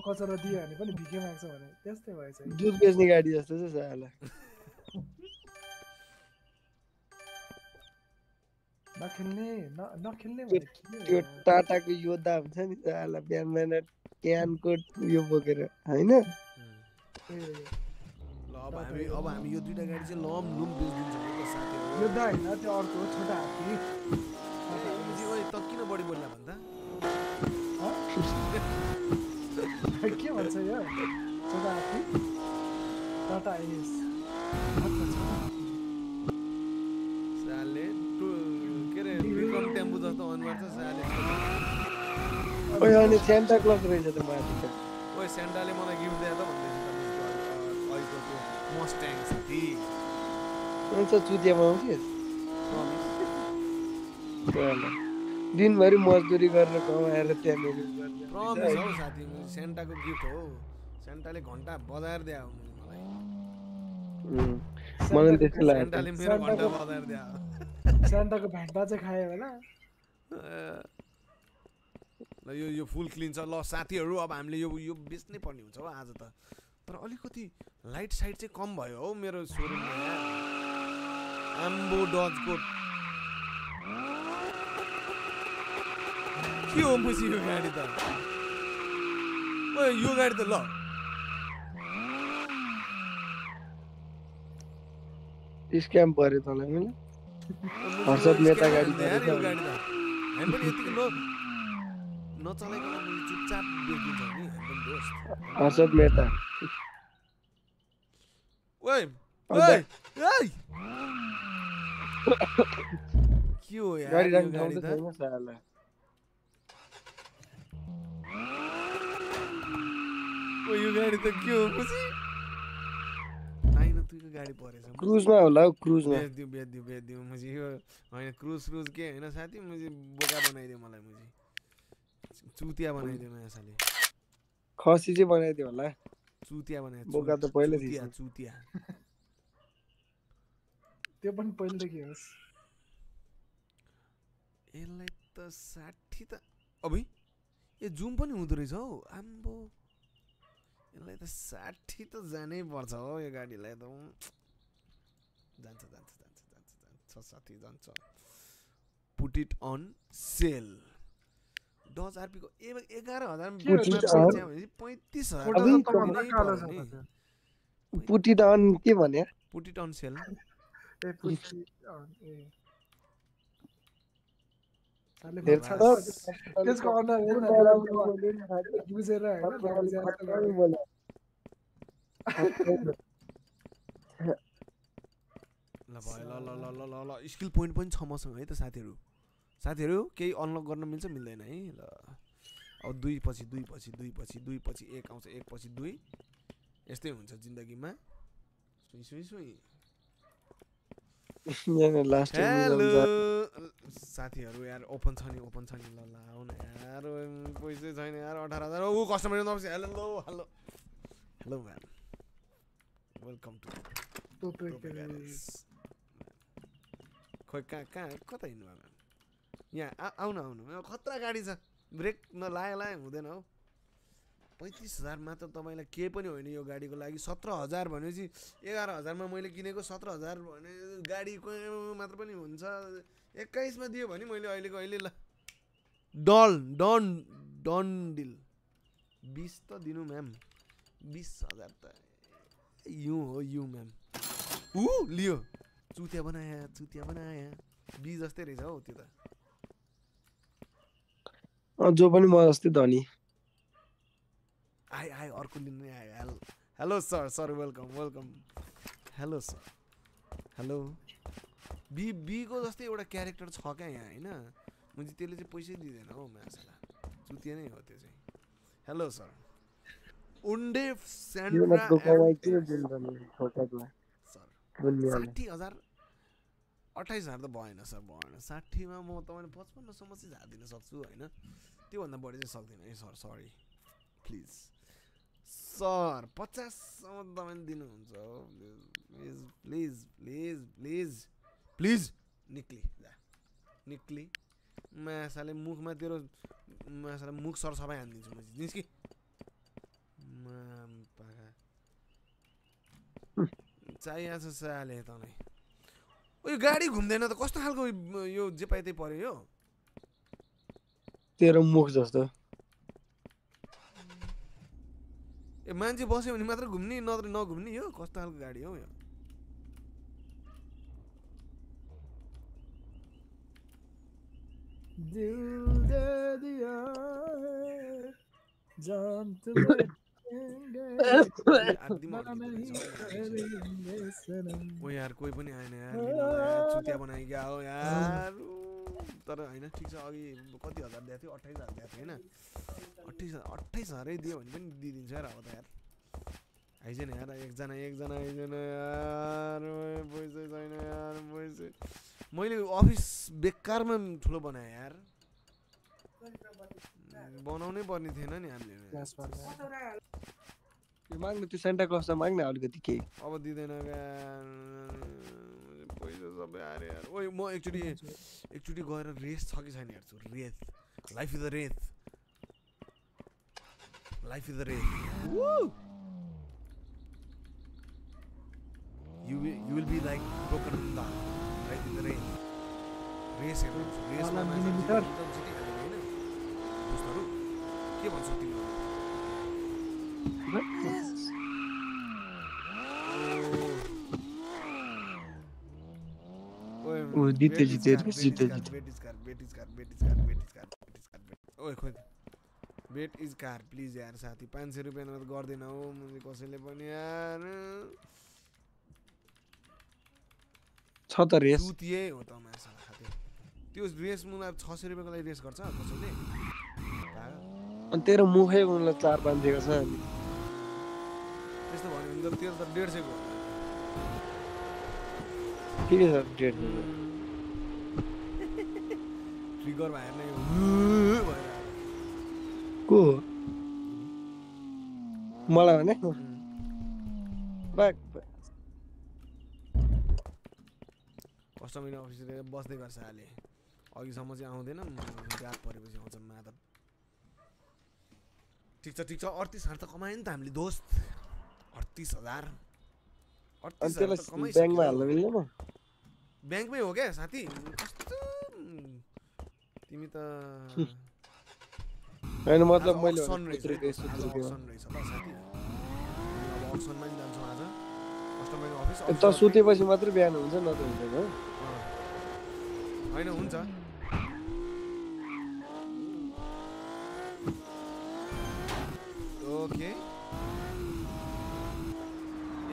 कचरो दियो भने पनि भिखे माग्छ भने त्यस्तै भएछ यो। दुध बेच्ने गाडी जस्तो छ साला नखेल्ने न- नखेल्ने त्यो-? टाटाको योद्धा हुन्छ नि साला बिहान बिहान क्यानको उयो बोकेर होइन? अब हामी अब हामी यो दुइटा गाडी चाहिँ लम लुम बेचिदिन्छौँ योद्धा होइन त्यो अर्को छोटा हात्ती। ओए, त किन बढी बोल्ला भन्दा? के भन्छ यो? छोटा हात्ती? टाटा एस साले के अरे विक्रम टेम्पू जस्तो अनुहार छ साले ओइ अनि सेन्टा क्लज रहेछ त त ओए सेन्टाले मलाई गिफ्ट दिए त भन्दैछु त्यो मस्ट्याङ साथी हुन्छ चुतियामा प्रमिस। साला दिनभरि मजदुरी गरेर कमाएर त्यहाँनिर प्रमिस हौ साथी सेन्टाको गिफ्ट हो। सेन्टाले घन्टा बजाएर दिए हो मलाई। मलाई त्यस्तो लाग्यो। सेन्टाले मेरो घन्टा सेन्टाको- बजाएर दिए हो। स्यान्टाको भेन्टा चाहिँ खायो होला। ल यो यो फुल क्लिन छ। ल साथीहरू अब हामीले यो यो बेच्नै पर्ने हुन्छ हो आज त। तर अलिकति लाइट साइड चाहिँ कम भयो हौ मेरो सोरुममा आम्बो डजको के हो मुसी यो गाडी त? ओ यो गाडी त ल। स्क्याम पऱ्यो तँलाई पनि हर्षद मेहता गाडी त। हामी पनि यतिकै नचलाइकन मैले चुपचाप बेचिदिन्छ हर्षद मेहता ओइ ओइ ओइ के हो यार गाडी राख्ने ठाउँ त छैन साला ओ यो गाडी त के हो गाडी परेछ क्रुजमा होला हौ क्रुजमा बेच्दिउँ बेच्दिउँ बेच्दिउँ मुझे यो होइन क्रुज क्रुज के होइन साथी मुझे बोका बनाइदियो मलाई मुझे चुतिया बनाइदियो नयाँ साले खसी चाहिँ बनाइदियो होला। चुतिया बनाइदियो बोका त चुतिया थिएछ। चुतिया। त्यो पनि पहिलेदेखि होस् यसलाई त साठी त अबै ए जुम पनि हुँदो रहेछ हौ आम्बो। यसलाई त साठी त जानै पर्छ हो यो गाडीलाई त। जान्छ जान्छ जान्छ जान्छ जान्छ साथी जान्छ। पुट इट अन सेल दस आरपीको एघार हजार पैँतिस हजार। पुटी के भने पुट इट अन सेल त्यसको अनुहार बुझेर। ल भयो ल ल ल ल ल ल स्किल पोइन्ट पनि छ मसँग है त साथीहरू। साथीहरू केही अनलक गर्न मिल्छ मिल्दैन है। ल। अब दुई पछि दुई पछि दुई पछि दुई पछि एक आउँछ एक पछि दुई। यस्तै हुन्छ जिन्दगीमा। सुई सुई सुई। लास्ट हेलो साथीहरू यार ओपन छ नि ओपन छ नि। ल ल आऊ न यार। पैसै छैन यार अठार हजार। ऊ customer hello hello hello ma'am welcome to. खोइ कहाँ कहाँ कता हिँड्नु भयो यहाँ आउनु आउनु। खतरा गाडी छ। ब्रेक नलाए लाए हुँदैन हौ। पैँतिस हजारमा त तपाईँलाई केही पनि होइन यो गाडीको लागि। सत्र हजार भनेपछि एघार हजारमा मैले किनेको सत्र हजार भने गाडीको मात्र पनि हुन्छ। एक्काइसमा दियो भने मैले अहिलेको अहिले ल। डल डन डन डिल। बिस त दिनु म्याम। बिस हजार त यु हो यु म्याम। ऊ लियो। चुतिया बनाया चुतिया बनाया। बी जस्तै रहेछ हौ त्यो त। जो पनि म जस्तै धनी। आए आए अर्को लिनु नै आयो hello hello sir sir welcome welcome. Hello sir hello. Be बीको जस्तै एउटा क्यारेक्टर छ क्या यहाँ होइन? म्हणजे त्यसले चाहिँ पैसै दिँदैन हौ माछालाई चुतिया नै हो त्यो चाहिँ। Hello sir. उन्डे सर साठी हजार अट्ठाइस हजार त भएन सर भएन। साठीमा म तपाईँले पचपन्नसम्म चाहिँ झारिदिन सक्छु होइन? त्योभन्दा बढी चाहिँ सक्दिनँ है सर सरी प्लिज सर पचाससम्म त तपाईँले दिनुहुन्छ हो। Please please please please please निक्ली जा। निक्ली। मासाले मुखमा तेरो मासाले मुख सर सबै हानिदिन्छु म निस्कि। माम पाका। चाहिएको छ साले तँलाई। यो गाडी घुम्दैन त कस्तो खालको यो जे पाए त्यही पऱ्यो यो? तेरो मुख जस्तो। ए मान्छे बस्यो भने मात्र घुम्ने नत्र नघुम्ने यो? कस्तो खालको गाडी हो यो? दिल दे दिया जान ओ यार कोही पनि आएन यार चुतिया बनाइगयो हो यार तर होइन ठिक छ अघि कति हजार दिएको थियो अट्ठाइस हजार दिएको थियो होइन अट्ठाइस अट्ठाइस हजारै दियो भने पनि दिइदिन्छु यार अब त यार आइज न यार एकजना एकजना आइज न यार पैसै छैन यार पैसै मैले अफिस बेकारमा ठुलो बनाएँ यार बनाउनै पर्ने थिएन नि हामीले। यो माग्नु त्यो सेन्टा क्लसमा माग्न अलिकति केही। अब दिँदैन पैसा सबै आएर यार ओइ म एकचोटि एकचोटि गएर रेस छ कि छैन हेर्छु। Race. Life is the race life is the race will be like broken down right in the rain race हेर्नुहुन्छ रेसमा के भन्छौ। Bet is car bet is car bet is car bet is car bet is car bet ओए खोइ बेट is car please यार साथी पाँच सय रुपियाँमा त गर्दैन हौ मैले कसैले पनि यार। छ त रेस। सुतिए हो त माछा त्यो रेस मुला छ सय रुपियाँको लागि रेस गर्छ कसैले। अनि तेरो मुखै उनलाई चार पाँच दिएको छ अनि त्यस्तो भन्यो भने त तेरो त डेढ सयको हो। ठिकै छ डेढ ट्रिगर भएर नै को मलाई भने कस्टमर अफिसले बस्दै गर्छ अहिले अघिसम्म चाहिँ आउँदैन गात परेपछि आउँछ माधव ठिक छ ठिक छ अडतिस हजार त कमायो नि त हामीले दोस्त अडतिस हजार। ब्याङ्कमा हो क्या साथी कस्तो तिमी त होइन मतलब मैले नि जान्छौँ आज कस्टमर अफिस त सुतेपछि मात्रै बिहान हुन्छ नत्र हुँदैन हो? होइन हुन्छ ओके।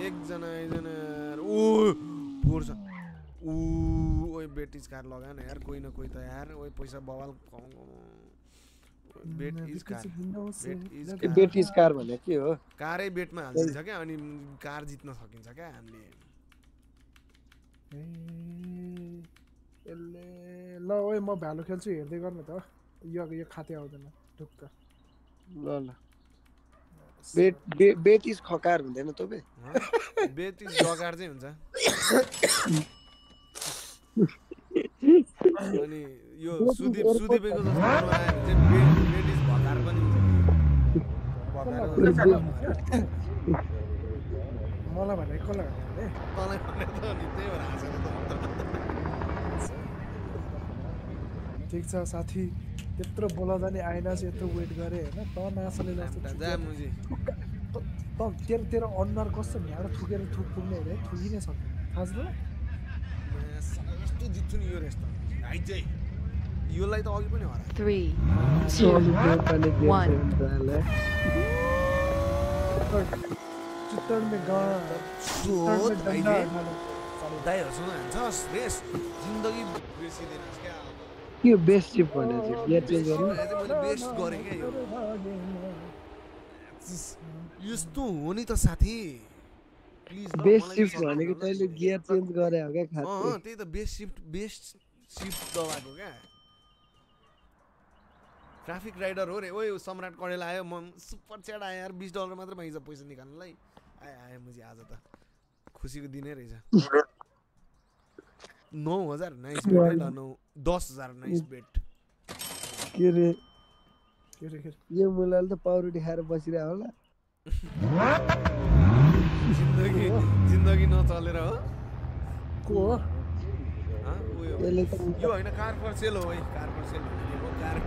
एकजना एकजना यार। ओ फोर्छ ऊ ओए बेटिज कार लगा न यार कोही न कोही त यार। ओए पैसा बवाल bet is car. Bet is भनेको के हो? कारै बेटमा हालिदिन्छ क्या अनि कार जित्न सकिन्छ क्या हामीले। ए, यसले ल ओए म भ्यालु खेल्छु हेर्दै गर्नु त यो यो खाते आउँदैन ढुक्क। ल ल। बेट बे बेटिज खकार हुँदैन तपाईँ इज जगार चाहिँ हुन्छ। अनि यो सुदीप सुदीपको आयो भने चाहिँ भकार पनि हुन्छ भकार हुन्छ। मलाई भने कसलाई भने तँलाई भने त नि त्यही भएर हाँसेको त। ठिक छ साथी। त्यत्रो बोला जाने आएन चाहिँ यत्रो वेट गरेँ होइन? त नासले जस्तो जा थुकेर- मुजी। त तेरो तेरो अनुहार कस्तो भ्याएर थुकेर थुक पुग्ने हेरे थुकि नै सक्यो। थाहा छ? यस्तो जित्छु नि यो रेस त। हाइट चाहिँ योलाई त अघि पनि हरा. हुन्छ रेस जिन्दगी बिर्सिँदैनस् क्या के बेस्ट चिप भनेको चाहिँ गियर चेन्ज गर्नु। यहाँ यो। यस्तो हो नि त साथी। बेस्ट चिप्स भनेको तैँले गियर चेन्ज गरे हो क्या अँ खास। त्यही त बेस्ट सिफ्ट बेस्ट सिफ्ट दबाएको क्या। ट्राफिक राइडर हो रे। ओए सम्राट कडेल आयो म सुपर च्याट आयो यार बिस डलर मात्रै पाइन्छ पैसा निकाल्नलाई। आयो आयो मुजी आज त। खुसीको दिनै रहेछ। नौ हजार नाइस बेट है नौ दस हजार नाइस बेट। के अरे के अरे यो मुलाले त पाउरोटी खाएर बसिरहेको होला। जिन्दगी जिन्दगी नचलेर हो। को हो? हँ, यो? होइन कार फर सेल हो है कार फर सेल भनेको कार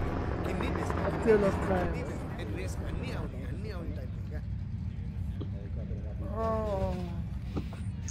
किन्ने बेच्ने, Sale of किन्ने cars. बेच्ने, फेरि रेस हान्ने आउने हान्ने आउने टाइपको क्या।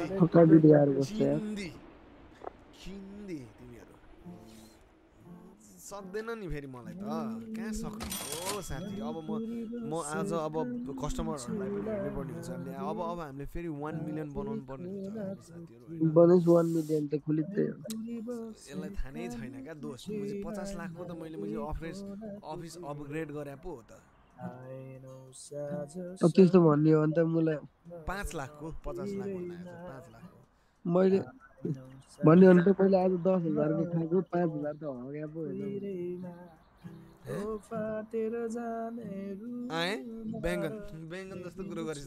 बस्छ यार खिन्दी खिन्दी तिमीहरू सक्दैन नि फेरि मलाई त कहाँ सक्नु हो साथी अब म म आज अब कस्टमरहरूलाई पनि हेर्नै पर्ने हुन्छ हामीले अब अब हामीले फेरि वान मिलियन बनाउनु पर्ने हुन्छ साथीहरू वान मिलियन त यसलाई थाहा नै छैन क्या चाहिँ पचास लाखको त मैले मैले अफिस अफिस अपग्रेड गरे पो हो त त्यस्तो भन्ने हो भने त मलाई पाँच लाखको पचास लाख पाँच लाखको। मैले भन्यो भने त मैले आज दस हजारको खाएको पाँच हज़ार त हग्या पो आए? बेङ्गन बेङ्गन जस्तो कुरो गरेछ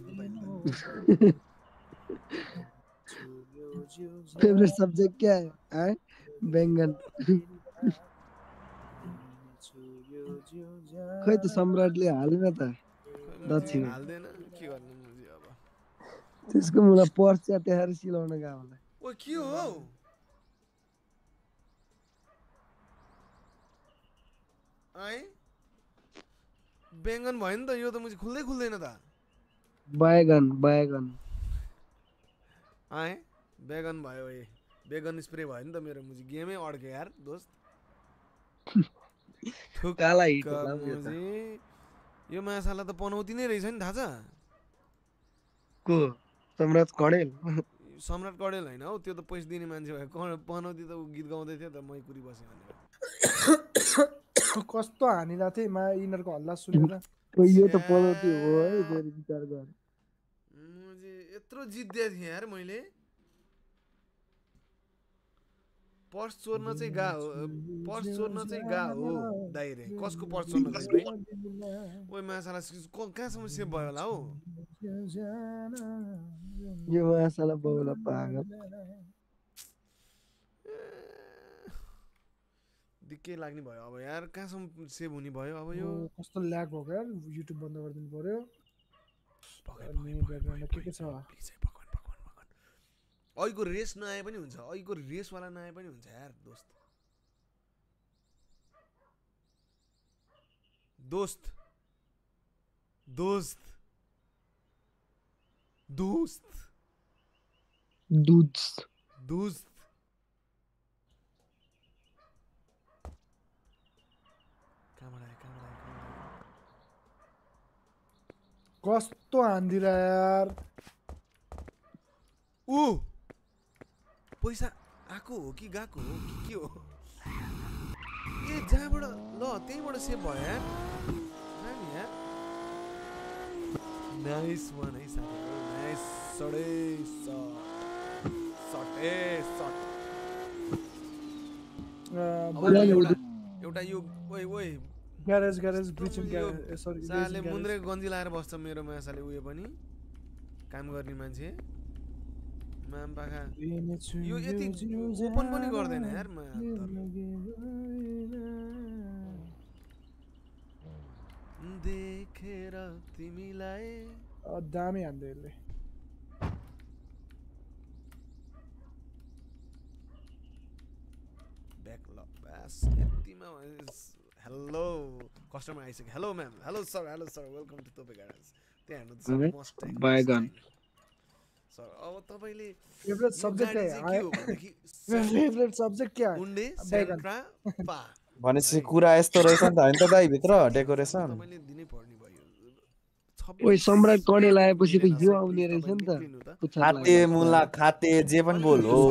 फेवरेट सब्जेक्ट क्या है? आए? बेङ्गन खै त सम्राटले हालेन त? दक्षिण। हाल्दैन। के गर्नु मुजी अब? त्यसको मलाई पर्स च्यातेर सिलाउन गएको होला। ओ के हो? आए बेङ्गन भयो नि त यो त मुजी खुल्दै खुल्दैन त। बायगन बायगन आए बेगन भयो ए। बेगन स्प्रे भयो नि त मेरो मुजी। गेमै अड्क्यो यार दोस्त। यो माछालाई त पनौती नै रहेछ नि थाहा छ? को? सम्राट कडेल? सम्राट कडेल होइन हौ त्यो त पैसा दिने मान्छे भयो। पनौती त ऊ गीत गाउँदै थियो त मै कुरी बसेँ भनेर। कस्तो हानिरहेको थिएँ मा यिनीहरूको हल्ला सुनेर। यो त पनौती हो है विचार गर। मुजी यत्रो जिद्दिया थिएँ यार मैले। पर्स चोर्न चाहिँ गा हो पर्स चोर्न चाहिँ गा हो दाइ रे कसको पर्स चोर्न ओइ क- कहाँसम्म सेभ भयो होला हौ यो माछालाई बाउला पागल दिक्कै लाग्ने भयो अब यार कहाँसम्म सेभ हुने भयो अब यो कस्तो ल्याग भएको यार युट्युब बन्द गरिदिनु पर्यो के के छ प्लिज है, भगवान्, भगवान्, भगवान्। अहिलेको रेस नआए पनि हुन्छ अहिलेको रेसवाला नआए पनि हुन्छ यार दोस्त। दोस्त। दोस्त। दोस्त। दोस्त। कहाँबाट आयो कहाँबाट आयो कहाँबाट आयो? कस्तो हान्दिरा यार। ऊ। पैसा आएको हो कि गएको हो कि के हो? ए जहाँबाट ल त्यहीँबाट सेभ भयो यार। जा नि यार। नाइस वान है साथीहरू नाइस सडै सट। सट ए सट एउटा यो ओइ ओइ। ग्यारेज ग्यारेज ब्रिचिङ यो ग्यारेज सरी साले मुन्द्रे गन्जी लाएर बस्छ मेरो माछाले उयो पनि। काम गर्ने मान्छे। माम पाखा यो यति ओपन पनि गर्दैन यार मा देखेर तिमीलाई दामी हान्दै यसले यतिमा हेलो कस्टमर आइसक्यो hello ma'am hello sir hello sir welcome to Tope gardens त्यहाँ Bygone. सर अब तपाईँले फेभरेट सब्जेक्ट के हो फेभरेट सब्जेक्ट क्या उन्डे Bygone. सेन्ट्रा पा। भनेपछि कुरा यस्तो रहेछ नि त होइन त दाइ भित्र? डेकोरेसन तपाईँले दिनै पर्ने भयो। ओइ सम्राट कडेल आएपछि त यो आउने रहेछ नि त। खाते। मुला खाते जे पनि बोल हो।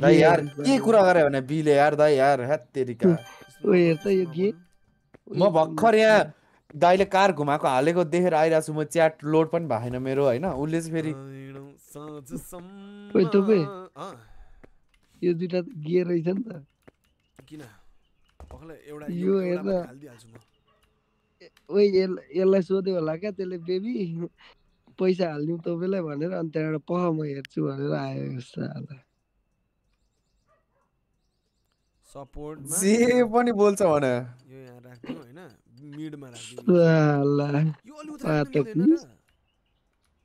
दाइ यार के कुरा गरे भने बिले यार दाइ यार हेत तेरिका हेर त यो। नबोल्नु। म भर्खर यहाँ दाइले कार घुमाएको हालेको देखेर आइरहेको छु म च्याट लोड पनि भएन मेरो होइन? उसले चाहिँ फेरि यो दुइटा त गे रहेछ नि त। किन? पखला एउटा यो यो हेर एउटा न। मात्रै हालिदिइहाल्छु म। ओइ यस- यसलाई सोध्यो होला क्या त्यसले बेबी पैसा हालिदिउँ तपाईँलाई भनेर अनि त्यहाँबाट पख म हेर्छु भनेर आयो यो साला सपोर्टमा जे पनि बोल्छ भने। यो यहाँ राखिदिउँ होइन? मिडमा राखिदिउँ साला यो अलि उता राख्न पातो मिल्दैन र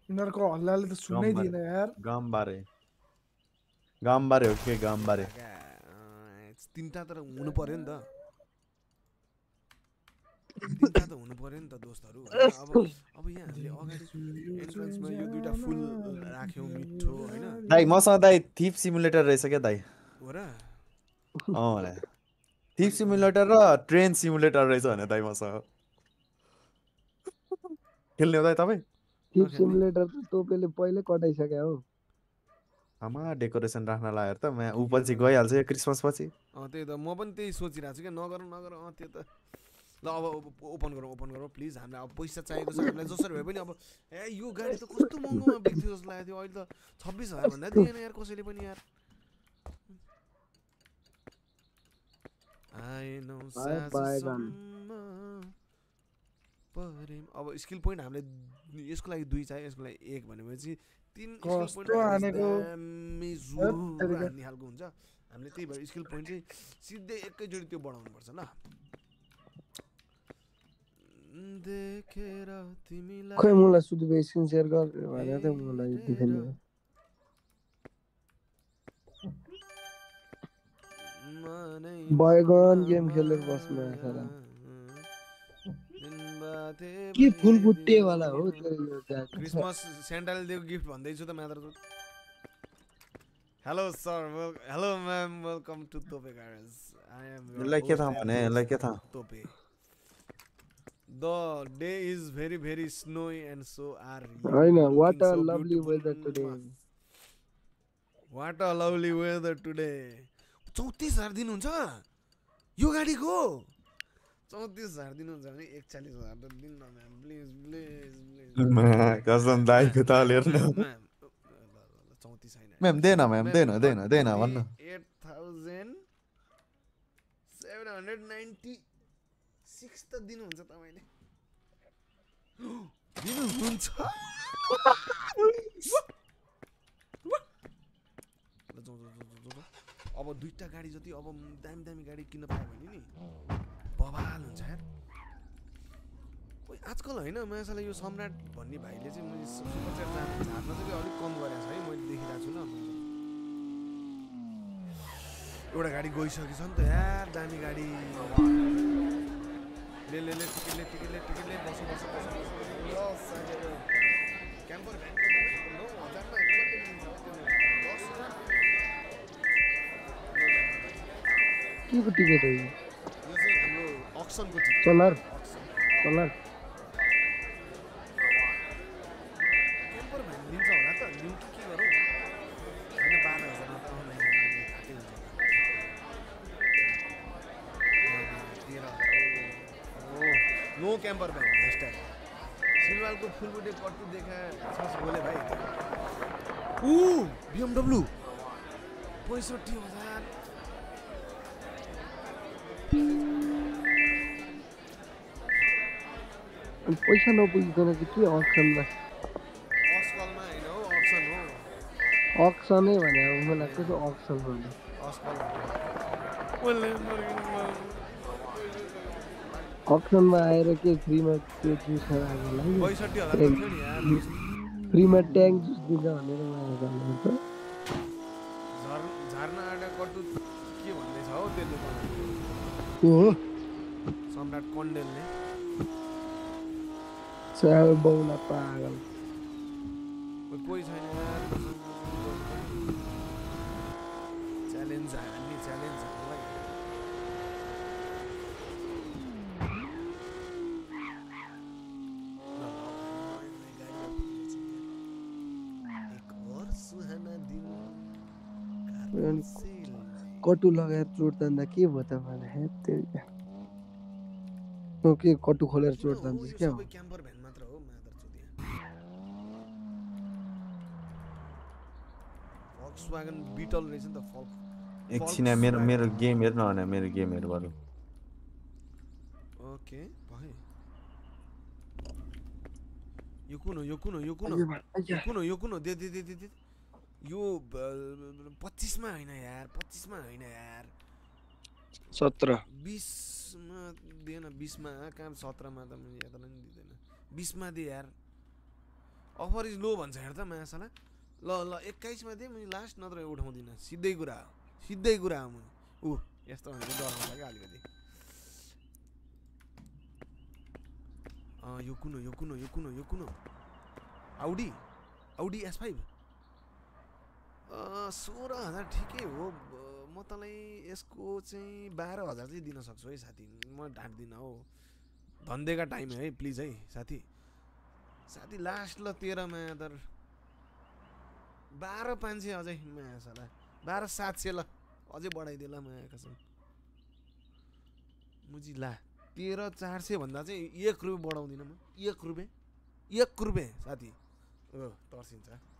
यिनीहरूको हल्लाले त सुन्नै गम्बारे। दिएन यार गामबारे गामबारे हो के गामबारे ढाका, अँ, तिनवटा तर हुनु पर्यो नि त तिनवटा त हुनु पर्यो नि त दोस्तहरू? अब अब यहाँ हामीले अगाडि एन्ट्रान्समा यो दुइटा फुल राख्यौँ मिठो होइन दाइ मसँग दाइ थिप सिमुलेटर रहेछ क्या दाइ हो र अँ भने थिप सिमुलेटर र ट्रेन सिमुलेटर रहेछ भने दाइ मसँग। खेल्ने हो दाइ तपाईँ? टिप नखेल्ने। सिमुलेटर त तोपेले पहिल्यै कटाइसक्यो हो। आमा डेकोरेसन राख्न लाग्यो त म ऊ पछि गइहाल्छु यो क्रिसमस पछि। अँ त्यही त। म पनि त्यही सोचिरहेको छु क्या नगरौँ नगरौँ। अँ त्यो त। ल अब ओपन गरौँ ओपन गरौँ। प्लिज हामीलाई अब पैसा चाहिएको छ। हामीलाई जसरी भए पनि अब ए यो गाडी त कस्तो महँगोमा बिक्थ्यो जस्तो लागेको थियो। अहिले त छब्बिस हजार भन्दा दिएन यार कसैले पनि यार। अब स्किल पोइन्ट हामीले यसको लागि दुई चाहियो यसको लागि एक भनेपछि तिन तेरिका। हान्ने खालको हुन्छ। हामीले त्यही भएर स्किल पोइन्ट चाहिँ सिधै एकैचोटि त्यो बढाउनुपर्छ ल। देखेर तिमीलाई खोइ मलाई सुदीप स्क्रिन सेयर गर भनेको थियो मलाई डिफेन्ड गर्यो। बैगन गेम खेलेर बस्नु आएको छ र। के फुल बुट्टे वाला हो तेरो यो ज्याकेट? क्रिसमस सेन्टाले दिएको गिफ्ट भन्दैछु त मात्र hello sir hello ma'am welcome to Tope गार्स I am यसलाई के थाहा भने यसलाई के थाहा Tope the day is very very snowy and so are होइन what a lovely weather today what a lovely weather today चौतिस हजार दिनुहुन्छ? यो गाडीको? चौतिस हजार दिनुहुन्छ भने एकचालिस हजार त दिनु न म्याम प्लिज प्लिज प्लिज। कसम दाइको ताल हेर्नु। चौतिस होइन। म्याम दे न म्याम दे न दे न दे न भन्नु। Eight thousand seven hundred ninety six त दिनुहुन्छ तपाईँले। दिनुहुन्छ? ल जाउँ, जाउँ, जाउँ, जाउँ, जाउँ। अब दुईवटा गाडी जति अब दामी दामी गाडी किन्न पायो भने नि बवाल हुन्छ यार। ओइ आजकल होइन माछालाई यो सम्राट भन्ने भाइले चाहिँ मैले सुपर च्याट झार्न चाहिँ अलिक कम गरेको छ है मैले देखिरहेको छु ल। एउटा गाडी गइसकेछ नि त यार दामी गाडी। ले ले ले टिकट ले टिकट ले टिकट ले बसो बसो बसो। बसो क्याम्पर हजारमा त आउँदैन थाकै हुन्छ तेह्र हजार oh no camper van hairstyle सिलवालको फुलबुटे पट्टु देखा छस् बोले भाइ ऊ बिएमडब्लु पैँसठी हजार। अनि पैसा नपुगिकन चाहिँ के अक्सनमा अस्कलमा होइन हो अप्सन हो। अक्सनै भने अब मलाई कस्तो अक्सन उसले अक्सनमा आएर के फ्रीमा त्यो जुस फ्रीमा ट्याङ्क जुस दिन्छ भनेर मलाई भन्नुहुन्छ को हो। सम्राट कण्डेलले। साल बाउला पागल। कोही छैन च्यालेन्ज हान्ने च्यालेन्ज कटु लगाएर चोट तान्दा के भयो त भने हेत त्यो के कटु खोलेर चोट यो क्या? सबै क्याम्पर भ्यान मात्र हो मादर चोदिया Volkswagen Beetle रहेछ नि त फल्क एकछिन मेरो मेरो गेम हेर्नु भने मेरो गेम हेर बरु ओके भयो यो कुन हो यो कुन हो यो कुन हो? यो कुन हो यो कुन हो? दे दे दे दे दे। यो पच्चिसमा होइन यार पच्चिसमा होइन यार। सत्र। बिसमा दिएन बिसमा कहाँ सत्रमा त मैले याद नि दिँदैन। बिसमा दे यार। अफर इज लो भन्छ हेर त मायासाला ल ल एक्काइसमा दे मैले लास्ट नत्र उठाउँदिनँ। सिधै कुरा हो। सिधै कुरा हो म ऊ यस्तो भनेको डराउँछ क्या अलिकति। यो कुन हो यो कुन हो यो कुन हो यो कुन हो? आउडी आउडी एस फाइभ सोह्र हजार ठिकै हो। म तँलाई यसको चाहिँ बाह्र हजार चाहिँ दिन सक्छु है साथी। म ढाँट्दिनँ हौ। धन्देका टाइम है प्लिज है साथी। साथी लास्ट ल तेह्रमा तर बाह्र पाँच सय अझै माया साला बाह्र सात सय ल। अझै बढाइदिए ल माया कसम मुजी ला। तेह्र चार सय भन्दा चाहिँ एक रुपियाँ बढाउँदिनँ म। एक रुपियाँ? एक रुपियाँ साथी। ओ तर्सिन्छ।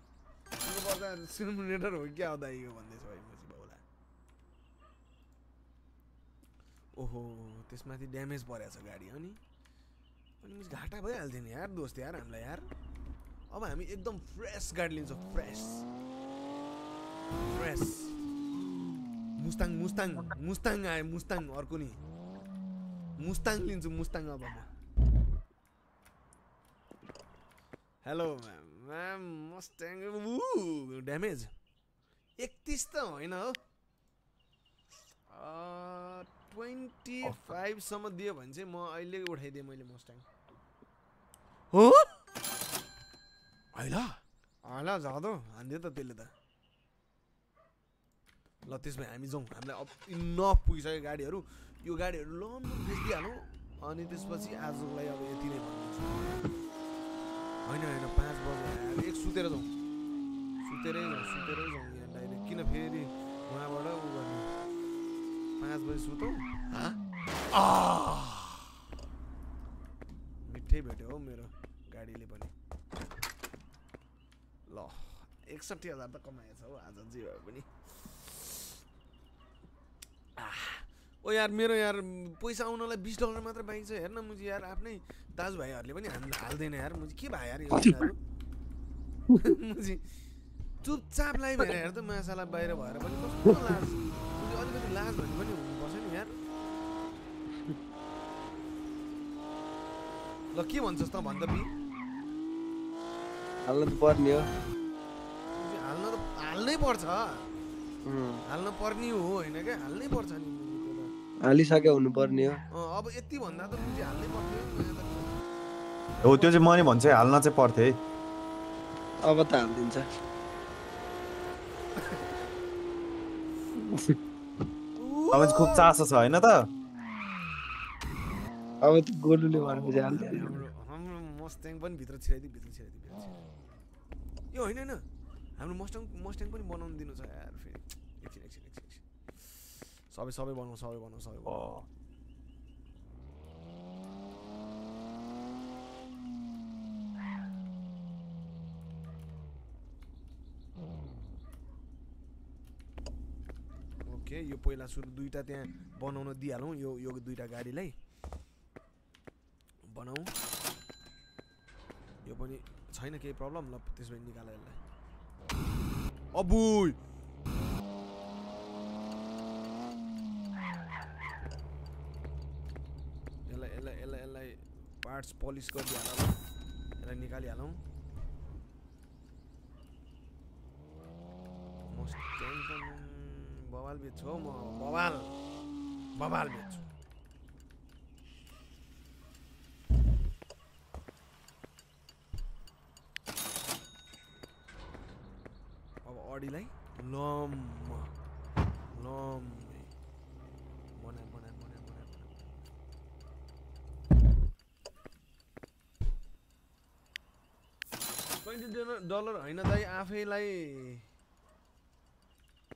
सिमुलेटर हो क्या भन्दैछ भाइ ओहो त्यसमाथि ड्यामेज परेको छ गाडी अनि अनि मिस घाटा भइहाल्थ्यो नि यार दोस्त यार हामीलाई यार अब हामी एकदम फ्रेस गाडी लिन्छौँ fresh fresh Mustang Mustang Mustang आयो मुस्ताङ अर्को नि मुस्ताङ लिन्छु मुस्ताङ अब hello ma'am ma'am Mustang damage एकतिस त होइन हो ट्वेन्टी फाइभसम्म दियो भने चाहिँ म अहिले उठाइदिएँ मैले मस्ट्याङ हो? होइन। होइन जाँदो। हानिदियो त त्यसले त। ल त्यसमा हामी जाउँ। हामीलाई अब इनफ पुगिसक्यो गाडीहरू। यो गाडीहरू लम बेचिदिइहालौँ अनि त्यसपछि आजलाई अब यति नै भनिदिन्छु होइन होइन पाँच बजे आएर एक सुतेर जाउँ। सुतेरै जाउँ सुतेरै जाउँ यहाँ डाइरेक्ट। किन फेरि उहाँबाट उ गर्ने? पाँच बजी सुतौँ! मिठै भेट्यो हौ मेरो गाडीले पनि। ल एकसट्ठी हजार त कमाएछ हौ आज जे भए पनि! ओ यार मेरो यार पैसा आउनलाई बिस डलर मात्र बाँकी छ हेर्न मुजी यार आफ्नै दाजुभाइहरूले पनि हाल हाल्दैन यार मुजी के भयो यार? मुजी चुपचाप लाइ भएर हेर त मासाला बाहिर भएर पनि कस्तो लाज। अलिकति लाज भन्ने पनि हुनुपर्छ नि यार। ल के भन्छस् त भन् त बी? हाल्नु त पर्ने हो। हाल्न त हाल्नै पर्छ। हाल्न पर्ने हो होइन क्या? हाल्नै पर्छ नि। हालिसक्यो हुनु पर्ने हो अब यति भन्दा त मुजी हाल्नै पर्थ्यो हो त्यो चाहिँ मैले भन्छ हाल्न चाहिँ पर्थ्यो है। अब त हालिदिन्छ। अब चाहिँ खुब चासो छ होइन त? अब त गोलुले भनेपछि हालिदियो। हाम्रो हाम्रो मस्ट्याङ पनि भित्र छिराइदियो भित्र छिराइदियो। यो होइन होइन हाम्रो मस्ट्याङ मस्ट्याङ पनि बनाउनु दिनु छ यार फेरि एकछिन एकछिन एकछिन एकछिन सबै सबै बनाउँ सबै बनाउँ सबै ओके यो पहिला सुरु दुइटा त्यहाँ बनाउन दिइहालौँ यो यो दुइटा गाडीलाई बनाऊ यो पनि छैन केही प्रब्लम ल त्यसो भए निकाल यसलाई अबुई यसलाई यसलाई यसलाई यसलाई पार्ट्स पलिस गरिदिइहाल। यसलाई निकालिहालौँ। बवाल बेच्छु हौ म। बवाल। बवाल बेच्छु अब अडीलाई लम लम बनाए बनाए बनाए बनाए ट्वेन्टी डलर होइन दाइ आफैलाई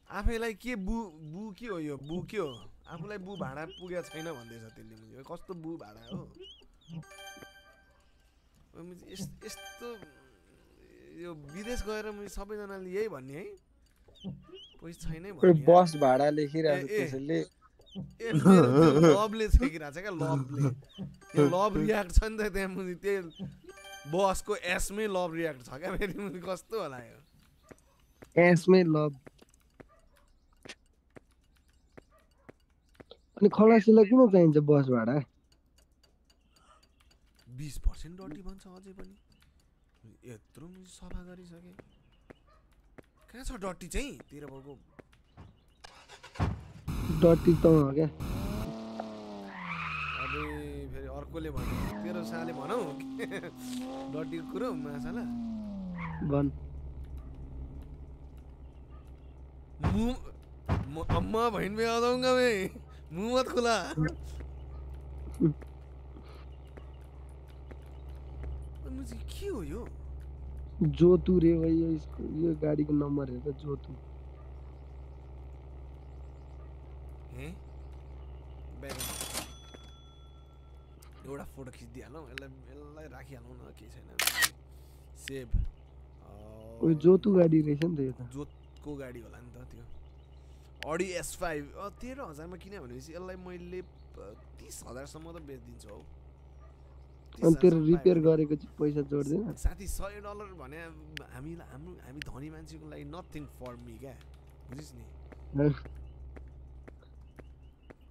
आफैलाई के बु बु के हो यो? बु के हो? आफूलाई बु भाडा पुगेको छैन भन्दैछ त्यसले मुझे। कस्तो बु भाडा हो? यस्तो यो विदेश गएर मैले सबैजनाले यही भन्ने है। पैसा छैनै। बस भाडा लेखिरहेको। त्यसैले। ए, लभले छेकिरहेको छ क्या लभले। लभ रियाक्ट छ नि त त्यहाँ मुनि त्यो बसको एसमै लभ रियाक्ट छ क्या? फेरि कस्तो होला यो? एसमै लभ अनि खलासीलाई किन चाहिन्छ बस भाडा बिस पर्सेन्ट डटी भन्छ अझै पनि। यत्रो सफा गरिसके। कहाँ छ डटी चाहिँ? तेरो बाउको। डटी त क्या? फेरि अर्कोले भन्यो तेरो साले भनौ डटीको कुरो मासाला? भन्। म- अम्मा बहन पे आ जाऊंगा मैं मुंह मत खुला। मुझे के हो यो? जोतु रे भाइ यो यसको यो गाडीको नम्बर हेर जोतु। हैं? बैग एउटा फोटो खिचिदिइहालौँ यसलाई यसलाई राखिहालौँ न केही छैन। सेभ। उयो जोतु गाडी रहेछ नि त यो त। जोतको गाडी होला नि त त्यो। अडी एस फाइभ। तेह्र हजारमा किन्यो भनेपछि यसलाई मैले तिस हजारसम्म त बेचिदिन्छु हौ। अनि तेरो रिपेयर। गरेको चाहिँ पैसा जोड्दैन? साथी सय डलर भने हामीलाई हाम्रो हामी धनी मान्छेको लागि नथिङ फर मी क्या। बुझिस् नि?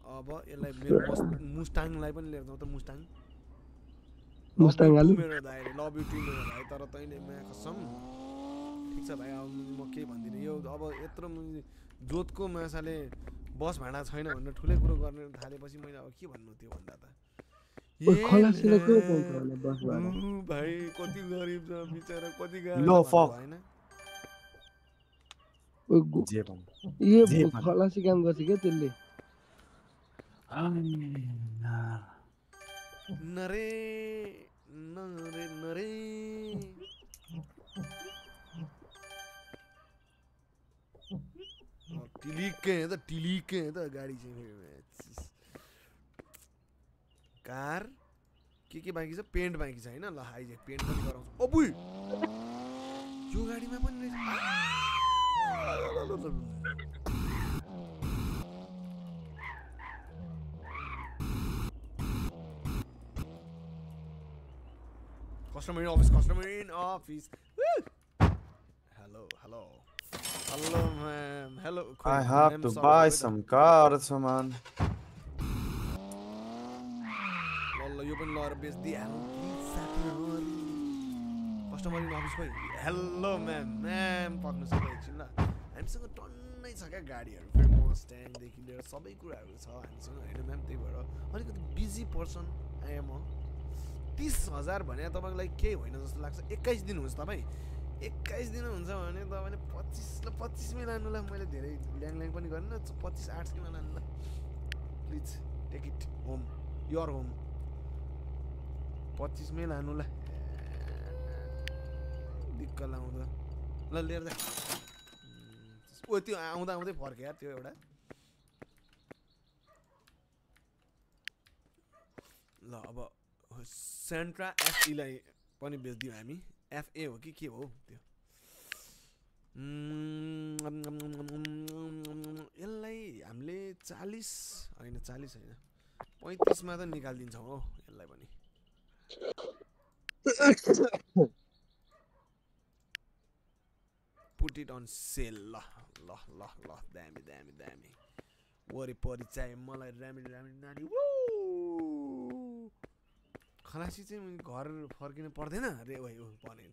अब यसलाई मेरो मस्त- मुस्टाङलाई पनि लिएर जाउँ त मुस्टाङ मुस्ताङ आलु? too मेरो दाइ लभ यु टु मेरो भाइ तर तैँले मा कसम। ठिक छ भाइ अब म के भन्दिनँ यो अब यत्रो जोतको माछाले बस भाँडा छैन भनेर ठुलै कुरो गर्न थालेपछि मैले अब के भन्नु त्यो भन्दा त? होला भाइ कति गरिब छ बिचरा कति. होइन। खलासी काम गर्छ क्या त्यसले? नरे नरे नरे अँ, टिलिक्कै है त टिलिक्कै गाडी चाहिँ। कार के के बाँकी छ पेन्ट बाँकी छ होइन ल पेन्ट पनि गराउँछ यो गाडीमा पनि आ! ल, ल, ल, ल। Customer in office, customer in office. Woo! Hello, hello. Hello, ma'am. Hello. खोइ, I have ma'am to sorry, buy खोइ त। some cars, man. ल ल यो पनि लगेर बेचिदिइहालौँ प्लिज साथीहरू कस्टमर इन अफिस खोइ हेलो म्याम म्याम पर्नुहोस् है एकछिन ल हामीसँग टन्नै छ क्या गाडीहरू फेरि मस्ट्याङदेखि लिएर सबै कुराहरू छ हामीसँग होइन म्याम त्यही भएर अलिकति बिजी पर्सन आएँ म तिस हजार भने तपाईँको लागि केही होइन जस्तो लाग्छ। एक्काइस दिन हुन्छ तपाईँ। एक्काइस दिन हुन्छ भने तपाईँले पच्चिस ल पच्चिसमै लानु ल। मैले धेरै ल्याङ ल्याङ पनि गरेन। पच्चिस आठ सयमा लानु ल। Please take it home your home पच्चिसमै लानु ल। दिक्क लाउँदा। ल लिएर जा। ओ त्यो आउँदा आउँदै फर्क्यो त्यो एउटा। ल अब सेन्ट्रा एफईलाई पनि बेचिदिउँ हामी। एफए हो कि के हो? त्यो। यसलाई हामीले चालिस होइन चालिस होइन। पैँतिसमा त निकालिदिन्छौँ हौ यसलाई पनि। पुट इट अन सेल ल ल ल ल दामी दामी दामी। वरिपरि चाहियो मलाई राम्री राम्री नानी खलासी चाहिँ घर फर्किनु पर्दैन। अरे ओइ भने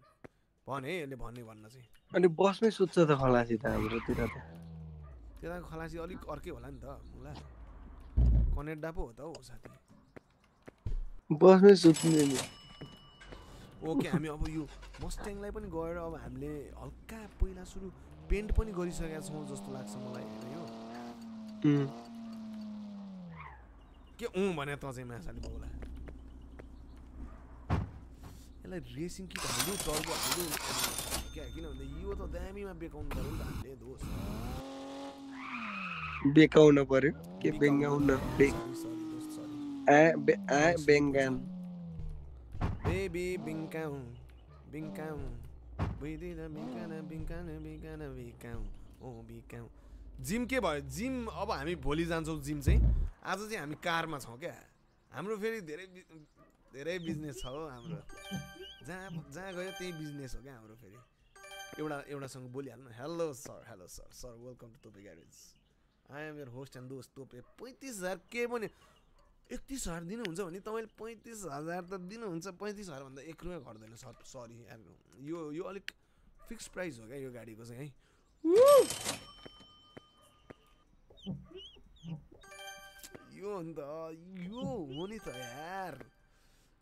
भने यसले भन्ने भन्न चाहिँ। अनि बसमै सुत्छ त खलासी त हाम्रोतिर त। त्यताको खलासी अलिक अर्कै होला नि त मुला। कनेक्डा पो हो त हौ साथी। बसमै सुत्ने ओके हामी अब यो मस्ट्याङलाई पनि गएर अब हामीले हल्का पहिला सुरु पेन्ट पनि गरिसकेका छौँ जस्तो लाग्छ मलाई होइन यो के उँ भने त चाहिँ माछाले बाउला यसलाई रेसिङ किट हालिदिउँ टर्बो हालिदिउँ क्या किनभने यो त दामीमा बेकाउनु पऱ्यो नि त हामीले दोष बेकाउन पर्यो के बेङ्गाउन आ बेङ्गान बेबी बिङ्काउ बिङ्काउ बुइदिन बिङ्कान बिङ्कान बिङ्कान बिकाउ ओ बिकाउ जिम के भयो जिम अब हामी भोलि जान्छौँ जिम चाहिँ आज चाहिँ हामी कारमा छौँ क्या हाम्रो फेरि धेरै धेरै बिजनेस छ हो हाम्रो। जहाँ जहाँ गयो त्यही बिजनेस हो क्या हाम्रो फेरि। एउटा एउटासँग बोलिहाल्नु। Hello sir hello sir sir welcome to Tope garage I am your host and दोस्त तोपे पैँतिस हजार के पनि एकतिस हजार दिनुहुन्छ भने तपाईँले पैँतिस हजार त दिनुहुन्छ। पैँतिस हजारभन्दा एक रुपियाँ घट्दैन सर। सरी यो यो अलिक फिक्स प्राइस हो क्या यो गाडीको चाहिँ है। यो अन्त यो हो नि त यार।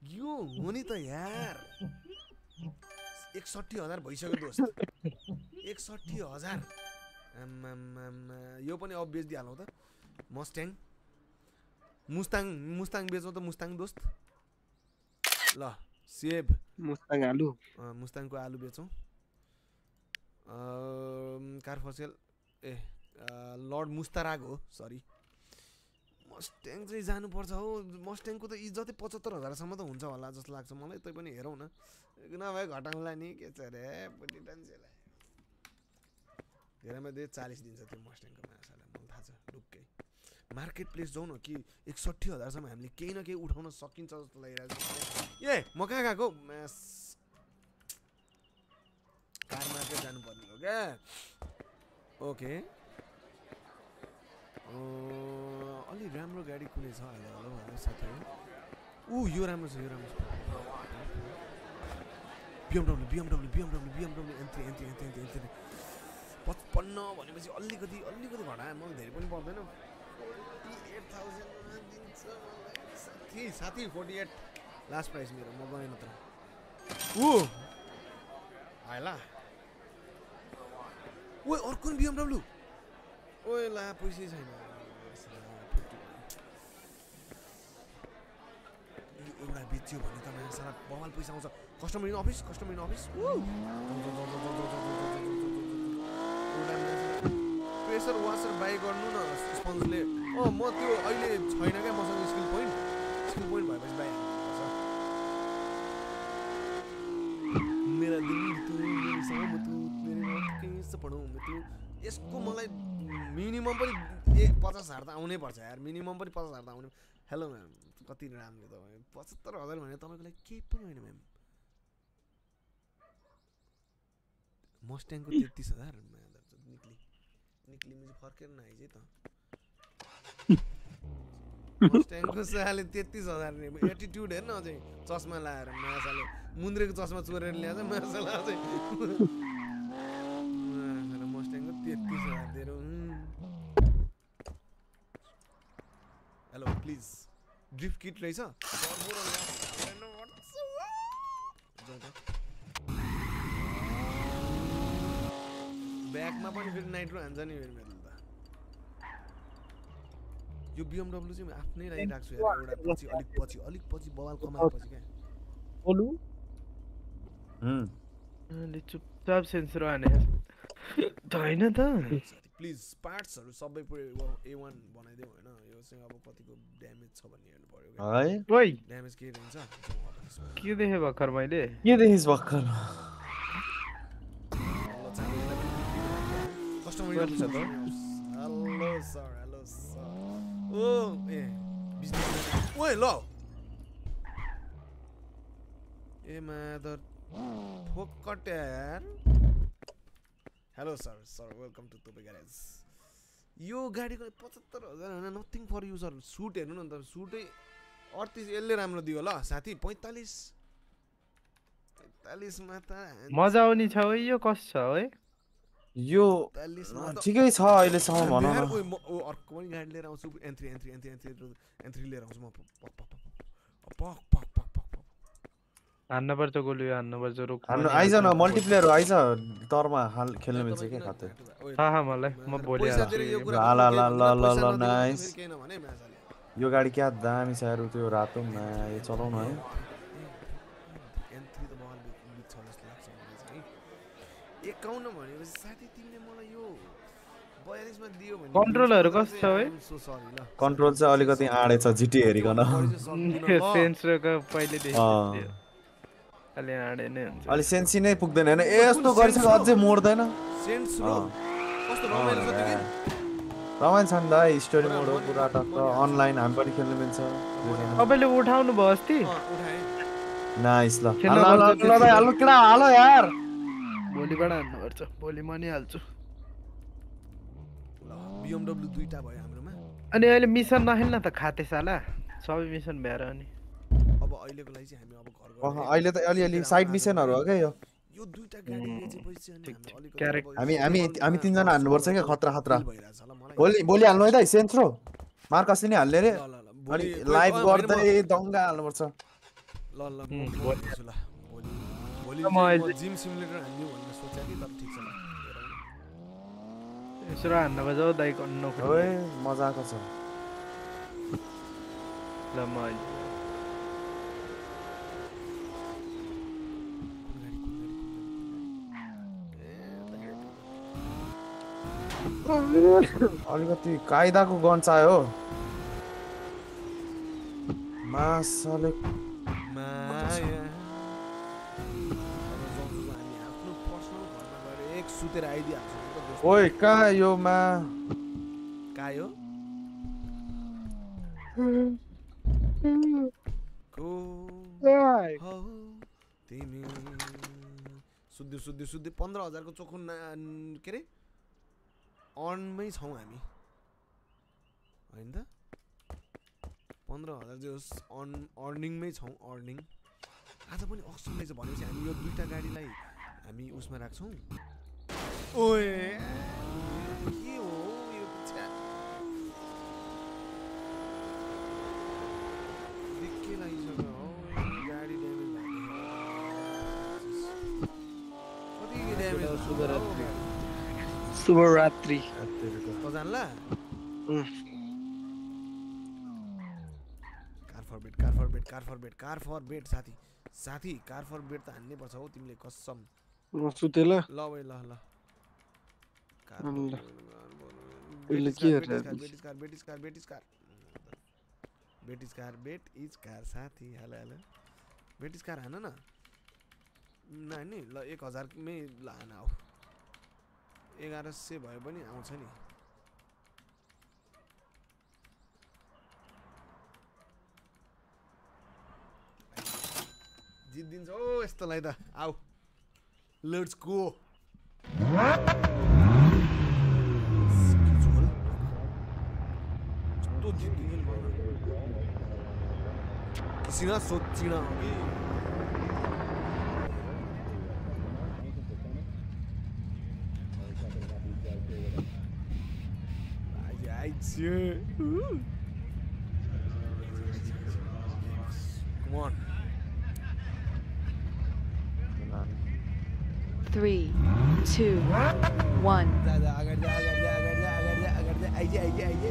यो हो नि त यार। एकसट्ठी हजार भइसक्यो दोस्त। एकसट्ठी हजार। आम्मामामा यो पनि अब बेचिदिइहालौँ त। मस्ट्याङ। मुस्ताङ मुस्ताङ बेचौँ त मुस्ताङ दोस्त। ल सेभ मुस्ताङ आलु। मुस्ताङको आलु बेचौँ। अम, कार फसेल। ए लर्ड मुस्ताराग हो सरी। मस्ट्याङ चाहिँ जानुपर्छ हौ। मस्ट्याङको त इज्जतै पचहत्तर हजारसम्म त हुन्छ होला जस्तो लाग्छ मलाई तै पनि हेरौँ न। नभए घटाउँला नि के छ अरे बुढी मान्छेलाई। धेरैमा धेरै चालिस दिन्छ त्यो मस्ट्याङको माछालाई मलाई थाहा छ ढुक्कै। मार्केट प्लेस जाउँ न कि एकसट्ठी हजारसम्म हामीले केही न केही उठाउन सकिन्छ जस्तो लागिरहेको छ। ए म कहाँ गएको? म्यास कार मार्केट जानुपर्ने हो क्या। ओके। अलि राम्रो गाडी कुनै छ अहिले? हेलो हेलो साथीहरू। ऊ यो राम्रो छ यो राम्रो छ। BMW BMW BMW BMW entry entry entry entry entry पचपन्न भनेपछि अलिकति अलिकति घटायो मलाई धेरै पनि पर्दैन। साथी साथी फोर्टी एट। लास्ट प्राइस मेरो म गएन त। ऊ! आएला। ओ अर्को बिएमडब्लु ओए ला पैसै छैन एउटा बेच्यो भने त नयाँ सारा बवाल पैसा आउँछ customer in office customer in office pressure washer by गर्नु न स्पन्जले अँ म त्यो अहिले छैन क्या मसँग स्किल पोइन्ट स्किल पोइन्ट भएपछि बाई मेरा दिल तू मेरी शाम तू मेरे रात कैसे पढौँ मैं तू यसको मलाई मिनिमम पनि ए पचास हजार त आउनै पर्छ यार। मिनिमम पनि पचास हजार त आउने। हेलो म्याम कति राम्रो तपाईँ पचहत्तर हजार भने तपाईँको लागि केही पनि होइन म्याम मस्ट्याङको तेत्तिस हजार। निक्ली। निक्ली मुझे फर्केर नआइज है त। मस्ट्याङको साले तेत्तिस हजार एटिट्युड हेर्न अझै चस्मा लाएर माछाले मुन्द्रेको चस्मा चोरेर ल्याएर माछालाई अझै हजार दिएर हेलो प्लिज ड्रिफ्ट किट रहेछ। ब्याकमा पनि फेरि नाइट्रो हान्छ नि फेरि मेरो त। यो बिएमडब्लु चाहिँ म आफ्नै राखिरहेको छु यार एउटा पछि अलिक पछि अलिक पछि बवाल कमाएपछि क्या। बोलु। चुपचाप सेन्सर हाने। त होइन त प्लिज पार्ट्सहरू सबै पुरै ए वान बनाइदेऊ होइन यो चाहिँ अब कतिको ड्यामेज छ भन्ने हेर्नु पऱ्यो क्या है ओइ ड्यामेज के रहन्छ। के देखेँ भर्खर मैले के देखिस् भर्खर कस्टमर गर्छ त। हेलो सर हेलो सर ओ ए बिजनेस ओए ल ए मादर फोकट यार hello sir sir welcome to तपाईँ ग्यारेज यो गाडीको पचहत्तर हजार होइन nothing for you sir suit हेर्नु न त सुटै अडतिस यसले राम्रो दियो ल साथी पैँतालिस पैँतालिसमा त मजा आउने छ है यो कस छ है यो ठिकै छ अहिलेसम्म न अर्को पनि गाडी लिएर आउँछु एन्थ्री एन्थ्री एन्थ्री एन्थ्री एन्थ्री लिएर आउँछु म पक पक पक हान्नुपर्छ गोली हान्नुपर्छ रुख हान्नु आइज न मल्टिप्लेयर हो आइज तरमा खेल्नु मिल्छ के खाते? थाहा हा मलाई म भोलि ल ल ल ल ल नाइस यो गाडी क्या दामी छ यार त्यो रातोमा यो चलाउनु है। एकाउन्न भनेपछि साथी तिमीले मलाई यो बयालिसमा दियो भने कन्ट्रोलहरू कस्तो छ है कन्ट्रोल चाहिँ अलिकति आँडेछ जिटी हेरिकन। सेन्स पहिले अलि नै हुन्छ अलि सेन्सी नै पुग्दैन होइन ए यस्तो गरिसक्यो अझै मोड्दैन रो अँ। कस्तो रमाइलो छ त्यो रमाइलो छ नि दाइ स्टोरी मोड हो पुरा टक्क अनलाइन हामी पनि खेल्नु मिल्छ तपाईँले उठाउनु भयो अस्ति अँ, उठाएँ नाइस ल पर्छ हाल, ल दाइ, हाल्नु केटा हालो यार भोलिबाट हान्नुपर्छ भोलि म नि हाल्छु ल बिएमडब्लु दुईटा भयो हाम्रोमा अनि अहिले मिसन नखेल्न त खाते साला सबै मिसन भएर अनि अब अहिलेको लागि चाहिँ हामी अब घर अहिले त अलिअलि साइड मिसनहरू हो क्या यो? यो दुईटा गाडी बेचेपछि हामी हामी हामी तिनजना हान्नुपर्छ क्या खतरा खतरा। भोलि भोलि हाल्नु है त सेन्ट्रो मार्कस नै हाल्ने रे। अनि लाइभ गर्दै दङ्गा हाल्नुपर्छ। ल ल भोलि। भोलि जिम सिमुलेटर हाल्ने भनेर सोचेँ कि तर ठिक छ। यसो हान्न बज दाइको अन्न मजाको छ। ल म अहिले अलिकति कायदाको गन चाहियो मासले सुतेर कहाँ यो मा? कहाँ यो? पन्ध्र हजारको चोखो के अरे अर्नमै छौँ हामी। होइन? त पन्ध्र हजार जे होस् अर्न अर्निङमै छौँ अर्निङ। आज पनि अक्सन रहेछ भनेपछि हामी यो दुइटा गाडीलाई हामी उसमा राख्छौँ। ओए के हो यो छ्या। दिक्कै लागिसक्यो हौ यो गाडी ड्यामेज कति ड्यामेज शुभरात्रि। शुभरात्रि। कजानला. Car for car for car for bet car for bet साथी। साथी कार फर बेट त हान्नै पर्छ हौ तिमीले कसम। म सुते ल ल वै ल। ल car car, bet is car bet is साथी hello hello. Bet is car हान न? नानी ल एक हजारमै ल हान आऊ। एघार सय भए पनि आउँछ नि। जित्दिन्छ ओ यस्तोलाई त। आऊ। लेट्स गो जित्दिन्छ सोचिना कि ai, tio. Uh. Come on. Three, two, one. जा जा अगाडि जा अगाडि जा अगाडि जा अगाडि जा अगाडि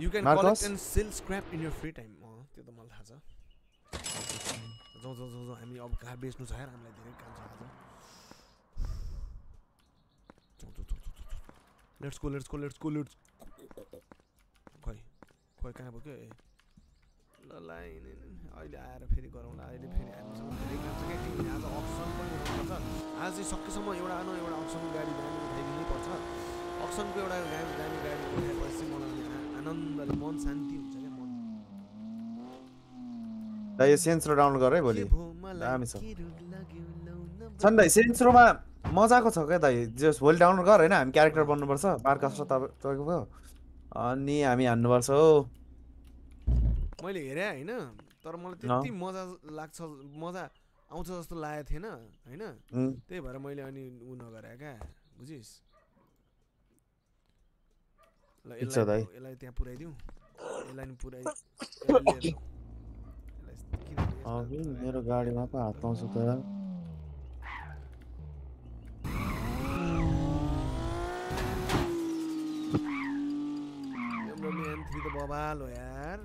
you can? Collect and sell scrap in your free time त्यो त मलाई थाहा छ। जाउँ जाउँ जाउँ हामी अब कार बेच्नु छ यार हामीलाई धेरै काम छ आज let's go let's go let's go let's खै खै कहाँ भयो ए ल ल अहिले आएर फेरि गरौँला अहिले फेरि हामीसँग धेरै काम छ क्या। आज अप्सन पनि हुनुपर्छ। आज सकेसम्म एउटा न एउटा अप्सनको गाडी दामी उठाइदिनै पर्छ अप्सनको एउटा गाडी दामी गाडी उठाएपछि मलाई आनन्दले मन शान्ति हुन्छ क्या मन। दा यो सेन्सरो डाउनलोड गर है भोलि दामी छ। छन् दाइ सेन्सरोमा मजाको छ क्या दाइ जस भोलि डाउनलोड गर होइन? हामी क्यारेक्टर बन्नुपर्छ। तपाईँ तपाईँको अनि हामी हान्नुपर्छ हो। मैले हेरेँ होइन? तर मलाई। त्यति मजा लाग्छ मजा आउँछ जस्तो लागेको थिएन होइन? त्यही भएर मैले अनि उ नगरे क्या बुझिस्? ल ठिक छ यसलाई दाइ। यसलाई त्यहाँ पुऱ्याइदिउँ यसलाई नि पुऱ्याइ मेरो गाडीमा पो हात पाउँछु त थ्री त बबाल हो यार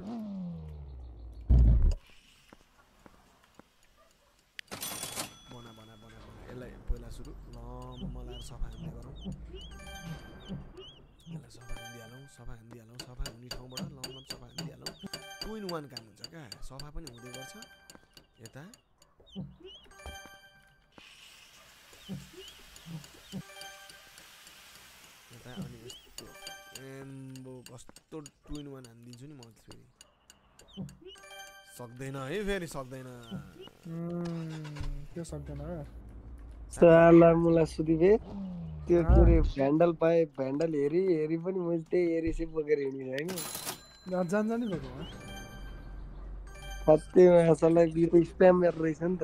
टु इन वान काम हुन्छ क्या? सफा पनि हुँदै गर्छ। यता। यता अनि यस्तो। एम्बो कस्तो टु इन वान हानिदिन्छु नि म फेरि। सक्दैन है फेरि सक्दैन। त्यो सक्दैन साला मुला सुदिबे त्यो के अरे भ्यान्डल पाएँ भ्यान्डल हेरी हेरी पनि मैले त्यही हेरी चाहिँ बोकेर हिँडिरहेँ होइन जान जान जानै भएको हो सत्यमा असललाई यो त स्प्यामर रहेछ नि त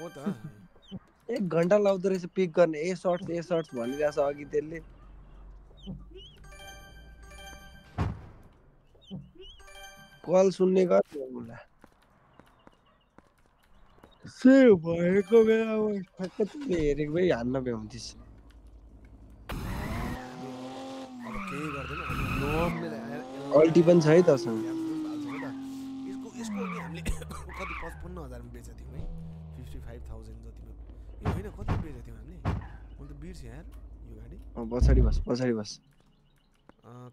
हो। त एक घन्टा लाउँदो रहेछ पिक गर्ने ए सर्ट्स ए सर्ट्स भनिरहेछ अघि त्यसले कल सुन्ने गर्छ मुला सेभ भएको बेलामा ठ्याक्क तिमीले हेरेको भए हान्न भ्याउँथिस् अल्टी पनि छ है तसँग पचपन्न हजारमा बेचेको थियौँ है। फिफ्टी फाइभ थाउजन्ड जतिमा ए होइन कति बेचेको थियौँ हामीले? मैले त बिर्सेँ यार यो गाडी। पछाडि बस पछाडि बस।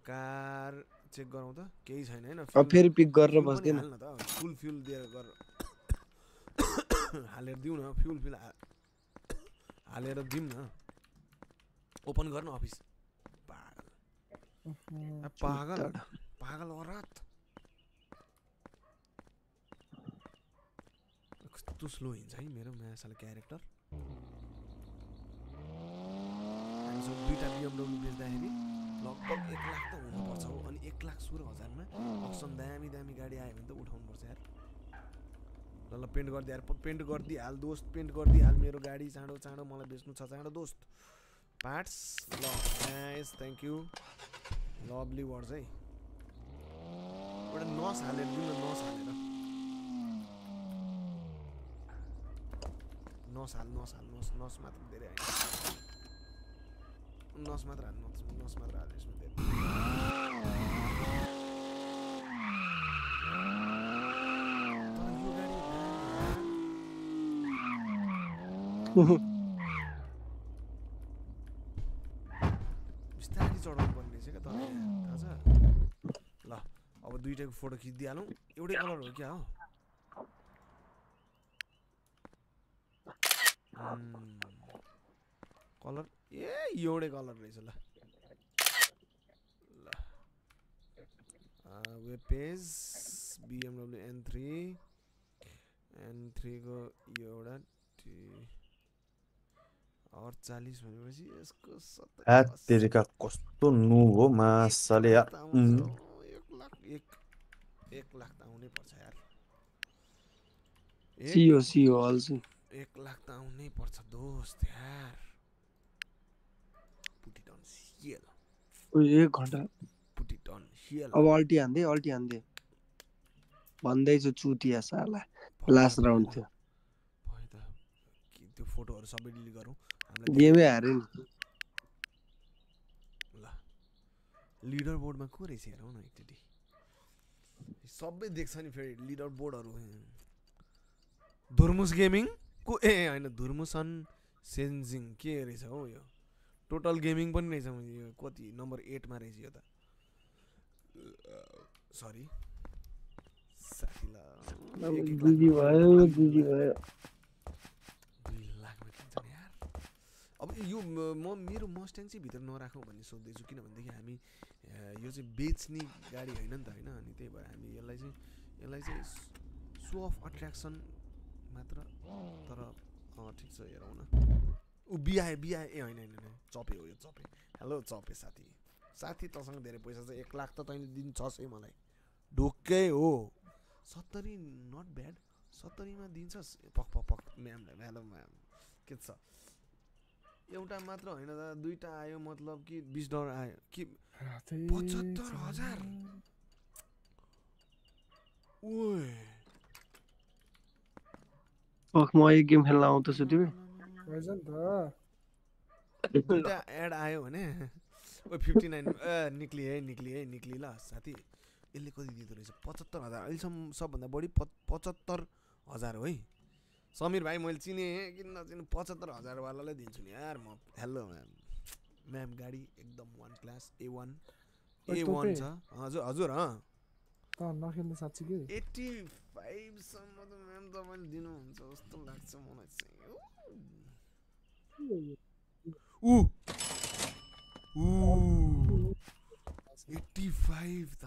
कार चेक गरौँ त। केही छैन होइन? फेरि पिक गरेर बस्दैन त। फुल फ्युल दिएर गर। हालेर दिउँ न फ्युल फ्युल हालेर दिउँ न। ओपन गर्न अफिस पागल। पागल। पागल औरत। कस्तो स्लो हिँड्छ है मेरो म्यासाले क्यारेक्टर। दुइटा बिएमडब्लु बेच्दाखेरि लगभग एक लाख त हुनुपर्छ हो। अनि एक लाख सोह्र हजारमा अक्सन दामी दामी गाडी आयो भने त उठाउनुपर्छ यार। ल ल पेन्ट गरिदिइहाल पेन्ट गरिदिइहाल दोस्त पेन्ट गरिदिइहाल मेरो गाडी। चाँडो चाँडो मलाई बेच्नु छ। चाँडो दोस्त। पार्ट्स ल nice thank you lovely words है। एउटा नस हालेर दिउँ न नस हालेर। नस हाल नस हाल नस नस मात्र धेरै होइन नस मात्र हाल धेरै बिस्तारै चढाउनु पर्ने रहेछ क्या तपाईँ थाहा छ ल अब दुइटाको फोटो खिचिदिइहालौँ एउटै कलर हो क्या हो कलर ए एउटै कलर रहेछ ल। Web page BMW N three. N थ्रीको यो एउटा टी- अडचालिस भनेपछि यसको तेरिका कस्तो नु हो मासाले यार। एक लाख एक एक लाख त आउनै पर्छ यार। सियो सियो अल्छी एक लाख त आउनै पर्छ दोस्त यार। पुट इट अन सिएल उयो, एक घन्टा। पुट इट अन सिएल अब अल्टी हान्दै अल्टी हान्दै। भन्दैछु चुतिया साला। लास्ट राउन्ड थियो। भयो त त्यो फोटोहरू सबै डिलिट गरौँ। गेमै हारे नि। ल। लिडर बोर्डमा को रहेछ हेरौँ न एकचोटि। सबै देख्छ नि फेरि लिडर बोर्डहरू धुर्मुस गेमिङ को ए होइन धुर्मुसन सेन्जिङ के रहेछ हौ यो? टोटल गेमिङ पनि रहेछ यो कति नम्बर एटमा रहेछ यो त? सरी। अब यो म मेरो मस्ट्याङ चाहिँ भित्र नराखौँ भन्ने सोच्दैछु किनभनेदेखि हामी यो चाहिँ बेच्ने गाडी होइन नि त होइन? अनि त्यही भएर हामी यसलाई चाहिँ यसलाई चाहिँ सो अफ अट्र्याक्सन मात्र तर ठिक छ हेरौँ न। ऊ बिहाए बिहाए ए होइन होइन चपे हो यो चपे। हेलो चपे साथी। साथी तँसँग धेरै पैसा छ एक लाख त तैँले दिन्छस् है मलाई। ढुक्कै हो। सत्तरी नट ब्याड सत्तरीमा दिन्छस्? पक पक पक। म्यामलाई हेलो म्याम। के छ? एउटा मात्र होइन दादा दुइटा आयो मतलब कि बिस डलर आयो कि पचहत्तर हजार। ओए। पख म एक गेम खेल्न आउँदैछु तिमी रहेछ नि त एड आयो भने ओ फिफ्टी नाइन ए निक्ली है निक्ली है निक्ली ल साथी यसले कति दिँदो रहेछ पचहत्तर हजार अहिलेसम्म सबभन्दा बढी प पचहत्तर हजार हो है समीर भाइ मैले चिने किन नचिने पचहत्तर हजारवालालाई दिन्छु नि यार म हेलो म्याम म्याम गाडी एकदम one class A one A one? छ हजुर हजुर अँ नखेल्ने साँच्चीकै एट्टी फाइभसम्म त म्याम तपाईँले दिनुहुन्छ जस्तो लाग्छ मलाई त।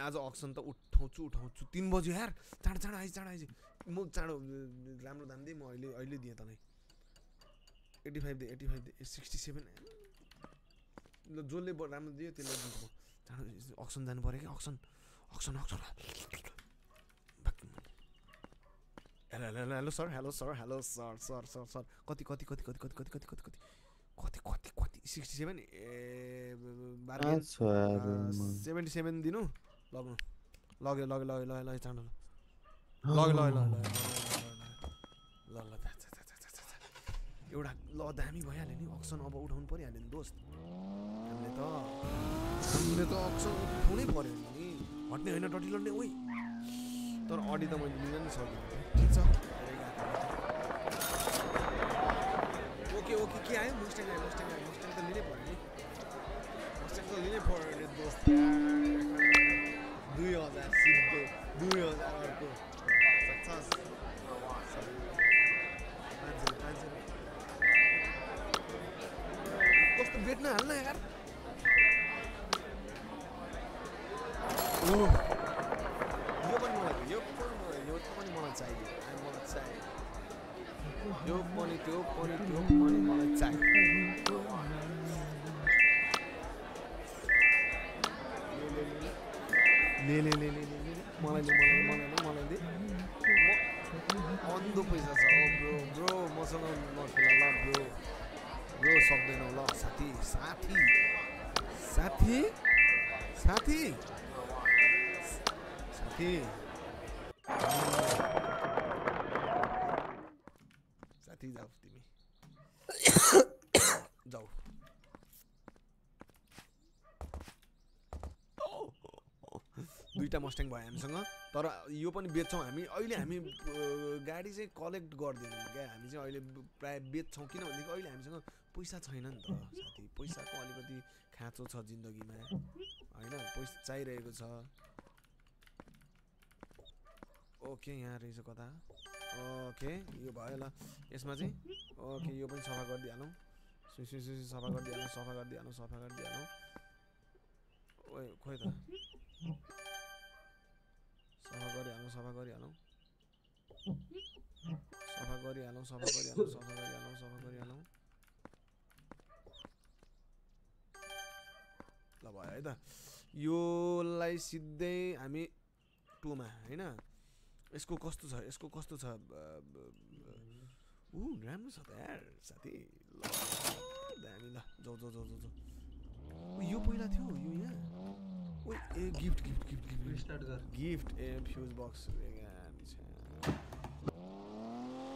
आज अक्सन त उठाउँछु उठाउँछु। तिन बज्यो यार। चाँडो चाँडो आइज चाँडो आइज। म चाँडो राम्रो दाम दिएँ। म अहिले अहिले दिएँ तँलाई। एट्टी फाइभ दिएँ एट्टी फाइभ दिएँ सिक्सटी सेभेन। जसले राम्रो दियो त्यसलाई दिन्छु म अक्सन जानु पऱ्यो क्या auction auction auction. Hello hello hello hello sir hello sir hello sir sir sir sir कति कति कति कति कति कति कति कति कति कति कति कति सिक्सटी सेभेन ए बार्गेन सेभेन्टी सेभेन दिनु लग्नु लग्यो लग्यो लग्यो लग्यो लग्यो चाँडो लग्यो लग्यो लग्यो लग्यो ल ल एउटा ल दामी भइहाल्यो नि अक्सन अब उठाउनु परिहाल्यो नि दोस्त। हामीले त हामीले त अक्सन उठाउनै पऱ्यो नि। हट्ने होइन डटी लड्ने ओइ। तर अडी त मैले लिन नि सकिनँ। ठिक छ। ओके ओके के आयो? मस्ट्याङ आयो मस्ट्याङ आयो। मस्ट्याङ त लिनै पऱ्यो नि। मस्ट्याङ त लिनै पऱ्यो नि दोस्त। दुई हजार सिधो दुई हजार अर्को। सक्छस् बेच्न हाल्न यार। यो पनि मलाई यो पनि मलाई यो पनि मलाई चाहियो। मलाई चाहियो। यो पनि त्यो पनि त्यो पनि मलाई चाहियो। ले ले ले ले मलाई मलाई मलाई दे अन्धो पैसा छ ब्रो ब्रो मसँग नखेल ब्रो। ब्रो सक्दैनौ ल साथी साथी साथी साथी साथी साथी जाऊ तिमी जाऊ दुईवटा मस्ट्याङ भयो हामीसँग तर यो पनि बेच्छौँ हामी। अहिले हामी गाडी चाहिँ कलेक्ट गर्दैनौँ क्या। हामी चाहिँ अहिले प्रायः बेच्छौँ किनभनेदेखि अहिले हामीसँग पैसा छैन नि त साथी। पैसाको अलिकति खाँचो छ जिन्दगीमा। होइन पैसा चाहिरहेको छ। ओके यहाँ रहेछ कता? ओके यो भयो ल। यसमा चाहिँ ओके यो पनि सफा गरिदिइहालौँ। सुई सुई सफा गरिदिइहालौँ सफा गरिदिइहालौँ सफा गरिदिइहालौँ। ओए खोइ त। सफा गरिहालौँ सफा गरिहालौँ सफा गरिहालौँ सफा गरिहालौँ सफा गरिहालौँ सफा गरिहालौँ ल भयो है त योलाई सिधै हामी टुमा होइन यसको कस्तो छ? यसको कस्तो छ? ऊ राम्रो छ त यार साथी। ल दामी ल। जाउ जाउ जाउ जाउ जाउ यो पहिला थियो यो यहाँ। ए gift gift gift gift gift start गर गिफ्ट ए फ्युज बक्स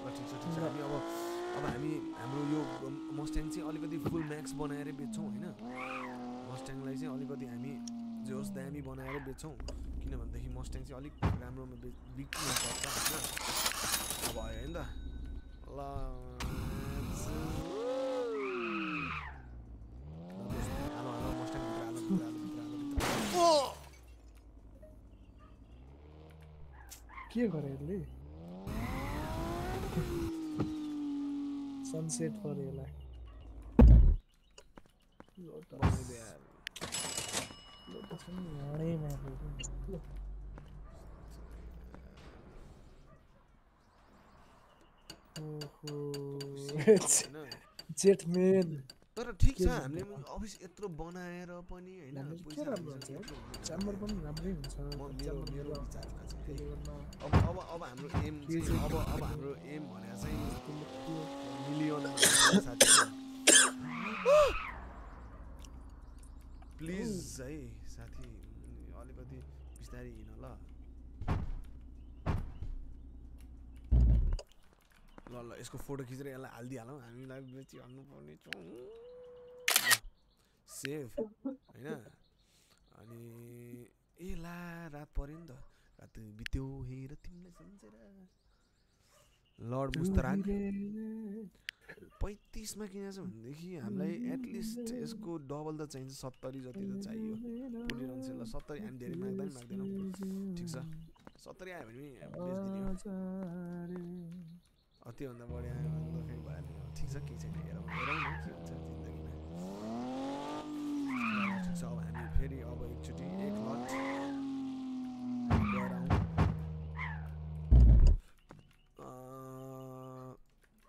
ल ठिक छ ठिक छ। हामी अब अब हामी हाम्रो यो मस्ट्याङ चाहिँ अलिकति फुल म्याक्स बनाएरै बेच्छौँ होइन? मस्ट्याङलाई चाहिँ अलिकति हामी जे होस् दामी बनाएर बेच्छौँ। किनभनेदेखि मस्ट्याङ चाहिँ अलिक राम्रोमा बिक्री पर्छ होइन? अब भयो होइन त। ल दोस्त, हालो हालो मस्ट्याङ भित्र हालो भित्र हालो भित्र हालो भित्र हालो। के गरे यसले सनसेट पऱ्यो यसलाई। ओहो होइन जेटम्यान तर ठिक छ हामीले? अफिस यत्रो बनाएर पनि होइन अब अब अब हाम्रो एम चाहिँ अब अब हाम्रो एम भनेर चाहिँ मिलियन प्लिज है साथी अलिकति बिस्तारै हिँड। ल ल यसको फोटो खिचेर यसलाई हालिदिइहालौँ हामीलाई बेचिहाल्नु पर्ने छ। सेभ होइन? अनि ए ला रात पऱ्यो नि त। रात बित्यो हेर तिमीलाई सम्झेर। लर्ड मुस्तराग पैँतिसमा किनेछ भनेदेखि हामीलाई एटलिस्ट यसको डबल त चाहिन्छ। सत्तरी जति त चाहियो। पुलिरहन्छ ल सत्तरी हामी धेरै माग्दा पनि माग्दैनौँ। ठिक छ। सत्तरी आयो भने पनि त्योभन्दा बढी आयो भने त फेरि भइहाल्यो ठिक छ केही छैन हेरौँ। हेरौँ न के हुन्छ जिन्दगीमा। ठिक छ अब हामी फेरि अब एकचोटि एक लट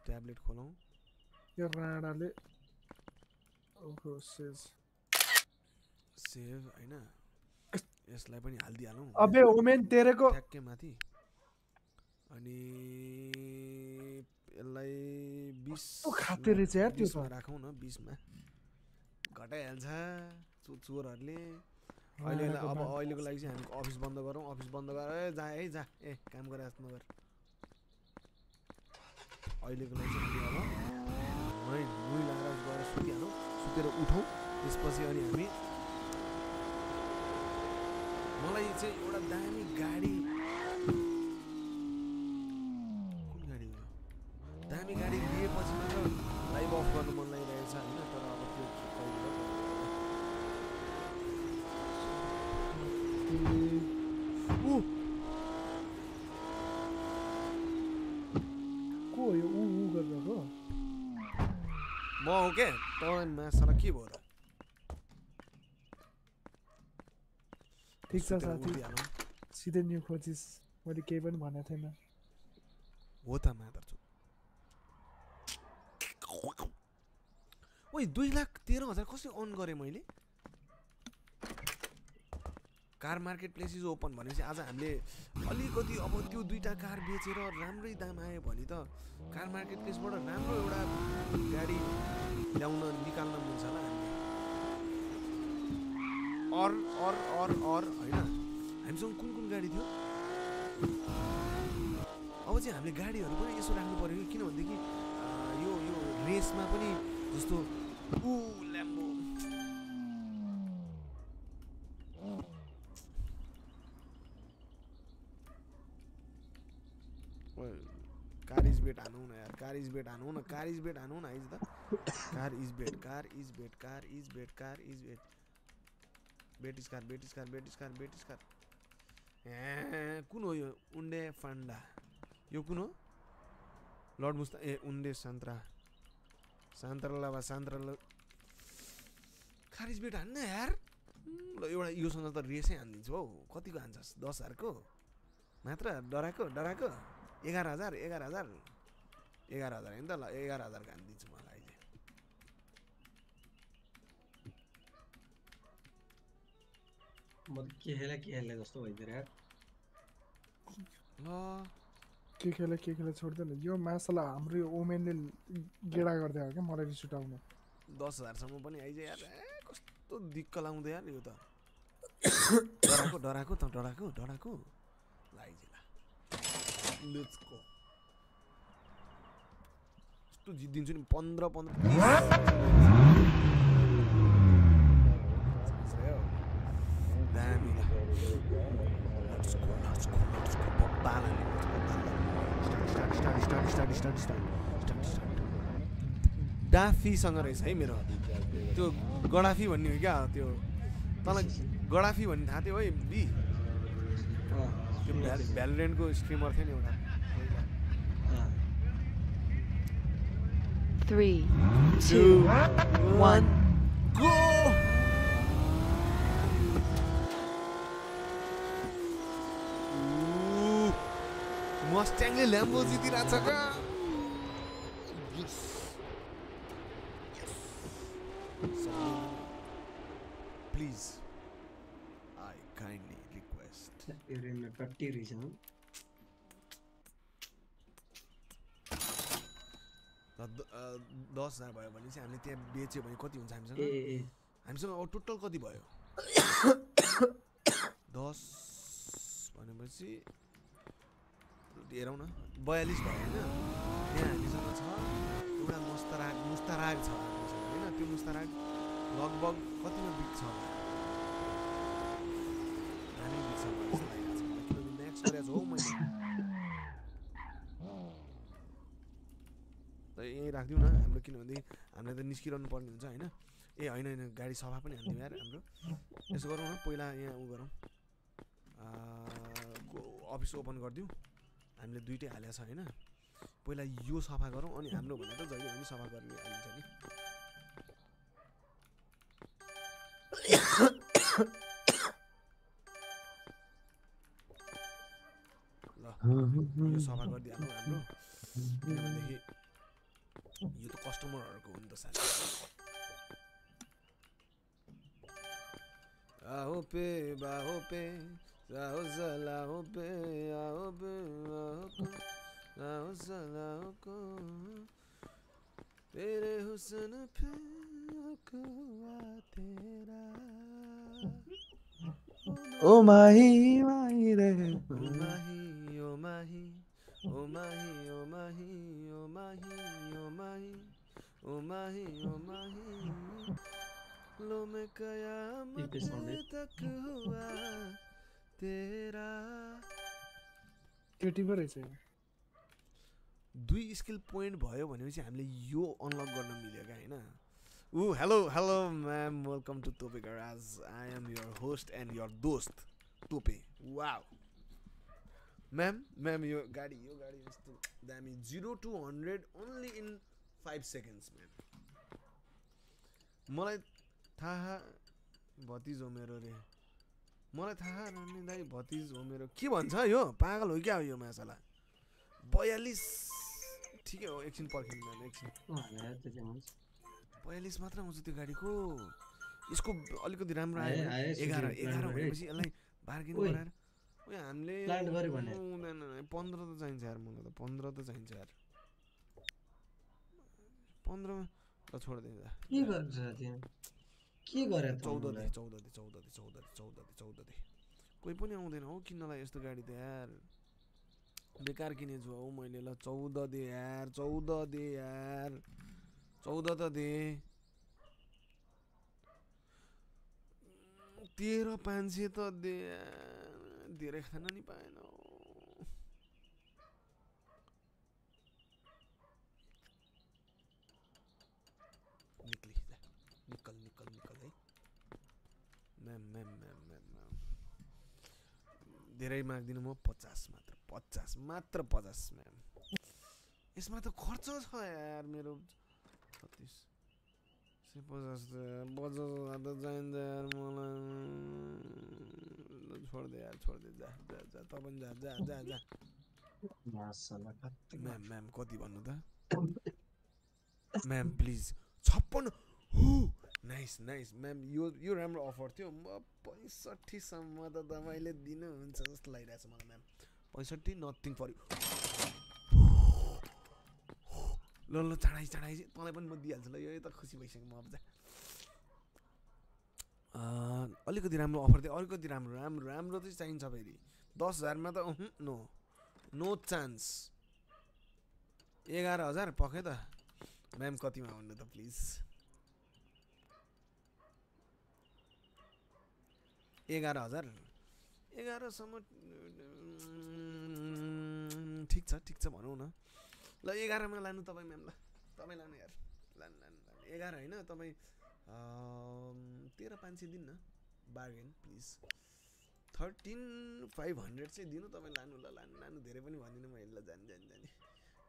ट्याब्लेट खोलौँ। यो राणाले सेभ होइन? यसलाई पनि हालिदिइहालौँ। अबे ओमेन तेरेको ठ्याक्कै माथि। अनि यसलाई बिस कस्तो खाते रहेछ यार त्यो त। बिसमा राखौँ न बिसमा। घटाइहाल्छ चोरहरूले अहिले अब अहिलेको लागि चाहिँ हामी अफिस बन्द गरौँ अफिस बन्द गरेर ए जा है जा ए काम गरे जस्तो नगर अहिलेको लागि चाहिँ हामी अब नुई लगाएर गएर सुतिहालौँ सुतेर उठौँ। त्यसपछि अनि हामी मलाई चाहिँ एउटा दामी गाडी कुन गाडी हो दामी गाडी लिएपछि मात्र लाइभ अफ गर्नु मन लागिरहेको छ होइन तर अब त्यो को हो यो? ऊ ऊ गरेको म हो के? तपाईँ मासला के भयो र ठिक छ साथी। सिधै न्यु खोजिस। मैले केही पनि भनेको थिएन हो त मादर ओइ दुई लाख तेह्र हजार कसरी अन गरेँ मैले? Car market place is open भनेपछि आज हामीले अलिकति अब त्यो दुईवटा कार बेचेर राम्रै दाम आयो भने त कार मार्केट प्लेसबाट राम्रो एउटा गाडी ल्याउन निकाल्न मिल्छ होला हामीले अर अर अर अर होइन? हामीसँग कुन कुन गाडी थियो? अब चाहिँ हामीले गाडीहरू पनि यसो राख्नु पऱ्यो किनभनेदेखि यो यो रेसमा पनि जस्तो ऊ ल्याम्बो ओए, कार इज बेट हानौँ न यार कार इज बेट हानौँ न कार इज बेट हानौँ न आइज त car is bet car is bet car is bet car is bet bet is car bet is car bet is car bet is car ए कुन हो यो उन्डे फान्डा यो कुन हो लर्ड मुस्ता ए उन्डे सान्त्रा सान्त्रा लाभा सान्त्रा ल खारिज बेट हान्न यार ल एउटा योसँग त रेसै हानिदिन्छु हौ कतिको हान्छस् दस हजारको मात्र डराएको डराएको एघार हजार एघार हजार एघार हजार होइन त ल एघार हजारको हानिदिन्छु मलाई अहिले म के खेला के जस्तो भइदिएर ल के खेले के खेले छोड्दैन। यो मासला हाम्रो यो ओमेनले गेडा गर्दै हो क्या मलाई रिस उठाउने। दस हजारसम्म पनि आइज कस्तो दिक्क लाउँदै यार यो त। डराएको डराएको त डराएको डराएको। जितिदिन्छु नि पन्ध्र पन्ध्र। दामी डाफीसँग रहेछ है मेरो त्यो गडाफी भन्ने हो क्या त्यो तँलाई गडाफी भन्ने थाहा थियो है बी त्यो भ्याल भ्यालोरेन्टको स्ट्रिमर थियो नि एउटा। Three, two, one. गो मस्ट्याङले ल्याम्बो जितिरहेको छ क्या प्लिज आई काइन्डली रिक्वेस्ट कति रहेछ दस हजार भयो भने चाहिँ हामीले त्यहाँ बेच्यो भने कति हुन्छ हामीसँग? हामीसँग अब टोटल कति भयो? दस भनेपछि हेरौँ न। बयालिस भयो होइन। त्यहाँ हामीसँग छ। एउटा मुस्ताराग मुस्ताराग छ। हामीसँग होइन त्यो मुस्ताराग लगभग कतिमा लागिरहेको छ। किनभने यहीँ राखिदिउँ न हाम्रो किनभनेदेखि हामीलाई त निस्किरहनु पर्ने हुन्छ होइन। ए होइन होइन गाडी सफा पनि हानिदिउँ यार हाम्रो। यसो गरौँ न पहिला यहाँ उ गरौँ। अफिस ओपन गरिदिउँ। हामीले दुइटै हालेको छ होइन। पहिला यो सफा गरौँ अनि हाम्रो भने त जहिले पनि सफा गर्ने हालिन्छ नि। सफा गरिदिइहालौँ हाम्रो। यो त कस्टमरहरूको हो नि त साथी। पे पे। आओ पे आओ को। आओ तेरे हुस्न पे अखवा तेरा। ओ माही माही रे। ओ माही ओ माही ओ माही ओ माही ओ माही ओ माही ओ माही ओ माही। लो मैं कयामत तक हुआ। तेरा रहेछ। दुई स्किल पोइन्ट भयो भनेपछि हामीले यो अनलक गर्न मिल्यो क्या होइन? ऊ hello hello ma'am welcome to तोपे garage I am your host and your दोस्त तोपे वाउ म्याम म्याम यो गाडी यो गाडी यस्तो दामी। Zero to hundred only in five seconds ma'am मलाई थाहा भतिज मेरो रे। मलाई थाहा रहने दाइ भतिज हो मेरो। के भन्छ यो? पागल हो क्या हो यो माछाला बयालिस ठिकै हो एकछिन पर्खिनु म्याम एकछिन। बयालिस मात्र आउँछ त्यो गाडीको। यसको अलिकति राम्रो आयो, एघार एघार भनेपछि यसलाई बार्गेन गराएर उयो हामीले। हुँदैन पन्ध्र त चाहिन्छ यार मलाई त पन्ध्र त चाहिन्छ यार। पन्ध्रमा ल छोडिदिनु के गरे चौध? दे चौध दे चौध दे चौध दे चौध दे चौध दे कोही पनि आउँदैन हौ किन्नलाई यस्तो गाडी त यार बेकार किनेछु हौ मैले ल चौध दे यार चौध दे यार चौध त दे तेह्र पाँच सय त दे। धेरै खान नि पाएन हौ। निक्ली जा निकल निकल निकल है ma'am ma'am ma'am ma'am ma'am धेरै माग्दिनँ म पचास मात्र पचास मात्र पचास म्याम यसमा त खर्च छ यार मेरो छत्तिस सय पचास त यार बजाज त चाहिन्छ यार मलाई छोडिदे यार छोडिदे जा जा जा तँ पनि जा जा जा जा म्याम म्याम कति भन्नु त म्याम प्लिज छप्पन्न नाइस नाइस म्याम यो यो राम्रो अफर थियो। म पैँसठीसम्म त तपाईँले दिनुहुन्छ जस्तो लागिरहेछ मलाई म्याम पैँसठी नथिङ फर ल ल चाँडै चाँडै तँलाई पनि म दिइहाल्छु। ल यो त खुसी भइसक्यो म अब अलिकति राम्रो अफर थियो अलिकति राम्रो राम्रो राम्रो चाहिँ चाहिन्छ फेरि। दस हजारमा त नो नो चान्स एघार हजार पक्कै त। म्याम कतिमा भन्नु त प्लिज एघार हजार। एघारसम्म ठिक छ ठिक छ भनौँ न। ल एघारमा लानु तपाईँ म्याम ल तपाईँ लानु यार। लानु लानु लानु। एघार होइन तपाईँ तेह्र पाँच सय दिन्न। Bargain please. Thirteen five hundred चाहिँ दिनु तपाईँ लानु ल लानु लानु। धेरै पनि भन्दिनँ म यसलाई जाने जाने जाने।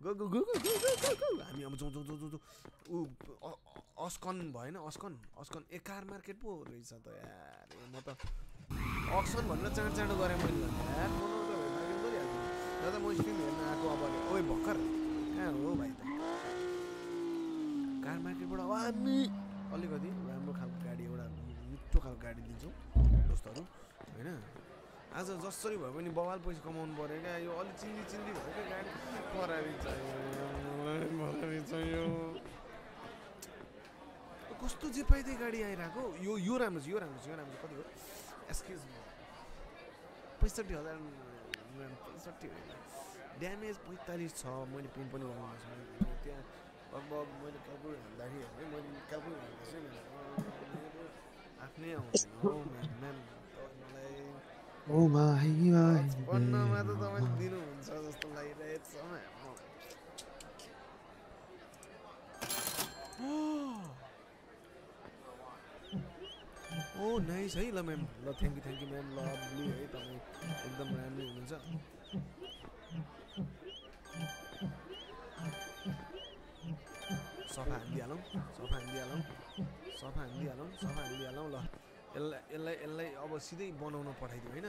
Go go go go go हामी अब जाउँ जाउँ जाउँ ऊ अस्कन भएन अस्कन अस्कन एकार मार्केट पो रहेछ त यार। म त अक्सन भनेर चाँडो चाँडो गरेँ मैले दादा म स्ट्रिम हेर्न आएको अब ओए भर्खर। कहाँ हो भाइ त? कार मार्केटबाट हामी अलिकति राम्रो खालको गाडी एउटा मिठो खालको गाडी दिन्छौँ दोस्तहरू होइन? आज जसरी भए पनि बवाल पैसा कमाउनु पऱ्यो क्या। यो अलिक चिन्दी चिन्दी भयो क्या गाडी फरारी चाहियो कस्तो जे पाइ त्यही गाडी आइरहेको? यो यो राम्रो छ यो राम्रो छ यो राम्रो कति हो? एक्सक्युज पैँसठी हजार पैँसठी होइन ड्यामेज पैँतालिस छ मैले पनि गर्नु छ त्यहाँ लगभग मैले क्यालकुलेट हान्दाखेरि हेरेँ मैले क्यालकुलेट मेरो आफ्नै आउँदैन हौ म्याम मलाई पन्नमा त तपाईँले दिनुहुन्छ जस्तो लागिरहेको छ म्याम ओ नाइस है ल म्याम ल thank you thank you ma'am lovely है तपाईँ एकदम राम्रो हुनुहुन्छ। सफा हानिदिइहालौँ सफा हानिदिइहालौँ सफा हानिदिइहालौँ सफा हानिदिइहालौँ ल यसलाई यसलाई यसलाई अब सिधै बनाउन पठाइदिउँ होइन?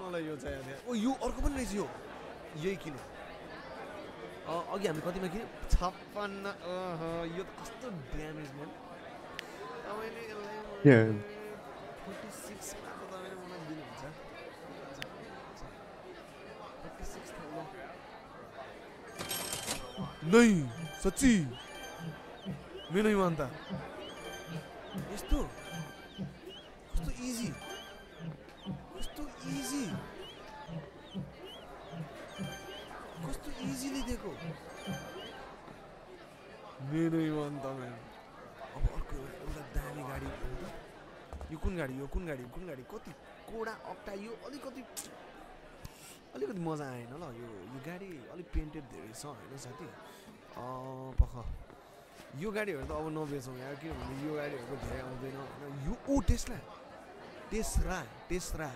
मलाई यो चाहिएको थियो। ओ यो अर्को पनि रहेछ यो। यही किन्यो अँ, अघि हामी कतिमा किन्यो? छप्पन्न। यो त कस्तो ड्यामेज. यसलाई फोर्टी सिक्समा त तपाईँले नै सच्ची मेरो यस्तो कस्तो इजी कस्तो इजी कस्तो इजीली दिएको मेरै म्यान अब अर्को एउटा दामी गाडी यो कुन गाडी यो कुन गाडी कुन गाडी? कति कोडा अप्टा यो अलिकति अलिकति मजा आएन ल यो यो गाडी अलिक पेन्टेड धेरै छ होइन साथी? पख। यो गाडीहरू त अब नबेचौँ यार किनभने यो गाडीहरूको धेरै आउँदैन होइन। यो ओ टेस्ला? टेस्रा टेस्रा।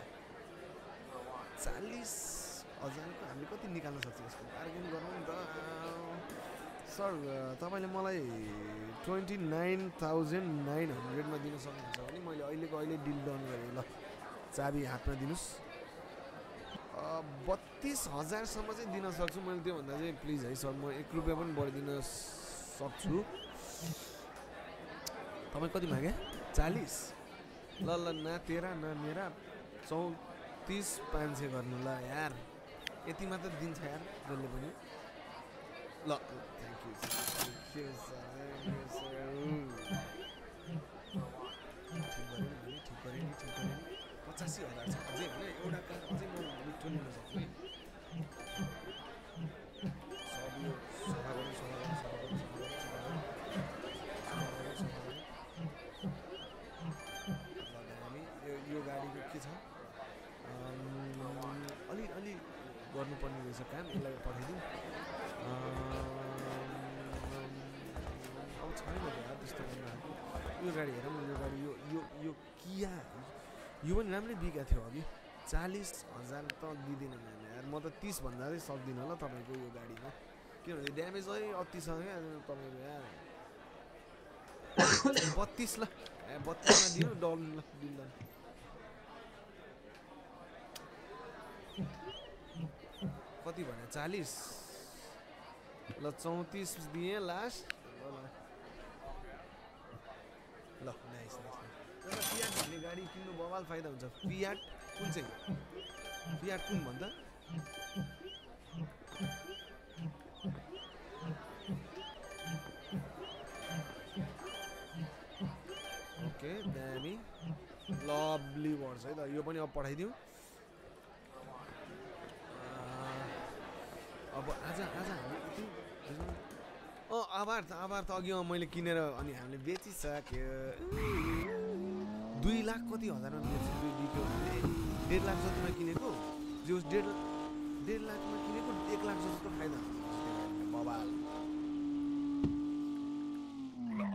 चालिस हजारको हामीले कति निकाल्न सक्छ यसको? बार्गेन गरौँ त। सर तपाईँले मलाई ट्वेन्टी नाइन थाउजन्ड नाइन हन्ड्रेडमा दिन सक्नुहुन्छ भने मैले अहिलेको अहिले डिल डन गरेँ। ल चाबी हातमा दिनुहोस्। बत्तिस हजारसम्म चाहिँ दिन सक्छु। मैले त्योभन्दा चाहिँ प्लिज है सर म एक रुपियाँ पनि बढिदिन सक्छु। तपाईँ कति मागे? चालिस। ल ल न तेह्र न मेरा। चौतिस पाँच सय गर्नु ल यार। यति मात्र दिन्छ यार जसले पनि। ल thank you thank you sir ठिक गऱ्यो नि पचासी हजार छ अझै एउटा कार अझै यो यो यो गाडीको के छ अलि अलि गर्नुपर्ने रहेछ काम यसलाई पठाइदिउँ छैन यार त्यस्तो गर्नु यो गाडी हेरौँ यो गाडी यो यो यो किया? यो पनि राम्रै बिका थियो अघि। चालिस हजार त दिँदिनँ मैले यार। म त तिसभन्दा चाहिँ सक्दिनँ ल तपाईँको यो गाडीमा। किनभने ड्यामेजै अति छ क्या तपाईँको यार। बत्तिस ल बत्तिसमा दिनु डल ल त कति भने चालिस? ल चौतिस दिएँ लास्ट। ल नाइस नाइस तर फियाट भन्ने गाडी किन्नु बवाल फाइदा हुन्छ। फियाट कुन चाहिँ? फियाट कुन भन्दा? ओके दामी लभली वर्ड्स है त। यो पनि अब पठाइदिउँ। अब आज आज हामी अँ आभार त आभार त अघि मैले किनेर अनि हामीले बेचिसक्यो। दुई लाख कति हजारमा बेच्यो हामीले डेढ लाख जतिमा किनेको? जो डेढ डेढ लाखमा किनेको एक लाख जस्तो फाइदा मोबाइल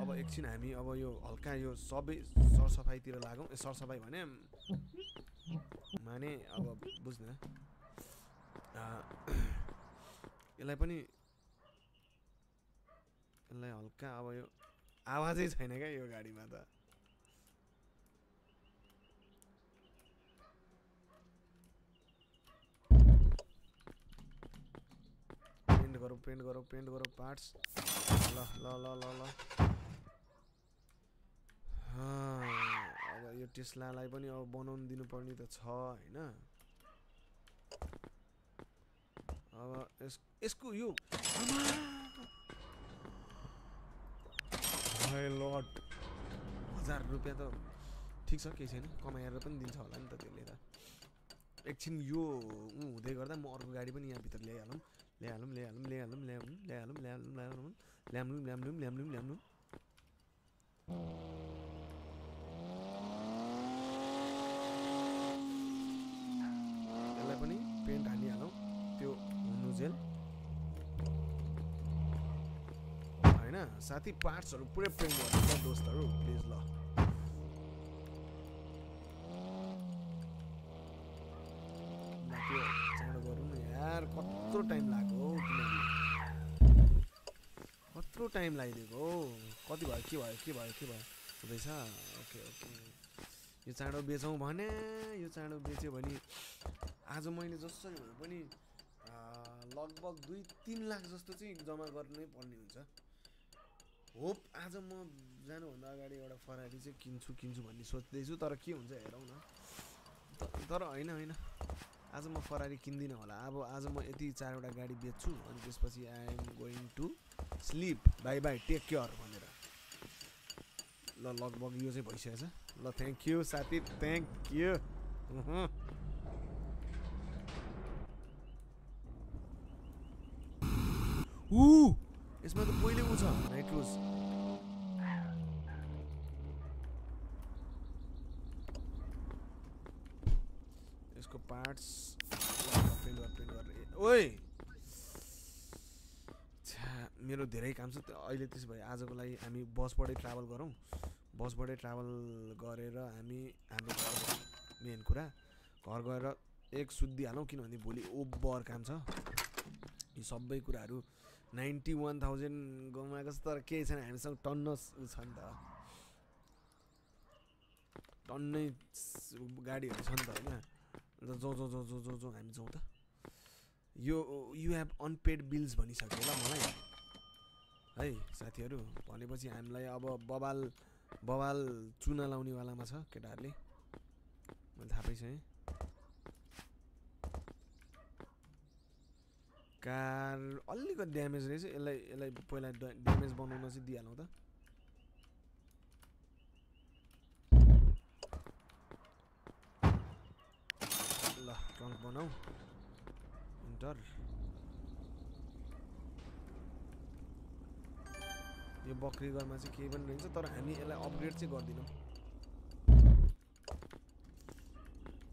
अब एकछिन हामी अब यो हल्का यो सबै सरसफाइतिर लागौँ। सरसफाइ भने माने अब बुझ्न। यसलाई पनि यसलाई हल्का अब यो आवाजै छैन क्या यो गाडीमा त। पेन्ट गरौँ पेन्ट गरौँ पेन्ट गरौँ पार्ट्स। ल ल ल ल ल। अब यो टेस्लालाई पनि अब बनाउनु दिनुपर्ने त छ होइन? अब यस यसको यो लट हजार रुपियाँ त ठिक छ केही छैन। कमाएर पनि दिन्छ होला नि त त्यसले त। एकछिन यो ऊ हुँदै गर्दा म अर्को गाडी पनि यहाँभित्र ल्याइहालौँ। ल्याइहालौँ ल्याइहालौँ ल्याइहालौँ ल्याउँ ल्याइहालौँ ल्याउँ ल्याउँ ल्याम्लुम ल्याम्लुम ल्याम्लुम ल्याम्लुम। त्यसलाई पनि पेन्ट हालिहालौँ त्यो नुजेल साथी पार्ट्सहरू पुरै पेन्ट गर्नु ल दोस्तहरू प्लिज ल यार कत्रो टाइम लाग्यो कत्रो टाइम लगाइदिएको हौ कति भयो के भयो के भयो के भयो हुँदैछ ओके ओके यो चाँडो बेचौँ भने यो चाँडो बेच्यो भने आज मैले जसरी भए पनि लगभग दुई तिन लाख जस्तो चाहिँ जम्मा गर्नै पर्ने हुन्छ होप आज म जानुभन्दा अगाडि एउटा फरारी चाहिँ किन्छु किन्छु भन्ने सोच्दैछु तर के हुन्छ हेरौँ न। तर होइन होइन। आज म फरारी किन्दिनँ होला। अब आज म यति चारवटा गाडी बेच्छु अनि त्यसपछि I am going to sleep bye bye take care भनेर। ल लगभग यो चाहिँ भइसकेछ। ल थ्याङ्क यू साथी। थ्याङ्क यू ऊ। नाइट्रोज यसको पार्ट्स ओइ छ्या मेरो धेरै काम छ अहिले त्यसो भए आजको लागि हामी बसबाटै ट्राभल गरौँ। बसबाटै ट्राभल गरेर हामी हाम्रो मेन कुरा। घर गएर एक सुत्दिहालौँ किनभने भोलि ओभर काम छ। यी सबै कुराहरू नाइन्टी वान थाउजन्ड गमाएको छ तर केही छैन हामीसँग टन्न उ छ नि त टन्नै गाडीहरू छ नि त होइन अन्त जाउँ जाउँ जाउँ जाउँ जाउँ जाउँ हामी जाउँ त. यो यु हेभ अनपेड बिल्स भनिसक्यो ल मलाई। है साथीहरू भनेपछि हामीलाई अब बबाल बबाल चुना लाउनेवालामा छ केटाहरूले। मैले थाहा पाइसकेँ। कार अलिकति ड्यामेज रहेछ। यसलाई यसलाई पहिला ड्यामेज बनाउन चाहिँ दिइहालौँ त। ल ट्रङ्क बनाऊ। इन्टर यो बक्रीगरमा चाहिँ केही पनि रहन्छ तर हामी यसलाई अपग्रेड चाहिँ गर्दैनौँ।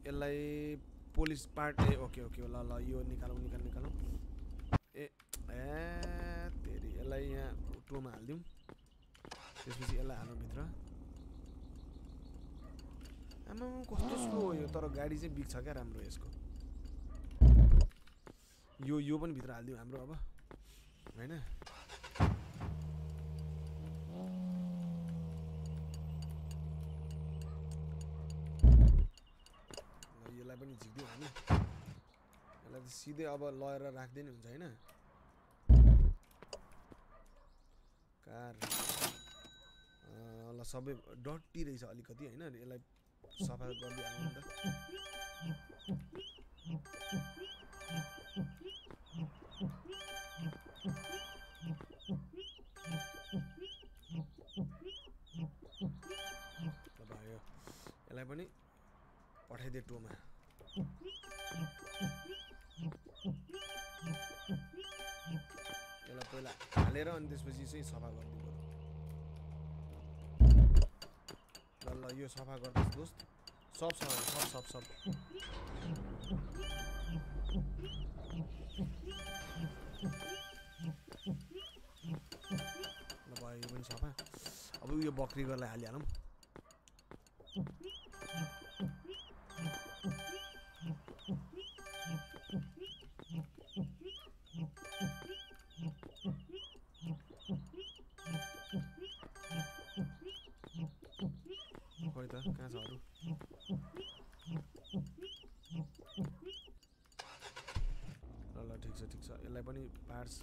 यसलाई पोलिस पार्ट ए ओके ओके ल ल यो निकालौँ निकाल निकालौँ। ए तेरि यसलाई यहाँ टोमा हालिदिउँ। त्यसपछि यसलाई हालौँ भित्र। आमा कस्तो स्लो हो यो तर गाडी चाहिँ बिग्छ क्या राम्रो यसको। यो यो पनि भित्र हालिदिउँ हाम्रो अब होइन? यसलाई पनि झिक्दिउँ हामी। यसलाई सिधै अब लगेर राखिदिने हुन्छ होइन? कार ल सबै डट्टी रहेछ अलिकति होइन? यसलाई सफा गरिदिइहाल्नु त। भयो यसलाई पनि पठाइदिए टोमा पहिला हालेर अनि त्यसपछि चाहिँ सफा गरिदिनु ल ल यो सफा गर्नुहोस् दोस्त। सब सफा सब सब सब। ल भयो यो पनि सफा। अब यो बक्रीगरलाई हालिहालौँ।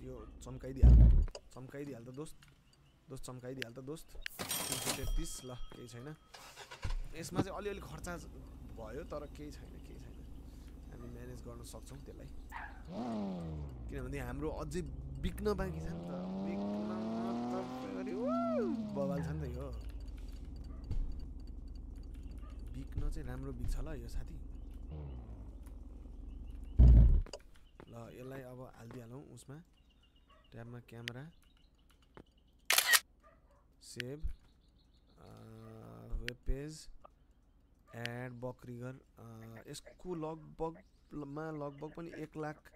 यो चम्काइदिइहाल चम्काइदिइहाल त दोस्त दोस्त चम्काइदिइहाल त दोस्त। तिन सय तेत्तिस ल केही छैन। यसमा चाहिँ अलिअलि खर्चा भयो तर केही छैन केही छैन। हामी म्यानेज गर्न सक्छौँ त्यसलाई। किनभने हाम्रो अझै बिक्न बाँकी छ नि त। बिक्न बवाल छ नि त यो। बिक्न चाहिँ राम्रो बिक्छ ल यो साथी। ल यसलाई अब हालिदिइहालौँ उसमा। ट्याबमा camera. Save. Web page. Add बक्रिगर यसको लगभगमा लगभग पनि एक लाख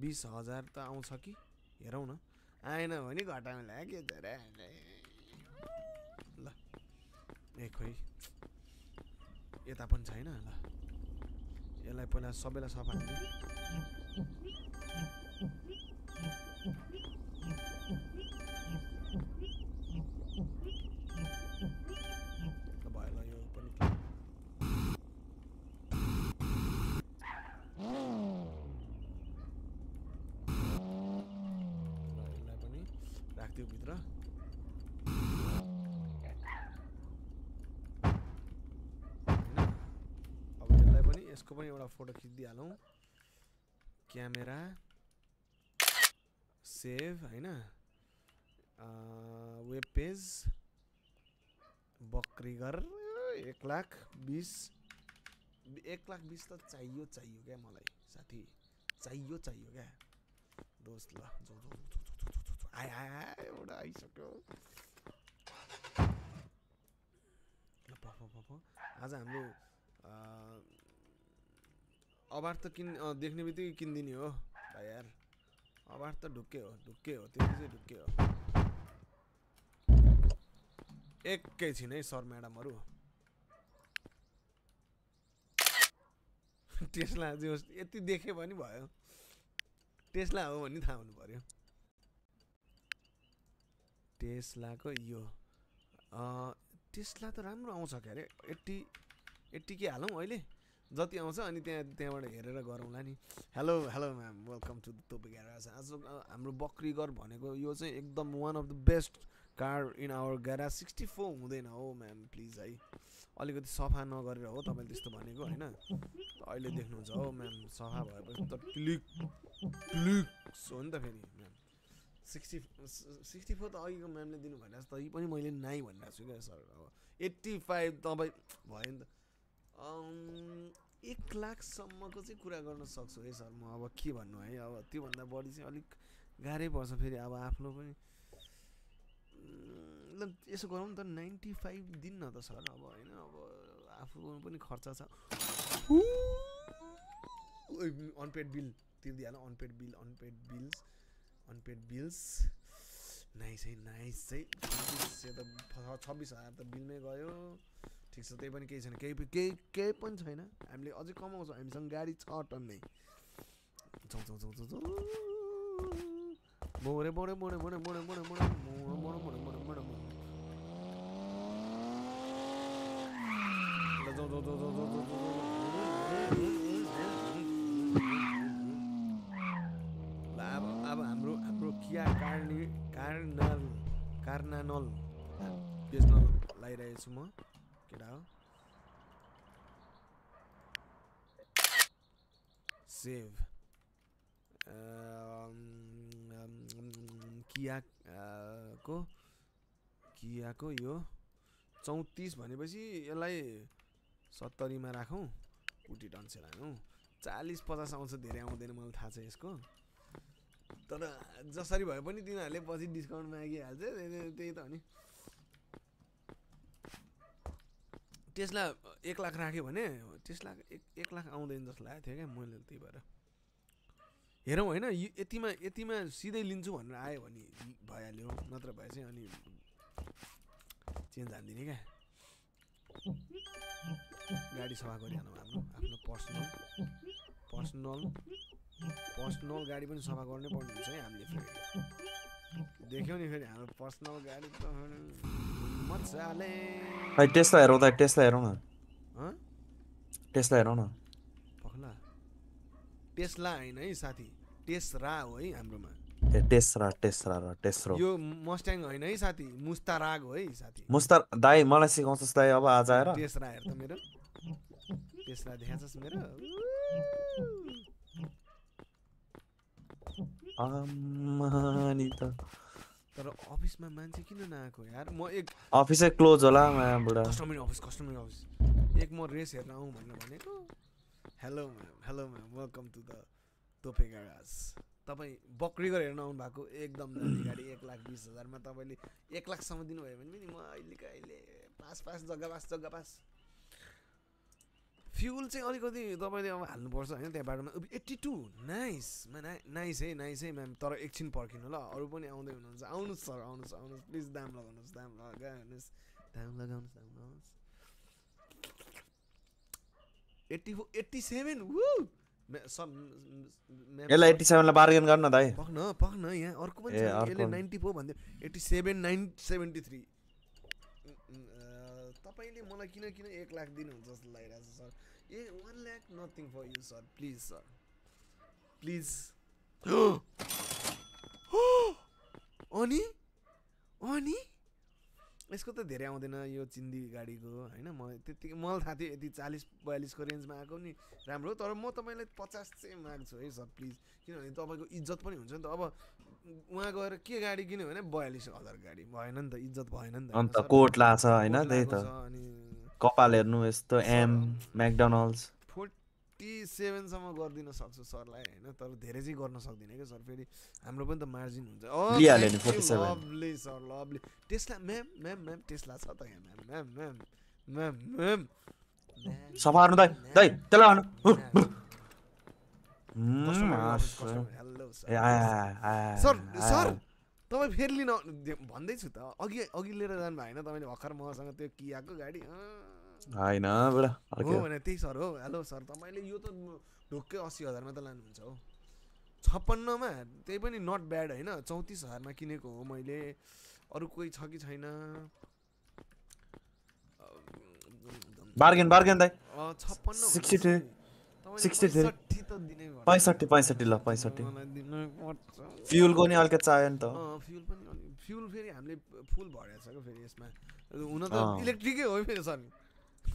बिस हजार त आउँछ कि? हेरौँ न। आएन भने घटामा ल्यायो के धेरै। ल ए खोइ। यता पनि छैन। ल यसलाई पहिला सबैलाई सफा। यसलाई पनि राखिदिउँ भित्र। अब यसलाई पनि यसको पनि एउटा फोटो खिचिदिइहालौँ क्यामेरा। सेभ होइन? Web page. बक्रिगर। एक लाख बिस। एक लाख बिस त चाहियो चाहियो क्या मलाई साथी? चाहियो चाहियो क्या? दोस्त ल आय आय एउटा आइसक्यो। ल आज हाम्रो अ, अबार त किन देख्ने बित्तिकै किनिदिने हो भाइ यार अबार त ढुक्कै हो ढुक्कै हो त्यो चाहिँ ढुक्कै हो। एकैछिन है सर म्याडमहरू। टेस्ला जे होस् यति देख्यो भने भयो। टेस्ला हो भने थाहा हुनु पऱ्यो टेस्लाको यो टेस्ला त राम्रो आउँछ के अरे एट्टी एट्टी के हालौँ अहिले? जति आउँछ अनि त्यहाँ त्यहाँबाट हेरेर गरौँला नि। Hello hello ma'am welcome to the topic आज हाम्रो बक्रीगर भनेको यो चाहिँ एकदम one of the best car in our garage sixty four हुँदैन हो म्याम प्लिज है। अलिकति सफा नगरेर हो तपाईँले त्यस्तो भनेको होइन? अहिले देख्नुहुन्छ हो म्याम सफा भएपछि त क्लिक क्लिक्स हो नि त फेरि म्याम सिक्सटी सिक्सटी फोर त अघिको म्यामले दिनु भइरहेको छ तै पनि मैले नाइ भनिरहेको छु क्या सर। अब एट्टी फाइभ तपाईँ भयो नि त। एक लाखसम्मको चाहिँ कुरा गर्न सक्छु है सर म अब के भन्नु है? अब त्योभन्दा बढी चाहिँ अलिक गाह्रै पर्छ फेरि अब आफ्नो पनि ल यसो गरौँ न त नाइन्टी फाइभ दिन न त सर अब होइन अब आफूको पनि खर्च छ unpaid bill तिर्दिहाल unpaid bill unpaid bills unpaid bills nice है नाइस चाहिँ यो त छ- छब्बिस हजार त बिलमै गयो ठिक छ त्यही पनि केही छैन केही केही केही पनि छैन हामीले अझै कमाउँछौँ हामीसँग गाडी छ बोडे बोडे बोडे बोडे बोडे बोडे बोडे बोडे बोडे बोडे बोडे बोडे बोडे ल जाउँ जाउँ जाउँ जाउँ जाउँ जाउँ ल अब अब हाम्रो हाम्रो किया कार्नि कार्नल कार्नानल बेच्न लगाइरहेको छु म केटा हो सेभ किया को कियाको यो चौतिस भनेपछि यसलाई सत्तरीमा राखौँ पुटी टन्से लानु चालिस पचास आउँछ धेरै आउँदैन मलाई थाहा छ यसको। तर जसरी भए पनि तिनीहरूले पछि डिस्काउन्ट मागिहाल्छ त्यही त हो नि। त्यसलाई एक लाख राख्यो भने त्यसलाई एक एक लाख आउँदैन जस्तो लागेको थियो क्या मैले त्यही भएर। हेरौँ होइन यतिमा यतिमा सिधै लिन्छु भनेर आयो भने भइहाल्यो नत्र भए चाहिँ अनि चेन्ज हालिदिने क्या। गाडी सफा गरिहालौँ हाम्रो आफ्नो पर्सनल पर्सनल पर्सनल गाडी पनि सफा गर्नै पर्ने हुन्छ है हामीले फेरि। देख्यौ नि फेरि हाम्रो पर्सनल गाडी त मजाले। खै टेस्ला हेरौँ त टेस्ला हेरौँ न? टेस्ला हेरौँ न। पखला टेस्ला होइन है साथी टेस्रा हो है हाम्रोमा। ए टेस्रा टेस्रा र टेस्रो यो मस्ट्याङ होइन है साथी मुस्ताराग हो है साथी। मुस्तार दाई मलाई सिकाउँछस् दाई अब आज आएर। टेस्रा हेर त मेरो। टेस्रा देखाएछस् मेरो आम्मानी त तर अफिसमा मान्छे किन नआएको यार म एक अफिसै क्लोज होला कस्टमर अफिस कस्टमर अफिस एक म रेस हेरेर आउँ भनेर भनेको hello ma'am hello ma'am welcome to the तोपे ग्याराज तपाईँ बक्रीगर हेर्न आउनु भएको एकदम दामी गाडी एक लाख बिस हजारमा तपाईँले एक लाखसम्म दिनुभयो भने पनि म अहिलेको अहिले पास पास जग्गा पास जग्गा पास फ्युल चाहिँ अलिकति तपाईँले अब हाल्नुपर्छ होइन त्यहाँ बाटोमा। Eighty two nice nice nice है नाइस है म्याम तर एकछिन पर्खिनु ल अरू पनि आउँदै हुनुहुन्छ। आउनुहोस् सर आउनुहोस् आउनुहोस्। प्लिज दाम लगाउनुहोस् दाम लगाउनुहोस् दाम लगाउनुहोस् दाम लगाउनुहोस्। एट्टी फोर एट्टी सेभेन वु! यसलाई एट्टी सेभेनलाई बार्गेन गर्न दाई पख्न पख्न यहाँ अर्को यसले पनि। नाइन्टी फोर भन्दै eighty seven nine seventy three. तपाईँले मलाई किन किन एक लाख दिनुहुन्छ जस्तो लागिरहेको छ sir? A one lakh nothing for you sir. Please sir. Please अनि? अनि? यसको त धेरै आउँदैन यो चिन्दी गाडीको होइन? मलाई त्यति मलाई थाहा थियो यति चालिस बयालिसको रेन्जमा आएको नि राम्रो तर म तपाईँलाई पचास चाहिँ माग्छु है सर प्लिज। किनभने तपाईँको इज्जत पनि हुन्छ नि त। अब उहाँ गएर के गाडी किन्यो भने बयालिस हजार गाडी। भएन नि त इज्जत भएन नि त अन्त? कोट लाछ होइन? त्यही त। अनि कपाल हेर्नु यस्तो एम म्याकडोनल्ड्स फोर्टी सेभेनसम्म गरिदिन सक्छु सरलाई होइन? तर धेरै चाहिँ गर्न सक्दिनँ क्या सर। फेरि हाम्रो पनि त मार्जिन हुन्छ। लिइहाल्यो नि, 47 lovely sir lovely Tesla ma'am ma'am ma'am Tesla छ त यहाँ ma'am ma'am ma'am ma'am ma'am सफा गर्नु दाइ दाइ त्यसलाई सर। सर तपाईँ फेरि लिन भन्दैछु त। अघि अघि लिएर जानु होइन? तपाईँले भर्खर मसँग त्यो कियाको गाडी। होइन बुढा हो। भने त्यही सर हो हेलो सर तपाईँले यो त ढुक्कै अस्सी हजारमा त लानुहुन्छ हो छप्पन्नमा त्यही पनि नट ब्याड होइन चौतिस हजारमा किनेको हो मैले अरू कोही छ कि छैन बार्गेन बार्गेन दाइ छप्पन्न 63 तपाईँले 63 पैँसट्ठी त दिनै पर्छ। पैँसठी पैँसठी ल पैँसठी। फ्युलको नि अलिकति चाहियो नि त फ्युल पनि फ्युल फेरि हामीले फुल भरेको छ क्या फेरि यसमा हुन त। इलेक्ट्रिकै हो फेरि सर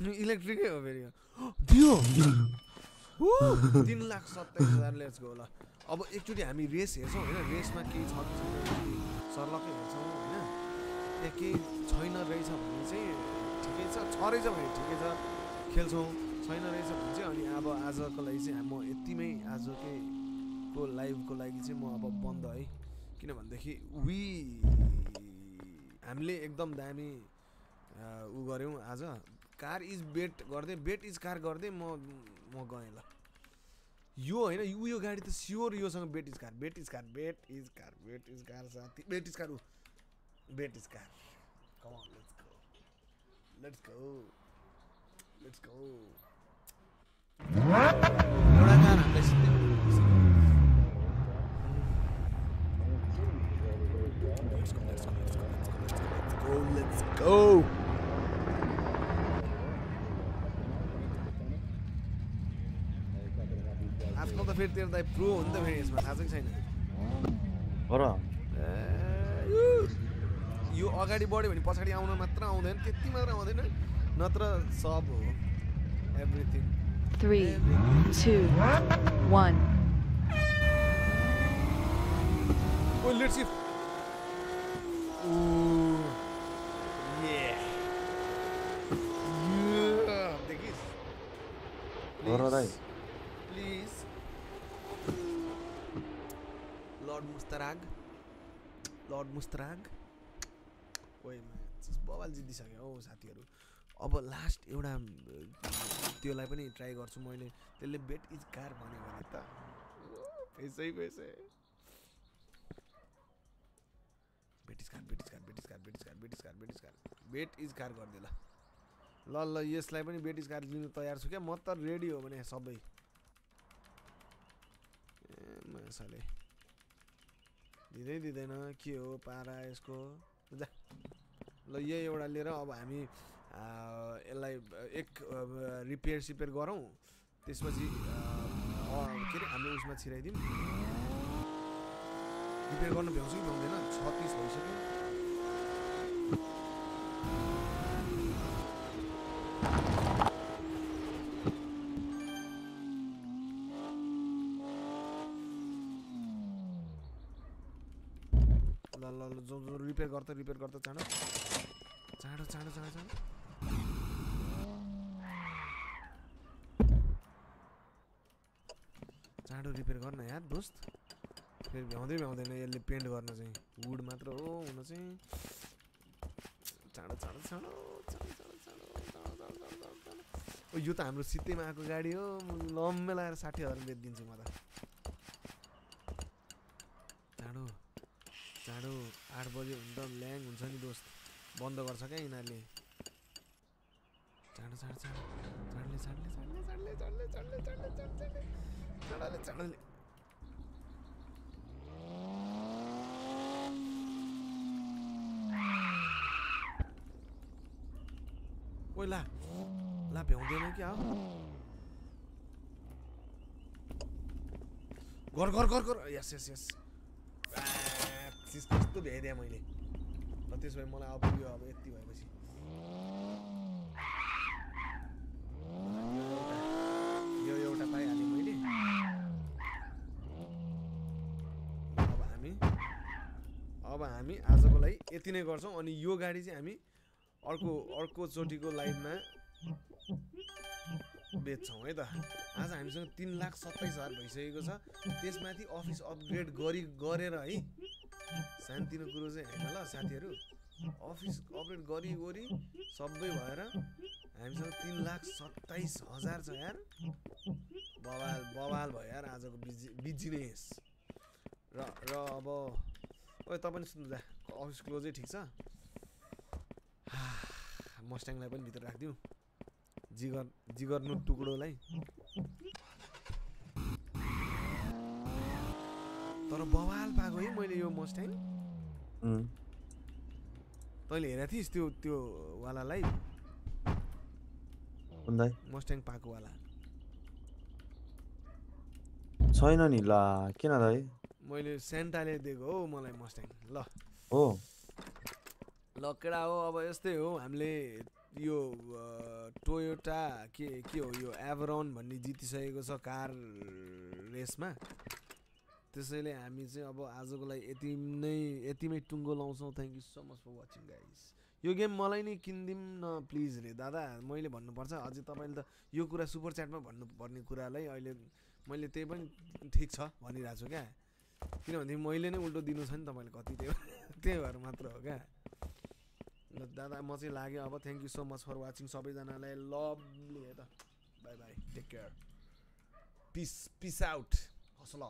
इलेक्ट्रिकै हो फेरि दियो। ऊ, तिन लाख सत्ताइस हजार लेट्स गो ल। अब एकचोटि हामी रेस हेर्छौँ होइन? रेसमा केही छ कि छैन? एकचोटि सर्लक्कै हेर्छौँ होइन? त्यहाँ केही छैन रहेछ भने चाहिँ ठिकै छ। छ रहेछ भने ठिकै छ। खेल्छौँ। छैन रहेछ भने चाहिँ अनि अब आजको लागि चाहिँ म यतिमै आजकै को लाइभको लागि चाहिँ म अब बन्द है। किनभनेदेखि वी हामीले एकदम दामी उ गऱ्यौँ आज। कार इज बेट गर्दै बेट इज कार गर्दै म म गएँ ल यो होइन यो यो गाडी त sure योसँग bet is car bet is car bet is car bet is car साथी बेट इज कार ऊ bet is car come on let's go let's go let's go एउटा कार हामीलाई सिधै Let's go, let's go, let's go, let's go, let's go, let's go. आजकल त फेरि तेरो दाइ प्रो हो नि त फेरि यसमा थाहा छ कि छैन हो र ए, यो अगाडि बढ्यो भने पछाडि आउन मात्र आउँदैन त्यति मात्र आउँदैन नत्र सब हो everything Three, two, one. Oh, let's see. Ooh. Lord Mustarag. ओइ बवाल जितिसक्यो हौ साथीहरू अब लास्ट एउटा त्योलाई पनि ट्राई गर्छु मैले त्यसले बेट इज कार भन्यो भने त पैसै पैसै bet is car bet is car bet is car bet is car bet is car bet is car bet is car गरिदिए ल ल ल यसलाई पनि बेट इज कार लिनु तयार छु क्या म त रेडी हो भने सबै ए मासाले दिँदै दिँदैन के हो पारा यसको। जा ल यही एउटा लिएर अब हामी यसलाई एक रिपेयर सिपेयर गरौँ। त्यसपछि के अरे हाम्रो उसमा छिराइदिउँ। रिपेयर गर्न भ्याउँछ कि भ्याउँदैन? छत्तिस भइसक्यो। रिपेयर गर्दा रिपेयर गर्दा चाँडो चाँडो चाँडो चाँडो चाँडो चाँडो रिपेयर गर्न याद दोस्त फेरि भ्याउँदै भ्याउँदैन यसले पेन्ट गर्न चाहिँ वुड मात्र हो हुन चाहिँ चाँडो चाँडो चाँडो चाँडो यो त हाम्रो सित्तैमा आएको गाडी हो लम्बे लगाएर साठी हजार बेचिदिन्छु म त आठ बजे हुनु त ल्याङ हुन्छ नि दोस्त बन्द गर्छ क्या यिनीहरूले चाँडो चाँडो ला भ्याउँदैन क्या हो गर गर गर गर यस यस यस चिज कस्तो भ्याइदिएँ मैले। त्यसो भए मलाई अब यो अब यति भएपछि। यो एउटा- पाइहालेँ मैले। अब हामी अब हामी आजको लागि यति नै गर्छौँ अनि यो गाडी चाहिँ हामी अर्को अर्कोचोटिको लाइभमा बेच्छौँ है त। आज हामीसँग तिन लाख सत्ताइस हजार भइसकेको छ। त्यसमाथि अफिस अपग्रेड गरी गरेर है सानोतिनो कुरो चाहिँ होइन ल साथीहरू। अफिस अपग्रेड गरी गरी सबै भएर हामीसँग तिन लाख सत्ताइस हजार छ यार। बवाल बवाल भयो यार आजको बिजि बिजिनेस। र र अब ओए तपाईँ सुन्नु अफिस क्लोजै ठिक छ? मस्ट्याङलाई पनि भित्र राखिदिउँ। जिगर जिगर्नु टुक्रोलाई। तर बवाल पाएको है मैले यो मस्ट्याङ तैँले हेरेको थिइस् त्यो त्यो वालालाई। मस्ट्याङ पाएको वाला। छैन नि ला किन दाइ मैले सेन्टाले दिएको हो मलाई मस्ट्याङ ल। हो। ल केटा हो? अब यस्तै हो हामीले यो टोयोटा के के हो यो एभरन भन्ने जितिसकेको छ कार रेसमा। त्यसैले हामी चाहिँ अब आजको लागि यति नै यतिमै टुङ्गो लाउँछौँ। Thank you so much for watching guys यो गेम मलाई नै किनिदिउँ न प्लिज रे। दादा मैले भन्नुपर्छ अझै तपाईँले त यो कुरा सुपर च्याटमा भन्नुपर्ने कुरालाई अहिले मैले त्यही पनि ठिक छ भनिरहेको छु क्या। किनभनेदेखि मैले नै उल्टो दिनु छ नि तपाईँले कति त्यो त्यही भएर मात्र हो क्या। ल दादा म चाहिँ लाग्यो अब। Thank you so much for watching सबैजनालाई। लभली त। Bye bye take care peace peace out hustle